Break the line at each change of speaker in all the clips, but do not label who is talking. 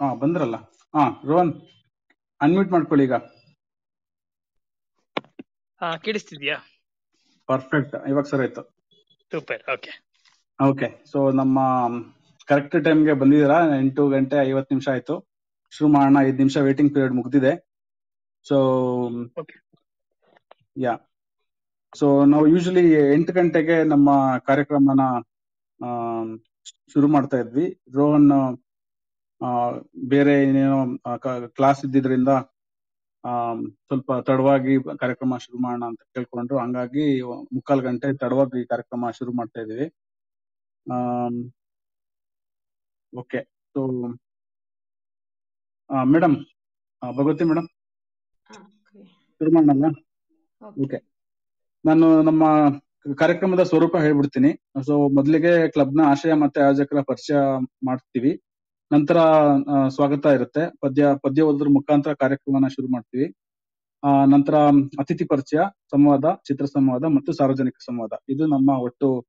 ಹಾ ಬಂದ್ರಲ್ಲ. ಹಾ ರೋಹನ್ ಅನ್ಮ್ಯೂಟ್ ಮಾಡ್ಕೊಳ್ಳಿ ಈಗ.
ಹಾ ಕೇಳಿಸ್ತಿದ್ಯಾ?
ಪರ್ಫೆಕ್ಟ್ ಇವಾಗ ಸರಿ ಆಯ್ತು.
ಸೂಪರ್ ಓಕೆ
ಓಕೆ ಸೊ ನಮ್ಮ ಕರೆಕ್ಟ್ ಟೈಮ್ಗೆ ಬಂದಿದ್ದೀರಾ? ಎಂಟು ಗಂಟೆ ಐವತ್ತು ನಿಮಿಷ ಆಯ್ತು. ಶುರು ಮಾಡೋಣ ಐದು ನಿಮಿಷ ವೇಟಿಂಗ್ ಪೀರಿಯಡ್ ಮುಗ್ದಿದೆ. ಸೊ. ಯಾ ಸೊ ನಾವು ಯೂಶಲಿ ಎಂಟು ಗಂಟೆಗೆ ನಮ್ಮ ಕಾರ್ಯಕ್ರಮನ ಆಮ್, ಶುರು ಮಾಡ್ತಾ ಇದ್ವಿ. ರೋಹನ್ ಬೇರೆ ಏನೇನೋ ಕ್ಲಾಸ್ ಇದ್ದಿದ್ರಿಂದ ಆ ಸ್ವಲ್ಪ ತಡವಾಗಿ ಕಾರ್ಯಕ್ರಮ ಶುರು ಮಾಡೋಣ ಅಂತ ಕೇಳ್ಕೊಂಡ್ರು. ಹಂಗಾಗಿ ಮುಕ್ಕಾಲು ಗಂಟೆ ತಡವಾಗಿ ಕಾರ್ಯಕ್ರಮ ಶುರು ಮಾಡ್ತಾ ಇದೀವಿ okay. So madam Bhagavathi madam ಶುರು ಮಾಡೋಣ ಓಕೆ. ನಾನು ನಮ್ಮ ಕಾರ್ಯಕ್ರಮದ ಸ್ವರೂಪ ಹೇಳ್ಬಿಡ್ತೀನಿ. ಸೊ ಮೊದಲಿಗೆ ಕ್ಲಬ್ನ ಆಶಯ ಮತ್ತೆ ಆಯೋಜಕರ ಪರಿಚಯ ಮಾಡ್ತೀವಿ. ನಂತರ ಸ್ವಾಗತ ಇರುತ್ತೆ. ಪದ್ಯ ಪದ್ಯ ಓದೋದ್ರ ಮುಖಾಂತರ ಕಾರ್ಯಕ್ರಮನ ಶುರು ಮಾಡ್ತೀವಿ. ಆ, ನಂತರ ಅತಿಥಿ ಪರಿಚಯ, ಸಂವಾದ, ಚಿತ್ರ ಸಂವಾದ ಮತ್ತು ಸಾರ್ವಜನಿಕ ಸಂವಾದ. ಇದು ನಮ್ಮ ಒಟ್ಟು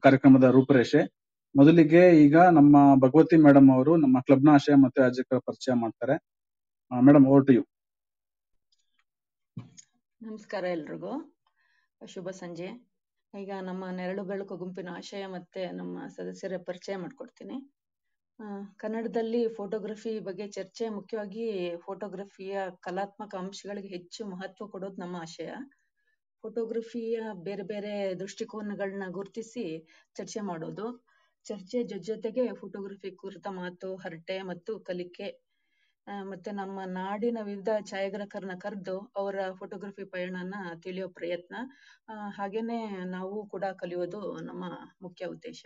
ಕಾರ್ಯಕ್ರಮದ ರೂಪರೇಷೆ. ಮೊದಲಿಗೆ ಈಗ ನಮ್ಮ ಭಗವತಿ ಮೇಡಮ್ ಅವರು ನಮ್ಮ ಕ್ಲಬ್ನ ಆಶಯ ಮತ್ತೆ ಆಯೋಜಕರ ಪರಿಚಯ ಮಾಡ್ತಾರೆ. ಮೇಡಮ್ ಓವರ್ ಟು ಯು
ನಮಸ್ಕಾರ ಎಲ್ರಿಗೂ. ಶುಭ ಸಂಜೆ. ಈಗ ನಮ್ಮ ನೆರಳು ಬೆಳಕು ಗುಂಪಿನ ಆಶಯ ಮತ್ತೆ ನಮ್ಮ ಸದಸ್ಯರ ಪರಿಚಯ ಮಾಡ್ಕೊಡ್ತೀನಿ. ಕನ್ನಡದಲ್ಲಿ ಫೋಟೋಗ್ರಫಿ ಬಗ್ಗೆ ಚರ್ಚೆ ಮುಖ್ಯವಾಗಿ ಫೋಟೋಗ್ರಫಿಯ ಕಲಾತ್ಮಕ ಅಂಶಗಳಿಗೆ ಹೆಚ್ಚು ಮಹತ್ವ ಕೊಡೋದು ನಮ್ಮ ಆಶಯ. ಫೋಟೋಗ್ರಫಿಯ ಬೇರೆ ಬೇರೆ ದೃಷ್ಟಿಕೋನಗಳನ್ನ ಗುರುತಿಸಿ ಚರ್ಚೆ ಮಾಡೋದು. ಚರ್ಚೆ ಜೊತೆಗೆ ಫೋಟೋಗ್ರಫಿ ಕುರಿತ ಮಾತು ಹರಟೆ ಮತ್ತು ಕಲಿಕೆ. ಮತ್ತೆ ನಮ್ಮ ನಾಡಿನ ವಿವಿಧ ಛಾಯಾಗ್ರಾಹಕರನ್ನ ಕರೆದು ಅವರ ಫೋಟೋಗ್ರಫಿ ಪಯಣನ ತಿಳಿಯೋ ಪ್ರಯತ್ನ. ಆ, ಹಾಗೇನೆ ನಾವು ಕೂಡ ಕಲಿಯೋದು ನಮ್ಮ ಮುಖ್ಯ ಉದ್ದೇಶ.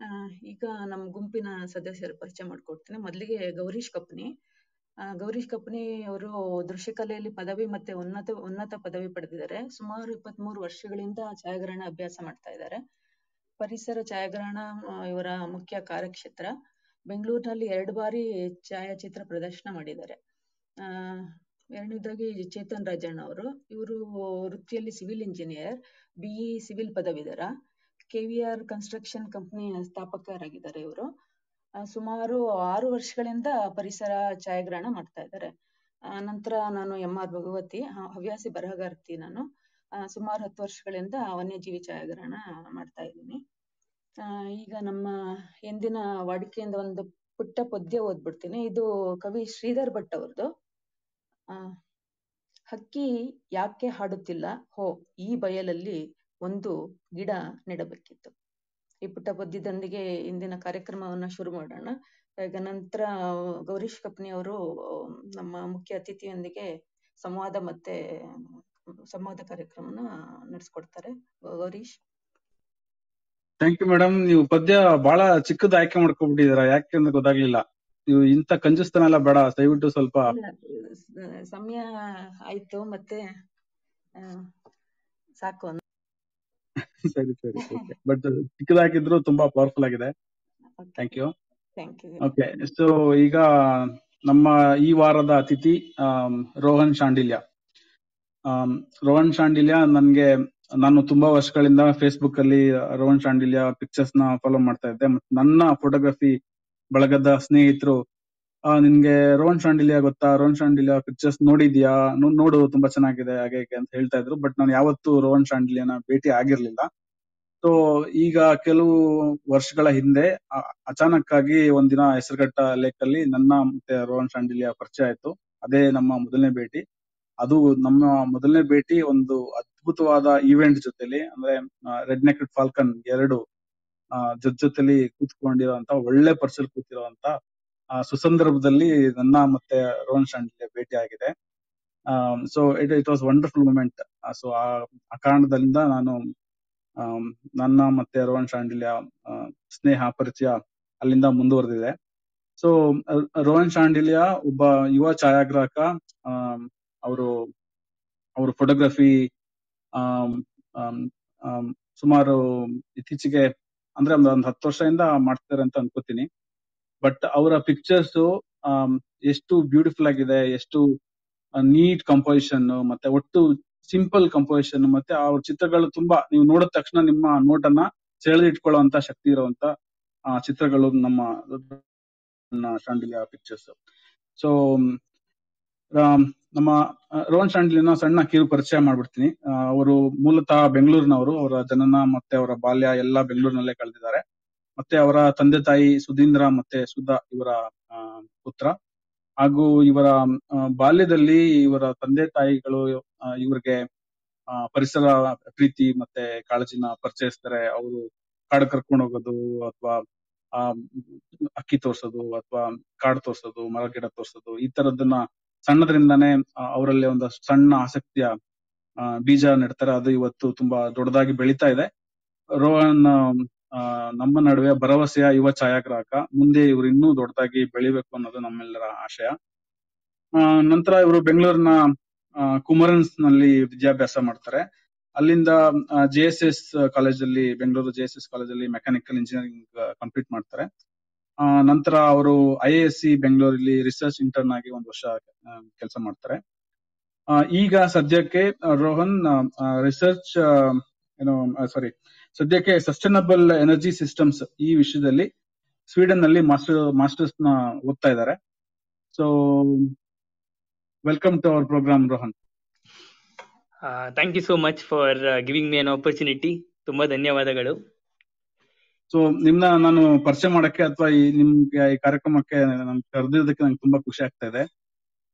ಆ, ಈಗ ನಮ್ಮ ಗುಂಪಿನ ಸದಸ್ಯರ ಪರಿಚಯ ಮಾಡ್ಕೊಡ್ತೀನಿ. ಮೊದಲಿಗೆ ಗೌರೀಶ್ ಕಪ್ನಿ. ಗೌರೀಶ್ ಕಪ್ನಿ ಅವರು ದೃಶ್ಯಕಲೆಯಲ್ಲಿ ಪದವಿ ಮತ್ತೆ ಉನ್ನತ ಉನ್ನತ ಪದವಿ ಪಡೆದಿದ್ದಾರೆ. ಸುಮಾರು ಇಪ್ಪತ್ಮೂರು ವರ್ಷಗಳಿಂದ ಛಾಯಾಗ್ರಹಣ ಅಭ್ಯಾಸ ಮಾಡ್ತಾ ಇದ್ದಾರೆ. ಪರಿಸರ ಛಾಯಾಗ್ರಹಣ ಇವರ ಮುಖ್ಯ ಕಾರ್ಯಕ್ಷೇತ್ರ. ಬೆಂಗಳೂರಿನಲ್ಲಿ ಎರಡು ಬಾರಿ ಛಾಯಾಚಿತ್ರ ಪ್ರದರ್ಶನ ಮಾಡಿದ್ದಾರೆ. ಆ ಎರಡನೇದಾಗಿ ಚೇತನ್ ರಾಜಣ್ಣ ಅವರು. ಇವರು ವೃತ್ತಿಯಲ್ಲಿ ಸಿವಿಲ್ ಇಂಜಿನಿಯರ್ ಬಿಇ ಸಿವಿಲ್ ಪದವೀಧರ. ಕೆವಿಆರ್ ಕನ್ಸ್ಟ್ರಕ್ಷನ್ ಕಂಪನಿ ಸ್ಥಾಪಕರಾಗಿದ್ದಾರೆ ಇವರು. ಸುಮಾರು ಆರು ವರ್ಷಗಳಿಂದ ಪರಿಸರ ಛಾಯಾಗ್ರಹಣ ಮಾಡ್ತಾ ಇದ್ದಾರೆ. ನಂತರ ನಾನು ಎಂ ಆರ್ ಭಗವತಿ ಹವ್ಯಾಸಿ ಬರಹಗಾರ್ತಿ ನಾನು. ಸುಮಾರು ಹತ್ತು ವರ್ಷಗಳಿಂದ ವನ್ಯಜೀವಿ ಛಾಯಾಗ್ರಹಣ ಮಾಡ್ತಾ ಇದ್ದೀನಿ. ಈಗ ನಮ್ಮ ಎಂದಿನ ವಾಡಿಕೆಯಿಂದ ಒಂದು ಪುಟ್ಟ ಪದ್ಯ ಓದ್ಬಿಡ್ತೀನಿ. ಇದು ಕವಿ ಶ್ರೀಧರ್ ಭಟ್ ಅವ್ರದ್ದು. ಆ, ಹಕ್ಕಿ ಯಾಕೆ ಹಾಡುತ್ತಿಲ್ಲ? ಹೋ, ಈ ಬಯಲಲ್ಲಿ ಒಂದು ಗಿಡ ನೆಡಬೇಕಿತ್ತು. ಈ ಪುಟ್ಟ ಪದ್ಯದೊಂದಿಗೆ ಇಂದಿನ ಕಾರ್ಯಕ್ರಮವನ್ನ ಶುರು ಮಾಡೋಣ. ಈಗ ನಂತರ ಗೌರೀಶ್ ಕಪ್ನಿ ಅವರು ನಮ್ಮ ಮುಖ್ಯ ಅತಿಥಿಯೊಂದಿಗೆ ಸಂವಾದ ಮತ್ತೆ ಸಂವಾದ ಕಾರ್ಯಕ್ರಮನ ನಡೆಸ್ಕೊಡ್ತಾರೆ. ಗೌರೀಶ್?
ಥ್ಯಾಂಕ್ ಯು ಮೇಡಮ್ ನೀವು ಪದ್ಯ ಬಹಳ ಚಿಕ್ಕದ ಆಯ್ಕೆ ಮಾಡ್ಕೊಂಡ್ಬಿಟ್ಟಿದ್ದೀರಾ. ಯಾಕೆ ಅಂತ ಗೊತ್ತಾಗ್ಲಿಲ್ಲ. ನೀವು ಇಂತ ಕಂಜುಸ್ತನ ಎಲ್ಲ ಬೇಡ. ದಯವಿಟ್ಟು ಸ್ವಲ್ಪ
ಸಮಯ ಆಯ್ತು. ಮತ್ತೆ ಸಾಕು
ಸರಿ ಸರಿ ಬಟ್ ಚಿಕ್ಕದಾಗಿದ್ರು ತುಂಬಾ ಪವರ್ಫುಲ್ ಆಗಿದೆ. ಥ್ಯಾಂಕ್ ಯು ಓಕೆ ಸೊ ಈಗ ನಮ್ಮ ಈ ವಾರದ ಅತಿಥಿ ರೋಹನ್ ಶಾಂಡಿಲ್ಯ. ರೋಹನ್ ಶಾಂಡಿಲ್ಯ ನನ್ಗೆ ನಾನು ತುಂಬಾ ವರ್ಷಗಳಿಂದ ಫೇಸ್ಬುಕ್ ಅಲ್ಲಿ ರೋಹನ್ ಶಾಂಡಿಲ್ಯ ಪಿಕ್ಚರ್ಸ್ನ ಫಾಲೋ ಮಾಡ್ತಾ ಇದ್ದೆ. ಮತ್ತು ನನ್ನ ಫೋಟೋಗ್ರಫಿ ಬಳಗದ ಸ್ನೇಹಿತರು ಆ, ನಿನ್ಗೆ ರೋಹನ್ ಶಾಂಡಿಲ್ಯ ಗೊತ್ತಾ? ರೋಹನ್ ಶಾಂಡಿಲ್ಯ ಪಿಕ್ಚರ್ಸ್ ನೋಡಿದ್ಯಾ? ನೋಡು ತುಂಬಾ ಚೆನ್ನಾಗಿದೆ ಹಾಗೆ ಅಂತ ಹೇಳ್ತಾ ಇದ್ರು. ಬಟ್ ನಾನು ಯಾವತ್ತೂ ರೋಹನ್ ಶಾಂಡಿಲ್ಯನ ಭೇಟಿ ಆಗಿರ್ಲಿಲ್ಲ. ಸೊ ಈಗ ಕೆಲವು ವರ್ಷಗಳ ಹಿಂದೆ ಅಚಾನಕ್ ಆಗಿ ಒಂದಿನ ಹೆಸರುಘಟ್ಟ ಲೇಕ್ ಅಲ್ಲಿ ನನ್ನ ಮತ್ತೆ ರೋಹನ್ ಶಾಂಡಿಲ್ಯ ಪರಿಚಯ ಆಯ್ತು. ಅದೇ ನಮ್ಮ ಮೊದಲನೇ ಭೇಟಿ. ಅದು ನಮ್ಮ ಮೊದಲನೇ ಭೇಟಿ ಒಂದು ಅದ್ಭುತವಾದ ಈವೆಂಟ್ ಜೊತೆಲಿ ಅಂದ್ರೆ ರೆಡ್ ನೆಕ್ಡ್ ಫಾಲ್ಕನ್ ಎರಡು ಜೊತೆ ಜೊತೆಲಿ ಕೂತ್ಕೊಂಡಿರುವಂತ ಒಳ್ಳೆ ಪರ್ಸಲ್ ಕೂತಿರೋಂತ ಆ, ಸುಸಂದರ್ಭದಲ್ಲಿ ನನ್ನ ಮತ್ತೆ ರೋಹನ್ ಶಾಂಡಿಲಿಯ ಭೇಟಿ ಆಗಿದೆ. So it it was wonderful moment so ಆ ಕಾರಣದಿಂದ ನಾನು ನನ್ನ ಮತ್ತೆ ರೋಹನ್ ಶಾಂಡಿಲ್ಯ ಸ್ನೇಹ ಪರಿಚಯ ಅಲ್ಲಿಂದ ಮುಂದುವರೆದಿದೆ. ಸೊ ರೋಹನ್ ಶಾಂಡಿಲ್ಯ ಒಬ್ಬ ಯುವ ಛಾಯಾಗ್ರಾಹಕ ಅವರು ಅವರು ಫೋಟೋಗ್ರಫಿ ಸುಮಾರು ಇತ್ತೀಚೆಗೆ ಅಂದ್ರೆ ಒಂದು ಹತ್ತು ವರ್ಷದಿಂದ ಮಾಡ್ತಾರೆ ಅಂತ ಅನ್ಕೋತೀನಿ. ಬಟ್ ಅವರ ಪಿಕ್ಚರ್ಸ್ ಎಷ್ಟು ಬ್ಯೂಟಿಫುಲ್ ಆಗಿದೆ, ಎಷ್ಟು ನೀಟ್ ಕಂಪೋಸಿಷನ್ ಮತ್ತೆ ಒಟ್ಟು ಸಿಂಪಲ್ ಕಂಪೋಸಿಷನ್ ಮತ್ತೆ ಅವ್ರ ಚಿತ್ರಗಳು ತುಂಬಾ, ನೀವು ನೋಡಿದ ತಕ್ಷಣ ನಿಮ್ಮ ನೋಟನ್ನ ಸೆಳೆದಿಟ್ಕೊಳ್ಳುವಂತ ಶಕ್ತಿ ಇರುವಂತ ಚಿತ್ರಗಳು ನಮ್ಮ ಶಾಂಡಿಲಿಯ ಪಿಕ್ಚರ್ಸ್ ಸೊ ನಮ್ಮ ರೋಹನ್ ಶಾಂಡಿಲಿನ ಸಣ್ಣ ಕಿರು ಪರಿಚಯ ಮಾಡ್ಬಿಡ್ತೀನಿ. ಅವರು ಮೂಲತಃ ಬೆಂಗಳೂರಿನವರು. ಅವರ ಜನನ ಮತ್ತೆ ಅವರ ಬಾಲ್ಯ ಎಲ್ಲ ಬೆಂಗಳೂರಿನಲ್ಲೇ ಕಳೆದಿದ್ದಾರೆ. ಮತ್ತೆ ಅವರ ತಂದೆ ತಾಯಿ ಸುಧೀಂದ್ರ ಮತ್ತೆ ಸುಧಾ ಇವರ ಪುತ್ರ. ಹಾಗೂ ಇವರ ಬಾಲ್ಯದಲ್ಲಿ ಇವರ ತಂದೆ ತಾಯಿಗಳು ಇವರಿಗೆ ಪರಿಸರ ಪ್ರೀತಿ ಮತ್ತೆ ಕಾಳಜಿನ ಪರಿಚಯಿಸ್ತಾರೆ. ಅವರು ಕಾಡು ಕರ್ಕೊಂಡು ಹೋಗೋದು ಅಥವಾ, ಆ, ಅಕ್ಕಿ ತೋರ್ಸೋದು ಅಥವಾ ಕಾಡು ತೋರ್ಸೋದು, ಮರ ಗಿಡ ತೋರ್ಸೋದು, ಈ ತರದನ್ನ ಸಣ್ಣದ್ರಿಂದಾನೇ ಅವರಲ್ಲಿ ಒಂದು ಸಣ್ಣ ಆಸಕ್ತಿಯ ಬೀಜ ನೆಡ್ತಾರೆ. ಅದು ಇವತ್ತು ತುಂಬಾ ದೊಡ್ಡದಾಗಿ ಬೆಳೀತಾ ಇದೆ. ರೋಹನ್ ಆ, ನಮ್ಮ ನಡುವೆ ಭರವಸೆಯ ಯುವ ಛಾಯಾಗ್ರಾಹಕ ಮುಂದೆ ಇವರು ಇನ್ನೂ ದೊಡ್ಡದಾಗಿ ಬೆಳಿಬೇಕು ಅನ್ನೋದು ನಮ್ಮೆಲ್ಲರ ಆಶಯ. ಆ, ನಂತರ ಇವರು ಬೆಂಗಳೂರಿನ ಕುಮರನ್ಸ್ನಲ್ಲಿ ವಿದ್ಯಾಭ್ಯಾಸ ಮಾಡ್ತಾರೆ. ಅಲ್ಲಿಂದ ಜೆ ಎಸ್ ಎಸ್ ಕಾಲೇಜಲ್ಲಿ ಬೆಂಗಳೂರು ಜೆ ಎಸ್ ಎಸ್ ಕಾಲೇಜಲ್ಲಿ ಮೆಕ್ಯಾನಿಕಲ್ ಇಂಜಿನಿಯರಿಂಗ್ ಕಂಪ್ಲೀಟ್ ಮಾಡ್ತಾರೆ. ನಂತರ ಅವರು ಐ ಎ ಎಸ್ ಸಿ ಬೆಂಗಳೂರಲ್ಲಿ ರಿಸರ್ಚ್ ಇಂಟರ್ನ್ ಆಗಿ ಒಂದು ವರ್ಷ ಕೆಲಸ ಮಾಡ್ತಾರೆ. ಈಗ ಸದ್ಯಕ್ಕೆ ರೋಹನ್ ರಿಸರ್ಚ್ ಏನು ಸಾರಿ ಸದ್ಯಕ್ಕೆ ಸಸ್ಟೈನಬಲ್ ಎನರ್ಜಿ ಸಿಸ್ಟಮ್ಸ್ ಈ ವಿಷಯದಲ್ಲಿ ಸ್ವೀಡನ್ನಲ್ಲಿ ಮಾಸ್ಟರ್ ಮಾಸ್ಟರ್ಸ್ನ ಓದ್ತಾ ಇದ್ದಾರೆ. So welcome to our program Rohan
thank you so much for giving me an opportunity ತುಂಬಾ ಧನ್ಯವಾದಗಳು.
ಸೊ ನಿಮ್ನ ನಾನು ಪರಿಚಯ ಮಾಡಕ್ಕೆ ಅಥವಾ ಈ ನಿಮ್ಗೆ ಈ ಕಾರ್ಯಕ್ರಮಕ್ಕೆ ಕರೆದಿರೋದಕ್ಕೆ ನಂಗೆ ತುಂಬಾ ಖುಷಿ ಆಗ್ತಾ ಇದೆ.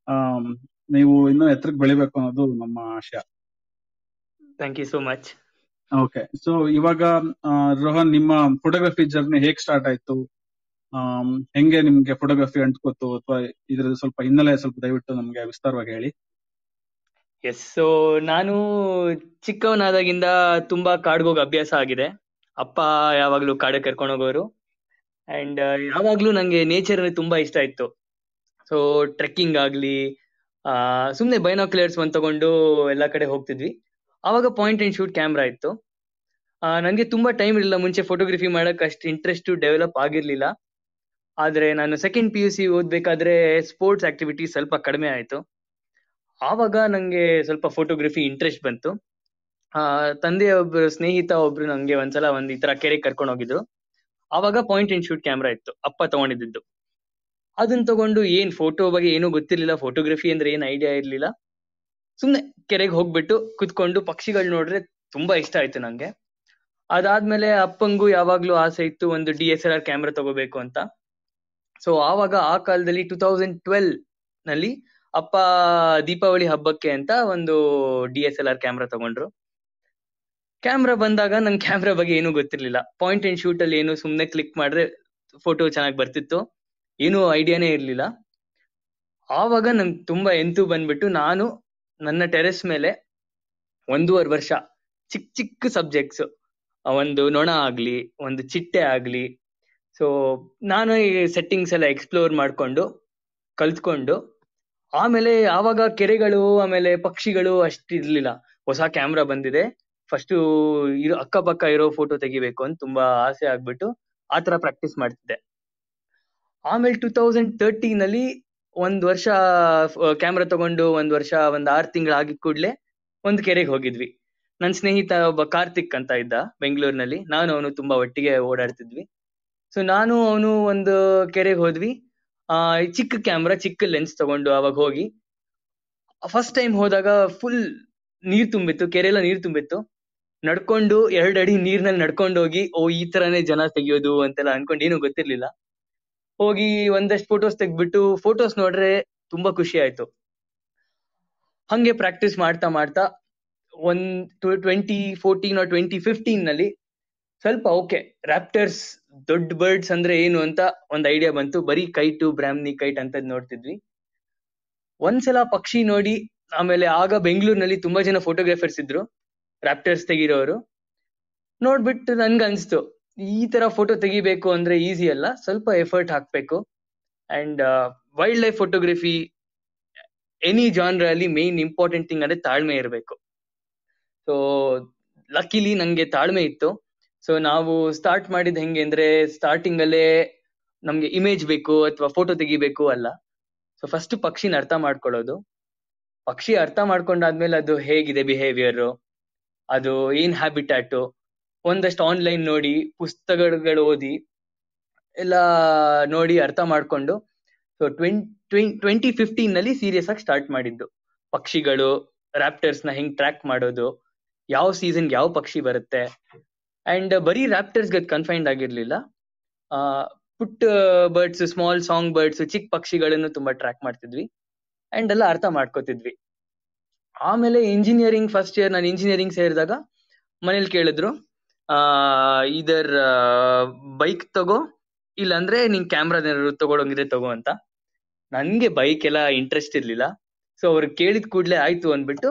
ಆ ನೀವು ಇನ್ನೂ ಎತ್ತರಕ್ಕೆ ಬೆಳಿಬೇಕು ಅನ್ನೋದು ನಮ್ಮ ಆಶಯ.
Thank you so much
okay so ಇವಾಗ ರೋಹನ್, ನಿಮ್ಮ ಫೋಟೋಗ್ರಫಿ ಜರ್ನಿ ಹೇಗ್ ಸ್ಟಾರ್ಟ್ ಆಯ್ತು? ಹೆಂಗೆ ನಿಮ್ಗೆ ಫೋಟೋಗ್ರಫಿ ಅಂಟ್ಕೋತು ಅಥವಾ ಇದ್ರದ್ದು ಸ್ವಲ್ಪ ಹಿನ್ನೆಲೆ ಸ್ವಲ್ಪ ದಯವಿಟ್ಟು ನಮ್ಗೆ ವಿಸ್ತಾರವಾಗಿ ಹೇಳಿ.
ಎಸ್ ಸೊ ನಾನು ಚಿಕ್ಕವನಾದಾಗಿಂದ ತುಂಬಾ ಕಾಡ್ಗೋಗ ಅಭ್ಯಾಸ ಆಗಿದೆ. ಅಪ್ಪ ಯಾವಾಗ್ಲೂ ಕಾಡಿಗೆ ಕರ್ಕೊಂಡು ಹೋಗೋರು. ಅಂಡ್ ಯಾವಾಗ್ಲೂ ನಂಗೆ ನೇಚರ್ ತುಂಬಾ ಇಷ್ಟ ಇತ್ತು. ಸೊ ಟ್ರೆಕ್ಕಿಂಗ್ ಆಗ್ಲಿ, ಆ, ಸುಮ್ನೆ ಬೈನಾಕ್ಯುಲರ್ಸ್ ಒಂದ್ ತಗೊಂಡು ಎಲ್ಲಾ ಕಡೆ ಹೋಗ್ತಿದ್ವಿ. ಆವಾಗ ಪಾಯಿಂಟ್ ಅಂಡ್ ಶೂಟ್ ಕ್ಯಾಮ್ರಾ ಇತ್ತು. ನನ್ಗೆ ತುಂಬಾ ಟೈಮ್ ಇರಲಿಲ್ಲ. ಮುಂಚೆ ಫೋಟೋಗ್ರಫಿ ಮಾಡಕ್ ಅಷ್ಟು ಇಂಟ್ರೆಸ್ಟ್ ಡೆವಲಪ್ ಆಗಿರಲಿಲ್ಲ. ಆದ್ರೆ ನಾನು ಸೆಕೆಂಡ್ ಪಿ ಯು ಸಿ ಓದ್ಬೇಕಾದ್ರೆ ಸ್ಪೋರ್ಟ್ಸ್ ಆಕ್ಟಿವಿಟಿ ಸ್ವಲ್ಪ ಕಡಿಮೆ ಆಯ್ತು. ಆವಾಗ ನಂಗೆ ಸ್ವಲ್ಪ ಫೋಟೋಗ್ರಫಿ ಇಂಟ್ರೆಸ್ಟ್ ಬಂತು. ಆ, ತಂದೆಯ ಒಬ್ರು, ಸ್ನೇಹಿತ ಒಬ್ರು ನನಗೆ ಒಂದ್ಸಲ ಒಂದು ಈ ತರ ಕೆರೆಗೆ ಕರ್ಕೊಂಡು ಹೋಗಿದ್ರು. ಆವಾಗ ಪಾಯಿಂಟ್ ಅಂಡ್ ಶೂಟ್ ಕ್ಯಾಮ್ರಾ ಇತ್ತು. ಅಪ್ಪ ತಗೊಂಡಿದ್ದು. ಅದನ್ನ ತಗೊಂಡು ಏನ್ ಫೋಟೋ ಬಗ್ಗೆ ಏನೂ ಗೊತ್ತಿರಲಿಲ್ಲ. ಫೋಟೋಗ್ರಫಿ ಅಂದ್ರೆ ಏನ್ ಐಡಿಯಾ ಇರ್ಲಿಲ್ಲ. ಸುಮ್ನೆ ಕೆರೆಗೆ ಹೋಗ್ಬಿಟ್ಟು ಕುತ್ಕೊಂಡು ಪಕ್ಷಿಗಳು ನೋಡ್ರೆ ತುಂಬಾ ಇಷ್ಟ ಆಯ್ತು ನಂಗೆ. ಅದಾದ್ಮೇಲೆ ಅಪ್ಪಂಗೂ ಯಾವಾಗ್ಲೂ ಆಸೆ ಇತ್ತು ಒಂದು D S L R camera ತಗೋಬೇಕು ಅಂತ. ಸೊ ಆವಾಗ ಆ ಕಾಲದಲ್ಲಿ ಟೂ ತೌಸಂಡ್ ಟ್ವೆಲ್ನಲ್ಲಿ ಅಪ್ಪ ದೀಪಾವಳಿ ಹಬ್ಬಕ್ಕೆ ಅಂತ ಒಂದು D S L R camera ತಗೊಂಡ್ರು. ಕ್ಯಾಮ್ರಾ ಬಂದಾಗ ನಂಗೆ ಕ್ಯಾಮ್ರಾ ಬಗ್ಗೆ ಏನೂ ಗೊತ್ತಿರ್ಲಿಲ್ಲ. ಪಾಯಿಂಟ್ ಅಂಡ್ ಶೂಟ್ ಅಲ್ಲಿ ಏನು ಸುಮ್ನೆ ಕ್ಲಿಕ್ ಮಾಡಿದ್ರೆ ಫೋಟೋ ಚೆನ್ನಾಗಿ ಬರ್ತಿತ್ತು. ಏನೂ ಐಡಿಯಾನೇ ಇರ್ಲಿಲ್ಲ. ಆವಾಗ ನಂಗೆ ತುಂಬಾ ಎಂತು ಬಂದ್ಬಿಟ್ಟು ನಾನು ನನ್ನ ಟೆರೆಸ್ ಮೇಲೆ ಒಂದೂವರೆ ವರ್ಷ ಚಿಕ್ಕ ಚಿಕ್ಕ ಸಬ್ಜೆಕ್ಟ್ಸ್ ಒಂದು ನೊಣ ಆಗ್ಲಿ, ಒಂದು ಚಿಟ್ಟೆ ಆಗ್ಲಿ. ಸೊ ನಾನು ಈ ಸೆಟ್ಟಿಂಗ್ಸ್ ಎಲ್ಲ ಎಕ್ಸ್ಪ್ಲೋರ್ ಮಾಡ್ಕೊಂಡು, ಕಲ್ತ್ಕೊಂಡು, ಆಮೇಲೆ ಆವಾಗ ಕೆರೆಗಳು, ಆಮೇಲೆ ಪಕ್ಷಿಗಳು ಅಷ್ಟು ಇರ್ಲಿಲ್ಲ. ಹೊಸ ಕ್ಯಾಮ್ರಾ ಬಂದಿದೆ. ಫಸ್ಟ್ ಇರೋ, ಅಕ್ಕಪಕ್ಕ ಇರೋ ಫೋಟೋ ತೆಗಿಬೇಕು ಅಂತ ತುಂಬಾ ಆಸೆ ಆಗ್ಬಿಟ್ಟು ಆತರ ಪ್ರಾಕ್ಟೀಸ್ ಮಾಡ್ತಿದ್ದೆ. ಆಮೇಲೆ ಟೂ ತೌಸಂಡ್ ತರ್ಟೀನಲ್ಲಿ ಒಂದ್ ವರ್ಷ ಕ್ಯಾಮೆರಾ ತಗೊಂಡು ಒಂದ್ ವರ್ಷ, ಒಂದ್ ಆರ್ ತಿಂಗಳು ಆಗಿದ್ ಕೂಡ್ಲೆ ಒಂದ್ ಕೆರೆಗೆ ಹೋಗಿದ್ವಿ. ನನ್ ಸ್ನೇಹಿತ ಒಬ್ಬ ಕಾರ್ತಿಕ್ ಅಂತ ಇದ್ದ ಬೆಂಗಳೂರಿನಲ್ಲಿ. ನಾನು ಅವನು ತುಂಬಾ ಒಟ್ಟಿಗೆ ಓಡಾಡ್ತಿದ್ವಿ. ಸೊ ನಾನು ಅವನು ಒಂದು ಕೆರೆಗೆ ಹೋದ್ವಿ. ಆ ಚಿಕ್ಕ ಕ್ಯಾಮ್ರಾ ಚಿಕ್ಕ ಲೆನ್ಸ್ ತಗೊಂಡು ಅವಾಗ ಹೋಗಿ. ಫಸ್ಟ್ ಟೈಮ್ ಹೋದಾಗ ಫುಲ್ ನೀರ್ ತುಂಬಿತ್ತು ಕೆರೆ ಎಲ್ಲ ನೀರ್ ತುಂಬಿತ್ತು. ನಡ್ಕೊಂಡು ಎರಡ್ ಅಡಿ ನೀರ್ನಲ್ಲಿ ನಡ್ಕೊಂಡು ಹೋಗಿ ಓ, ಈ ತರಾನೇ ಜನ ತೆಗಿಯೋದು ಅಂತೆಲ್ಲ ಅನ್ಕೊಂಡು ಏನು ಗೊತ್ತಿರ್ಲಿಲ್ಲ. ಹೋಗಿ ಒಂದಷ್ಟು ಫೋಟೋಸ್ ತೆಗ್ಬಿಟ್ಟು ಫೋಟೋಸ್ ನೋಡ್ರೆ ತುಂಬಾ ಖುಷಿ ಆಯ್ತು. ಹಂಗೆ ಪ್ರಾಕ್ಟೀಸ್ ಮಾಡ್ತಾ ಮಾಡ್ತಾ ಒಂದ್ ಟ್ವೆಂಟಿ ಫೋರ್ಟೀನ್ ಟ್ವೆಂಟಿ ಫಿಫ್ಟೀನ್ನಲ್ಲಿ ಸ್ವಲ್ಪ ಓಕೆ ರ್ಯಾಪ್ಟರ್ಸ್ ದೊಡ್ಡ ಬರ್ಡ್ಸ್ ಅಂದ್ರೆ ಏನು ಅಂತ ಒಂದ್ ಐಡಿಯಾ ಬಂತು. ಬರೀ ಕೈಟು ಬ್ರಾಹ್ಮಿ ಕೈಟ್ ಅಂತ ನೋಡ್ತಿದ್ವಿ. ಒಂದ್ಸಲ ಪಕ್ಷಿ ನೋಡಿ ಆಮೇಲೆ ಆಗ ಬೆಂಗಳೂರಿನಲ್ಲಿ ತುಂಬಾ ಜನ ಫೋಟೋಗ್ರಾಫರ್ಸ್ ಇದ್ರು ರ್ಯಾಪ್ಟರ್ಸ್ ತೆಗಿರೋರು. ನೋಡ್ಬಿಟ್ಟು ನನ್ಗೆ ಅನ್ಸ್ತು ಈ ತರ ಫೋಟೋ ತೆಗಿಬೇಕು ಅಂದ್ರೆ ಈಸಿ ಅಲ್ಲ. ಸ್ವಲ್ಪ ಎಫರ್ಟ್ ಹಾಕ್ಬೇಕು. And wildlife photography any genre ಅಲ್ಲಿ ಮೇನ್ ಇಂಪಾರ್ಟೆಂಟ್ ಥಿಂಗ್ ಅಂದ್ರೆ ತಾಳ್ಮೆ ಇರಬೇಕು. ಸೊ ಲಕ್ಕಿಲಿ ನಂಗೆ ತಾಳ್ಮೆ ಇತ್ತು. ಸೊ ನಾವು ಸ್ಟಾರ್ಟ್ ಮಾಡಿದ ಹೆಂಗೆ ಅಂದ್ರೆ ಸ್ಟಾರ್ಟಿಂಗ್ ಅಲ್ಲೇ ನಮ್ಗೆ ಇಮೇಜ್ ಬೇಕು ಅಥವಾ ಫೋಟೋ ತೆಗಿಬೇಕು ಅಲ್ಲ. ಸೊ ಫಸ್ಟ್ ಪಕ್ಷಿನ ಅರ್ಥ ಮಾಡ್ಕೊಳ್ಳೋದು. ಪಕ್ಷಿ ಅರ್ಥ ಮಾಡ್ಕೊಂಡಾದ್ಮೇಲೆ ಅದು ಹೇಗಿದೆ ಬಿಹೇವಿಯರ್ ಅದು ಏನ್ ಹ್ಯಾಬಿಟ್ಯಾಟು ಒಂದಷ್ಟು ಆನ್ಲೈನ್ ನೋಡಿ ಪುಸ್ತಕಗಳು ಓದಿ, ಎಲ್ಲ ನೋಡಿ ಅರ್ಥ ಮಾಡ್ಕೊಂಡು ಸೊ ಟ್ವೆಂಟಿ ಟ್ವೆಂಟಿ ಫಿಫ್ಟೀನ್ನಲ್ಲಿ ಸೀರಿಯಸ್ ಆಗಿ ಸ್ಟಾರ್ಟ್ ಮಾಡಿದ್ದು. ಪಕ್ಷಿಗಳು ರಾಪ್ಟರ್ಸ್ನ ಹೆಂಗ್ ಟ್ರ್ಯಾಕ್ ಮಾಡೋದು, ಯಾವ ಸೀಸನ್ ಯಾವ ಪಕ್ಷಿ ಬರುತ್ತೆ ಅಂಡ್ ಬರೀ ರಾಪ್ಟರ್ಸ್ ಅದು ಕನ್ಫೈನ್ಡ್ ಆಗಿರ್ಲಿಲ್ಲ. ಪುಟ್ ಬರ್ಡ್ಸ್ ಸ್ಮಾಲ್ ಸಾಂಗ್ ಬರ್ಡ್ಸ್ ಚಿಕ್ಕ ಪಕ್ಷಿಗಳನ್ನು ತುಂಬಾ ಟ್ರ್ಯಾಕ್ ಮಾಡ್ತಿದ್ವಿ ಅಂಡ್ ಎಲ್ಲ ಅರ್ಥ ಮಾಡ್ಕೋತಿದ್ವಿ. ಆಮೇಲೆ ಇಂಜಿನಿಯರಿಂಗ್ ಫಸ್ಟ್ ಇಯರ್ ನಾನು ಇಂಜಿನಿಯರಿಂಗ್ ಸೇರಿದಾಗ, ಮನೇಲಿ ಕೇಳಿದ್ರು ಇದರ್ ಬೈಕ್ ತಗೋ, ಇಲ್ಲಾಂದ್ರೆ ಕ್ಯಾಮೆರಾ ಏನಾದ್ರು ತಗೊಳಂಗಿದ್ರೆ ತಗೋ ಅಂತ. ನನ್ಗೆ ಬೈಕ್ ಎಲ್ಲ ಇಂಟ್ರೆಸ್ಟ್ ಇರ್ಲಿಲ್ಲ. ಸೊ ಅವ್ರು ಕೇಳಿದ ಕೂಡ್ಲೆ ಆಯ್ತು ಅಂದ್ಬಿಟ್ಟು,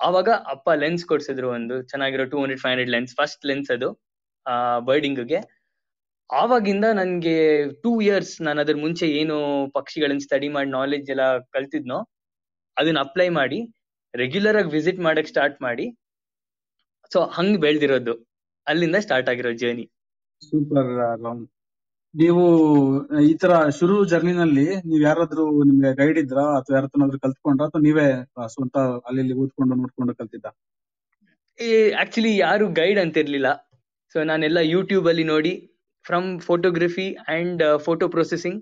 ಆವಾಗ ಅಪ್ಪ ಲೆನ್ಸ್ ಕೊಡ್ಸಿದ್ರು ಒಂದು ಚೆನ್ನಾಗಿರೋ two hundred five hundred lens first lens ಅದು, ಆ ಬರ್ಡಿಂಗ್ಗೆ ಆವಾಗಿಂದ ನನ್ಗೆ ಟೂ ಇಯರ್ಸ್ ನಾನು ಅದ್ರ ಮುಂಚೆ ಏನು ಪಕ್ಷಿಗಳನ್ನ ಸ್ಟಡಿ ಮಾಡಿ ನಾಲೆಜ್ ಎಲ್ಲ ಕಲ್ತಿದ್ನೋ, ಅದನ್ನ ಅಪ್ಲೈ ಮಾಡಿ ರೆಗ್ಯುಲರ್ ಆಗಿ ವಿಸಿಟ್ ಮಾಡಕ್ ಸ್ಟಾರ್ಟ್ ಮಾಡಿ. ಸೊ ಹಂಗ್ ಬೆಳ್ದಿರೋದು. ಅಲ್ಲಿಂದ ಸ್ಟಾರ್ಟ್ ಆಗಿರೋ ಜರ್ನಿ
ಸೂಪರ್ ರಾಮ್ ನೀವು ಈ ತರ ಶುರು ಜರ್ನಿನಲ್ಲಿ ನೀವ್ ಯಾರಾದ್ರೂ ನಿಮ್ಗೆ ಗೈಡ್ ಇದ್ರ? ಅಥವಾ ಯಾರತ್ರನಾದ್ರೂ ಕಲ್ತ್ಕೊಂಡ್ರ? ಅಥವಾ ನೀವೇ ಸ್ವಂತ ಅಲ್ಲಿ ಓದ್ಕೊಂಡು ನೋಡ್ಕೊಂಡು ಕಲ್ತಿದ್ದ?
ಆಕ್ಚುಲಿ ಯಾರು ಗೈಡ್ ಅಂತ ಇರ್ಲಿಲ್ಲ ಸೊ ನಾನೆಲ್ಲ ಯೂಟ್ಯೂಬ್ ಅಲ್ಲಿ ನೋಡಿ from photography and photo processing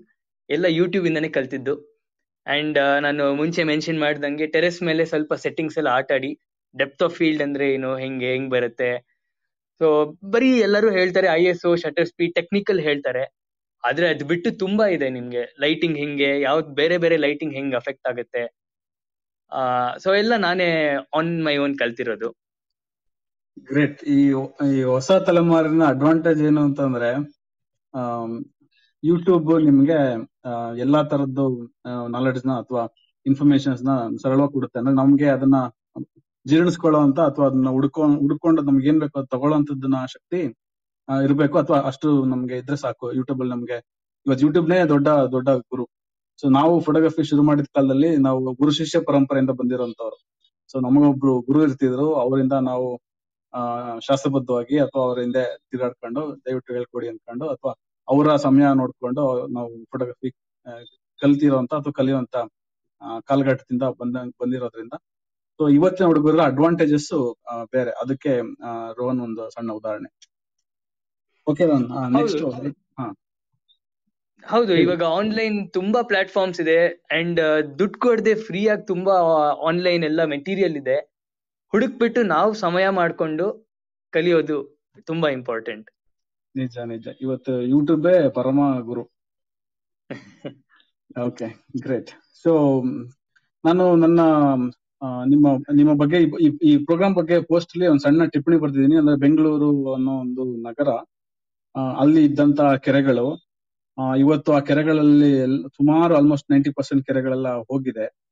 ಎಲ್ಲ ಯೂಟ್ಯೂಬ್ ಇಂದಾನೆ ಕಲ್ತಿದ್ದು. ಅಂಡ್ ನಾನು ಮುಂಚೆ ಮೆನ್ಷನ್ ಮಾಡ್ದಂಗೆ ಟೆರೆಸ್ ಮೇಲೆ ಸ್ವಲ್ಪ ಸೆಟ್ಟಿಂಗ್ಸ್ ಎಲ್ಲ ಆಟ ಆಡಿ ಡೆಪ್ತ್ ಆಫ್ ಫೀಲ್ಡ್ ಅಂದ್ರೆ ಏನು ಹೆಂಗೆ ಹೆಂಗ್ ಬರುತ್ತೆ? ಸೊ ಬರೀ ಎಲ್ಲರೂ ಹೇಳ್ತಾರೆ I S O shutter speed technical ಹೇಳ್ತಾರೆ. ಆದ್ರೆ ಅದ್ ಬಿಟ್ಟು ತುಂಬಾ ಇದೆ ನಿಮ್ಗೆ. ಲೈಟಿಂಗ್ ಹೆಂಗೆ, ಯಾವ್ದು ಬೇರೆ ಬೇರೆ ಲೈಟಿಂಗ್ ಹೆಂಗ್ ಅಫೆಕ್ಟ್ ಆಗುತ್ತೆ? ಆ ಸೊ ಎಲ್ಲ ನಾನೇ ಆನ್ ಮೈ ಓನ್ ಕಲ್ತಿರೋದು.
ಗ್ರೇಟ್ ಈ ಈ ಹೊಸ ತಲೆಮಾರಿನ ಅಡ್ವಾಂಟೇಜ್ ಏನು ಅಂತಂದ್ರೆ ಯೂಟ್ಯೂಬ್ ನಿಮ್ಗೆ ಎಲ್ಲಾ ತರದ್ದು ನಾಲೆಡ್ಜ್ನ ಅಥವಾ ಇನ್ಫಾರ್ಮೇಶನ್ಸ್ನ ಸರಳವಾಗಿ ಕೊಡುತ್ತೆ. ಅಂದ್ರೆ ನಮ್ಗೆ ಅದನ್ನ ಜೀರ್ಣಿಸ್ಕೊಳ್ಳೋ ಅಂತ ಅಥವಾ ಅದನ್ನ ಹುಡ್ಕೊಂಡ್ ಹುಡ್ಕೊಂಡು ನಮ್ಗೆ ಏನ್ ಬೇಕೋ ಅದು ತಗೊಳ್ಳೋಂಥದ್ದನ್ನ ಶಕ್ತಿ ಇರ್ಬೇಕು ಅಥವಾ ಅಷ್ಟು ನಮ್ಗೆ ಇದ್ರೆ ಸಾಕು. ಯೂಟ್ಯೂಬ್ ಅಲ್ಲಿ ನಮ್ಗೆ. ಇವತ್ತು ಯೂಟ್ಯೂಬ್ ನೇ ದೊಡ್ಡ ದೊಡ್ಡ ಗುರು. ಸೊ ನಾವು ಫೋಟೋಗ್ರಫಿ ಶುರು ಮಾಡಿದ ಕಾಲದಲ್ಲಿ ನಾವು ಗುರು ಶಿಷ್ಯ ಪರಂಪರೆಯಿಂದ ಬಂದಿರೋಂಥವ್ರು. ಸೊ ನಮಗೊಬ್ರು ಗುರು ಇರ್ತಿದ್ರು. ಅವರಿಂದ ನಾವು, ಆ, ಶಾಸ್ತ್ರಬದ್ಧವಾಗಿ ಅಥವಾ ಅವ್ರ ಹಿಂದೆ ತಿರುಗಾಡ್ಕೊಂಡು ದಯವಿಟ್ಟು ಹೇಳ್ಕೊಡಿ ಅನ್ಕೊಂಡು ಅಥವಾ ಅವರ ಸಮಯ ನೋಡ್ಕೊಂಡು ನಾವು ಫೋಟೋಗ್ರಫಿ ಕಲ್ತಿರೋಂತ ಅಥವಾ ಕಲಿಯುವಂತ ಕಾಲಘಟ್ಟದಿಂದ ಬಂದ, ಬಂದಿರೋದ್ರಿಂದ ಸೊ ಇವತ್ತಿನ ಹುಡುಗರ ಅಡ್ವಾಂಟೇಜಸ್ ಬೇರೆ. ಅದಕ್ಕೆ ರೋನ್ ರೋಹನ್ ಒಂದು ಸಣ್ಣ ಉದಾಹರಣೆ. ಓಕೆ ನೆಕ್ಸ್ಟ್
ಹೌದು. ಇವಾಗ ಆನ್ಲೈನ್ ತುಂಬಾ ಪ್ಲಾಟ್ಫಾರ್ಮ್ಸ್ ಇದೆ ಅಂಡ್ ದುಡ್ಡು ಕೊಡದೆ ಫ್ರೀ ಆಗಿ ತುಂಬಾ ಆನ್ಲೈನ್ ಎಲ್ಲ ಮೆಟೀರಿಯಲ್ ಇದೆ. ಹುಡುಕ್ಬಿಟ್ಟು ನಾವು ಸಮಯ ಮಾಡ್ಕೊಂಡು ಕಲಿಯೋದು ತುಂಬಾ ಇಂಪಾರ್ಟೆಂಟ್
ನಿಜ ನಿಜ. ಇವತ್ತು ಯೂಟ್ಯೂಬೇ ಪರಮ ಗುರು. ಓಕೆ ಗ್ರೇಟ್ ಸೊ ನಾನು ನನ್ನ ನಿಮ್ಮ ನಿಮ್ಮ ಬಗ್ಗೆ ಈ- ಪ್ರೋಗ್ರಾಮ್ ಬಗ್ಗೆ ಪೋಸ್ಟ್ ಅಲ್ಲಿ ಒಂದು ಸಣ್ಣ ಟಿಪ್ಪಣಿ ಬರ್ತಿದ್ದೀನಿ ಅಂದ್ರೆ ಬೆಂಗಳೂರು ಅನ್ನೋ ಒಂದು ನಗರ ಅಲ್ಲಿ ಇದ್ದಂತ ಕೆರೆಗಳು ಇವತ್ತು ಆ ಕೆರೆಗಳಲ್ಲಿ ಸುಮಾರು ಆಲ್ಮೋಸ್ಟ್ ನೈಂಟಿ ಪರ್ಸೆಂಟ್ ಕೆರೆಗಳೆಲ್ಲ ಹೋಗಿದೆ.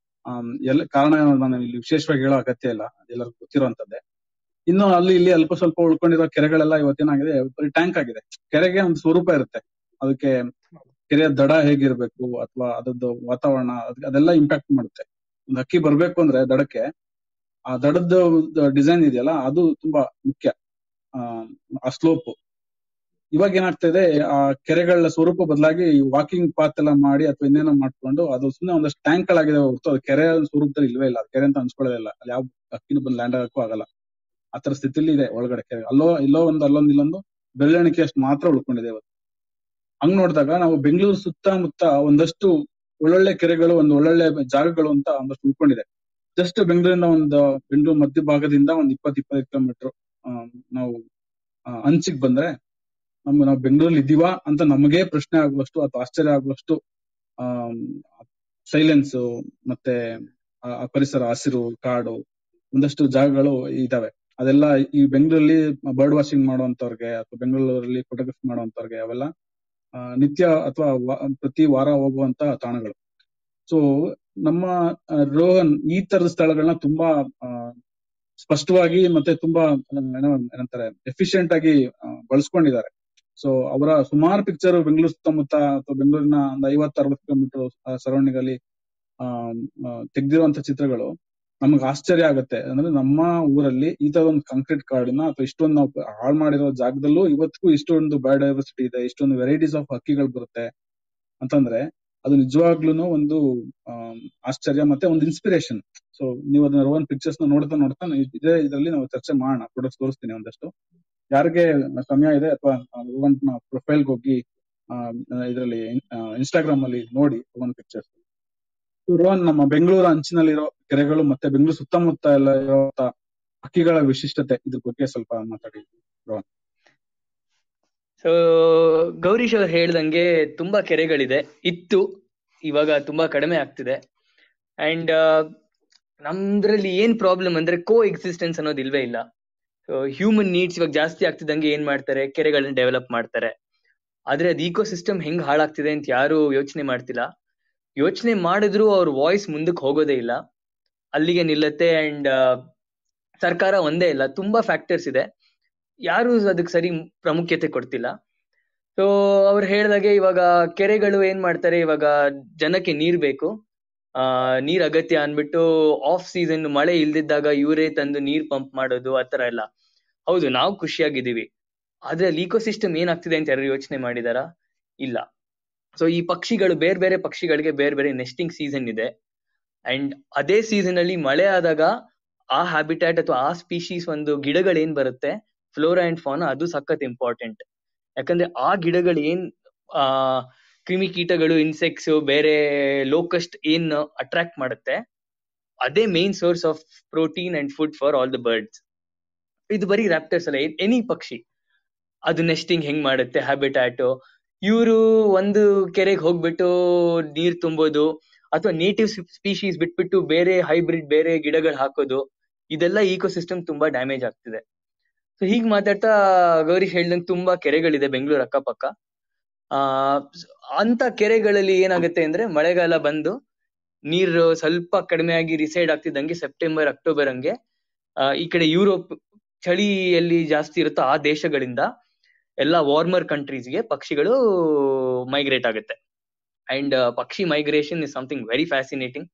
ಎಲ್ಲ ಕಾರಣ ನಾನು ಇಲ್ಲಿ ವಿಶೇಷವಾಗಿ ಹೇಳೋ ಅಗತ್ಯ ಇಲ್ಲ. ಎಲ್ಲರಿಗೂ ಗೊತ್ತಿರುವಂತದ್ದೇ. ಇನ್ನು ಅಲ್ಲಿ ಇಲ್ಲಿ ಅಲ್ಪ ಸ್ವಲ್ಪ ಉಳ್ಕೊಂಡಿರೋ ಕೆರೆಗಳೆಲ್ಲ ಇವತ್ತೇನಾಗಿದೆ, ಬರೀ ಟ್ಯಾಂಕ್ ಆಗಿದೆ. ಕೆರೆಗೆ ಒಂದು ಸ್ವರೂಪ ಇರುತ್ತೆ. ಅದಕ್ಕೆ ಕೆರೆಯ ದಡ ಹೇಗಿರ್ಬೇಕು, ಅಥವಾ ಅದರದ್ದು ವಾತಾವರಣ, ಅದ್- ಅದೆಲ್ಲ ಇಂಪ್ಯಾಕ್ಟ್ ಮಾಡುತ್ತೆ. ಒಂದು ಅಕ್ಕಿ ಬರ್ಬೇಕು ಅಂದ್ರೆ ದಡಕ್ಕೆ ಆ ದಡದ ಡಿಸೈನ್ ಇದೆಯಲ್ಲ ಅದು ತುಂಬಾ ಮುಖ್ಯ. ಆ, ಸ್ಲೋಪ್ ಇವಾಗ ಏನಾಗ್ತಾ ಇದೆ ಆ ಕೆರೆಗಳ ಸ್ವರೂಪ ಬದಲಾಗಿ ವಾಕಿಂಗ್ ಪಾತ್ ಎಲ್ಲ ಮಾಡಿ ಅಥವಾ ಇನ್ನೇನೋ ಮಾಡ್ಕೊಂಡು ಅದು ಸುಮ್ಮನೆ ಒಂದಷ್ಟು ಟ್ಯಾಂಕ್ ಗಳಾಗಿದೆ ಹೊರತು ಅದು ಕೆರೆ ಸ್ವರೂಪದಲ್ಲಿ ಇಲ್ವೇ ಇಲ್ಲ. ಕೆರೆ ಅಂತ ಅನ್ಸ್ಕೊಳ್ಳೋದೇ ಇಲ್ಲ. ಅಲ್ಲಿ ಯಾವ ಹಕ್ಕಿನೂ ಬಂದು ಲ್ಯಾಂಡ್ ಆಗಕ್ಕೂ ಆಗಲ್ಲ. ಆತರ ತರ ಸ್ಥಿತಿಲಿ ಇದೆ ಒಳಗಡೆ ಕೆರೆ ಅಲ್ಲೋ ಇಲ್ಲೋ ಒಂದು ಅಲ್ಲೊಂದು ಇಲ್ಲೊಂದು ಬೆರಳೆಣಿಕೆ ಅಷ್ಟು ಮಾತ್ರ ಉಳ್ಕೊಂಡಿದೆ ಇವತ್ತು. ಹಂಗ್ ನೋಡಿದಾಗ ನಾವು ಬೆಂಗಳೂರು ಸುತ್ತಮುತ್ತ ಒಂದಷ್ಟು ಒಳ್ಳೊಳ್ಳೆ ಕೆರೆಗಳು, ಒಂದು ಒಳ್ಳೊಳ್ಳೆ ಜಾಗಗಳು ಅಂತ ಒಂದಷ್ಟು ಉಳ್ಕೊಂಡಿದೆ ಜಸ್ಟ್ ಬೆಂಗಳೂರಿನ ಒಂದು ಬೆಂಗಳೂರು ಮಧ್ಯ ಭಾಗದಿಂದ ಒಂದು ಇಪ್ಪತ್ ಇಪ್ಪತ್ತೈದು ಕಿಲೋಮೀಟರ್ ನಾವು ಅಂಚಿಗೆ ಬಂದ್ರೆ ನಮ್ಗೆ ನಾವು ಬೆಂಗಳೂರಲ್ಲಿ ಇದೀವಾ ಅಂತ ನಮಗೆ ಪ್ರಶ್ನೆ ಆಗುವಷ್ಟು ಅಥವಾ ಆಶ್ಚರ್ಯ ಆಗುವಷ್ಟು, ಆ ಸೈಲೆನ್ಸ್ ಮತ್ತೆ, ಆ ಪರಿಸರ, ಹಸಿರು, ಕಾಡು ಒಂದಷ್ಟು ಜಾಗಗಳು ಇದಾವೆ. ಅದೆಲ್ಲ ಈ ಬೆಂಗಳೂರಲ್ಲಿ ಬರ್ಡ್ ವಾಚಿಂಗ್ ಮಾಡುವಂತವ್ರಿಗೆ ಅಥವಾ ಬೆಂಗಳೂರಲ್ಲಿ ಫೋಟೋಗ್ರಫಿ ಮಾಡುವಂತವ್ರಿಗೆ ಅವೆಲ್ಲ ನಿತ್ಯ ಅಥವಾ ಪ್ರತಿ ವಾರ ಹೋಗುವಂತ ತಾಣಗಳು. ಸೊ ನಮ್ಮ ರೋಹನ್ ಈ ತರದ ಸ್ಥಳಗಳನ್ನ ತುಂಬಾ ಸ್ಪಷ್ಟವಾಗಿ ಮತ್ತೆ ತುಂಬಾ ಏನೋ ಏನಂತಾರೆ ಎಫಿಷಿಯಂಟ್ ಆಗಿ ಬಳಸ್ಕೊಂಡಿದ್ದಾರೆ. ಸೊ ಅವರ ಸುಮಾರು ಪಿಕ್ಚರ್ ಬೆಂಗಳೂರು ಸುತ್ತಮುತ್ತ ಅಥವಾ ಬೆಂಗಳೂರಿನ ಒಂದು ಐವತ್ತು, ಅರವತ್ತು ಕಿಲೋಮೀಟರ್ ಸರೌಂಡಿಂಗ್ ಅಲ್ಲಿ ತೆಗ್ದಿರುವಂತ ಚಿತ್ರಗಳು. ನಮ್ಗೆ ಆಶ್ಚರ್ಯ ಆಗುತ್ತೆ. ಅಂದ್ರೆ ನಮ್ಮ ಊರಲ್ಲಿ ಈ ತರ ಒಂದು ಕಾಂಕ್ರೀಟ್ ಕಾಡಿನ ಅಥವಾ ಇಷ್ಟೊಂದು ನಾವು ಹಾಳು ಮಾಡಿರೋ ಜಾಗದಲ್ಲೂ ಇವತ್ತಿಗೂ ಇಷ್ಟೊಂದು ಬಯೋಡೈವರ್ಸಿಟಿ ಇದೆ, ಇಷ್ಟೊಂದು ವೆರೈಟೀಸ್ ಆಫ್ ಹಕ್ಕಿಗಳು ಬರುತ್ತೆ ಅಂತಂದ್ರೆ ಅದು ನಿಜವಾಗ್ಲೂ ಒಂದು ಆಶ್ಚರ್ಯ ಮತ್ತೆ ಒಂದು ಇನ್ಸ್ಪಿರೇಷನ್ ಸೊ ನೀವು ಅದನ್ನ ರೋನ್ ಪಿಕ್ಚರ್ಸ್ ನೋಡ್ತಾ ನೋಡ್ತಾ ಇದೇ ಇದರಲ್ಲಿ ನಾವು ಚರ್ಚೆ ಮಾಡೋಣ. ಫೋಟೋಸ್ ತೋರಿಸ್ತೀನಿ ಒಂದಷ್ಟು. ಯಾರಿಗೆ ಸಮಯ ಇದೆ ಅಥವಾ ರೋವನ್ ಪ್ರೊಫೈಲ್ಗೆ ಹೋಗಿ ಇದರಲ್ಲಿ ಇನ್ಸ್ಟಾಗ್ರಾಮ್ ಅಲ್ಲಿ ನೋಡಿ ರೋಹನ್ ಪಿಕ್ಚರ್ಸ್ ರೋಹನ್ ನಮ್ಮ ಬೆಂಗಳೂರು ಅಂಚಿನಲ್ಲಿರೋ ಕೆರೆಗಳು ಮತ್ತೆ ಬೆಂಗಳೂರು ಸುತ್ತಮುತ್ತ ಎಲ್ಲ ಇರುವಂತ ಹಕ್ಕಿಗಳ ವಿಶಿಷ್ಟತೆ ಇದ್ರ ಬಗ್ಗೆ ಸ್ವಲ್ಪ ಮಾತಾಡಿ ರೋಹನ್.
ಸೊ ಗೌರೀಶ್ ಅವ್ರು ಹೇಳ್ದಂಗೆ ತುಂಬಾ ಕೆರೆಗಳಿದೆ. ಇತ್ತು, ಇವಾಗ ತುಂಬಾ ಕಡಿಮೆ ಆಗ್ತಿದೆ. ಅಂಡ್ ನಮ್ದ್ರಲ್ಲಿ ಏನ್ ಪ್ರಾಬ್ಲಮ್ ಅಂದ್ರೆ ಕೋ ಎಕ್ಸಿಸ್ಟೆನ್ಸ್ ಅನ್ನೋದು ಇಲ್ವೇ ಇಲ್ಲ. ಹ್ಯೂಮನ್ ನೀಡ್ಸ್ ಇವಾಗ ಜಾಸ್ತಿ ಆಗ್ತಿದ್ದಂಗೆ ಏನ್ ಮಾಡ್ತಾರೆ? ಕೆರೆಗಳನ್ನ ಡೆವಲಪ್ ಮಾಡ್ತಾರೆ. ಆದ್ರೆ ಅದು ಇಕೋ ಸಿಸ್ಟಮ್ ಹೆಂಗ್ ಹಾಳಾಗ್ತಿದೆ ಅಂತ ಯಾರು ಯೋಚನೆ ಮಾಡ್ತಿಲ್ಲ. ಯೋಚನೆ ಮಾಡಿದ್ರು ಅವ್ರ ವಾಯ್ಸ್ ಮುಂದಕ್ಕೆ ಹೋಗೋದೇ ಇಲ್ಲ. ಅಲ್ಲಿಗೆ ನಿಲ್ಲತ್ತೆ ಅಂಡ್ ಸರ್ಕಾರ ಒಂದೇ ಇಲ್ಲ, ತುಂಬಾ ಫ್ಯಾಕ್ಟರ್ಸ್ ಇದೆ. ಯಾರು ಅದಕ್ಕೆ ಸರಿ ಪ್ರಾಮುಖ್ಯತೆ ಕೊಡ್ತಿಲ್ಲ. ಸೊ ಅವ್ರು ಹೇಳ್ದಾಗೆ ಇವಾಗ ಕೆರೆಗಳು ಏನ್ ಮಾಡ್ತಾರೆ, ಇವಾಗ ಜನಕ್ಕೆ ನೀರ್ ಬೇಕು. ಆ, ನೀರ್ ಅಗತ್ಯ ಅನ್ಬಿಟ್ಟು ಆಫ್ ಸೀಸನ್ ಮಳೆ ಇಲ್ದಿದ್ದಾಗ ಇವರೇ ತಂದು ನೀರ್ ಪಂಪ್ ಮಾಡೋದು ಆತರ ಎಲ್ಲ. ಹೌದು, ನಾವು ಖುಷಿಯಾಗಿದ್ದೀವಿ. ಆದ್ರೆ ಅಲ್ಲಿ ಇಕೋ ಸಿಸ್ಟಮ್ ಏನಾಗ್ತಿದೆ ಅಂತ ಯಾರು ಯೋಚನೆ ಮಾಡಿದಾರ? ಇಲ್ಲ. ಸೊ ಈ ಪಕ್ಷಿಗಳು ಬೇರೆ ಬೇರೆ ಪಕ್ಷಿಗಳಿಗೆ ಬೇರೆ ಬೇರೆ ನೆಸ್ಟಿಂಗ್ ಸೀಸನ್ ಇದೆ. ಅಂಡ್ ಅದೇ ಸೀಸನ್ ಅಲ್ಲಿ ಮಳೆ ಆದಾಗ ಆ ಹ್ಯಾಬಿಟ್ಯಾಟ್ ಅಥವಾ ಆ ಸ್ಪೀಶೀಸ್ ಒಂದು ಗಿಡಗಳು ಏನ್ ಬರುತ್ತೆ? ಫ್ಲೋರಾ ಅಂಡ್ ಫಾನ ಅದು ಸಖತ್ ಇಂಪಾರ್ಟೆಂಟ್ ಯಾಕಂದ್ರೆ ಆ ಗಿಡಗಳು ಏನ್, ಆ ಕ್ರಿಮಿಕೀಟಗಳು ಇನ್ಸೆಕ್ಟ್ಸ್ ಬೇರೆ ಲೋಕಸ್ಟ್ ಏನ್ ಅಟ್ರಾಕ್ಟ್ ಮಾಡುತ್ತೆ? ಅದೇ main source of protein and food for all the birds ಇದು ಬರೀ ರ್ಯಾಪ್ಟರ್ಸ್ ಅಲ್ಲ ಎನಿ ಪಕ್ಷಿ. ಅದು ನೆಸ್ಟಿಂಗ್ ಹೆಂಗ್ ಮಾಡುತ್ತೆ? ಹ್ಯಾಬಿಟ್ಯಾಟ್ ಇವರು ಒಂದು ಕೆರೆಗೆ ಹೋಗ್ಬಿಟ್ಟು ನೀರ್ ತುಂಬೋದು ಅಥವಾ ನೇಟಿವ್ ಸ್ಪೀಶೀಸ್ ಬಿಟ್ಬಿಟ್ಟು ಬೇರೆ ಹೈಬ್ರಿಡ್ ಬೇರೆ ಗಿಡಗಳು ಹಾಕೋದು, ಇದೆಲ್ಲ ಈಕೋ ಸಿಸ್ಟಮ್ ತುಂಬಾ ಡ್ಯಾಮೇಜ್ ಆಗ್ತಿದೆ. ಸೊ ಹೀಗ್ ಮಾತಾಡ್ತಾ ಗೌರಿ ಹೇಳ್ದಂಗೆ ತುಂಬಾ ಕೆರೆಗಳಿದೆ ಬೆಂಗಳೂರು ಅಕ್ಕಪಕ್ಕ. ಆ ಅಂತ ಕೆರೆಗಳಲ್ಲಿ ಏನಾಗುತ್ತೆ ಅಂದ್ರೆ ಮಳೆಗಾಲ ಬಂದು ನೀರು ಸ್ವಲ್ಪ ಕಡಿಮೆ ಆಗಿ ರಿಸೈಡ್ ಆಗ್ತಿದ್ದಂಗೆ ಸೆಪ್ಟೆಂಬರ್, ಅಕ್ಟೋಬರ್ ಹಂಗೆ ಈ ಕಡೆ ಯುರೋಪ್ ಚಳಿಯಲ್ಲಿ ಜಾಸ್ತಿ ಇರುತ್ತೋ ಆ ದೇಶಗಳಿಂದ ಎಲ್ಲ ವಾರ್ಮರ್ ಕಂಟ್ರೀಸ್ಗೆ ಪಕ್ಷಿಗಳು ಮೈಗ್ರೇಟ್ ಆಗುತ್ತೆ. ಅಂಡ್ ಪಕ್ಷಿ migration is something very fascinating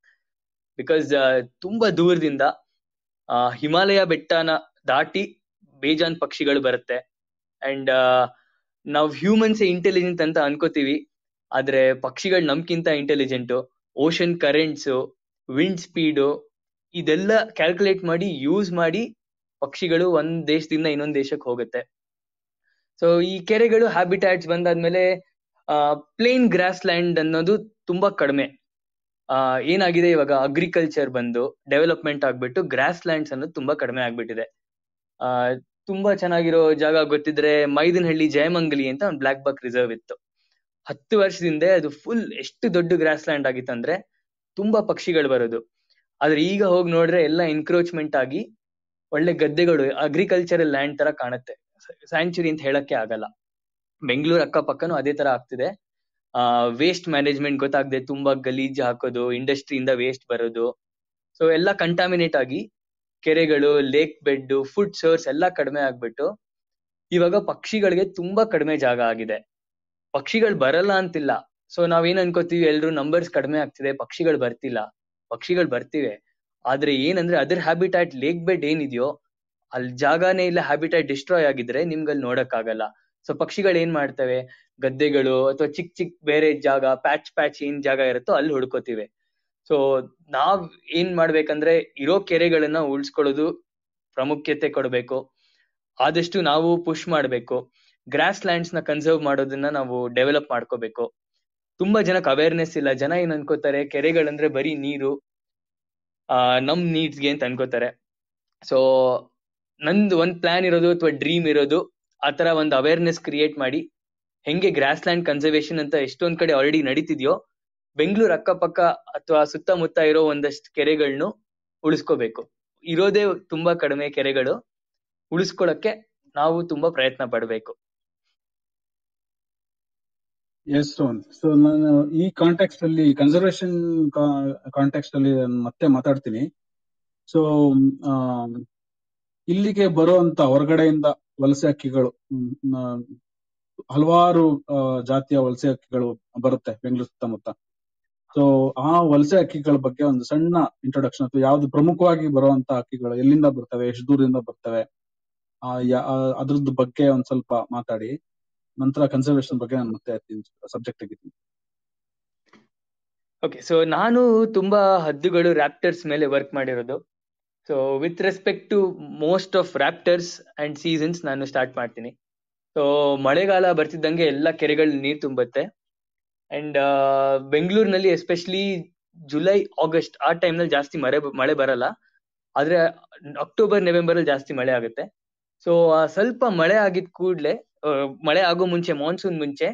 because ತುಂಬಾ ದೂರದಿಂದ ಹಿಮಾಲಯ ಬೆಟ್ಟನ ದಾಟಿ ಬೇಜಾನ್ ಪಕ್ಷಿಗಳು ಬರುತ್ತೆ. ಅಂಡ್ ನಾವು ಹ್ಯೂಮನ್ಸ್ ಇಂಟೆಲಿಜೆಂಟ್ ಅಂತ ಅನ್ಕೋತೀವಿ, ಆದ್ರೆ ಪಕ್ಷಿಗಳು ನಮ್ಕಿಂತ intelligent ocean currents wind speed ಇದೆಲ್ಲ ಕ್ಯಾಲ್ಕುಲೇಟ್ ಮಾಡಿ ಯೂಸ್ ಮಾಡಿ ಪಕ್ಷಿಗಳು ಒಂದ್ ದೇಶದಿಂದ ಇನ್ನೊಂದ್ ದೇಶಕ್ಕೆ ಹೋಗುತ್ತೆ. ಸೊ ಈ ಕೆರೆಗಳು ಹ್ಯಾಬಿಟ್ಯಾಟ್ಸ್ ಬಂದಾದ್ಮೇಲೆ ಪ್ಲೇನ್ ಗ್ರಾಸ್ ಲ್ಯಾಂಡ್ ಅನ್ನೋದು ತುಂಬಾ ಕಡಿಮೆ. ಆ, ಏನಾಗಿದೆ ಇವಾಗ? ಅಗ್ರಿಕಲ್ಚರ್ ಬಂದು ಡೆವಲಪ್ಮೆಂಟ್ ಆಗ್ಬಿಟ್ಟು ಗ್ರಾಸ್ ಲ್ಯಾಂಡ್ಸ್ ಅನ್ನೋದು ತುಂಬಾ ಕಡಿಮೆ ಆಗ್ಬಿಟ್ಟಿದೆ. ಆ, ತುಂಬಾ ಚೆನ್ನಾಗಿರೋ ಜಾಗ ಗೊತ್ತಿದ್ರೆ, ಮೈದನಹಳ್ಳಿ, ಜಯಮಂಗಲಿ ಅಂತ ಒಂದು ಬ್ಲಾಕ್ ಬಕ್ ರಿಸರ್ವ್ ಇತ್ತು. ಹತ್ತು ವರ್ಷದಿಂದ ಅದು ಫುಲ್ ಎಷ್ಟು ದೊಡ್ಡ ಗ್ರಾಸ್ ಲ್ಯಾಂಡ್ ಆಗಿತ್ತು ಅಂದ್ರೆ, ತುಂಬಾ ಪಕ್ಷಿಗಳು ಬರೋದು. ಆದ್ರೆ ಈಗ ಹೋಗಿ ನೋಡ್ರೆ ಎಲ್ಲ ಎನ್ಕ್ರೋಚ್ಮೆಂಟ್ ಆಗಿ, ಒಳ್ಳೆ ಗದ್ದೆಗಳು ಅಗ್ರಿಕಲ್ಚರಲ್ ಲ್ಯಾಂಡ್ ತರ ಕಾಣುತ್ತೆ. ಸ್ಯಾಂಚುರಿ ಅಂತ ಹೇಳಕ್ಕೆ ಆಗಲ್ಲ. ಬೆಂಗಳೂರು ಅಕ್ಕಪಕ್ಕನೂ ಅದೇ ತರ ಆಗ್ತಿದೆ. ಆ ವೇಸ್ಟ್ ಮ್ಯಾನೇಜ್ಮೆಂಟ್ ಗೊತ್ತಾಗದೆ ತುಂಬಾ ಗಲೀಜು ಹಾಕೋದು ಇಂಡಸ್ಟ್ರಿಯಿಂದ ವೇಸ್ಟ್ ಬರೋದು. ಸೊ ಎಲ್ಲ ಕಂಟಾಮಿನೇಟ್ ಆಗಿ ಕೆರೆಗಳು ಲೇಕ್ ಬೆಡ್ ಫುಡ್ ಸೋರ್ಸ್ ಎಲ್ಲ ಕಡಿಮೆ ಆಗ್ಬಿಟ್ಟು ಇವಾಗ ಪಕ್ಷಿಗಳಿಗೆ ತುಂಬಾ ಕಡಿಮೆ ಜಾಗ ಆಗಿದೆ. ಪಕ್ಷಿಗಳು ಬರಲ್ಲ ಅಂತಿಲ್ಲ. ಸೊ ನಾವೇನ್ ಅನ್ಕೋತೀವಿ, ಎಲ್ರು ನಂಬರ್ಸ್ ಕಡಿಮೆ ಆಗ್ತಿದೆ, ಪಕ್ಷಿಗಳು ಬರ್ತಿಲ್ಲ. ಪಕ್ಷಿಗಳು ಬರ್ತಿವೆ. ಆದ್ರೆ ಏನಂದ್ರೆ, ಅದರ ಹ್ಯಾಬಿಟ್ಯಾಟ್ ಲೇಕ್ ಬೆಡ್ ಏನಿದೆಯೋ ಅಲ್ಲಿ ಜಾಗನೇ ಇಲ್ಲ ಹ್ಯಾಬಿಟೈಟ್ ಡಿಸ್ಟ್ರಾಯ್ ಆಗಿದ್ರೆ ನಿಮ್ಗೆ ಅಲ್ಲಿ ನೋಡಕ್ ಆಗಲ್ಲ ಸೊ ಪಕ್ಷಿಗಳು ಏನ್ ಮಾಡ್ತವೆ? ಗದ್ದೆಗಳು ಅಥವಾ ಚಿಕ್ ಚಿಕ್ ಬೇರೆ ಜಾಗ ಪ್ಯಾಚ್ ಪ್ಯಾಚ್ ಏನ್ ಜಾಗ ಇರುತ್ತೋ ಅಲ್ಲಿ ಹುಡ್ಕೋತಿವೆ. ಸೊ ನಾವ್ ಏನ್ ಮಾಡ್ಬೇಕಂದ್ರೆ ಇರೋ ಕೆರೆಗಳನ್ನ ಉಳಿಸ್ಕೊಳ್ಳೋದು ಪ್ರಾಮುಖ್ಯತೆ ಕೊಡಬೇಕು. ಆದಷ್ಟು ನಾವು ಪುಷ್ ಮಾಡ್ಬೇಕು. ಗ್ರಾಸ್ ಲ್ಯಾಂಡ್ಸ್ನ ಕನ್ಸರ್ವ್ ಮಾಡೋದನ್ನ ನಾವು ಡೆವಲಪ್ ಮಾಡ್ಕೋಬೇಕು. ತುಂಬಾ ಜನಕ್ಕೆ ಅವೇರ್ನೆಸ್ ಇಲ್ಲ. ಜನ ಏನ್ ಅನ್ಕೋತಾರೆ? ಕೆರೆಗಳಂದ್ರೆ ಬರೀ ನೀರು, ಆ, ನಮ್ ನೀಡ್ಸ್ಗೆ ಅಂತ ಅನ್ಕೋತಾರೆ. ಸೊ ನಂದು ಒಂದು ಪ್ಲಾನ್ ಇರೋದು ಅಥವಾ ಡ್ರೀಮ್ ಇರೋದು ಆತರ ಒಂದು ಅವೇರ್ನೆಸ್ ಕ್ರಿಯೇಟ್ ಮಾಡಿ ಹೆಂಗೆ ಗ್ರಾಸ್ ಲ್ಯಾಂಡ್ ಕನ್ಸರ್ವೇಶನ್ ಅಂತ ಎಷ್ಟೊಂದ್ ಕಡೆ ಆಲ್ರೆಡಿ ನಡೀತಿದ್ಯೋ, ಬೆಂಗಳೂರು ಅಕ್ಕಪಕ್ಕ ಅಥವಾ ಸುತ್ತಮುತ್ತ ಇರೋ ಒಂದಷ್ಟು ಕೆರೆಗಳನ್ನು ಉಳಿಸ್ಕೋಬೇಕು. ಇರೋದೇ ತುಂಬಾ ಕಡಿಮೆ ಕೆರೆಗಳು, ಉಳಿಸ್ಕೊಳಕ್ಕೆ ನಾವು ತುಂಬಾ ಪ್ರಯತ್ನ ಪಡಬೇಕು.
ಎಸ್ ಸೊ ನಾನು ಈ ಕಾಂಟೆಕ್ಸ್ಟ್ ಅಲ್ಲಿ ಕನ್ಸರ್ವೇಶನ್ ಕಾಂಟೆಕ್ಸ್ಟ್ ಅಲ್ಲಿ ಮತ್ತೆ ಮಾತಾಡ್ತೀನಿ. ಸೊ ಇಲ್ಲಿಗೆ ಬರುವಂತ ಹೊರಗಡೆಯಿಂದ ವಲಸೆ ಹಕ್ಕಿಗಳು ಹಲವಾರು ಜಾತಿಯ ವಲಸೆ ಹಕ್ಕಿಗಳು ಬರುತ್ತೆ ಬೆಂಗಳೂರು ಸುತ್ತಮುತ್ತ. ಸೊ ಆ ವಲಸೆ ಹಕ್ಕಿಗಳ ಬಗ್ಗೆ ಒಂದು ಸಣ್ಣ ಇಂಟ್ರೊಡಕ್ಷನ್ ಅಥವಾ ಯಾವ್ದು ಪ್ರಮುಖವಾಗಿ ಬರುವಂತ ಹಕ್ಕಿಗಳು ಎಲ್ಲಿಂದ ಬರ್ತವೆ, ಎಷ್ಟು ದೂರದಿಂದ ಬರ್ತವೆ, ಆ ಅದ್ರದ್ದು ಬಗ್ಗೆ ಒಂದ್ ಸ್ವಲ್ಪ ಮಾತಾಡಿ. ನಂತರ ಕನ್ಸರ್ವೇಶನ್ ಬಗ್ಗೆ ನಾನು ಮತ್ತೆ ಸಬ್ಜೆಕ್ಟ್ ಆಗಿದ್ದೀನಿ
ಓಕೆ ಸೊ ನಾನು ತುಂಬಾ ಹದ್ದುಗಳು ರ್ಯಾಪ್ಟರ್ಸ್ ಮೇಲೆ ವರ್ಕ್ ಮಾಡಿರೋದು. So with respect to most of raptors and seasons ನಾನು ಸ್ಟಾರ್ಟ್ ಮಾಡ್ತೀನಿ. ಸೊ ಮಳೆಗಾಲ ಬರ್ತಿದ್ದಂಗೆ ಎಲ್ಲ ಕೆರೆಗಳು ನೀರು ತುಂಬುತ್ತೆ. ಅಂಡ್ ಬೆಂಗಳೂರಿನಲ್ಲಿ ಎಸ್ಪೆಷಲಿ ಜುಲೈ ಆಗಸ್ಟ್ ಆ ಟೈಮ್ನಲ್ಲಿ ಜಾಸ್ತಿ ಮಳೆ ಮಳೆ ಬರಲ್ಲ. ಆದ್ರೆ ಅಕ್ಟೋಬರ್ ನವೆಂಬರ್ ಅಲ್ಲಿ ಜಾಸ್ತಿ ಮಳೆ ಆಗುತ್ತೆ. ಸೊ ಸ್ವಲ್ಪ ಮಳೆ ಆಗಿದ ಕೂಡಲೇ ಮಳೆ ಆಗೋ ಮುಂಚೆ ಮಾನ್ಸೂನ್ ಮುಂಚೆ,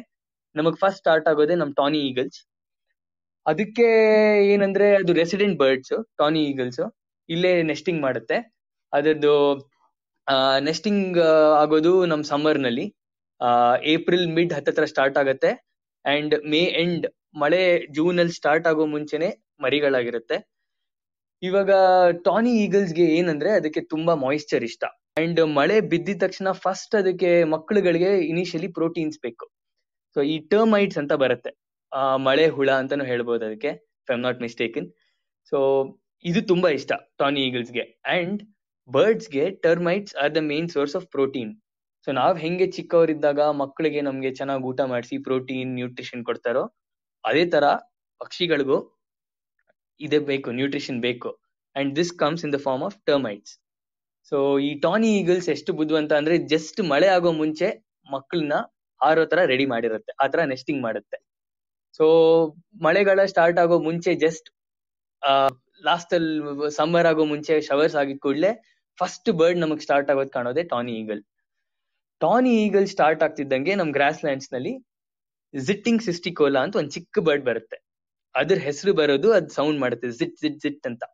ನಮಗ್ ಫಸ್ಟ್ ಸ್ಟಾರ್ಟ್ ಆಗೋದೇ ನಮ್ ಟಾನಿ ಈಗಲ್ಸ್ ಅದಕ್ಕೆ ಏನಂದ್ರೆ, ಅದು ರೆಸಿಡೆಂಟ್ ಬರ್ಡ್ಸ್ ಟಾನಿ ಈಗಲ್ಸ್ ಇಲ್ಲೇ ನೆಸ್ಟಿಂಗ್ ಮಾಡುತ್ತೆ. ಅದರದ್ದು ನೆಸ್ಟಿಂಗ್ ಆಗೋದು ನಮ್ ಸಮ್ಮರ್ನಲ್ಲಿ ಏಪ್ರಿಲ್ ಮಿಡ್ ಹತ್ತತ್ರ ಸ್ಟಾರ್ಟ್ ಆಗುತ್ತೆ. ಅಂಡ್ ಮೇ ಎಂಡ್ ಮಳೆ ಜೂನ್ ಅಲ್ಲಿ ಸ್ಟಾರ್ಟ್ ಆಗೋ ಮುಂಚೆನೆ ಮರಿಗಳಾಗಿರುತ್ತೆ. ಇವಾಗ ಟಾನಿ ಈಗಲ್ಸ್ಗೆ ಏನಂದ್ರೆ ಅದಕ್ಕೆ ತುಂಬಾ ಮಾಯಿಶ್ಚರ್ ಇಷ್ಟ. ಅಂಡ್ ಮಳೆ ಬಿದ್ದಿದ ತಕ್ಷಣ ಫಸ್ಟ್ ಅದಕ್ಕೆ ಮಕ್ಕಳುಗಳಿಗೆ ಇನಿಷಿಯಲಿ ಪ್ರೋಟೀನ್ಸ್ ಬೇಕು. ಸೊ ಈ ಟರ್ಮೈಟ್ಸ್ ಅಂತ ಬರುತ್ತೆ. ಮಳೆ ಹುಳ ಅಂತಾನು ಹೇಳ್ಬೋದು ಅದಕ್ಕೆ I am not mistaken so ಇದು ತುಂಬಾ ಇಷ್ಟ ಟಾನಿ ಈಗಲ್ಸ್ಗೆ and ಬರ್ಡ್ಸ್ಗೆ termites are the main source of protein so ನಾವ್ ಹೆಂಗೆ ಚಿಕ್ಕವರಿದ್ದಾಗ ಮಕ್ಕಳಿಗೆ ನಮ್ಗೆ ಚೆನ್ನಾಗಿ ಊಟ ಮಾಡಿಸಿ ಪ್ರೋಟೀನ್ ನ್ಯೂಟ್ರಿಷನ್ ಕೊಡ್ತಾರೋ, ಅದೇ ತರ ಪಕ್ಷಿಗಳಿಗೂ ಇದೇ ಬೇಕು ನ್ಯೂಟ್ರಿಷನ್ ಬೇಕು. And this comes in the form of termites so ಈ ಟಾನಿ ಈಗಲ್ಸ್ ಎಷ್ಟು ಬುದ್ಧಿವಂತ ಅಂದ್ರೆ ಜಸ್ಟ್ ಮಳೆ ಆಗೋ ಮುಂಚೆ ಮಕ್ಕಳನ್ನ ಹಾರೋ ತರ ರೆಡಿ ಮಾಡಿರುತ್ತೆ, ಆ ತರ ನೆಸ್ಟಿಂಗ್ ಮಾಡುತ್ತೆ. ಸೊ ಮಳೆಗಾಲ ಸ್ಟಾರ್ಟ್ ಆಗೋ ಮುಂಚೆ ಜಸ್ಟ್ ಲಾಸ್ಟ್ ಅಲ್ಲಿ ಸಮ್ಮರ್ ಆಗೋ ಮುಂಚೆ ಶವರ್ಸ್ ಆಗಿದ್ ಕೂಡಲೇ ಫಸ್ಟ್ ಬರ್ಡ್ ನಮಗ್ ಸ್ಟಾರ್ಟ್ ಆಗೋದ್ ಕಾಣೋದೇ tawny eagle tawny eagle start ಆಗ್ತಿದ್ದಂಗೆ ನಮ್ ಗ್ರಾಸ್ ಲ್ಯಾಂಡ್ಸ್ನಲ್ಲಿ ಜಿಟ್ಟಿಂಗ್ ಸಿಸ್ಟಿಕೋಲಾ ಅಂತ ಒಂದ್ ಚಿಕ್ಕ ಬರ್ಡ್ ಬರುತ್ತೆ. ಅದ್ರ ಹೆಸರು ಬರೋದು ಅದ್ ಸೌಂಡ್ ಮಾಡುತ್ತೆ ಜಿಟ್ ಜಿಟ್ ಜಿಟ್ ಅಂತ.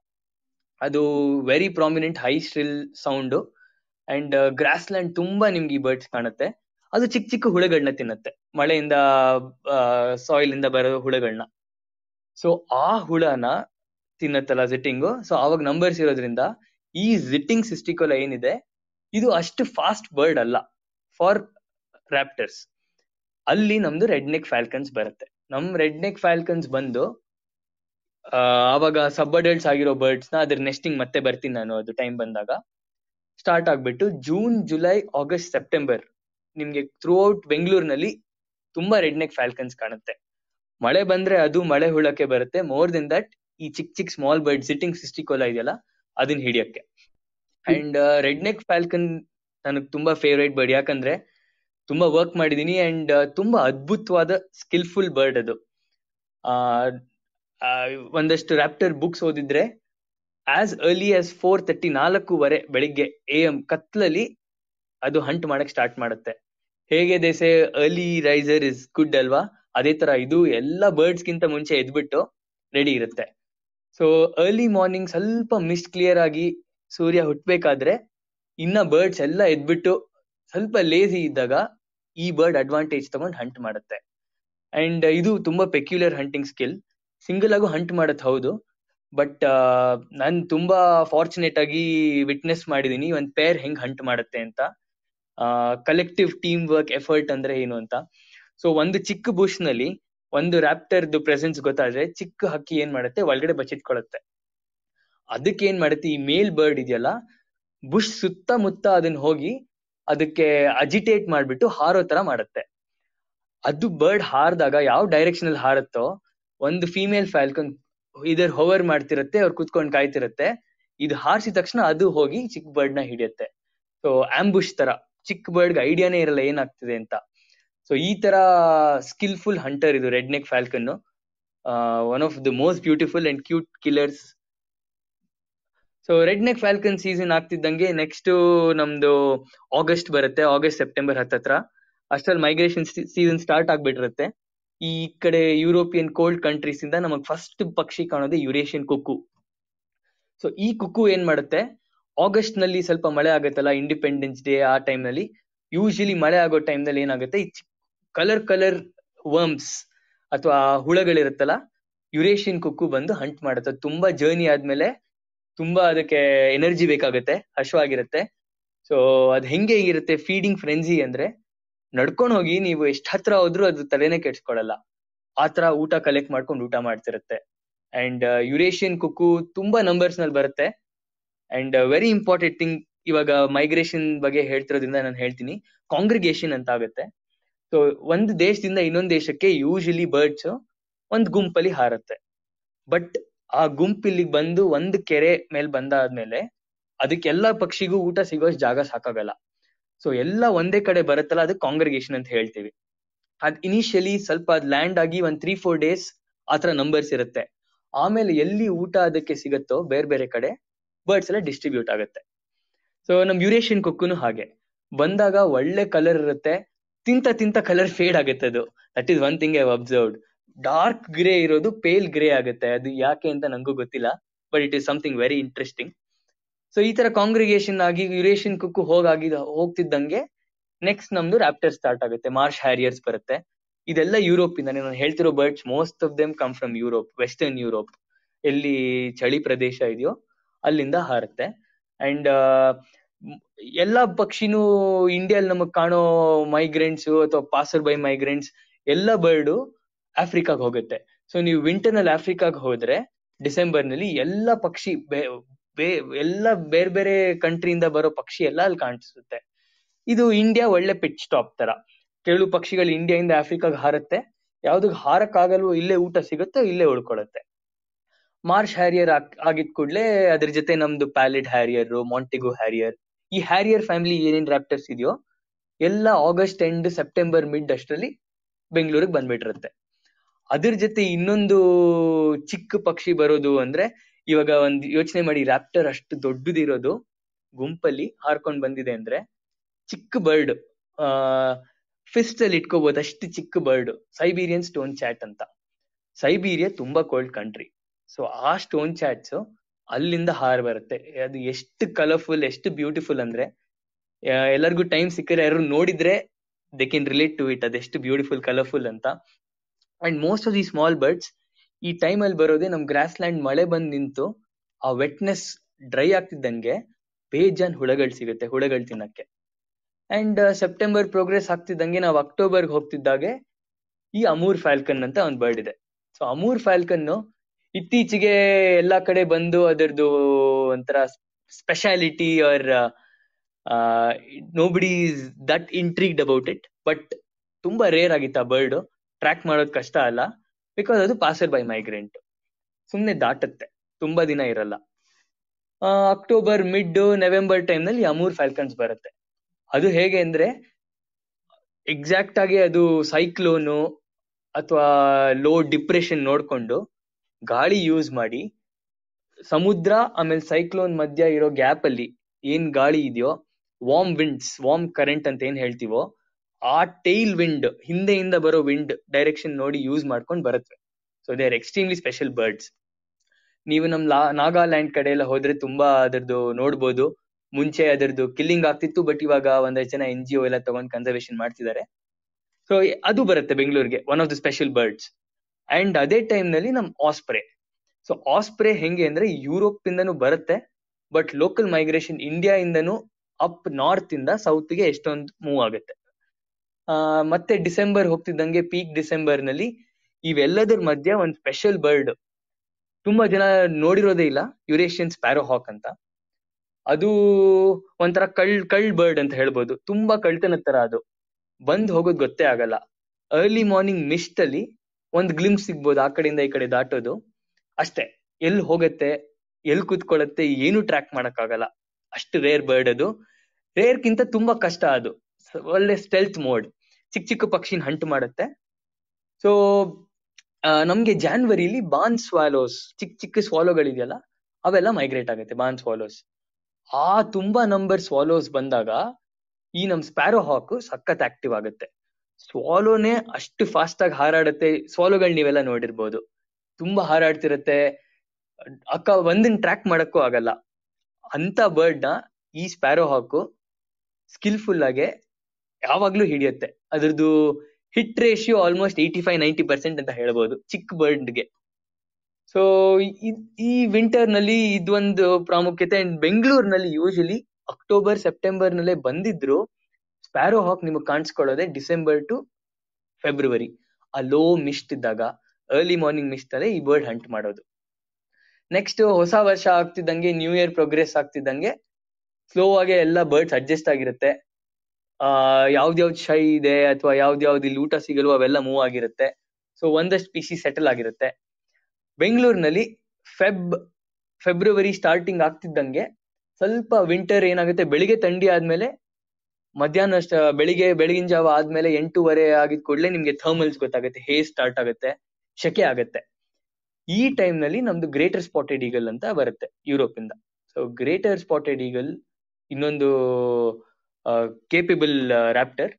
ಅದು very prominent high shrill sound and grassland ತುಂಬಾ ನಿಮ್ಗೆ ಈ ಬರ್ಡ್ಸ್ ಕಾಣುತ್ತೆ. ಅದು ಚಿಕ್ಕ ಚಿಕ್ಕ ಹುಳಗಳನ್ನ ತಿನ್ನತ್ತೆ. ಮಳೆಯಿಂದ ಸಾಯಿಲ್ ಇಂದ ಬರೋ ಹುಳಗಳನ್ನ ಸೊ ಆ ಹುಳನ ತಿನ್ನತ್ತಲ್ಲ ಜಿಟ್ಟಿಂಗು ಸೊ ಅವಾಗ ನಂಬರ್ಸ್ ಇರೋದ್ರಿಂದ ಈ ಜಿಟ್ಟಿಂಗ್ ಸಿಸ್ಟಿಕೋಲ ಏನಿದೆ ಇದು ಅಷ್ಟು ಫಾಸ್ಟ್ ಬರ್ಡ್ ಅಲ್ಲ ಫಾರ್ ರ್ಯಾಪ್ಟರ್ಸ್ ಅಲ್ಲಿ ನಮ್ದು ರೆಡ್ ನೆಕ್ ಫ್ಯಾಲ್ಕನ್ಸ್ ಬರುತ್ತೆ. ನಮ್ ರೆಡ್ ನೆಕ್ ಫ್ಯಾಲ್ಕನ್ಸ್ ಬಂದು ಆ, ಆವಾಗ ಸಬ್ ಅಡಲ್ಟ್ಸ್ ಆಗಿರೋ ಬರ್ಡ್ಸ್ನ ಅದ್ರ ನೆಸ್ಟಿಂಗ್ ಮತ್ತೆ ಬರ್ತೀನಿ ನಾನು ಅದು ಟೈಮ್ ಬಂದಾಗ. ಸ್ಟಾರ್ಟ್ ಆಗ್ಬಿಟ್ಟು ಜೂನ್ ಜುಲೈ ಆಗಸ್ಟ್ ಸೆಪ್ಟೆಂಬರ್ ನಿಮ್ಗೆ ಥ್ರೂ ಔಟ್ ಬೆಂಗಳೂರಿನಲ್ಲಿ ತುಂಬಾ ರೆಡ್ ನೆಕ್ ಫ್ಯಾಲ್ಕನ್ಸ್ ಕಾಣುತ್ತೆ. ಮಳೆ ಬಂದ್ರೆ ಅದು ಮಳೆ ಹುಳಕ್ಕೆ ಬರುತ್ತೆ. ಮೋರ್ ದೆನ್ ದಟ್ ಈ ಚಿಕ್ಕ ಚಿಕ್ಕ ಸ್ಮಾಲ್ ಬರ್ಡ್ ಸಿಟ್ಟಿಂಗ್ ಸಿಸ್ಟಿಕೋಲಾ ಇದೆಯಲ್ಲ ಅದನ್ನ ಹಿಡಿಯಕ್ಕೆ. ಅಂಡ್ ರೆಡ್ ನೆಕ್ ಫ್ಯಾಲ್ಕನ್ ನನಗೆ ತುಂಬಾ ಫೇವ್ರೇಟ್ ಬರ್ಡ್ ಯಾಕಂದ್ರೆ ತುಂಬಾ ವರ್ಕ್ ಮಾಡಿದೀನಿ ಅಂಡ್ ತುಂಬಾ ಅದ್ಭುತವಾದ ಸ್ಕಿಲ್ಫುಲ್ ಬರ್ಡ್ ಅದು. ಆ ಆ, ಒಂದಷ್ಟು ರ್ಯಾಪ್ಟರ್ ಬುಕ್ಸ್ ಓದಿದ್ರೆ as early as four thirty ನಾಲ್ಕೂವರೆ ಬೆಳಿಗ್ಗೆ ಎ ಎಂ ಕತ್ಲಲ್ಲಿ ಅದು ಹಂಟ್ ಮಾಡಕ್ ಸ್ಟಾರ್ಟ್ ಮಾಡುತ್ತೆ. ಹೇಗೆ ದೇಸೆ ಅರ್ಲಿ ರೈಸರ್ ಇಸ್ ಗುಡ್ ಅಲ್ವಾ? ಅದೇ ತರ ಇದು ಎಲ್ಲ ಬರ್ಡ್ಸ್ ಗಿಂತ ಮುಂಚೆ ಎದ್ಬಿಟ್ಟು ರೆಡಿ ಇರುತ್ತೆ. ಸೊ ಅರ್ಲಿ ಮಾರ್ನಿಂಗ್ ಸ್ವಲ್ಪ ಮಿಸ್ಟ್ ಕ್ಲಿಯರ್ ಆಗಿ ಸೂರ್ಯ ಹುಟ್ಬೇಕಾದ್ರೆ ಇನ್ನ ಬರ್ಡ್ಸ್ ಎಲ್ಲ ಎದ್ಬಿಟ್ಟು ಸ್ವಲ್ಪ ಲೇಸಿ ಇದ್ದಾಗ ಈ ಬರ್ಡ್ ಅಡ್ವಾಂಟೇಜ್ ತಗೊಂಡ್ ಹಂಟ್ ಮಾಡುತ್ತೆ. ಅಂಡ್ ಇದು ತುಂಬಾ ಪೆಕ್ಯುಲರ್ ಹಂಟಿಂಗ್ ಸ್ಕಿಲ್ ಸಿಂಗಲ್ ಆಗು ಹಂಟ್ ಮಾಡತ್ ಹೌದು. ಬಟ್ ನಾನು ತುಂಬಾ ಫಾರ್ಚುನೇಟ್ ಆಗಿ ವಿಟ್ನೆಸ್ ಮಾಡಿದೀನಿ. ಒಂದ್ ಪೇರ್ ಹೆಂಗ್ ಹಂಟ್ ಮಾಡುತ್ತೆ ಅಂತ. ಕಲೆಕ್ಟಿವ್ ಟೀಮ್ ವರ್ಕ್ ಎಫರ್ಟ್ ಅಂದ್ರೆ ಏನು ಅಂತ. ಸೊ ಒಂದು ಚಿಕ್ಕ ಬುಷ್ನಲ್ಲಿ ಒಂದು ರ್ಯಾಪ್ಟರ್ದು ಪ್ರೆಸೆನ್ಸ್ ಗೊತ್ತಾದ್ರೆ ಚಿಕ್ಕ ಹಕ್ಕಿ ಏನ್ ಮಾಡುತ್ತೆ? ಒಳಗಡೆ ಬಚ್ಚಿಟ್ಕೊಳ್ಳುತ್ತೆ ಅದಕ್ಕೆ ಏನ್ ಮಾಡುತ್ತೆ? ಈ ಮೇಲ್ ಬರ್ಡ್ ಇದೆಯಲ್ಲ ಬುಷ್ ಸುತ್ತಮುತ್ತ ಅದನ್ನ ಹೋಗಿ ಅದಕ್ಕೆ ಅಜಿಟೇಟ್ ಮಾಡ್ಬಿಟ್ಟು ಹಾರೋ ತರ ಮಾಡುತ್ತೆ. ಅದು ಬರ್ಡ್ ಹಾರಿದಾಗ ಯಾವ ಡೈರೆಕ್ಷನ್ ಅಲ್ಲಿ ಹಾರುತ್ತೋ, ಒಂದು ಫಿಮೇಲ್ ಫ್ಯಾಲ್ಕನ್ ಇದರ್ ಹೋವರ್ ಮಾಡ್ತಿರತ್ತೆ, ಅವ್ರು ಕುತ್ಕೊಂಡ್ ಕಾಯ್ತಿರತ್ತೆ. ಇದು ಹಾರಿಸಿದ ತಕ್ಷಣ ಅದು ಹೋಗಿ ಚಿಕ್ಕ ಬರ್ಡ್ನ ಹಿಡಿಯುತ್ತೆ. ಸೊ ಆಂಬುಷ್ ತರ. ಚಿಕ್ಕ ಬರ್ಡ್ ಐಡಿಯಾನೇ ಇರಲ್ಲ ಏನಾಗ್ತಿದೆ ಅಂತ. ಸೊ ಈ ತರ ಸ್ಕಿಲ್ಫುಲ್ ಹಂಟರ್ ಇದು red neck falcon one of the most beautiful and cute killers so red neck falcon season ಆಗ್ತಿದ್ದಂಗೆ next ನಮ್ದು ಆಗಸ್ಟ್ ಬರುತ್ತೆ. ಆಗಸ್ಟ್ ಸೆಪ್ಟೆಂಬರ್ ಹತ್ತತ್ರ ಅಷ್ಟ್ರಲ್ಲಿ ಮೈಗ್ರೇಷನ್ ಸೀಸನ್ ಸ್ಟಾರ್ಟ್ ಆಗ್ಬಿಟ್ಟಿರುತ್ತೆ. ಈ ಕಡೆ ಯುರೋಪಿಯನ್ ಕೋಲ್ಡ್ ಕಂಟ್ರೀಸ್ ಇಂದ ನಮಗ್ ಫಸ್ಟ್ ಪಕ್ಷಿ ಕಾಣೋದೇ ಯುರೇಷಿಯನ್ ಕುಕ್ಕು ಸೊ ಈ ಕುಕ್ಕು ಏನ್ ಮಾಡುತ್ತೆ? ಆಗಸ್ಟ್ನಲ್ಲಿ ಸ್ವಲ್ಪ ಮಳೆ ಆಗುತ್ತಲ್ಲ ಇಂಡಿಪೆಂಡೆನ್ಸ್ ಡೇ ಆ ಟೈಮ್ನಲ್ಲಿ ಯೂಶಲಿ ಮಳೆ ಆಗೋ ಟೈಮ್ನಲ್ಲಿ ಏನಾಗುತ್ತೆ? ಈ ಕಲರ್ ಕಲರ್ ವರ್ಮ್ಸ್ ಅಥವಾ ಹುಳಗಳಿರುತ್ತಲ್ಲ, ಯುರೇಷಿಯನ್ ಕುಕ್ಕು ಬಂದು ಹಂಟ್ ಮಾಡುತ್ತೆ. ತುಂಬಾ ಜರ್ನಿ ಆದ್ಮೇಲೆ ತುಂಬಾ ಅದಕ್ಕೆ ಎನರ್ಜಿ ಬೇಕಾಗುತ್ತೆ, ಹಶ್ವಾಗಿರುತ್ತೆ. ಸೊ ಅದ್ ಹೆಂಗೆ ಇರುತ್ತೆ ಫೀಡಿಂಗ್ ಫ್ರೆನ್ಸಿ ಅಂದ್ರೆ, ನಡ್ಕೊಂಡು ಹೋಗಿ ನೀವು ಎಷ್ಟ್ ಹತ್ರ ಹೋದ್ರು ಅದು ತಲೆನೇ ಕೆಡ್ಸ್ಕೊಳಲ್ಲ. ಆ ತರ ಊಟ ಕಲೆಕ್ಟ್ ಮಾಡ್ಕೊಂಡು ಊಟ ಮಾಡ್ತಿರುತ್ತೆ. ಅಂಡ್ ಯುರೇಷಿಯನ್ ಕುಕ್ಕು ತುಂಬಾ ನಂಬರ್ಸ್ನಲ್ಲಿ ಬರುತ್ತೆ. ಅಂಡ್ ವೆರಿ ಇಂಪಾರ್ಟೆಂಟ್ ಥಿಂಗ್ ಇವಾಗ ಮೈಗ್ರೇಷನ್ ಬಗ್ಗೆ ಹೇಳ್ತಿರೋದ್ರಿಂದ ನಾನು ಹೇಳ್ತೀನಿ. ಕಾಂಗ್ರಿಗೇಷನ್ ಅಂತ ಆಗುತ್ತೆ. ಸೊ ಒಂದು ದೇಶದಿಂದ ಇನ್ನೊಂದ್ ದೇಶಕ್ಕೆ ಯೂಶಲಿ ಬರ್ಡ್ಸ್ ಒಂದ್ ಗುಂಪಲ್ಲಿ ಹಾರತ್ತೆ. ಬಟ್ ಆ ಗುಂಪು ಇಲ್ಲಿಗೆ ಬಂದು ಒಂದ್ ಕೆರೆ ಮೇಲೆ ಬಂದಾದ್ಮೇಲೆ ಅದಕ್ಕೆಲ್ಲ ಪಕ್ಷಿಗೂ ಊಟ ಸಿಗೋಷ್ಟು ಜಾಗ ಸಾಕಾಗಲ್ಲ. ಸೊ ಎಲ್ಲ ಒಂದೇ ಕಡೆ ಬರುತ್ತಲ್ಲ, ಅದಕ್ಕೆ ಕಾಂಗ್ರಿಗೇಷನ್ ಅಂತ ಹೇಳ್ತೀವಿ. ಅದ್ ಇನಿಷಿಯಲಿ ಸ್ವಲ್ಪ ಅದ್ ಲ್ಯಾಂಡ್ ಆಗಿ ಒಂದ್ ತ್ರೀ ಫೋರ್ ಡೇಸ್ ಆತರ ನಂಬರ್ಸ್ ಇರುತ್ತೆ. ಆಮೇಲೆ ಎಲ್ಲಿ ಊಟ ಅದಕ್ಕೆ ಸಿಗತ್ತೋ ಬೇರೆ ಬೇರೆ ಕಡೆ ಬರ್ಡ್ಸ್ ಎಲ್ಲ ಡಿಸ್ಟ್ರಿಬ್ಯೂಟ್ ಆಗುತ್ತೆ. ಸೊ ನಮ್ ಯುರೇಷಿಯನ್ ಕುಕ್ಕುನು ಹಾಗೆ. ಬಂದಾಗ ಒಳ್ಳೆ ಕಲರ್ ಇರುತ್ತೆ ತಿಂತ ತಿಂತ ಕಲರ್ ಫೇಡ್ ಆಗುತ್ತೆ ಅದು. That is one thing I observed dark grey ಇರೋದು ಪೇಲ್ ಗ್ರೇ ಆಗುತ್ತೆ. ಅದು ಯಾಕೆ ಅಂತ ನಂಗೂ ಗೊತ್ತಿಲ್ಲ but it is something very interesting so ಈ ತರ ಕಾಂಗ್ರಿಗೇಷನ್ ಆಗಿ ಯುರೇಷಿಯನ್ ಕುಕ್ ಹೋಗಿ ಹೋಗ್ತಿದ್ದಂಗೆ ನೆಕ್ಸ್ಟ್ ನಮ್ದು ರ್ಯಾಪ್ಟರ್ ಸ್ಟಾರ್ಟ್ ಆಗುತ್ತೆ. ಮಾರ್ಷ್ ಹ್ಯಾರಿಯರ್ಸ್ ಬರುತ್ತೆ. ಇದೆಲ್ಲ ಯುರೋಪ್ ಇಂದ ನಾನು ಹೇಳ್ತಿರೋ birds most of them come from Europe western Europe ಎಲ್ಲಿ ಚಳಿ ಪ್ರದೇಶ ಇದೆಯೋ ಅಲ್ಲಿಂದ ಹಾರುತ್ತೆ. ಅಂಡ್ ಎಲ್ಲಾ ಪಕ್ಷಿನೂ ಇಂಡಿಯಾಲ್ ನಮಗ್ ಕಾಣೋ ಮೈಗ್ರೆಂಟ್ಸ್ ಅಥವಾ ಪಾಸರ್ ಬೈ ಮೈಗ್ರೆಂಟ್ಸ್ ಎಲ್ಲ ಬರ್ಡು ಆಫ್ರಿಕಾಗ್ ಹೋಗುತ್ತೆ. ಸೊ ನೀವು ವಿಂಟರ್ನಲ್ಲಿ ಆಫ್ರಿಕಾಗ್ ಹೋದ್ರೆ ಡಿಸೆಂಬರ್ನಲ್ಲಿ ಎಲ್ಲ ಪಕ್ಷಿ ಬೇ- ಎಲ್ಲ ಬೇರೆ ಬೇರೆ ಕಂಟ್ರಿಯಿಂದ ಬರೋ ಪಕ್ಷಿ ಎಲ್ಲ ಅಲ್ಲಿ ಕಾಣಿಸುತ್ತೆ. ಇದು ಇಂಡಿಯಾ ಒಳ್ಳೆ ಪಿಚ್ ಸ್ಟಾಪ್ ತರ. ಕೆಲವು ಪಕ್ಷಿಗಳು ಇಂದ ಆಫ್ರಿಕಾಗ್ ಹಾರುತ್ತೆ. ಯಾವ್ದಕ್ ಹಾರಕ್ಕಾಗಲ್ವೋ ಇಲ್ಲೇ ಊಟ ಸಿಗುತ್ತೋ ಇಲ್ಲೇ ಉಳ್ಕೊಳತ್ತೆ. ಮಾರ್ಷ್ ಹ್ಯಾರಿಯರ್ ಆಗಿದ್ ಕೂಡ್ಲೆ ಅದ್ರ ಜೊತೆ ನಮ್ದು ಪ್ಯಾಲೆಟ್ ಹ್ಯಾರಿಯರ್ ಮಾಂಟಿಗೋ ಹ್ಯಾರಿಯರ್ ಈ ಹ್ಯಾರಿಯರ್ ಫ್ಯಾಮಿಲಿ ಏನೇನ್ ರ್ಯಾಪ್ಟರ್ಸ್ ಇದೆಯೋ, ಎಲ್ಲ ಆಗಸ್ಟ್ ಎಂಡ್ ಸೆಪ್ಟೆಂಬರ್ ಮಿಡ್ ಅಷ್ಟರಲ್ಲಿ ಬೆಂಗಳೂರಿಗೆ ಬಂದ್ಬಿಟ್ಟಿರುತ್ತೆ. ಅದ್ರ ಜೊತೆ ಇನ್ನೊಂದು ಚಿಕ್ಕ ಪಕ್ಷಿ ಬರೋದು ಅಂದ್ರೆ ಇವಾಗ ಒಂದ್ ಯೋಚನೆ ಮಾಡಿ ರ್ಯಾಪ್ಟರ್ ಅಷ್ಟು ದೊಡ್ಡದಿರೋದು ಗುಂಪಲ್ಲಿ ಹಾರ್ಕೊಂಡ್ ಬಂದಿದೆ ಅಂದ್ರೆ ಚಿಕ್ಕ ಬರ್ಡ್ ಆ ಫಿಸ್ಟ್ ಅಲ್ಲಿ ಇಟ್ಕೋಬಹುದು ಅಷ್ಟು ಚಿಕ್ಕ ಬರ್ಡ್ ಸೈಬೀರಿಯನ್ ಸ್ಟೋನ್ ಚಾಟ್ ಅಂತ. ಸೈಬೀರಿಯಾ ತುಂಬಾ ಕೋಲ್ಡ್ ಕಂಟ್ರಿ ಸೊ ಆ ಸ್ಟೋನ್ ಚಾಟ್ಸ್ ಅಲ್ಲಿಂದ ಹಾರ್ ಬರುತ್ತೆ. ಅದು ಎಷ್ಟು ಕಲರ್ಫುಲ್ ಎಷ್ಟು ಬ್ಯೂಟಿಫುಲ್ ಅಂದ್ರೆ ಎಲ್ಲರಿಗೂ ಟೈಮ್ ಸಿಕ್ಕರೆ ಯಾರು ನೋಡಿದ್ರೆ they can relate to it ಅದೆಷ್ಟು ಬ್ಯೂಟಿಫುಲ್ ಕಲರ್ಫುಲ್ ಅಂತ. And most of the small birds ಈ ಟೈಮ್ ಅಲ್ಲಿ ಬರೋದೇ ನಮ್ ಗ್ರಾಸ್ ಲ್ಯಾಂಡ್ ಮಳೆ ಬಂದ್ ನಿಂತು ಆ ವೆಟ್ನೆಸ್ ಡ್ರೈ ಆಗ್ತಿದ್ದಂಗೆ ಬೇಜಾನ್ ಹುಳಗಳು ಸಿಗುತ್ತೆ, ಹುಳಗಳು ತಿನ್ನಕ್ಕೆ. ಅಂಡ್ ಸೆಪ್ಟೆಂಬರ್ ಪ್ರೋಗ್ರೆಸ್ ಆಗ್ತಿದ್ದಂಗೆ ನಾವು ಅಕ್ಟೋಬರ್ಗೆ ಹೋಗ್ತಿದ್ದಾಗೆ ಈ ಅಮೂರ್ ಫ್ಯಾಲ್ಕನ್ ಅಂತ ಒಂದು ಬರ್ಡ್ ಇದೆ. ಸೊ ಅಮೂರ್ ಫ್ಯಾಲ್ಕನ್ ಇತ್ತೀಚೆಗೆ ಎಲ್ಲಾ ಕಡೆ ಬಂದು ಅದರದ್ದು ಒಂಥರ speciality are nobody that intrigued about it but ತುಂಬಾ ರೇರ್ ಆಗಿತ್ತು ಆ ಬರ್ಡ್ ಟ್ರ್ಯಾಕ್ ಮಾಡೋದ್ ಕಷ್ಟ ಅಲ್ಲ. ಬಿಕಾಸ್ ಅದು ಪಾಸರ್ ಬೈ ಮೈಗ್ರೆಂಟ್ ಸುಮ್ನೆ ದಾಟುತ್ತೆ. ತುಂಬಾ ದಿನ ಇರಲ್ಲ. ಅಕ್ಟೋಬರ್ ಮಿಡ್ ನವೆಂಬರ್ ಟೈಮ್ನಲ್ಲಿ ಅಮೂರ್ ಫ್ಯಾಲ್ಕನ್ಸ್ ಬರುತ್ತೆ. ಅದು ಹೇಗೆ ಅಂದ್ರೆ ಎಕ್ಸಾಕ್ಟ್ ಆಗಿ ಅದು ಸೈಕ್ಲೋನು ಅಥವಾ ಲೋ ಡಿಪ್ರೆಷನ್ ನೋಡ್ಕೊಂಡು ಗಾಳಿ ಯೂಸ್ ಮಾಡಿ, ಸಮುದ್ರ ಆಮೇಲೆ ಸೈಕ್ಲೋನ್ ಮಧ್ಯ ಇರೋ ಗ್ಯಾಪ್ ಅಲ್ಲಿ ಏನ್ ಗಾಳಿ ಇದೆಯೋ ವಾರ್ಮ್ ವಿಂಡ್ಸ್ ವಾರ್ಮ್ ಕರೆಂಟ್ ಅಂತ ಏನ್ ಹೇಳ್ತೀವೋ, ಆ ಟೈಲ್ ವಿಂಡ್ ಹಿಂದೆಯಿಂದ ಬರೋ ವಿಂಡ್ ಡೈರೆಕ್ಷನ್ ನೋಡಿ ಯೂಸ್ ಮಾಡ್ಕೊಂಡು ಬರುತ್ತೆ. So they are extremely special birds ನೀವು ನಮ್ ಲಾ, ನಾಗಾಲ್ಯಾಂಡ್ ಕಡೆ ಎಲ್ಲ ಹೋದ್ರೆ ತುಂಬಾ ಅದರದ್ದು ನೋಡ್ಬೋದು. ಮುಂಚೆ ಅದರದ್ದು ಕಿಲ್ಲಿಂಗ್ ಆಗ್ತಿತ್ತು ಬಟ್ ಇವಾಗ ಒಂದಷ್ಟು ಜನ ಎನ್ ಜಿ ಒ ಎಲ್ಲ ತಗೊಂಡ್ ಕನ್ಸರ್ವೇಶನ್ ಮಾಡ್ತಿದ್ದಾರೆ. ಸೊ ಅದು ಬರುತ್ತೆ ಬೆಂಗಳೂರಿಗೆ one of the special birds and ಅದೇ ಟೈಮ್ನಲ್ಲಿ ನಮ್ ಆಸ್ಪ್ರೆ ಸೊ ಆಸ್ಪ್ರೆ ಹೆಂಗೆ ಅಂದ್ರೆ ಯುರೋಪ್ ಇಂದನು ಬರುತ್ತೆ ಬಟ್ ಲೋಕಲ್ ಮೈಗ್ರೇಷನ್ ಇಂಡಿಯಾ ಇಂದನು ಅಪ್ ನಾರ್ತ್ ಇಂದ ಸೌತ್ಗೆ ಎಷ್ಟೊಂದು ಮೂವ್ ಆಗುತ್ತೆ. ಮತ್ತೆ ಡಿಸೆಂಬರ್ ಹೋಗ್ತಿದ್ದಂಗೆ ಪೀಕ್ ಡಿಸೆಂಬರ್ನಲ್ಲಿ ಇವೆಲ್ಲದರ ಮಧ್ಯ ಒಂದು ಸ್ಪೆಷಲ್ ಬರ್ಡ್ ತುಂಬಾ ಜನ ನೋಡಿರೋದೇ ಇಲ್ಲ ಯುರೇಷಿಯನ್ ಸ್ಪ್ಯಾರೋ ಹಾಕ್ ಅಂತ. ಅದು ಒಂಥರ ಕಳ್ ಕಳ್ ಬರ್ಡ್ ಅಂತ ಹೇಳ್ಬೋದು. ತುಂಬಾ ಕಳ್ತನದ ತರ ಅದು. ಬಂದ್ ಹೋಗೋದ್ ಗೊತ್ತೇ ಆಗಲ್ಲ. ಅರ್ಲಿ ಮಾರ್ನಿಂಗ್ ಮಿಸ್ಟ್ ಅಲ್ಲಿ ಒಂದ್ ಗ್ಲಿಮ್ಸ್ ಸಿಗ್ಬೋದು ಆ ಕಡೆಯಿಂದ ಈ ಕಡೆ ದಾಟೋದು. ಅಷ್ಟೇ, ಎಲ್ ಹೋಗತ್ತೆ, ಎಲ್ ಕುತ್ಕೊಳ್ಳುತ್ತೆ, ಏನು ಟ್ರ್ಯಾಕ್ ಮಾಡಕ್ ಆಗಲ್ಲ ಅಷ್ಟು ರೇರ್ ಬರ್ಡ್ ಅದು. ರೇರ್ ಕಿಂತ ತುಂಬಾ ಕಷ್ಟ ಅದು. ಒಳ್ಳೆ ಸ್ಟೆಲ್ತ್ ಮೋಡ್ ಚಿಕ್ಕ ಚಿಕ್ಕ ಪಕ್ಷಿನ ಹಂಟ್ ಮಾಡುತ್ತೆ. ಸೊ ನಮ್ಗೆ ಜಾನ್ವರಿಲಿ ಬಾನ್ ಸ್ವಾಲೋಸ್ ಚಿಕ್ಕ ಚಿಕ್ಕ ಸ್ವಾಲೋಗಳಿದೆಯಲ್ಲ ಅವೆಲ್ಲ ಮೈಗ್ರೇಟ್ ಆಗುತ್ತೆ ಬಾನ್ ಸ್ವಾಲೋಸ್ ಆ ತುಂಬಾ ನಂಬರ್ ಸ್ವಾಲೋಸ್ ಬಂದಾಗ, ಈ ನಮ್ ಸ್ಪ್ಯಾರೋ ಹಾಕ್ ಸಖತ್ ಆಕ್ಟಿವ್ ಆಗುತ್ತೆ. ಸ್ವಾಲೋನೇ ಅಷ್ಟು ಫಾಸ್ಟ್ ಆಗಿ ಹಾರಾಡುತ್ತೆ. ಸ್ವಾಲೋಗಳು ನೀವೆಲ್ಲ ನೋಡಿರ್ಬೋದು. ತುಂಬಾ ಹಾರಾಡ್ತಿರತ್ತೆ. ಅಕ್ಕ ಒಂದನ್ ಟ್ರ್ಯಾಕ್ ಮಾಡಕ್ಕೂ ಆಗಲ್ಲ. ಅಂತ ಬರ್ಡ್ನ ಈ ಸ್ಪ್ಯಾರೋ ಹಾಕು ಸ್ಕಿಲ್ಫುಲ್ ಆಗಿ ಯಾವಾಗ್ಲೂ ಹಿಡಿಯುತ್ತೆ. ಅದ್ರದ್ದು hit ratio almost eighty five ninety percent ಅಂತ ಹೇಳ್ಬೋದು ಚಿಕ್ಕ ಬರ್ಡ್ಗೆ ಸೊ ಈ ವಿಂಟರ್ನಲ್ಲಿ ಇದೊಂದು ಪ್ರಾಮುಖ್ಯತೆ ಅಂಡ್ ಬೆಂಗಳೂರಿನಲ್ಲಿ ಯೂಶಲಿ ಅಕ್ಟೋಬರ್ ಸೆಪ್ಟೆಂಬರ್ ನಲ್ಲೇ ಬಂದಿದ್ರು. ಸ್ಪ್ಯಾರೋ ಹಾಕ್ ನಿಮಗೆ ಕಾಣಿಸ್ಕೊಳ್ಳೋದೆ ಡಿಸೆಂಬರ್ ಟು ಫೆಬ್ರವರಿ ಆ ಲೋ ಮಿಸ್ಟ್ ಇದ್ದಾಗ ಅರ್ಲಿ ಮಾರ್ನಿಂಗ್ ಮಿಸ್ಟ್ ಅಲ್ಲೇ ಈ ಬರ್ಡ್ ಹಂಟ್ ಮಾಡೋದು. ನೆಕ್ಸ್ಟ್ ಹೊಸ ವರ್ಷ ಆಗ್ತಿದ್ದಂಗೆ ನ್ಯೂ ಇಯರ್ ಪ್ರೋಗ್ರೆಸ್ ಆಗ್ತಿದ್ದಂಗೆ ಸ್ಲೋ ಆಗಿ ಎಲ್ಲ ಬರ್ಡ್ಸ್ ಅಡ್ಜಸ್ಟ್ ಆಗಿರುತ್ತೆ. ಆ ಯಾವ್ದ್ಯಾವ್ದು ಶೈ ಇದೆ ಅಥವಾ ಯಾವ್ದ್ಯಾವ್ದು ಇಲ್ಲಿ ಊಟ ಸಿಗಲು ಅವೆಲ್ಲ ಮೂವ್ ಆಗಿರುತ್ತೆ. ಸೊ ಒಂದಷ್ಟು ಸ್ಪೀಸಿ ಸೆಟಲ್ ಆಗಿರುತ್ತೆ. ಬೆಂಗಳೂರಿನಲ್ಲಿ ಫೆಬ್ ಫೆಬ್ರವರಿ ಸ್ಟಾರ್ಟಿಂಗ್ ಆಗ್ತಿದ್ದಂಗೆ ಸ್ವಲ್ಪ ವಿಂಟರ್ ಏನಾಗುತ್ತೆ, ಬೆಳಿಗ್ಗೆ ಥಂಡಿ ಆದ್ಮೇಲೆ ಮಧ್ಯಾಹ್ನ ಅಷ್ಟ ಬೆಳಿಗ್ಗೆ, ಬೆಳಗಿನ ಜಾವ ಆದ್ಮೇಲೆ ಎಂಟೂವರೆ ಆಗಿದ ಕೂಡಲೇ ನಿಮ್ಗೆ ಥರ್ಮಲ್ಸ್ ಗೊತ್ತಾಗುತ್ತೆ ಹೇ ಸ್ಟಾರ್ಟ್ ಆಗುತ್ತೆ, ಶೆಕೆ ಆಗುತ್ತೆ. ಈ ಟೈಮ್ನಲ್ಲಿ ನಮ್ದು ಗ್ರೇಟರ್ ಸ್ಪಾಟೆಡ್ ಈಗಲ್ ಅಂತ ಬರುತ್ತೆ ಯುರೋಪ್ ಇಂದ ಸೊ ಗ್ರೇಟರ್ ಸ್ಪಾಟೆಡ್ ಈಗಲ್ ಇನ್ನೊಂದು ಕೇಪಬಲ್ ರ್ಯಾಪ್ಟರ್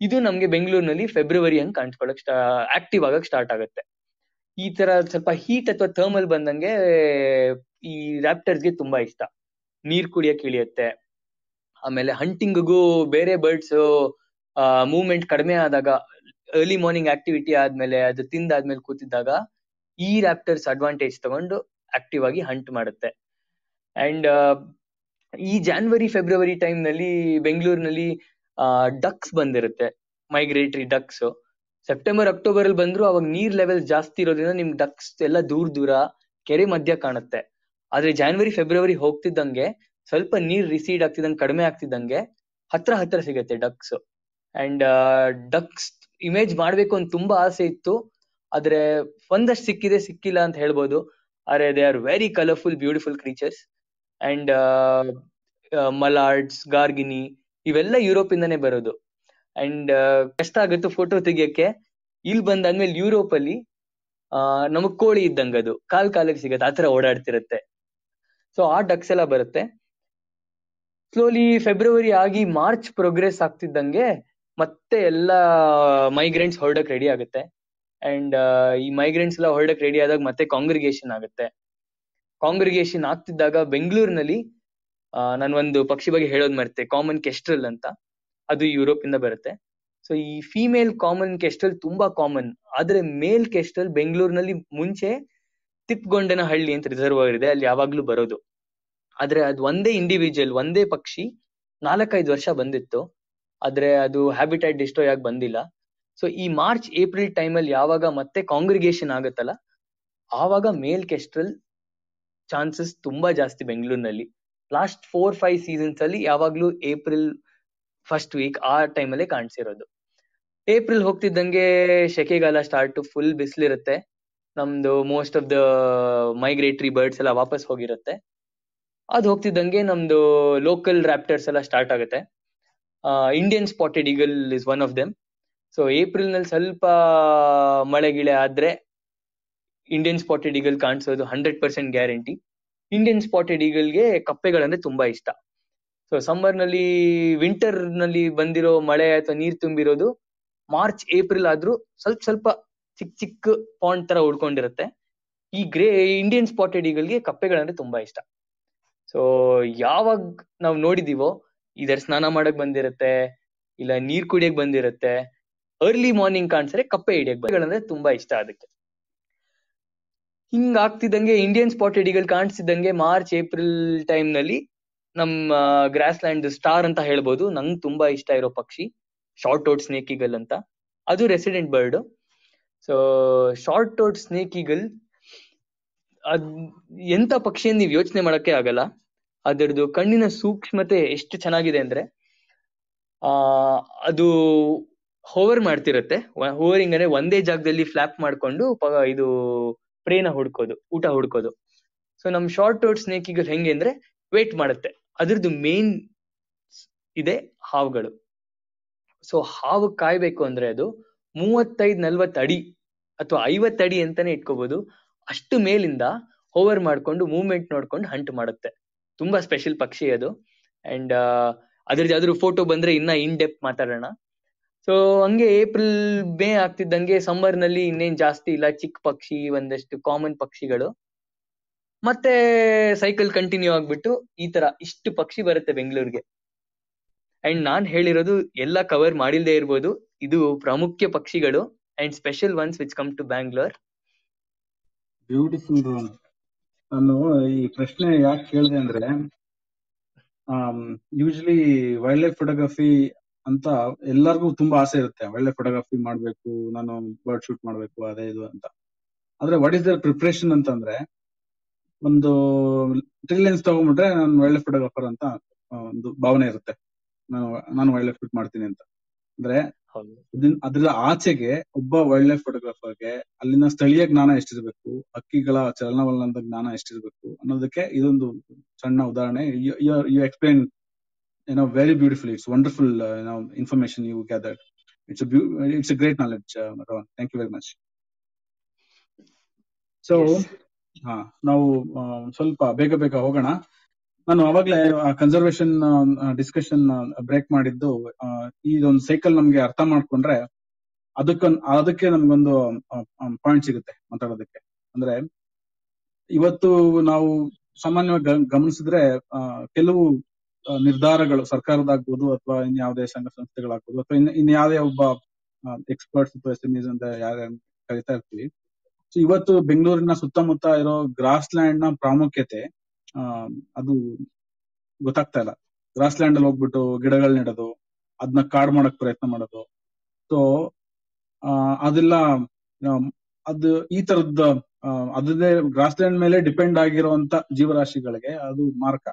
ಇದು ನಮ್ಗೆ ಬೆಂಗಳೂರಿನಲ್ಲಿ ಫೆಬ್ರವರಿ ಹಂಗ್ ಕಾಣಿಸ್ಕೊಳಕ್ ಆಕ್ಟಿವ್ ಆಗಕ್ ಸ್ಟಾರ್ಟ್ ಆಗುತ್ತೆ. ಈ ತರ ಸ್ವಲ್ಪ ಹೀಟ್ ಅಥವಾ ಥರ್ಮಲ್ ಬಂದಂಗೆ ಈ ರ್ಯಾಪ್ಟರ್ಸ್ಗೆ ತುಂಬಾ ಇಷ್ಟ. ನೀರ್ ಕುಡಿಯಕ್ ಇಳಿಯುತ್ತೆ. ಆಮೇಲೆ ಹಂಟಿಂಗ್ಗೂ ಬೇರೆ ಬರ್ಡ್ಸ್ ಮೂವ್ಮೆಂಟ್ ಕಡಿಮೆ ಆದಾಗ ಅರ್ಲಿ ಮಾರ್ನಿಂಗ್ ಆಕ್ಟಿವಿಟಿ ಆದ್ಮೇಲೆ, ಅದು ತಿಂದಾದ್ಮೇಲೆ ಕೂತಿದ್ದಾಗ, ಈ ರ್ಯಾಪ್ಟರ್ಸ್ ಅಡ್ವಾಂಟೇಜ್ ತಗೊಂಡು ಆಕ್ಟಿವ್ ಆಗಿ ಹಂಟ್ ಮಾಡುತ್ತೆ. ಅಂಡ್ ಈ ಜಾನ್ವರಿ ಫೆಬ್ರವರಿ ಟೈಮ್ನಲ್ಲಿ ಬೆಂಗಳೂರಿನಲ್ಲಿ ಡಕ್ಸ್ ಬಂದಿರುತ್ತೆ ಮೈಗ್ರೇಟರಿ ಡಕ್ಸ್ ಸೆಪ್ಟೆಂಬರ್ ಅಕ್ಟೋಬರ್ ಅಲ್ಲಿ ಬಂದ್ರು, ಅವಾಗ ನೀರ್ ಲೆವೆಲ್ ಜಾಸ್ತಿ ಇರೋದ್ರಿಂದ ನಿಮ್ ಡಕ್ಸ್ ಎಲ್ಲ ದೂರ ದೂರ, ಕೆರೆ ಮಧ್ಯ ಕಾಣುತ್ತೆ. ಆದ್ರೆ ಜಾನ್ವರಿ ಫೆಬ್ರವರಿ ಹೋಗ್ತಿದ್ದಂಗೆ ಸ್ವಲ್ಪ ನೀರ್ ರಿಸೀಡ್ ಆಗ್ತಿದ್ದಂಗೆ ಕಡಿಮೆ ಆಗ್ತಿದ್ದಂಗೆ ಹತ್ರ ಹತ್ರ ಸಿಗತ್ತೆ ಡಕ್ಸ್ ಅಂಡ್ ಡಕ್ಸ್ ಇಮೇಜ್ ಮಾಡ್ಬೇಕು ಅಂತ ತುಂಬಾ ಆಸೆ ಇತ್ತು. ಆದ್ರೆ ಒಂದಷ್ಟು ಸಿಕ್ಕಿದೆ, ಸಿಕ್ಕಿಲ್ಲ ಅಂತ ಹೇಳ್ಬೋದು. ಆದ್ರೆ they are very colourful beautiful creatures and mallards garganey ಇವೆಲ್ಲ ಯುರೋಪ್ ಇಂದಾನೆ ಬರೋದು ಅಂಡ್ ಕಷ್ಟ ಆಗುತ್ತೆ ಫೋಟೋ ತೆಗಿಯಕ್ಕೆ. ಇಲ್ಲಿ ಬಂದಾದ್ಮೇಲೆ ಯುರೋಪ್ ಅಲ್ಲಿ ನಮಗ್ ಕೋಳಿ ಇದ್ದಂಗದು ಕಾಲ್ ಕಾಲಕ್ಕೆ ಸಿಗತ್ತೆ ಆತರ ಓಡಾಡ್ತಿರತ್ತೆ. ಸೊ ಆ ಡಕ್ಸ್ ಎಲ್ಲ ಬರುತ್ತೆ. ಸ್ಲೋಲಿ ಫೆಬ್ರವರಿ ಆಗಿ ಮಾರ್ಚ್ ಪ್ರೋಗ್ರೆಸ್ ಆಗ್ತಿದ್ದಂಗೆ ಮತ್ತೆ ಎಲ್ಲ ಮೈಗ್ರೆಂಟ್ಸ್ ಹೊರಡಕ್ ರೆಡಿ ಆಗುತ್ತೆ. ಅಂಡ್ ಈ ಮೈಗ್ರೆಂಟ್ಸ್ ಎಲ್ಲ ಹೊರಡಕ್ ರೆಡಿ ಆದಾಗ ಮತ್ತೆ ಕಾಂಗ್ರಿಗೇಷನ್ ಆಗುತ್ತೆ. ಕಾಂಗ್ರಿಗೇಷನ್ ಆಗ್ತಿದ್ದಾಗ ಬೆಂಗಳೂರಿನಲ್ಲಿ ನಾನು ಒಂದು ಪಕ್ಷಿ ಬಗ್ಗೆ ಹೇಳೋದ್ ಮರ್ತೆ ಕಾಮನ್ ಕೆಸ್ಟ್ರಲ್ ಅಂತ. ಅದು ಯುರೋಪ್ ಇಂದ ಬರುತ್ತೆ. ಸೊ ಈ ಫಿಮೇಲ್ ಕಾಮನ್ ಕೆಸ್ಟ್ರಲ್ ತುಂಬಾ ಕಾಮನ್ ಆದ್ರೆ ಮೇಲ್ ಕೆಸ್ಟ್ರಲ್ ಬೆಂಗಳೂರಿನಲ್ಲಿ ಮುಂಚೆ ತಿಪ್ಗೊಂಡನ ಹಳ್ಳಿ ಅಂತ ರಿಸರ್ವ್ ಆಗಿದೆ ಅಲ್ಲಿ ಯಾವಾಗ್ಲೂ ಬರೋದು. ಆದ್ರೆ ಅದು ಒಂದೇ ಇಂಡಿವಿಜುವಲ್ ಒಂದೇ ಪಕ್ಷಿ ನಾಲ್ಕೈದು ವರ್ಷ ಬಂದಿತ್ತು. ಆದ್ರೆ ಅದು ಹ್ಯಾಬಿಟೈಟ್ ಡಿಸ್ಟ್ರಾಯ್ ಆಗಿ ಬಂದಿಲ್ಲ. ಸೊ ಈ ಮಾರ್ಚ್ ಏಪ್ರಿಲ್ ಟೈಮ್ ಅಲ್ಲಿ ಯಾವಾಗ ಮತ್ತೆ ಕಾಂಗ್ರಿಗೇಷನ್ ಆಗುತ್ತಲ್ಲ, ಆವಾಗ ಮೇಲ್ ಕೆಸ್ಟ್ರಲ್ ಚಾನ್ಸಸ್ ತುಂಬಾ ಜಾಸ್ತಿ ಬೆಂಗಳೂರಿನಲ್ಲಿ. ಲಾಸ್ಟ್ ಫೋರ್ ಫೈವ್ ಸೀಸನ್ಸ್ ಅಲ್ಲಿ ಯಾವಾಗ್ಲೂ ಏಪ್ರಿಲ್ ಫಸ್ಟ್ ವೀಕ್ ಆ ಟೈಮ್ ಅಲ್ಲೇ ಕಾಣಿಸಿರೋದು. ಏಪ್ರಿಲ್ ಹೋಗ್ತಿದ್ದಂಗೆ ಶೆಕೆಗಾಲ ಸ್ಟಾರ್ಟ್ ಫುಲ್ ಬಿಸಿಲಿರುತ್ತೆ. ನಮ್ದು most of the migratory birds ಎಲ್ಲ ವಾಪಸ್ ಹೋಗಿರುತ್ತೆ. ಅದು ಹೋಗ್ತಿದ್ದಂಗೆ ನಮ್ದು ಲೋಕಲ್ ರ್ಯಾಪ್ಟರ್ಸ್ ಎಲ್ಲ ಸ್ಟಾರ್ಟ್ ಆಗುತ್ತೆ. Indian spotted eagle is one of them so ಏಪ್ರಿಲ್ನಲ್ಲಿ ಸ್ವಲ್ಪ ಮಳೆ ಗಿಳೆ ಆದ್ರೆ Indian spotted eagle ಕಾಣಿಸೋದು hundred percent guarantee Indian spotted ಈಗಲ್ಗೆ ಕಪ್ಪೆಗಳಂದ್ರೆ ತುಂಬಾ ಇಷ್ಟ. ಸೊ ಸಮ್ಮರ್ನಲ್ಲಿ ವಿಂಟರ್ನಲ್ಲಿ ಬಂದಿರೋ ಮಳೆ ಅಥವಾ ನೀರ್ ತುಂಬಿರೋದು ಮಾರ್ಚ್ ಏಪ್ರಿಲ್ ಆದ್ರೂ ಸ್ವಲ್ಪ ಸ್ವಲ್ಪ ಚಿಕ್ಕ ಚಿಕ್ಕ ಪಾಂಡ್ ತರ ಉಳ್ಕೊಂಡಿರುತ್ತೆ. ಈ ಗ್ರೇ ಇಂಡಿಯನ್ ಸ್ಪಾಟೆಡ್ ಈಗಲ್ಗೆ ಕಪ್ಪೆಗಳಂದ್ರೆ ತುಂಬಾ ಇಷ್ಟ. ಸೊ ಯಾವಾಗ ನಾವ್ ನೋಡಿದೀವೋ, ಇದರ ಸ್ನಾನ ಮಾಡಕ್ ಬಂದಿರತ್ತೆ, ಇಲ್ಲ ನೀರ್ ಕುಡಿಯಕ್ ಬಂದಿರತ್ತೆ ಅರ್ಲಿ ಮಾರ್ನಿಂಗ್ ಕಾಣಿಸ್ರೆ ಕಪ್ಪೆ ಹಿಡಿಯಕ್ ಬಂದ್ರೆ ತುಂಬಾ ಇಷ್ಟ ಅದಕ್ಕೆ. ಹಿಂಗ್ ಆಗ್ತಿದ್ದಂಗೆ ಇಂಡಿಯನ್ ಸ್ಪಾಟ್ ಈಗಲ್ ಕಾಣಿಸ್ತಿದ್ದಂಗೆ ಮಾರ್ಚ್ ಏಪ್ರಿಲ್ ಟೈಮ್ನಲ್ಲಿ ನಮ್ಮ ಗ್ರಾಸ್ ಲ್ಯಾಂಡ್ ಸ್ಟಾರ್ ಅಂತ ಹೇಳ್ಬೋದು. ನಂಗೆ ತುಂಬಾ ಇಷ್ಟ ಇರೋ ಪಕ್ಷಿ ಶಾರ್ಟ್ ಔಟ್ ಸ್ನೇಕ್ ಈಗಲ್ ಅಂತ. ಅದು resident bird so short out snake eagle ಅದ್ ಎಂತ ಪಕ್ಷಿ ನೀವ್ ಯೋಚನೆ ಮಾಡಕ್ಕೆ ಆಗಲ್ಲ. ಅದರದ್ದು ಕಣ್ಣಿನ ಸೂಕ್ಷ್ಮತೆ ಎಷ್ಟು ಚೆನ್ನಾಗಿದೆ ಅಂದ್ರೆ, ಆ, ಅದು ಹೋವರ್ ಮಾಡ್ತಿರತ್ತೆ. ಹೋವರಿಂಗ್ ಅಂದ್ರೆ ಒಂದೇ ಜಾಗದಲ್ಲಿ ಫ್ಲಾಪ್ ಮಾಡ್ಕೊಂಡು ಇದು ಪ್ರೇನ ಹುಡ್ಕೋದು, ಊಟ ಹುಡ್ಕೋದು. ಸೊ ನಮ್ ಶಾರ್ಟ್ ಔಟ್ ಸ್ನೇಕ್ ಈಗ ಹೆಂಗೆ ಅಂದ್ರೆ ವೇಟ್ ಮಾಡುತ್ತೆ. ಅದ್ರದ್ದು ಮೇನ್ ಇದೆ ಹಾವುಗಳು. ಸೊ ಹಾವು ಕಾಯ್ಬೇಕು ಅಂದ್ರೆ ಅದು ಮೂವತ್ತೈದ್ ನಲ್ವತ್ ಅಡಿ ಅಥವಾ ಐವತ್ ಅಡಿ ಅಂತಾನೆ ಇಟ್ಕೋಬಹುದು ಅಷ್ಟು ಮೇಲಿಂದ ಹೋವರ್ ಮಾಡ್ಕೊಂಡು ಮೂವ್ಮೆಂಟ್ ನೋಡ್ಕೊಂಡು ಹಂಟ್ ಮಾಡುತ್ತೆ. ತುಂಬಾ ಸ್ಪೆಷಲ್ ಪಕ್ಷಿ ಅದು. ಅಂಡ್ ಅದ್ರದ್ದು ಯಾವ್ದಾದ್ರು ಫೋಟೋ ಬಂದ್ರೆ ಇನ್ನ ಇನ್ ಡೆಪ್ ಮಾತಾಡೋಣ. ಸೊ ಹಂಗೆ ಏಪ್ರಿಲ್ ಮೇ ಆಗ್ತಿದ್ದಂಗೆ ಸಮ್ಮರ್ನಲ್ಲಿ ಇನ್ನೇನ್ ಜಾಸ್ತಿ ಇಲ್ಲ. ಚಿಕ್ಕ ಪಕ್ಷಿ, ಒಂದಷ್ಟು ಕಾಮನ್ ಪಕ್ಷಿಗಳು. ಮತ್ತೆ ಸೈಕಲ್ ಕಂಟಿನ್ಯೂ ಆಗ್ಬಿಟ್ಟು ಈ ತರ ಇಷ್ಟು ಪಕ್ಷಿ ಬರುತ್ತೆ ಬೆಂಗಳೂರಿಗೆ. ಅಂಡ್ ನಾನ್ ಹೇಳಿರೋದು ಎಲ್ಲ ಕವರ್ ಮಾಡಿಲ್ದೇ ಇರ್ಬೋದು. ಇದು ಪ್ರಾಮುಖ್ಯ ಪಕ್ಷಿಗಳು and special ones which come to Bangalore
beautiful ನಾನು ಈ ಪ್ರಶ್ನೆ ಯಾಕೆ ಕೇಳಿದೆ ಅಂದ್ರೆ ಯೂಶಲಿ ವೈಲ್ಡ್ ಲೈಫ್ ಫೋಟೋಗ್ರಫಿ ಅಂತ ಎಲ್ಲರಿಗೂ ತುಂಬಾ ಆಸೆ ಇರುತ್ತೆ. ವೈಲ್ಡ್ ಲೈಫ್ ಫೋಟೋಗ್ರಫಿ ಮಾಡ್ಬೇಕು, ನಾನು ಬರ್ಡ್ ಶೂಟ್ ಮಾಡ್ಬೇಕು, ಅದೇ ಇದು ಅಂತ. ಆದ್ರೆ ವಾಟ್ ಇಸ್ ದರ್ ಪ್ರಿಪ್ರೇಷನ್ ಅಂತಂದ್ರೆ, ಒಂದು ಟ್ರಿಲ್ ಲೆನ್ಸ್ ತಗೊಂಡ್ಬಿಟ್ರೆ ನಾನು ವೈಲ್ಡ್ ಲೈಫ್ ಫೋಟೋಗ್ರಾಫರ್ ಅಂತ ಒಂದು ಭಾವನೆ ಇರುತ್ತೆ. ನಾನು ನಾನು ವೈಲ್ಡ್ ಲೈಫ್ ಶೂಟ್ ಮಾಡ್ತೀನಿ ಅಂತ. ಅಂದ್ರೆ ಅದ್ರದ್ದು ಆಚೆಗೆ ಒಬ್ಬ ವೈಲ್ಡ್ ಲೈಫ್ ಫೋಟೋಗ್ರಾಫರ್ಗೆ ಅಲ್ಲಿನ ಸ್ಥಳೀಯ ಜ್ಞಾನ ಎಷ್ಟಿರ್ಬೇಕು ಹಕ್ಕಿಗಳ ಚಲನವಲನದ ಜ್ಞಾನ ಎಷ್ಟಿರಬೇಕು ಅನ್ನೋದಕ್ಕೆ ಇದೊಂದು ಸಣ್ಣ ಉದಾಹರಣೆ. ಎಕ್ಸ್ಪ್ಲೇನ್ ಯು uh, uh, ನಾವು ವೆರಿ ಬ್ಯೂಟಿಫುಲ್ ಇಟ್ಸ್ ವಂಡರ್ಫುಲ್ ನಾವು information you gather it's it's a great knowledge ಆ thank you very much
so
ಹಾ ನಾವು ಸ್ವಲ್ಪ ಬೇಗ ಬೇಗ ಹೋಗೋಣ. ನಾನು ಅವಾಗ್ಲೇ ಕನ್ಸರ್ವೇಶನ್ ಡಿಸ್ಕಷನ್ ಬ್ರೇಕ್ ಮಾಡಿದ್ದು ಈ ಇದೊಂದು ಸೈಕಲ್ ನಮ್ಗೆ ಅರ್ಥ ಮಾಡ್ಕೊಂಡ್ರೆ ಅದಕ್ಕ ಅದಕ್ಕೆ ನಮ್ಗೊಂದು ಪಾಯಿಂಟ್ ಸಿಗುತ್ತೆ ಮಾತಾಡೋದಕ್ಕೆ. ಅಂದ್ರೆ ಇವತ್ತು ನಾವು ಸಾಮಾನ್ಯವಾಗಿ ಗಮನಿಸಿದ್ರೆ ಕೆಲವು ನಿರ್ಧಾರಗಳು ನಿರ್ಧಾರಗಳು ಸರ್ಕಾರದಾಗ್ಬೋದು ಅಥವಾ ಇನ್ಯಾವುದೇ ಸಂಘ ಸಂಸ್ಥೆಗಳಾಗ್ಬೋದು ಅಥವಾ ಇನ್ ಇನ್ಯಾವುದೇ ಒಬ್ಬ ಎಕ್ಸ್ಪರ್ಟ್ಸ್ ಅಥವಾ ಎಸ್ ಅಂತ ಯಾರು ಕರಿತಾ ಇರ್ತೀವಿ. ಸೊ ಇವತ್ತು ಬೆಂಗಳೂರಿನ ಸುತ್ತಮುತ್ತ ಇರೋ ಗ್ರಾಸ್ ಲ್ಯಾಂಡ್ನ ಪ್ರಾಮುಖ್ಯತೆ ಅದು ಗೊತ್ತಾಗ್ತಾ ಇಲ್ಲ. ಗ್ರಾಸ್ ಲ್ಯಾಂಡ್ ಅಲ್ಲಿ ಹೋಗ್ಬಿಟ್ಟು ಗಿಡಗಳು ನೆಡೋದು ಅದನ್ನ ಕಾಡ್ ಮಾಡಕ್ ಪ್ರಯತ್ನ ಮಾಡೋದು. ಸೊ ಅದೆಲ್ಲ ಅದು ಈ ತರದ ಅದೇ ಗ್ರಾಸ್ ಲ್ಯಾಂಡ್ ಮೇಲೆ ಡಿಪೆಂಡ್ ಆಗಿರುವಂತ ಜೀವರಾಶಿಗಳಿಗೆ ಅದು ಮಾರ್ಕ.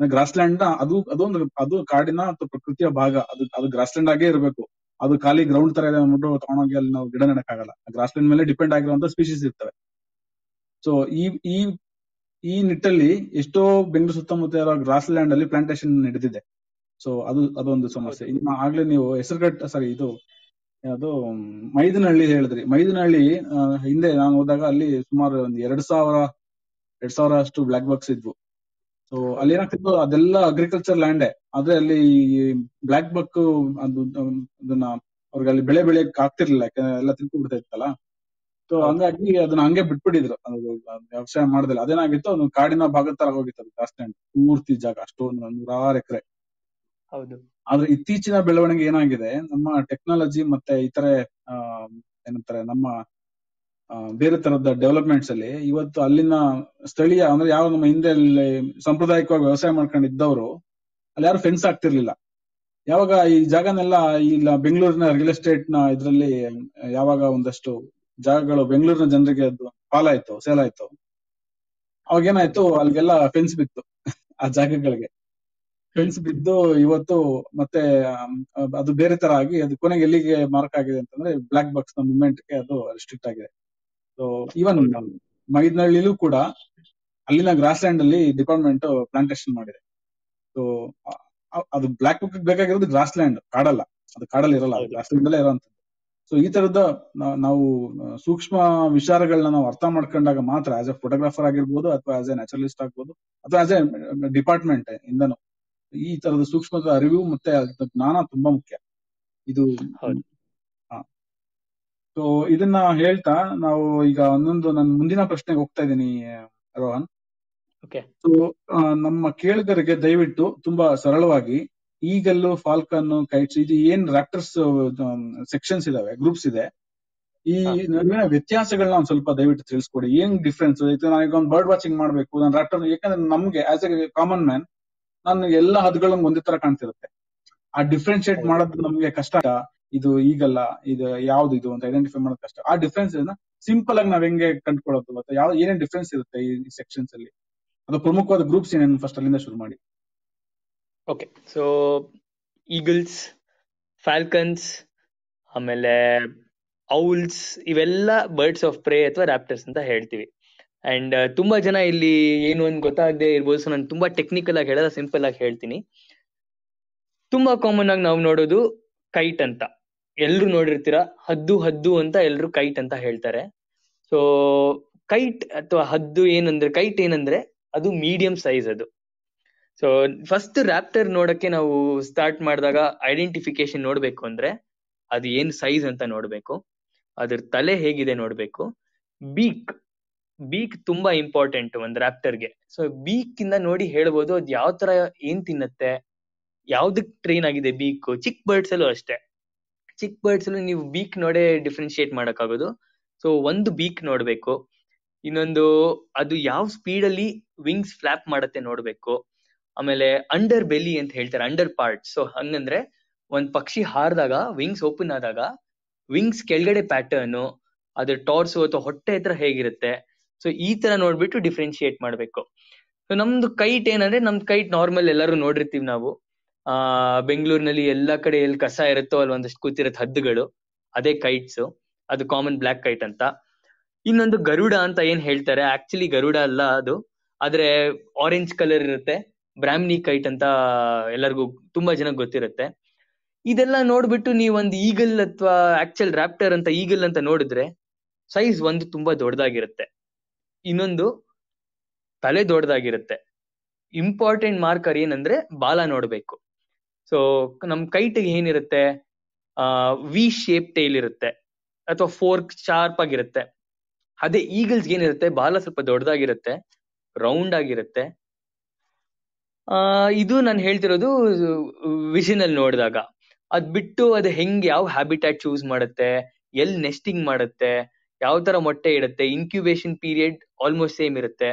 ಗ್ರಾಸ್ ಲ್ಯಾಂಡ್ನ ಅದು, ಅದೊಂದು, ಅದು ಕಾಡಿನ ಅಥವಾ ಪ್ರಕೃತಿಯ ಭಾಗ. ಅದು ಅದು ಗ್ರಾಸ್ ಲ್ಯಾಂಡ್ ಆಗೇ ಇರಬೇಕು. ಅದು ಖಾಲಿ ಗ್ರೌಂಡ್ ತರ ಇದೆ ಅಂದ್ಬಿಟ್ಟು ತಗೊಂಡೋಗಿ ಅಲ್ಲಿ ನಾವು ಗಿಡ ನೆಡಕ್ಕಾಗಲ್ಲ. ಗ್ರಾಸ್ ಲ್ಯಾಂಡ್ ಮೇಲೆ ಡಿಪೆಂಡ್ ಆಗಿರುವಂತ ಸ್ಪೀಶೀಸ್ ಇರ್ತವೆ. ಸೊ ಈ ಈ ಈ ನಿಟ್ಟಲ್ಲಿ ಎಷ್ಟೋ ಬೆಂಗಳೂರು ಸುತ್ತಮುತ್ತ ಇರೋ ಗ್ರಾಸ್ ಲ್ಯಾಂಡ್ ಅಲ್ಲಿ ಪ್ಲಾಂಟೇಶನ್ ನಡೆದಿದೆ. ಸೊ ಅದು ಅದೊಂದು ಸಮಸ್ಯೆ. ಇನ್ನ ಆಗ್ಲೇ ನೀವು ಹೆಸರುಘಟ್ಟ ಸಾರಿ ಇದು ಅದು ಮೈದನಹಳ್ಳಿ ಹೇಳಿದ್ರಿ. ಮೈದನಹಳ್ಳಿ ಹಿಂದೆ ನಾನು ಹೋದಾಗ ಅಲ್ಲಿ ಸುಮಾರು ಒಂದ್ ಎರಡ್ ಸಾವಿರ ಎರಡ್ ಸಾವಿರ ಅಷ್ಟು ಬ್ಲಾಕ್ ಬಾಕ್ಸ್ ಇದ್ವು. ಸೊ ಅಲ್ಲಿ ಏನಾಗ್ತಿತ್ತು ಅದೆಲ್ಲ ಅಗ್ರಿಕಲ್ಚರ್ ಲ್ಯಾಂಡೇ ಆದ್ರೆ ಅಲ್ಲಿ ಬ್ಲಾಕ್ ಬಕ್ ಅದು ಅದನ್ನ ಅವ್ರಿಗೆ ಅಲ್ಲಿ ಬೆಳೆ ಬೆಳೆಯಕ್ ಆಗ್ತಿರ್ಲಿಲ್ಲ. ಯಾಕಂದ್ರೆ ಎಲ್ಲ ಬಿಡ್ತಾ ಇತ್ತಲ್ಲ. ಸೊ. ಹಂಗಾಗಿ ಅದನ್ನ ಹಂಗೆ ಬಿಟ್ಬಿಟ್ಟಿದ್ರು. ವ್ಯವಸಾಯ ಮಾಡ್ದಿಲ್ಲ. ಅದೇನಾಗಿತ್ತು ಅದು ಕಾಡಿನ ಭಾಗದ ತರ ಹೋಗಿತ್ತು ಅದು ಪೂರ್ತಿ ಜಾಗ ಅಷ್ಟೊಂದು ನೂರಾರು ಎಕರೆ.
ಹೌದು.
ಆದ್ರೆ ಇತ್ತೀಚಿನ ಬೆಳವಣಿಗೆ ಏನಾಗಿದೆ ನಮ್ಮ ಟೆಕ್ನಾಲಜಿ ಮತ್ತೆ ಇತರೆ ಏನಂತಾರೆ ನಮ್ಮ ಬೇರೆ ತರದ ಡೆವಲಪ್ಮೆಂಟ್ಸ್ ಅಲ್ಲಿ ಇವತ್ತು ಅಲ್ಲಿನ ಸ್ಥಳೀಯ ಅಂದ್ರೆ ಯಾವ ನಮ್ಮ ಹಿಂದೆ ಅಲ್ಲಿ ಸಾಂಪ್ರದಾಯಿಕವಾಗಿ ವ್ಯವಸಾಯ ಮಾಡ್ಕೊಂಡಿದ್ದವರು ಅಲ್ಲಿ ಯಾರು ಫೆನ್ಸ್ ಆಗ್ತಿರ್ಲಿಲ್ಲ ಯಾವಾಗ ಈ ಜಾಗನೆಲ್ಲ ಇಲ್ಲ ಬೆಂಗಳೂರಿನ ರಿಯಲ್ ಎಸ್ಟೇಟ್ನ ಇದ್ರಲ್ಲಿ ಯಾವಾಗ ಒಂದಷ್ಟು ಜಾಗಗಳು ಬೆಂಗಳೂರಿನ ಜನರಿಗೆ ಅದು ಪಾಲಾಯ್ತು ಸೇಲ್ ಆಯ್ತು. ಅವಾಗ ಏನಾಯ್ತು ಅಲ್ಲಿಗೆಲ್ಲ ಫೆನ್ಸ್ ಬಿತ್ತು ಆ ಜಾಗಗಳಿಗೆ. ಫೆನ್ಸ್ ಬಿದ್ದು ಇವತ್ತು ಮತ್ತೆ ಅದು ಬೇರೆ ತರ ಆಗಿ ಅದು ಕೊನೆಗೆ ಎಲ್ಲಿಗೆ ಮಾರ್ಕ್ ಆಗಿದೆ ಅಂತಂದ್ರೆ ಬ್ಲಾಕ್ ಬಾಕ್ಸ್ನ ಮೂವ್ಮೆಂಟ್ಗೆ ಅದು ರಿಸ್ಟ್ರಿಕ್ಟ್ ಆಗಿದೆ. ಸೊ ಇವನ್ ಮೈದನಹಳ್ಳಿಲೂ ಕೂಡ ಅಲ್ಲಿನ ಗ್ರಾಸ್ ಲ್ಯಾಂಡ್ ಅಲ್ಲಿ ಡಿಪಾರ್ಟ್ಮೆಂಟ್ ಪ್ಲಾಂಟೇಶನ್ ಮಾಡಿದೆ. ಸೊ ಅದು ಬ್ಲಾಕ್ ಬುಕ್ ಬೇಕಾಗಿರೋದು ಗ್ರಾಸ್ ಲ್ಯಾಂಡ್ ಕಾಡಲ್ಲ. ಅದು ಕಾಡಲ್ಲಿ ಇರಲ್ಲ. ಗ್ರಾಸ್ ಲ್ಯಾಂಡ್ ಅಲ್ಲೇ ಇರೋಂಥದ್ದು. ಸೊ ಈ ತರದ ನಾವು ಸೂಕ್ಷ್ಮ ವಿಚಾರಗಳನ್ನ ನಾವು ಅರ್ಥ ಮಾಡ್ಕೊಂಡಾಗ ಮಾತ್ರ ಆಸ್ ಎ ಫೋಟೋಗ್ರಾಫರ್ ಆಗಿರ್ಬೋದು ಅಥವಾ ಆಸ್ ಎ ನ್ಯಾಚುರಲಿಸ್ಟ್ ಆಗ್ಬೋದು ಅಥವಾ ಆಸ್ ಎ ಡಿಪಾರ್ಟ್ಮೆಂಟ್ ಇಂದನು ಈ ತರದ ಸೂಕ್ಷ್ಮದ ಅರಿವು ಮತ್ತೆ ಅದ್ರ ಜ್ಞಾನ ತುಂಬಾ ಮುಖ್ಯ ಇದು. ಸೊ ಇದನ್ನ ಹೇಳ್ತಾ ನಾವು ಈಗ ಒಂದೊಂದು ನನ್ನ ಮುಂದಿನ ಪ್ರಶ್ನೆಗೆ ಹೋಗ್ತಾ ಇದ್ದೀನಿ ರೋಹನ್. ಸೊ ನಮ್ಮ ಕೇಳಿದರಿಗೆ ದಯವಿಟ್ಟು ತುಂಬಾ ಸರಳವಾಗಿ ಈಗಲ್ಲೂ ಫಾಲ್ಕನ್ ಕೈಟ್ಸ್ ಇದು ಏನ್ ರಾಕ್ಟರ್ಸ್ ಸೆಕ್ಷನ್ಸ್ ಇದಾವೆ ಗ್ರೂಪ್ಸ್ ಇದೆ. ಈ. ನಡುವಿನ ವ್ಯತ್ಯಾಸಗಳನ್ನ ಒಂದ್ ಸ್ವಲ್ಪ ದಯವಿಟ್ಟು ತಿಳಿಸ್ಕೊಡಿ. ಏನ್ ಡಿಫ್ರೆನ್ಸ್ ಈಗ ಒಂದು ಬರ್ಡ್ ವಾಚಿಂಗ್ ಮಾಡ್ಬೇಕು ನಾನು ರಾಕ್ಟರ್ ಯಾಕಂದ್ರೆ ನಮ್ಗೆ ಆಸ್ ಎ ಕಾಮನ್ ಮ್ಯಾನ್ ನಾನು ಎಲ್ಲಾ ಹದ್ಗಳಂಗ್ ಒಂದೇ ತರ ಕಾಣ್ತಿರುತ್ತೆ. ಆ ಡಿಫ್ರೆನ್ಶಿಯೇಟ್. ಮಾಡೋದು ನಮ್ಗೆ ಕಷ್ಟ. ಇದು ಈಗಲ್ಲ ಇದು ಯಾವ್ದು ಇದು ಅಂತ ಐಡೆಂಟಿಫೈ ಮಾಡೋದು ಕಷ್ಟ. ಆ ಡಿಫ್ರೆನ್ಸ್ ಸಿಂಪಲ್ ಆಗಿ ನಾವ್ ಹೆಂಗೆ ಕಂಡುಕೊಳ್ಳೋದು? ಅಥವಾ ಯಾವ ಏನೇನ್ ಡಿಫ್ರೆನ್ಸ್ ಇರುತ್ತೆ ಈ ಸೆಕ್ಷನ್ಸ್ ಅಲ್ಲಿ? ಅದು ಪ್ರಮುಖವಾದ ಗ್ರೂಪ್ಸ್ ಏನೇನು ಫಸ್ಟ್ ಅಲ್ಲಿಂದ ಶುರು ಮಾಡಿ?
ಓಕೆ ಸೊ ಈಗಲ್ಸ್ ಫ್ಯಾಲ್ಕನ್ಸ್ ಆಮೇಲೆ ಔಲ್ಸ್ ಇವೆಲ್ಲ ಬರ್ಡ್ಸ್ ಆಫ್ ಪ್ರೇ ಅಥವಾ ರ್ಯಾಪ್ಟರ್ಸ್ ಅಂತ ಹೇಳ್ತೀವಿ. ಅಂಡ್ ತುಂಬಾ ಜನ ಇಲ್ಲಿ ಏನು ಅಂತ ಗೊತ್ತಾಗದೆ ಇರ್ಬೋದು ಸೊ ನಾನು ತುಂಬಾ ಟೆಕ್ನಿಕಲ್ ಆಗಿ ಹೇಳಲ್ಲ ಸಿಂಪಲ್ ಆಗಿ ಹೇಳ್ತೀನಿ. ತುಂಬಾ ಕಾಮನ್ ಆಗಿ ನಾವು ನೋಡೋದು ಕೈಟ್ ಅಂತ. ಎಲ್ರು ನೋಡಿರ್ತೀರ? ಹದ್ದು ಹದ್ದು ಅಂತ ಎಲ್ರು ಕೈಟ್ ಅಂತ ಹೇಳ್ತಾರೆ. ಸೊ ಕೈಟ್ ಅಥವಾ ಹದ್ದು ಏನಂದ್ರೆ ಕೈಟ್ ಏನಂದ್ರೆ ಅದು ಮೀಡಿಯಂ ಸೈಜ್ ಅದು. ಸೊ ಫಸ್ಟ್ ರ್ಯಾಪ್ಟರ್ ನೋಡಕ್ಕೆ ನಾವು ಸ್ಟಾರ್ಟ್ ಮಾಡಿದಾಗ ಐಡೆಂಟಿಫಿಕೇಶನ್ ನೋಡ್ಬೇಕು ಅಂದ್ರೆ ಅದು ಏನ್ ಸೈಜ್ ಅಂತ ನೋಡ್ಬೇಕು. ಅದ್ರ ತಲೆ ಹೇಗಿದೆ ನೋಡ್ಬೇಕು. ಬೀಕ್ ಬೀಕ್ ತುಂಬಾ ಇಂಪಾರ್ಟೆಂಟ್ ಒಂದ್ ರ್ಯಾಪ್ಟರ್ಗೆ ಸೊ ಬೀಕ್ ಇಂದ ನೋಡಿ ಹೇಳ್ಬೋದು ಅದ್ ಯಾವ ತರ ಏನ್ ತಿನ್ನತ್ತೆ, ಯಾವ್ದಕ್ ಟ್ರೈನ್ ಆಗಿದೆ ಬೀಕ್ ಚಿಕ್ ಬರ್ಡ್ಸ್ ಅಲ್ಲೂ ಅಷ್ಟೇ. ಚಿಕ್ ಬರ್ಡ್ಸ್ ಅಲ್ಲೂ ನೀವು ಬೀಕ್ ನೋಡೇ ಡಿಫ್ರೆನ್ಶಿಯೇಟ್ ಮಾಡಕ್ಕಾಗೋದು. ಸೊ ಒಂದು ಬೀಕ್ ನೋಡ್ಬೇಕು. ಇನ್ನೊಂದು ಅದು ಯಾವ ಸ್ಪೀಡ್ ಅಲ್ಲಿ ವಿಂಗ್ಸ್ ಫ್ಲಾಪ್ ಮಾಡತ್ತೆ ನೋಡ್ಬೇಕು. ಆಮೇಲೆ ಅಂಡರ್ ಬೆಲಿ ಅಂತ ಹೇಳ್ತಾರೆ ಅಂಡರ್ ಪಾರ್ಟ್ ಸೊ ಹಂಗಂದ್ರೆ ಒಂದ್ ಪಕ್ಷಿ ಹಾರಿದಾಗ ವಿಂಗ್ಸ್ ಓಪನ್ ಆದಾಗ ವಿಂಗ್ಸ್ ಕೆಳಗಡೆ ಪ್ಯಾಟರ್ನ್ ಅದ್ರ ಟಾರ್ಸು ಅಥವಾ ಹೊಟ್ಟೆ ಹತ್ರ ಹೇಗಿರುತ್ತೆ. ಸೊ ಈ ತರ ನೋಡ್ಬಿಟ್ಟು ಡಿಫ್ರೆನ್ಶಿಯೇಟ್ ಮಾಡ್ಬೇಕು. ಸೊ ನಮ್ದು ಕೈಟ್ ಏನಂದ್ರೆ, ನಮ್ ಕೈಟ್ ನಾರ್ಮಲ್ ಎಲ್ಲರೂ ನೋಡಿರ್ತೀವಿ ನಾವು. ಆ, ಬೆಂಗಳೂರಿನಲ್ಲಿ ಎಲ್ಲಾ ಕಡೆ ಎಲ್ಲಿ ಕಸ ಇರುತ್ತೋ ಅಲ್ಲಿ ಒಂದಷ್ಟು ಕೂತಿರತ್ತೆ ಹದ್ದುಗಳು, ಅದೇ ಕೈಟ್ಸ್ ಅದು ಕಾಮನ್ ಬ್ಲಾಕ್ ಕೈಟ್ ಅಂತ. ಇನ್ನೊಂದು ಗರುಡ ಅಂತ ಏನ್ ಹೇಳ್ತಾರೆ ಆಕ್ಚುಲಿ ಗರುಡ ಅಲ್ಲ ಅದು. ಆದ್ರೆ ಆರೆಂಜ್ ಕಲರ್ ಇರುತ್ತೆ. ಬ್ರಾಹ್ಮಣಿ ಕೈಟ್ ಅಂತ ಎಲ್ಲರಿಗೂ ತುಂಬಾ ಜನ ಗೊತ್ತಿರುತ್ತೆ. ಇದೆಲ್ಲ ನೋಡ್ಬಿಟ್ಟು ನೀವು ಒಂದು ಈಗಲ್ ಅಥವಾ ಆಕ್ಚುಲ್ ರ್ಯಾಪ್ಟರ್ ಅಂತ ಈಗಲ್ ಅಂತ ನೋಡಿದ್ರೆ ಸೈಜ್ ಒಂದು ತುಂಬಾ ದೊಡ್ಡದಾಗಿರುತ್ತೆ. ಇನ್ನೊಂದು ತಲೆ ದೊಡ್ಡದಾಗಿರುತ್ತೆ. ಇಂಪಾರ್ಟೆಂಟ್ ಮಾರ್ಕರ್ ಏನಂದ್ರೆ ಬಾಲ ನೋಡ್ಬೇಕು. ಸೊ ನಮ್ ಕೈಟಿಗೆ ಏನಿರುತ್ತೆ? ಆ ವಿ ಶೇಪ್ ಟೈಲ್ ಇರುತ್ತೆ. ಅಥವಾ ಫೋರ್ಕ್ ಶಾರ್ಪ್ ಆಗಿರುತ್ತೆ. ಅದೇ ಈಗಲ್ಸ್ ಏನಿರುತ್ತೆ? ಬಾಲ ಸ್ವಲ್ಪ ದೊಡ್ಡದಾಗಿರುತ್ತೆ. ರೌಂಡ್ ಆಗಿರುತ್ತೆ. ಇದು ನಾನು ಹೇಳ್ತಿರೋದು ವಿಷನ್ ಅಲ್ಲಿ ನೋಡಿದಾಗ. ಅದ್ ಬಿಟ್ಟು ಅದು ಹೆಂಗ್ ಯಾವ ಹ್ಯಾಬಿಟ್ಯಾಟ್ ಚೂಸ್ ಮಾಡುತ್ತೆ, ಎಲ್ ನೆಸ್ಟಿಂಗ್ ಮಾಡುತ್ತೆ, ಯಾವ ತರ ಮೊಟ್ಟೆ ಇಡುತ್ತೆ ಇನ್ಕ್ಯುಬೇಷನ್ ಪೀರಿಯಡ್ ಆಲ್ಮೋಸ್ಟ್ ಸೇಮ್ ಇರುತ್ತೆ.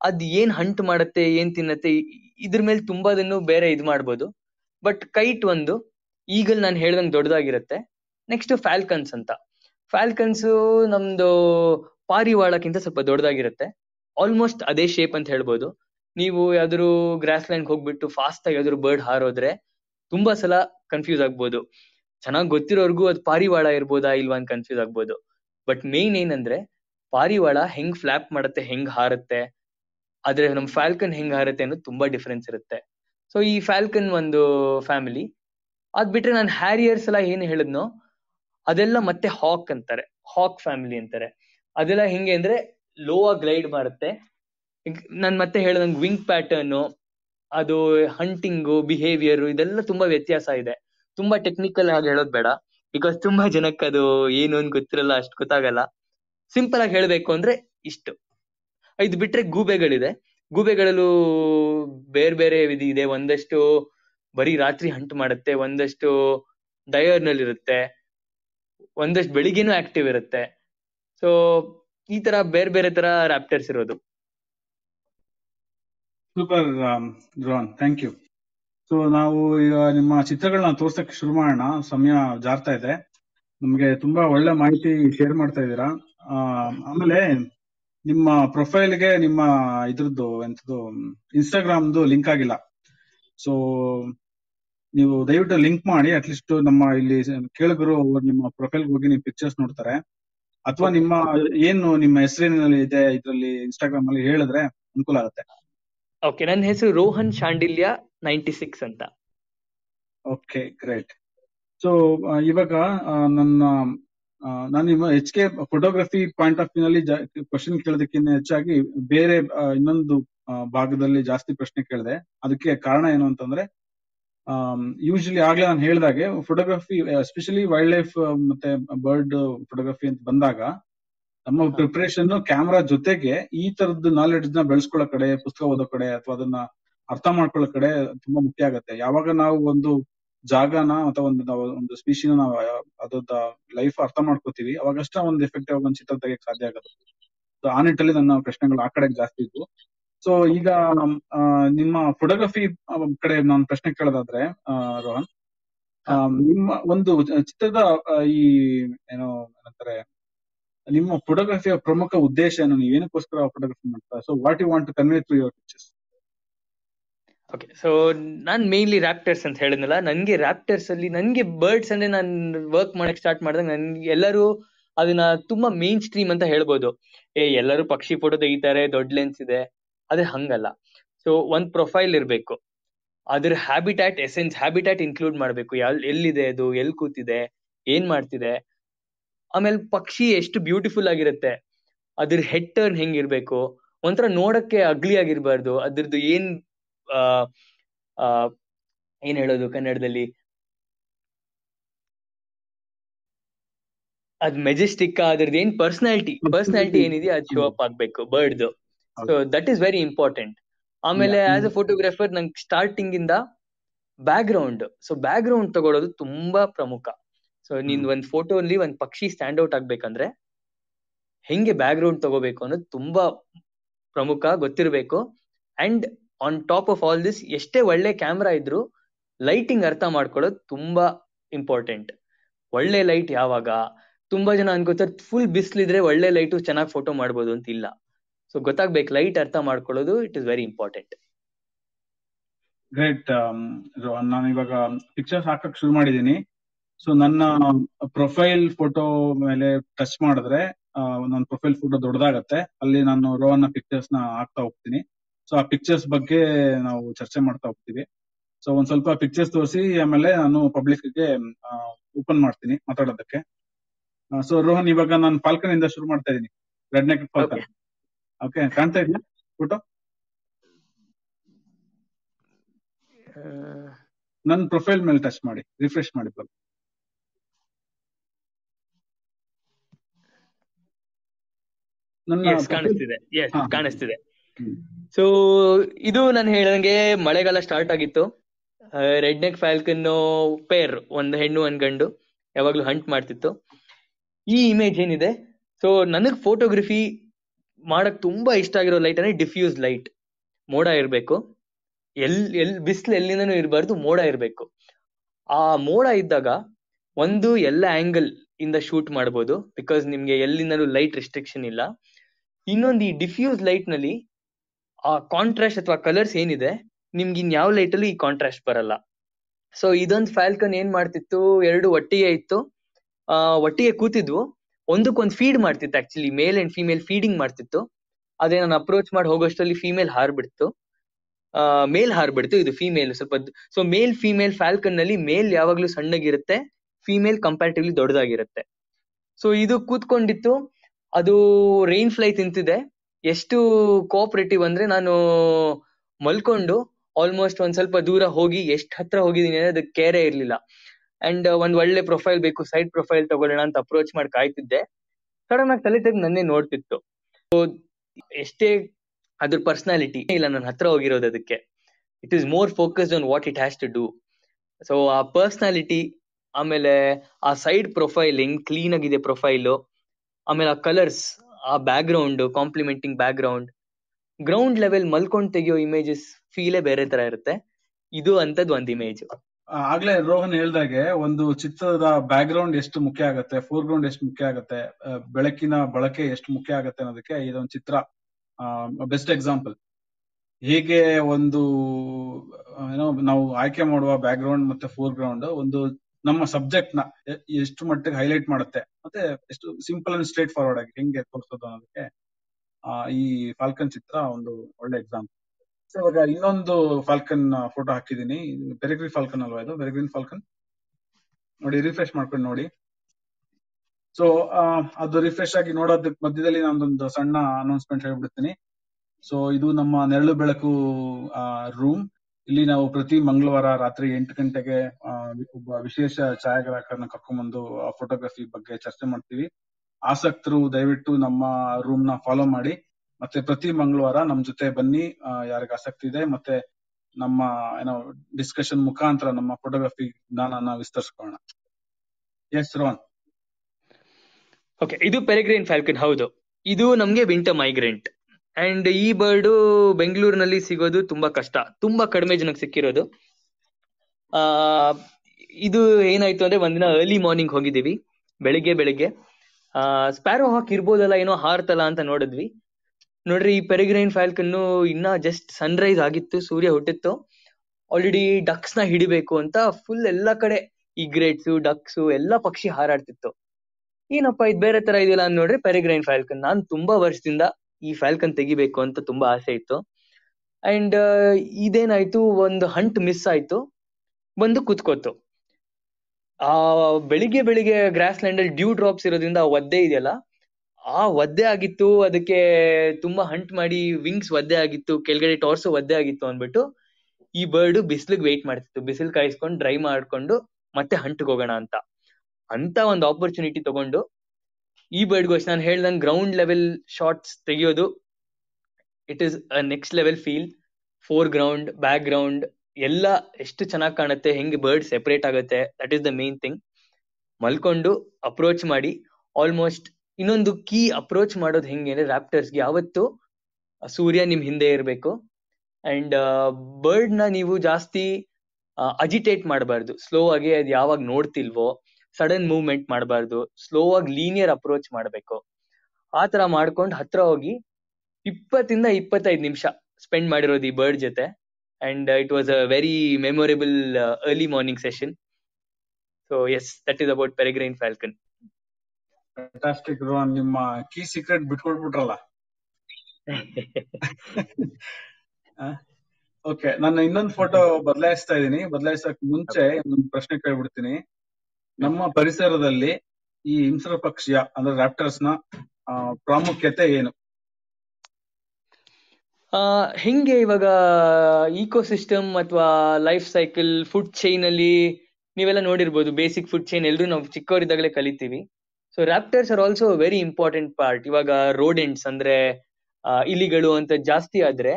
ಅದ್ ಏನ್ ಹಂಟ್ ಮಾಡುತ್ತೆ, ಏನ್ ತಿನ್ನತ್ತೆ, ಇದ್ರ ಮೇಲೆ ತುಂಬಾದನ್ನು ಬೇರೆ ಇದ್ ಮಾಡ್ಬೋದು. ಬಟ್ ಕೈಟ್ ಒಂದು, ಈಗಲ್ ನಾನು ಹೇಳ್ದಂಗ್ ದೊಡ್ಡದಾಗಿರುತ್ತೆ ನೆಕ್ಸ್ಟ್ ಫ್ಯಾಲ್ಕನ್ಸ್ ಅಂತ. ಫ್ಯಾಲ್ಕನ್ಸ್ ನಮ್ದು ಪಾರಿವಾಳಕ್ಕಿಂತ ಸ್ವಲ್ಪ ದೊಡ್ಡದಾಗಿರುತ್ತೆ ಆಲ್ಮೋಸ್ಟ್ ಅದೇ ಶೇಪ್ ಅಂತ ಹೇಳ್ಬೋದು. ನೀವು ಯಾವ್ದಾದ್ರು ಗ್ರಾಸ್ ಲ್ಯಾಂಡ್ ಹೋಗ್ಬಿಟ್ಟು ಫಾಸ್ಟ್ ಆಗಿ ಯಾವ್ದಾದ್ರು ಬರ್ಡ್ ಹಾರೋದ್ರೆ ತುಂಬಾ ಸಲ ಕನ್ಫ್ಯೂಸ್ ಆಗ್ಬೋದು. ಚೆನ್ನಾಗ್ ಗೊತ್ತಿರೋರ್ಗೂ ಅದು ಪಾರಿವಾಳ ಇರ್ಬೋದಾ ಇಲ್ವಾ ಅಂತ ಕನ್ಫ್ಯೂಸ್ ಆಗ್ಬೋದು. ಬಟ್ ಮೇನ್ ಏನಂದ್ರೆ ಪಾರಿವಾಳ ಹೆಂಗ್ ಫ್ಲಾಪ್ ಮಾಡುತ್ತೆ, ಹೆಂಗ್ ಹಾರುತ್ತೆ, ಆದ್ರೆ ನಮ್ ಫ್ಯಾಲ್ಕನ್ ಹೆಂಗ್ ಹಾರುತ್ತೆ ಅನ್ನೋದು ತುಂಬಾ ಡಿಫ್ರೆನ್ಸ್ ಇರುತ್ತೆ. ಸೊ ಈ ಫ್ಯಾಲ್ಕನ್ ಒಂದು ಫ್ಯಾಮಿಲಿ ಅದ್ ಬಿಟ್ರೆ ನಾನು ಹ್ಯಾರಿಯರ್ಸ್ ಎಲ್ಲ ಏನ್ ಹೇಳಿದ್ನೋ ಅದೆಲ್ಲ ಮತ್ತೆ ಹಾಕ್ ಅಂತಾರೆ. ಹಾಕ್ ಫ್ಯಾಮಿಲಿ ಅಂತಾರೆ. ಅದೆಲ್ಲ ಹೆಂಗೆ ಅಂದ್ರೆ ಲೋವಾ ಗ್ಲೈಡ್ ಮಾಡುತ್ತೆ. ನಾನು ಮತ್ತೆ ಹೇಳ್ದಂಗೆ ವಿಂಗ್ ಪ್ಯಾಟರ್ನ್ ಅದು ಹಂಟಿಂಗು ಬಿಹೇವಿಯರ್ ಇದೆಲ್ಲ ತುಂಬಾ ವ್ಯತ್ಯಾಸ ಇದೆ. ತುಂಬಾ ಟೆಕ್ನಿಕಲ್ ಆಗಿ ಹೇಳೋದು ಬೇಡ. ಬಿಕಾಸ್ ತುಂಬಾ ಜನಕ್ಕೆ ಅದು ಏನು ಅಂತ ಗೊತ್ತಿರಲ್ಲ, ಅಷ್ಟು ಗೊತ್ತಾಗಲ್ಲ. ಸಿಂಪಲ್ ಆಗಿ ಹೇಳಬೇಕು ಅಂದ್ರೆ ಇಷ್ಟು. ಇದು ಬಿಟ್ರೆ ಗೂಬೆಗಳಿದೆ. ಗೂಬೆಗಳಲ್ಲೂ ಬೇರೆ ಬೇರೆ ವಿಧಿ ಇದೆ. ಒಂದಷ್ಟು ಬರೀ ರಾತ್ರಿ ಹಂಟ್ ಮಾಡುತ್ತೆ, ಒಂದಷ್ಟು ಡಯರ್ನಲ್ಲಿ ಇರುತ್ತೆ ಒಂದಷ್ಟು ಬೆಳಿಗ್ಗೆನೂ ಆಕ್ಟಿವ್ ಇರುತ್ತೆ. ಸೊ ಈ ತರ ಬೇರೆ ಬೇರೆ ತರ ರಾಪ್ಟರ್ಸ್ ಇರೋದು.
Super Rohan thank you so ನಾವು ಈಗ ನಿಮ್ಮ ಚಿತ್ರಗಳನ್ನ ತೋರ್ಸಕ್ ಶುರು ಮಾಡೋಣ. ಸಮಯ ಜಾರ್ತಾ ಇದೆ. ನಮ್ಗೆ ತುಂಬಾ ಒಳ್ಳೆ ಮಾಹಿತಿ ಶೇರ್ ಮಾಡ್ತಾ ಇದ್ದೀರಾ. ಆಮೇಲೆ ನಿಮ್ಮ ಪ್ರೊಫೈಲ್ಗೆ ನಿಮ್ಮ ಇದ್ರದ್ದು ಎಂತದ್ದು ಇನ್ಸ್ಟಾಗ್ರಾಮ್ದು ಲಿಂಕ್ ಆಗಿಲ್ಲ. ಸೊ ನೀವು ದಯವಿಟ್ಟು ಲಿಂಕ್ ಮಾಡಿ. ಅಟ್ಲೀಸ್ಟ್ ನಮ್ಮ ಇಲ್ಲಿ ಕೇಳಿದ್ರು ನಿಮ್ಮ ಪ್ರೊಫೈಲ್ ಹೋಗಿ ನೀವು ಪಿಕ್ಚರ್ಸ್ ನೋಡ್ತಾರೆ. ಅಥವಾ ನಿಮ್ಮ, ಏನು ನಿಮ್ಮ ಹೆಸರಿನಲ್ಲಿ ಇದೆ, ಇದರಲ್ಲಿ ಇನ್ಸ್ಟಾಗ್ರಾಮ್ ಅಲ್ಲಿ ಹೇಳಿದ್ರೆ ಅನುಕೂಲ ಆಗುತ್ತೆ.
ಓಕೆ ನನ್ನ ಹೆಸರು ರೋಹನ್ ಶಾಂಡಿಲ್ಯ ನೈಂಟಿ ಸಿಕ್ಸ್ ಅಂತ
ಓಕೆ ಗ್ರೇಟ್ ಸೊ ಇವಾಗ ನನ್ನ ನಾನು H K photography point of view ನಲ್ಲಿ ಕ್ವಶನ್ ಕೇಳೋದಕ್ಕಿಂತ ಹೆಚ್ಚಾಗಿ ಬೇರೆ ಇನ್ನೊಂದು ಭಾಗದಲ್ಲಿ ಜಾಸ್ತಿ ಪ್ರಶ್ನೆ ಕೇಳಿದೆ. ಅದಕ್ಕೆ ಕಾರಣ ಏನು ಅಂತಂದ್ರೆ ಯೂಶಲಿ ಆಗ್ಲೇ ನಾನು ಹೇಳ್ದಾಗೆ ಫೋಟೋಗ್ರಫಿ ಎಸ್ಪೆಷಲಿ ವೈಲ್ಡ್ ಲೈಫ್ ಮತ್ತೆ ಬರ್ಡ್ ಫೋಟೋಗ್ರಫಿ ಅಂತ ಬಂದಾಗ ನಮ್ಮ ಪ್ರಿಪರೇಷನ್ ಕ್ಯಾಮ್ರಾ ಜೊತೆಗೆ ಈ ತರದ್ದು ನಾಲೆಡ್ಜ್ನ ಬೆಳೆಸ್ಕೊಳ್ಳೋ ಕಡೆ ಪುಸ್ತಕ ಓದೋ ಕಡೆ ಅಥವಾ ಅದನ್ನ ಅರ್ಥ ಮಾಡ್ಕೊಳ್ಳೋ ಕಡೆ ತುಂಬಾ ಮುಖ್ಯ ಆಗುತ್ತೆ. ಯಾವಾಗ ನಾವು ಒಂದು ಜಾಗನ ಅಥವಾ ಒಂದು ನಾವು ಒಂದು ಸ್ಪೀಶಿನ ನಾವು ಅದ್ರದ್ದು ಲೈಫ್ ಅರ್ಥ ಮಾಡ್ಕೋತೀವಿ ಅವಾಗಷ್ಟ ಒಂದು ಎಫೆಕ್ಟಿವ್ ಆಗಿ ಒಂದು ಚಿತ್ರ ತೆಗಿಯಕ್ ಸಾಧ್ಯ ಆಗುತ್ತೆ. ಸೊ ಆ ನಿಟ್ಟಲ್ಲಿ ನನ್ನ ಪ್ರಶ್ನೆಗಳು ಆ ಕಡೆ ಜಾಸ್ತಿ ಇದ್ವು. ಸೊ ಈಗ ನಿಮ್ಮ ಫೋಟೋಗ್ರಫಿ ಕಡೆ ನಾನು ಪ್ರಶ್ನೆ ಕೇಳೋದಾದ್ರೆ ರೋಹನ್. ನಿಮ್ಮ ಒಂದು ಚಿತ್ರದ ಈ ಏನೋ ಏನಂತಾರೆ ನಿಮ್ಮ ಫೋಟೋಗ್ರಫಿಯ ಪ್ರಮುಖ ಉದ್ದೇಶ ಏನು ನೀವು ಏನಕ್ಕೋಸ್ಕರ ಫೋಟೋಗ್ರಫಿ ಮಾಡ್ತಾ so what you want to convey to your pictures
okay so non mainly raptors ಅಂತ ಹೇಳಿದ್ನಲ್ಲ ನನಗೆ ರ್ಯಾಪ್ಟರ್ಸ್ ಅಲ್ಲಿ ನನ್ಗೆ ಬರ್ಡ್ಸ್ ಅಂದ್ರೆ ನಾನು ವರ್ಕ್ ಮಾಡಕ್ ಸ್ಟಾರ್ಟ್ ಮಾಡಿದಾಗ ನನ್ಗೆ ಎಲ್ಲರೂ ಅದನ್ನ ತುಂಬಾ ಮೇನ್ ಸ್ಟ್ರೀಮ್ ಅಂತ ಹೇಳ್ಬೋದು. ಏ, ಎಲ್ಲರೂ ಪಕ್ಷಿ ಫೋಟೋ ತೆಗಿತಾರೆ, ದೊಡ್ಡ ಲೆನ್ಸ್ ಇದೆ. ಅದೇ ಹಂಗಲ್ಲ. ಸೊ ಒಂದ್ ಪ್ರೊಫೈಲ್ ಇರಬೇಕು. ಅದ್ರ ಹ್ಯಾಬಿಟ್ಯಾಟ್ ಎಸೆನ್ಸ್ ಹ್ಯಾಬಿಟ್ಯಾಟ್ ಇನ್ಕ್ಲೂಡ್ ಮಾಡ್ಬೇಕು. ಎಲ್, ಎಲ್ಲಿದೆ ಅದು? ಎಲ್ಲಿ ಕೂತಿದೆ? ಏನ್ ಮಾಡ್ತಿದೆ? ಆಮೇಲೆ ಪಕ್ಷಿ ಎಷ್ಟು ಬ್ಯೂಟಿಫುಲ್ ಆಗಿರುತ್ತೆ. ಅದ್ರ ಹೆಡ್ ಟರ್ನ್ ಹೆಂಗಿರ್ಬೇಕು. ಒಂಥರ ನೋಡಕ್ಕೆ ಅಗ್ಲಿ ಆಗಿರ್ಬಾರ್ದು. ಅದ್ರದ್ದು ಏನ್ ಆ, ಏನ್ ಹೇಳೋದು ಕನ್ನಡದಲ್ಲಿ? ಅದ್ ಮೆಜೆಸ್ಟಿಕ್ ಅದ್ರದ್ದು ಏನ್ ಪರ್ಸನಾಲಿಟಿ ಪರ್ಸನಾಲಿಟಿ ಏನಿದೆ ಅದ್ ಶೋ ಅಪ್ ಆಗ್ಬೇಕು ಬರ್ಡ್ದು so that is very important ಆಮೇಲೆ ಆಸ್ ಅ ಫೋಟೋಗ್ರಾಫರ್ ನಂಗೆ ಸ್ಟಾರ್ಟಿಂಗ್ ಇಂದ background so background ತಗೊಳ್ಳೋದು ತುಂಬಾ ಪ್ರಮುಖ. ಸೊ ನಿನ್. ಒಂದ್ ಫೋಟೋ ಅಲ್ಲಿ ಒಂದ್ ಪಕ್ಷಿ ಸ್ಟ್ಯಾಂಡ್ ಔಟ್ ಆಗ್ಬೇಕಂದ್ರೆ ಹೆಂಗೆ ಬ್ಯಾಕ್ ಗ್ರೌಂಡ್ ತಗೋಬೇಕು ಅನ್ನೋದು ತುಂಬಾ ಪ್ರಮುಖ ಗೊತ್ತಿರಬೇಕು. And on top of all this ಎಷ್ಟೇ ಒಳ್ಳೆ ಕ್ಯಾಮ್ರಾ ಇದ್ರು ಲೈಟಿಂಗ್ ಅರ್ಥ ಮಾಡ್ಕೊಳ್ಳೋದು ತುಂಬಾ ಇಂಪಾರ್ಟೆಂಟ್ ಒಳ್ಳೆ ಲೈಟ್ ಯಾವಾಗ? ತುಂಬಾ ಜನ ಅನ್ಕೋತಾರೆ ಫುಲ್ ಬಿಸ್ಲಿದ್ರೆ ಒಳ್ಳೆ ಲೈಟು ಚೆನ್ನಾಗಿ ಫೋಟೋ ಮಾಡ್ಬೋದು ಅಂತ ಇಲ್ಲ ಸೊ ಗೊತ್ತಾಗ್ಬೇಕು ಲೈಟ್ ಅರ್ಥ ಮಾಡ್ಕೊಳ್ಳೋದು it is very important
great ನಾನು ಇವಾಗ ಪಿಕ್ಚರ್ಸ್ ಹಾಕಕ್ ಶುರು ಮಾಡಿದೀನಿ ಸೊ ನನ್ನ ಪ್ರೊಫೈಲ್ ಫೋಟೋ ಮೇಲೆ ಟಚ್ ಮಾಡಿದ್ರೆ ನನ್ನ ಪ್ರೊಫೈಲ್ ಫೋಟೋ ದೊಡ್ಡದಾಗತ್ತೆ ಅಲ್ಲಿ ನಾನು ರೋಹನ್ ಪಿಕ್ಚರ್ಸ್ನ ಹಾಕ್ತಾ ಹೋಗ್ತೀನಿ. ಸೊ ಆ ಪಿಕ್ಚರ್ಸ್ ಬಗ್ಗೆ ನಾವು ಚರ್ಚೆ ಮಾಡ್ತಾ ಹೋಗ್ತೀವಿ. ಸೊ ಒಂದ್ ಸ್ವಲ್ಪ ಪಿಕ್ಚರ್ಸ್ ತೋರಿಸಿ ಆಮೇಲೆ ನಾನು ಪಬ್ಲಿಕ್ಗೆ ಓಪನ್ ಮಾಡ್ತೀನಿ ಮಾತಾಡೋದಕ್ಕೆ. ಸೊ ರೋಹನ್ ಇವಾಗ ನಾನು ಫಾಲ್ಕನ್ ಇಂದ ಶುರು ಮಾಡ್ತಾ ಇದ್ದೀನಿ ರೆಡ್ ನೆಕ್ ಫಾಲ್ಕನ್ ಓಕೆ ಕಾಣ್ತಾ ಇದೆಯಾ ಫೋಟೋ ನನ್ನ ಪ್ರೊಫೈಲ್ ಮೇಲೆ ಟಚ್ ಮಾಡಿ ರಿಫ್ರೆಶ್ ಮಾಡಿ ಸ್ವಲ್ಪ ನನ್ನ
ಎಸ್ ಕಾಣಿಸ್ತಿದೆ. ಎಸ್ ಕಾಣಿಸ್ತಿದೆ.
ಹ್ಮ್.
ಸೊ ಇದು ನಾನು ಹೇಳ್ದಂಗೆ ಮಳೆಗಾಲ ಸ್ಟಾರ್ಟ್ ಆಗಿತ್ತು. ರೆಡ್ ನೆಕ್ ಫ್ಯಾಲ್ಕನ್ ಪೇರ್ ಒಂದು ಹೆಣ್ಣು ಒಂದ್ ಗಂಡು ಯಾವಾಗ್ಲೂ ಹಂಟ್ ಮಾಡ್ತಿತ್ತು. ಈ ಇಮೇಜ್ ಏನಿದೆ? ಸೊ ನನಗ್ ಫೋಟೋಗ್ರಫಿ ಮಾಡಕ್ ತುಂಬಾ ಇಷ್ಟ ಆಗಿರೋ ಲೈಟ್ ಅಂದ್ರೆ ಡಿಫ್ಯೂಸ್ ಲೈಟ್ ಮೋಡ ಇರ್ಬೇಕು. ಎಲ್ ಎಲ್ ಬಿಸಿಲು ಎಲ್ಲಿಂದನೂ ಇರಬಾರ್ದು ಮೋಡ ಇರ್ಬೇಕು. ಆ ಮೋಡ ಇದ್ದಾಗ ಒಂದು ಎಲ್ಲ ಆಂಗಲ್ ಇಂದ ಶೂಟ್ ಮಾಡ್ಬೋದು. ಬಿಕಾಸ್ ನಿಮ್ಗೆ ಎಲ್ಲಿಂದಲೂ ಲೈಟ್ ರೆಸ್ಟ್ರಿಕ್ಷನ್ ಇಲ್ಲ. ಇನ್ನೊಂದು ಈ ಡಿಫ್ಯೂಸ್ ಲೈಟ್ನಲ್ಲಿ ಆ ಕಾಂಟ್ರಾಸ್ಟ್ ಅಥವಾ ಕಲರ್ಸ್ ಏನಿದೆ, ನಿಮ್ಗೆ ಇನ್ ಯಾವ ಲೈಟ್ ಅಲ್ಲಿ ಈ ಕಾಂಟ್ರಾಸ್ಟ್ ಬರಲ್ಲ. ಸೊ ಇದೊಂದು ಫ್ಯಾಲ್ಕನ್ ಏನ್ ಮಾಡ್ತಿತ್ತು, ಎರಡು ಒಟ್ಟಿಗೆ ಇತ್ತು. ಆ, ಒಟ್ಟಿಗೆ ಕೂತಿದ್ವು. ಒಂದಕ್ಕೊಂದು ಫೀಡ್ ಮಾಡ್ತಿತ್ತು actually male and female feeding ಮಾಡ್ತಿತ್ತು. ಅದೇ ನಾನು ಅಪ್ರೋಚ್ ಮಾಡಿ ಹೋಗೋಷ್ಟರಲ್ಲಿ ಫಿಮೇಲ್ ಹಾರ್ಬಿಡ್ತು. ಆ ಮೇಲ್ ಹಾರ್ಬಿಡ್ತು, ಇದು ಫಿಮೇಲ್ ಸ್ವಲ್ಪ ಸೊ ಮೇಲ್ ಫಿಮೇಲ್ ಫ್ಯಾಲ್ಕನ್ನಲ್ಲಿ ಮೇಲ್ ಯಾವಾಗ್ಲೂ ಸಣ್ಣಗಿರುತ್ತೆ ಫಿಮೇಲ್ ಕಂಪ್ಯಾರಿಟಿವ್ಲಿ ದೊಡ್ಡದಾಗಿರುತ್ತೆ. ಸೊ ಇದು ಕೂತ್ಕೊಂಡಿತ್ತು. ಅದು ರೈನ್ ಫ್ಲೈ ತಿಂತಿದೆ. ಎಷ್ಟು ಕೋಆಪರೇಟಿವ್ ಅಂದ್ರೆ ನಾನು ಮಲ್ಕೊಂಡು ಆಲ್ಮೋಸ್ಟ್ ಒಂದ್ ಸ್ವಲ್ಪ ದೂರ ಹೋಗಿ ಎಷ್ಟ್ ಹತ್ರ ಹೋಗಿದೀನಿ ಅಂದ್ರೆ ಅದಕ್ಕೆ ಕೇರೆ ಇರ್ಲಿಲ್ಲ. ಅಂಡ್ ಒಂದ್ ಒಳ್ಳೆ ಪ್ರೊಫೈಲ್ ಬೇಕು ಸೈಡ್ ಪ್ರೊಫೈಲ್ ತಗೊಳ್ಳೋಣ ಅಂತ ಅಪ್ರೋಚ್ ಮಾಡಿ ಕಾಯ್ತಿದ್ದೆ ಸಡನ್ ಆಗಿ ತಲೆ ತೆಗೆದು ನನ್ನೇ ನೋಡ್ತಿತ್ತು. ಎಷ್ಟೇ ಅದ್ರ ಪರ್ಸನಾಲಿಟಿ ಇಲ್ಲ ನನ್ನ ಹತ್ರ ಹೋಗಿರೋದು ಅದಕ್ಕೆ. It is more focused on what it has to do so ಆ ಪರ್ಸನಾಲಿಟಿ ಆಮೇಲೆ ಆ ಸೈಡ್ ಪ್ರೊಫೈಲಿಂಗ್ ಕ್ಲೀನ್ ಆಗಿದೆ ಪ್ರೊಫೈಲು ಆಮೇಲೆ ಆ ಕಲರ್ಸ್ ಆ background complementing background ground level ಮಲ್ಕೊಂಡ್ ತೆಗಿಯೋ ಇಮೇಜಸ್ ಫೀಲೇ ಬೇರೆ ತರ ಇರುತ್ತೆ. ಇದು ಅಂತದ್ ಒಂದ್ ಇಮೇಜ್
ಆಗ್ಲೇ ರೋಹನ್ ಹೇಳ್ದಾಗೆ ಒಂದು ಚಿತ್ರದ ಬ್ಯಾಕ್ ಗ್ರೌಂಡ್ ಎಷ್ಟು ಮುಖ್ಯ ಆಗುತ್ತೆ ಫೋರ್ ಗ್ರೌಂಡ್ ಎಷ್ಟು ಮುಖ್ಯ ಆಗುತ್ತೆ ಬೆಳಕಿನ ಬಳಕೆ ಎಷ್ಟು ಮುಖ್ಯ ಆಗುತ್ತೆ ಅನ್ನೋದಕ್ಕೆ ಇದೊಂದು ಚಿತ್ರ. ಬೆಸ್ಟ್ ಎಕ್ಸಾಂಪಲ್ ಹೇಗೆ ಒಂದು ಏನೋ ನಾವು ಆಯ್ಕೆ ಮಾಡುವ ಬ್ಯಾಕ್ ಗ್ರೌಂಡ್ ಮತ್ತೆ ಫೋರ್ ಗ್ರೌಂಡ್ ಒಂದು ನಮ್ಮ ಸಬ್ಜೆಕ್ಟ್ನ ಎಷ್ಟು ಮಟ್ಟಿಗೆ ಹೈಲೈಟ್ ಮಾಡುತ್ತೆ. ಮತ್ತೆ ಎಷ್ಟು ಸಿಂಪಲ್ ಅಂಡ್ ಸ್ಟ್ರೇಟ್ ಫಾರ್ವರ್ಡ್ ಆಗಿ ಹೆಂಗೆ ತೋರಿಸೋದು ಅನ್ನೋದಕ್ಕೆ ಈ ಫಾಲ್ಕನ್ ಚಿತ್ರ ಒಂದು ಒಳ್ಳೆ ಎಕ್ಸಾಂಪಲ್ ಸೊ ಇವಾಗ ಇನ್ನೊಂದು ಫಾಲ್ಕನ್ ಫೋಟೋ ಹಾಕಿದೀನಿ ಬೆರೆಗ್ರಿನ್ ಫಾಲ್ಕನ್ ಅಲ್ವಾ ಇದು? ಬೆರೆಗ್ರಿನ್ ಫಾಲ್ಕನ್ ನೋಡಿ ರಿಫ್ರೆಶ್ ಮಾಡ್ಕೊಂಡು ನೋಡಿ. ಸೊ ಅದು ರಿಫ್ರೆಶ್ ಆಗಿ ನೋಡೋದಕ್ಕೆ ಮಧ್ಯದಲ್ಲಿ ನಾನೊಂದು ಸಣ್ಣ ಅನೌನ್ಸ್ಮೆಂಟ್ ಹೇಳ್ಬಿಡ್ತೀನಿ. ಸೊ ಇದು ನಮ್ಮ ನೆರಳು ಬೆಳಕು ರೂಮ್ ಇಲ್ಲಿ ನಾವು ಪ್ರತಿ ಮಂಗಳವಾರ ರಾತ್ರಿ ಎಂಟು ಗಂಟೆಗೆ ಒಬ್ಬ ವಿಶೇಷ ಛಾಯಾಗ್ರಾಹಕರನ್ನ ಕರ್ಕೊಂಡ್ಬಂದು ಫೋಟೋಗ್ರಫಿ ಬಗ್ಗೆ ಚರ್ಚೆ ಮಾಡ್ತೀವಿ. ಆಸಕ್ತರು ದಯವಿಟ್ಟು ನಮ್ಮ ರೂಮ್ನ ಫಾಲೋ ಮಾಡಿ, ಮತ್ತೆ ಪ್ರತಿ ಮಂಗಳವಾರ ನಮ್ ಜೊತೆ ಬನ್ನಿ. ಯಾರಿಗ ಆಸಕ್ತಿ ಇದೆ, ಮತ್ತೆ ನಮ್ಮ, ಏನೋ ಡಿಸ್ಕಷನ್ ಮುಖಾಂತರ ನಮ್ಮ ಫೋಟೋಗ್ರಫಿ ಜ್ಞಾನನ ವಿಸ್ತರಿಸ್ಕೊಳ್ಳೋಣ. ಎಸ್ ರೋನ್
ಓಕೆ ಇದು ಪೆರಿಗ್ರೈನ್ ಫ್ಯಾಲ್ಕನ್ ಹೌದು. ಇದು ನಮ್ಗೆ ವಿಂಟರ್ ಮೈಗ್ರೆಂಟ್ ಅಂಡ್ ಈ ಬರ್ಡ್ ಬೆಂಗಳೂರಿನಲ್ಲಿ ಸಿಗೋದು ತುಂಬಾ ಕಷ್ಟ. ತುಂಬಾ ಕಡಿಮೆ ಜನಕ್ಕೆ ಸಿಕ್ಕಿರೋದು. ಆ, ಇದು ಏನಾಯ್ತು ಅಂದ್ರೆ ಒಂದಿನ ಅರ್ಲಿ ಮಾರ್ನಿಂಗ್ ಹೋಗಿದ್ದೀವಿ. ಬೆಳಿಗ್ಗೆ ಬೆಳಿಗ್ಗೆ. ಆ ಸ್ಪ್ಯಾರೋ ಹಾಕ್ ಇರ್ಬೋದಲ್ಲ, ಏನೋ ಹಾರ್ತಲ್ಲ ಅಂತ ನೋಡಿದ್ವಿ. ನೋಡ್ರಿ, ಈ ಪೆರಿಗ್ರೈನ್ ಫ್ಯಾಲ್ಕನ್ನು ಇನ್ನ ಜಸ್ಟ್ ಸನ್ರೈಸ್ ಆಗಿತ್ತು, ಸೂರ್ಯ ಹುಟ್ಟಿತ್ತು. ಆಲ್ರೆಡಿ ಡಕ್ಸ್ನ ಹಿಡಿಬೇಕು ಅಂತ ಫುಲ್ ಎಲ್ಲಾ ಕಡೆ ಈ ಗ್ರೇಟ್ಸ್ ಡಕ್ಸ್ ಎಲ್ಲಾ ಪಕ್ಷಿ ಹಾರಾಡ್ತಿತ್ತು. ಏನಪ್ಪಾ, ಇದು ಬೇರೆ ತರ ಇದೆಯಲ್ಲ ಅಂತ ನೋಡ್ರಿ ಪೆರಿಗ್ರೈನ್ ಫ್ಯಾಲ್ಕನ್ ನಾನ್ ತುಂಬಾ ವರ್ಷದಿಂದ ಈ ಫ್ಯಾಲ್ಕನ್ ತೆಗಿಬೇಕು ಅಂತ ತುಂಬಾ ಆಸೆ ಇತ್ತು. ಅಂಡ್ ಇದೇನಾಯ್ತು? ಒಂದು ಹಂಟ್ ಮಿಸ್ ಆಯ್ತು. ಬಂದು ಕುತ್ಕೋತು ಆ, ಬೆಳಿಗ್ಗೆ ಬೆಳಿಗ್ಗೆ ಗ್ರಾಸ್ ಲ್ಯಾಂಡ್ ಅಲ್ಲಿ ಡ್ಯೂ ಡ್ರಾಪ್ಸ್ ಇರೋದ್ರಿಂದ ಒದ್ದೆ ಇದೆಯಲ್ಲ? ಆ ಒದ್ದೆ ಆಗಿತ್ತು. ಅದಕ್ಕೆ ತುಂಬಾ ಹಂಟ್ ಮಾಡಿ ವಿಂಗ್ಸ್ ಒದ್ದೆ ಆಗಿತ್ತು. ಕೆಳಗಡೆ ಟಾರ್ಸು ಒದ್ದೆ ಆಗಿತ್ತು ಅಂದ್ಬಿಟ್ಟು ಈ ಬರ್ಡ್ ಬಿಸಿಲಿಗೆ ವೆಯ್ಟ್ ಮಾಡ್ತಿತ್ತು. ಬಿಸಿಲು ಕಾಯಿಸ್ಕೊಂಡು ಡ್ರೈ ಮಾಡ್ಕೊಂಡು ಮತ್ತೆ ಹಂಟ್ಗೆ ಹೋಗೋಣ ಅಂತ. ಅಂತ ಒಂದು ಆಪರ್ಚುನಿಟಿ ತಗೊಂಡು ಈ ಬರ್ಡ್ ಗೋಸ್ ನಾನು ಹೇಳ್ದಂಗೆ ಗ್ರೌಂಡ್ ಲೆವೆಲ್ ಶಾರ್ಟ್ಸ್ ತೆಗಿಯೋದು it is a next level feel foreground background ಎಲ್ಲ ಎಷ್ಟು ಚೆನ್ನಾಗಿ ಕಾಣುತ್ತೆ, ಹೆಂಗೆ ಬರ್ಡ್ ಸೆಪರೇಟ್ ಆಗುತ್ತೆ that is the main thing ಮಲ್ಕೊಂಡು ಅಪ್ರೋಚ್ ಮಾಡಿ ಆಲ್ಮೋಸ್ಟ್ ಇನ್ನೊಂದು ಕೀ ಅಪ್ರೋಚ್ ಮಾಡೋದು ಹೆಂಗೆ ಅಂದ್ರೆ ರ್ಯಾಪ್ಟರ್ಸ್ಗೆ ಯಾವತ್ತು ಸೂರ್ಯ ನಿಮ್ ಹಿಂದೆ ಇರಬೇಕು. ಅಂಡ್ ಬರ್ಡ್ನ ನೀವು ಜಾಸ್ತಿ ಅಜಿಟೇಟ್ ಮಾಡಬಾರ್ದು. ಸ್ಲೋ ಆಗಿ ಅದು ಯಾವಾಗ ನೋಡ್ತಿಲ್ವೋ ಸಡನ್ ಮೂವ್ಮೆಂಟ್ ಮಾಡಬಾರ್ದು. ಸ್ಲೋ ಆಗಿ ಲೀನಿಯರ್ ಅಪ್ರೋಚ್ ಮಾಡಬೇಕು. ಆ ತರ ಮಾಡ್ಕೊಂಡು ಹತ್ರ ಹೋಗಿ ಇಪ್ಪತ್ತಿಂದ ಇಪ್ಪತ್ತೈದು ನಿಮಿಷ ಸ್ಪೆಂಡ್ ಮಾಡಿರೋದು ಈ ಬರ್ಡ್ ಜೊತೆ. And it was a very memorable early morning session so yes that is about peregrine falcon
fantastic Rohan ನಿಮ್ಮ ಕೀ ಸೀಕ್ರೆಟ್ ಬಿಟ್ಕೊಡ್ಬಿಟ್ರಲ್ಲ? ಓಕೆ ನಾನು ಇನ್ನೊಂದು ಫೋಟೋ ಬದಲಾಯಿಸ್ತಾ ಇದೀನಿ ಬದಲಾಯಿಸಕ್ ಮುಂಚೆ ಒಂದು ಪ್ರಶ್ನೆ ಕೇಳ್ಬಿಡ್ತೀನಿ. ನಮ್ಮ ಪರಿಸರದಲ್ಲಿ ಈ ಹಿಂಸ್ರ ಪಕ್ಷಿಯ, ಅಂದ್ರೆ ರಾಪ್ಟರ್ಸ್ನ ಪ್ರಾಮುಖ್ಯತೆ ಏನು?
ಹಿಂಗೆ ಇವಾಗ ಈಕೋಸಿಸ್ಟಮ್ ಅಥವಾ ಲೈಫ್ ಸೈಕಲ್ ಫುಡ್ ಚೈನ್ ಅಲ್ಲಿ ನೀವೆಲ್ಲ ನೋಡಿರ್ಬೋದು ಬೇಸಿಕ್ ಫುಡ್ ಚೈನ್ ಎಲ್ಲರೂ ನಾವು ಚಿಕ್ಕವರಿದ್ದಾಗಲೇ ಕಲಿತೀವಿ. So raptors are also very important part ಇವಾಗ ರೋಡೆಂಟ್ಸ್ ಅಂದ್ರೆ ಇಲಿಗಳು ಅಂತ ಜಾಸ್ತಿ ಆದ್ರೆ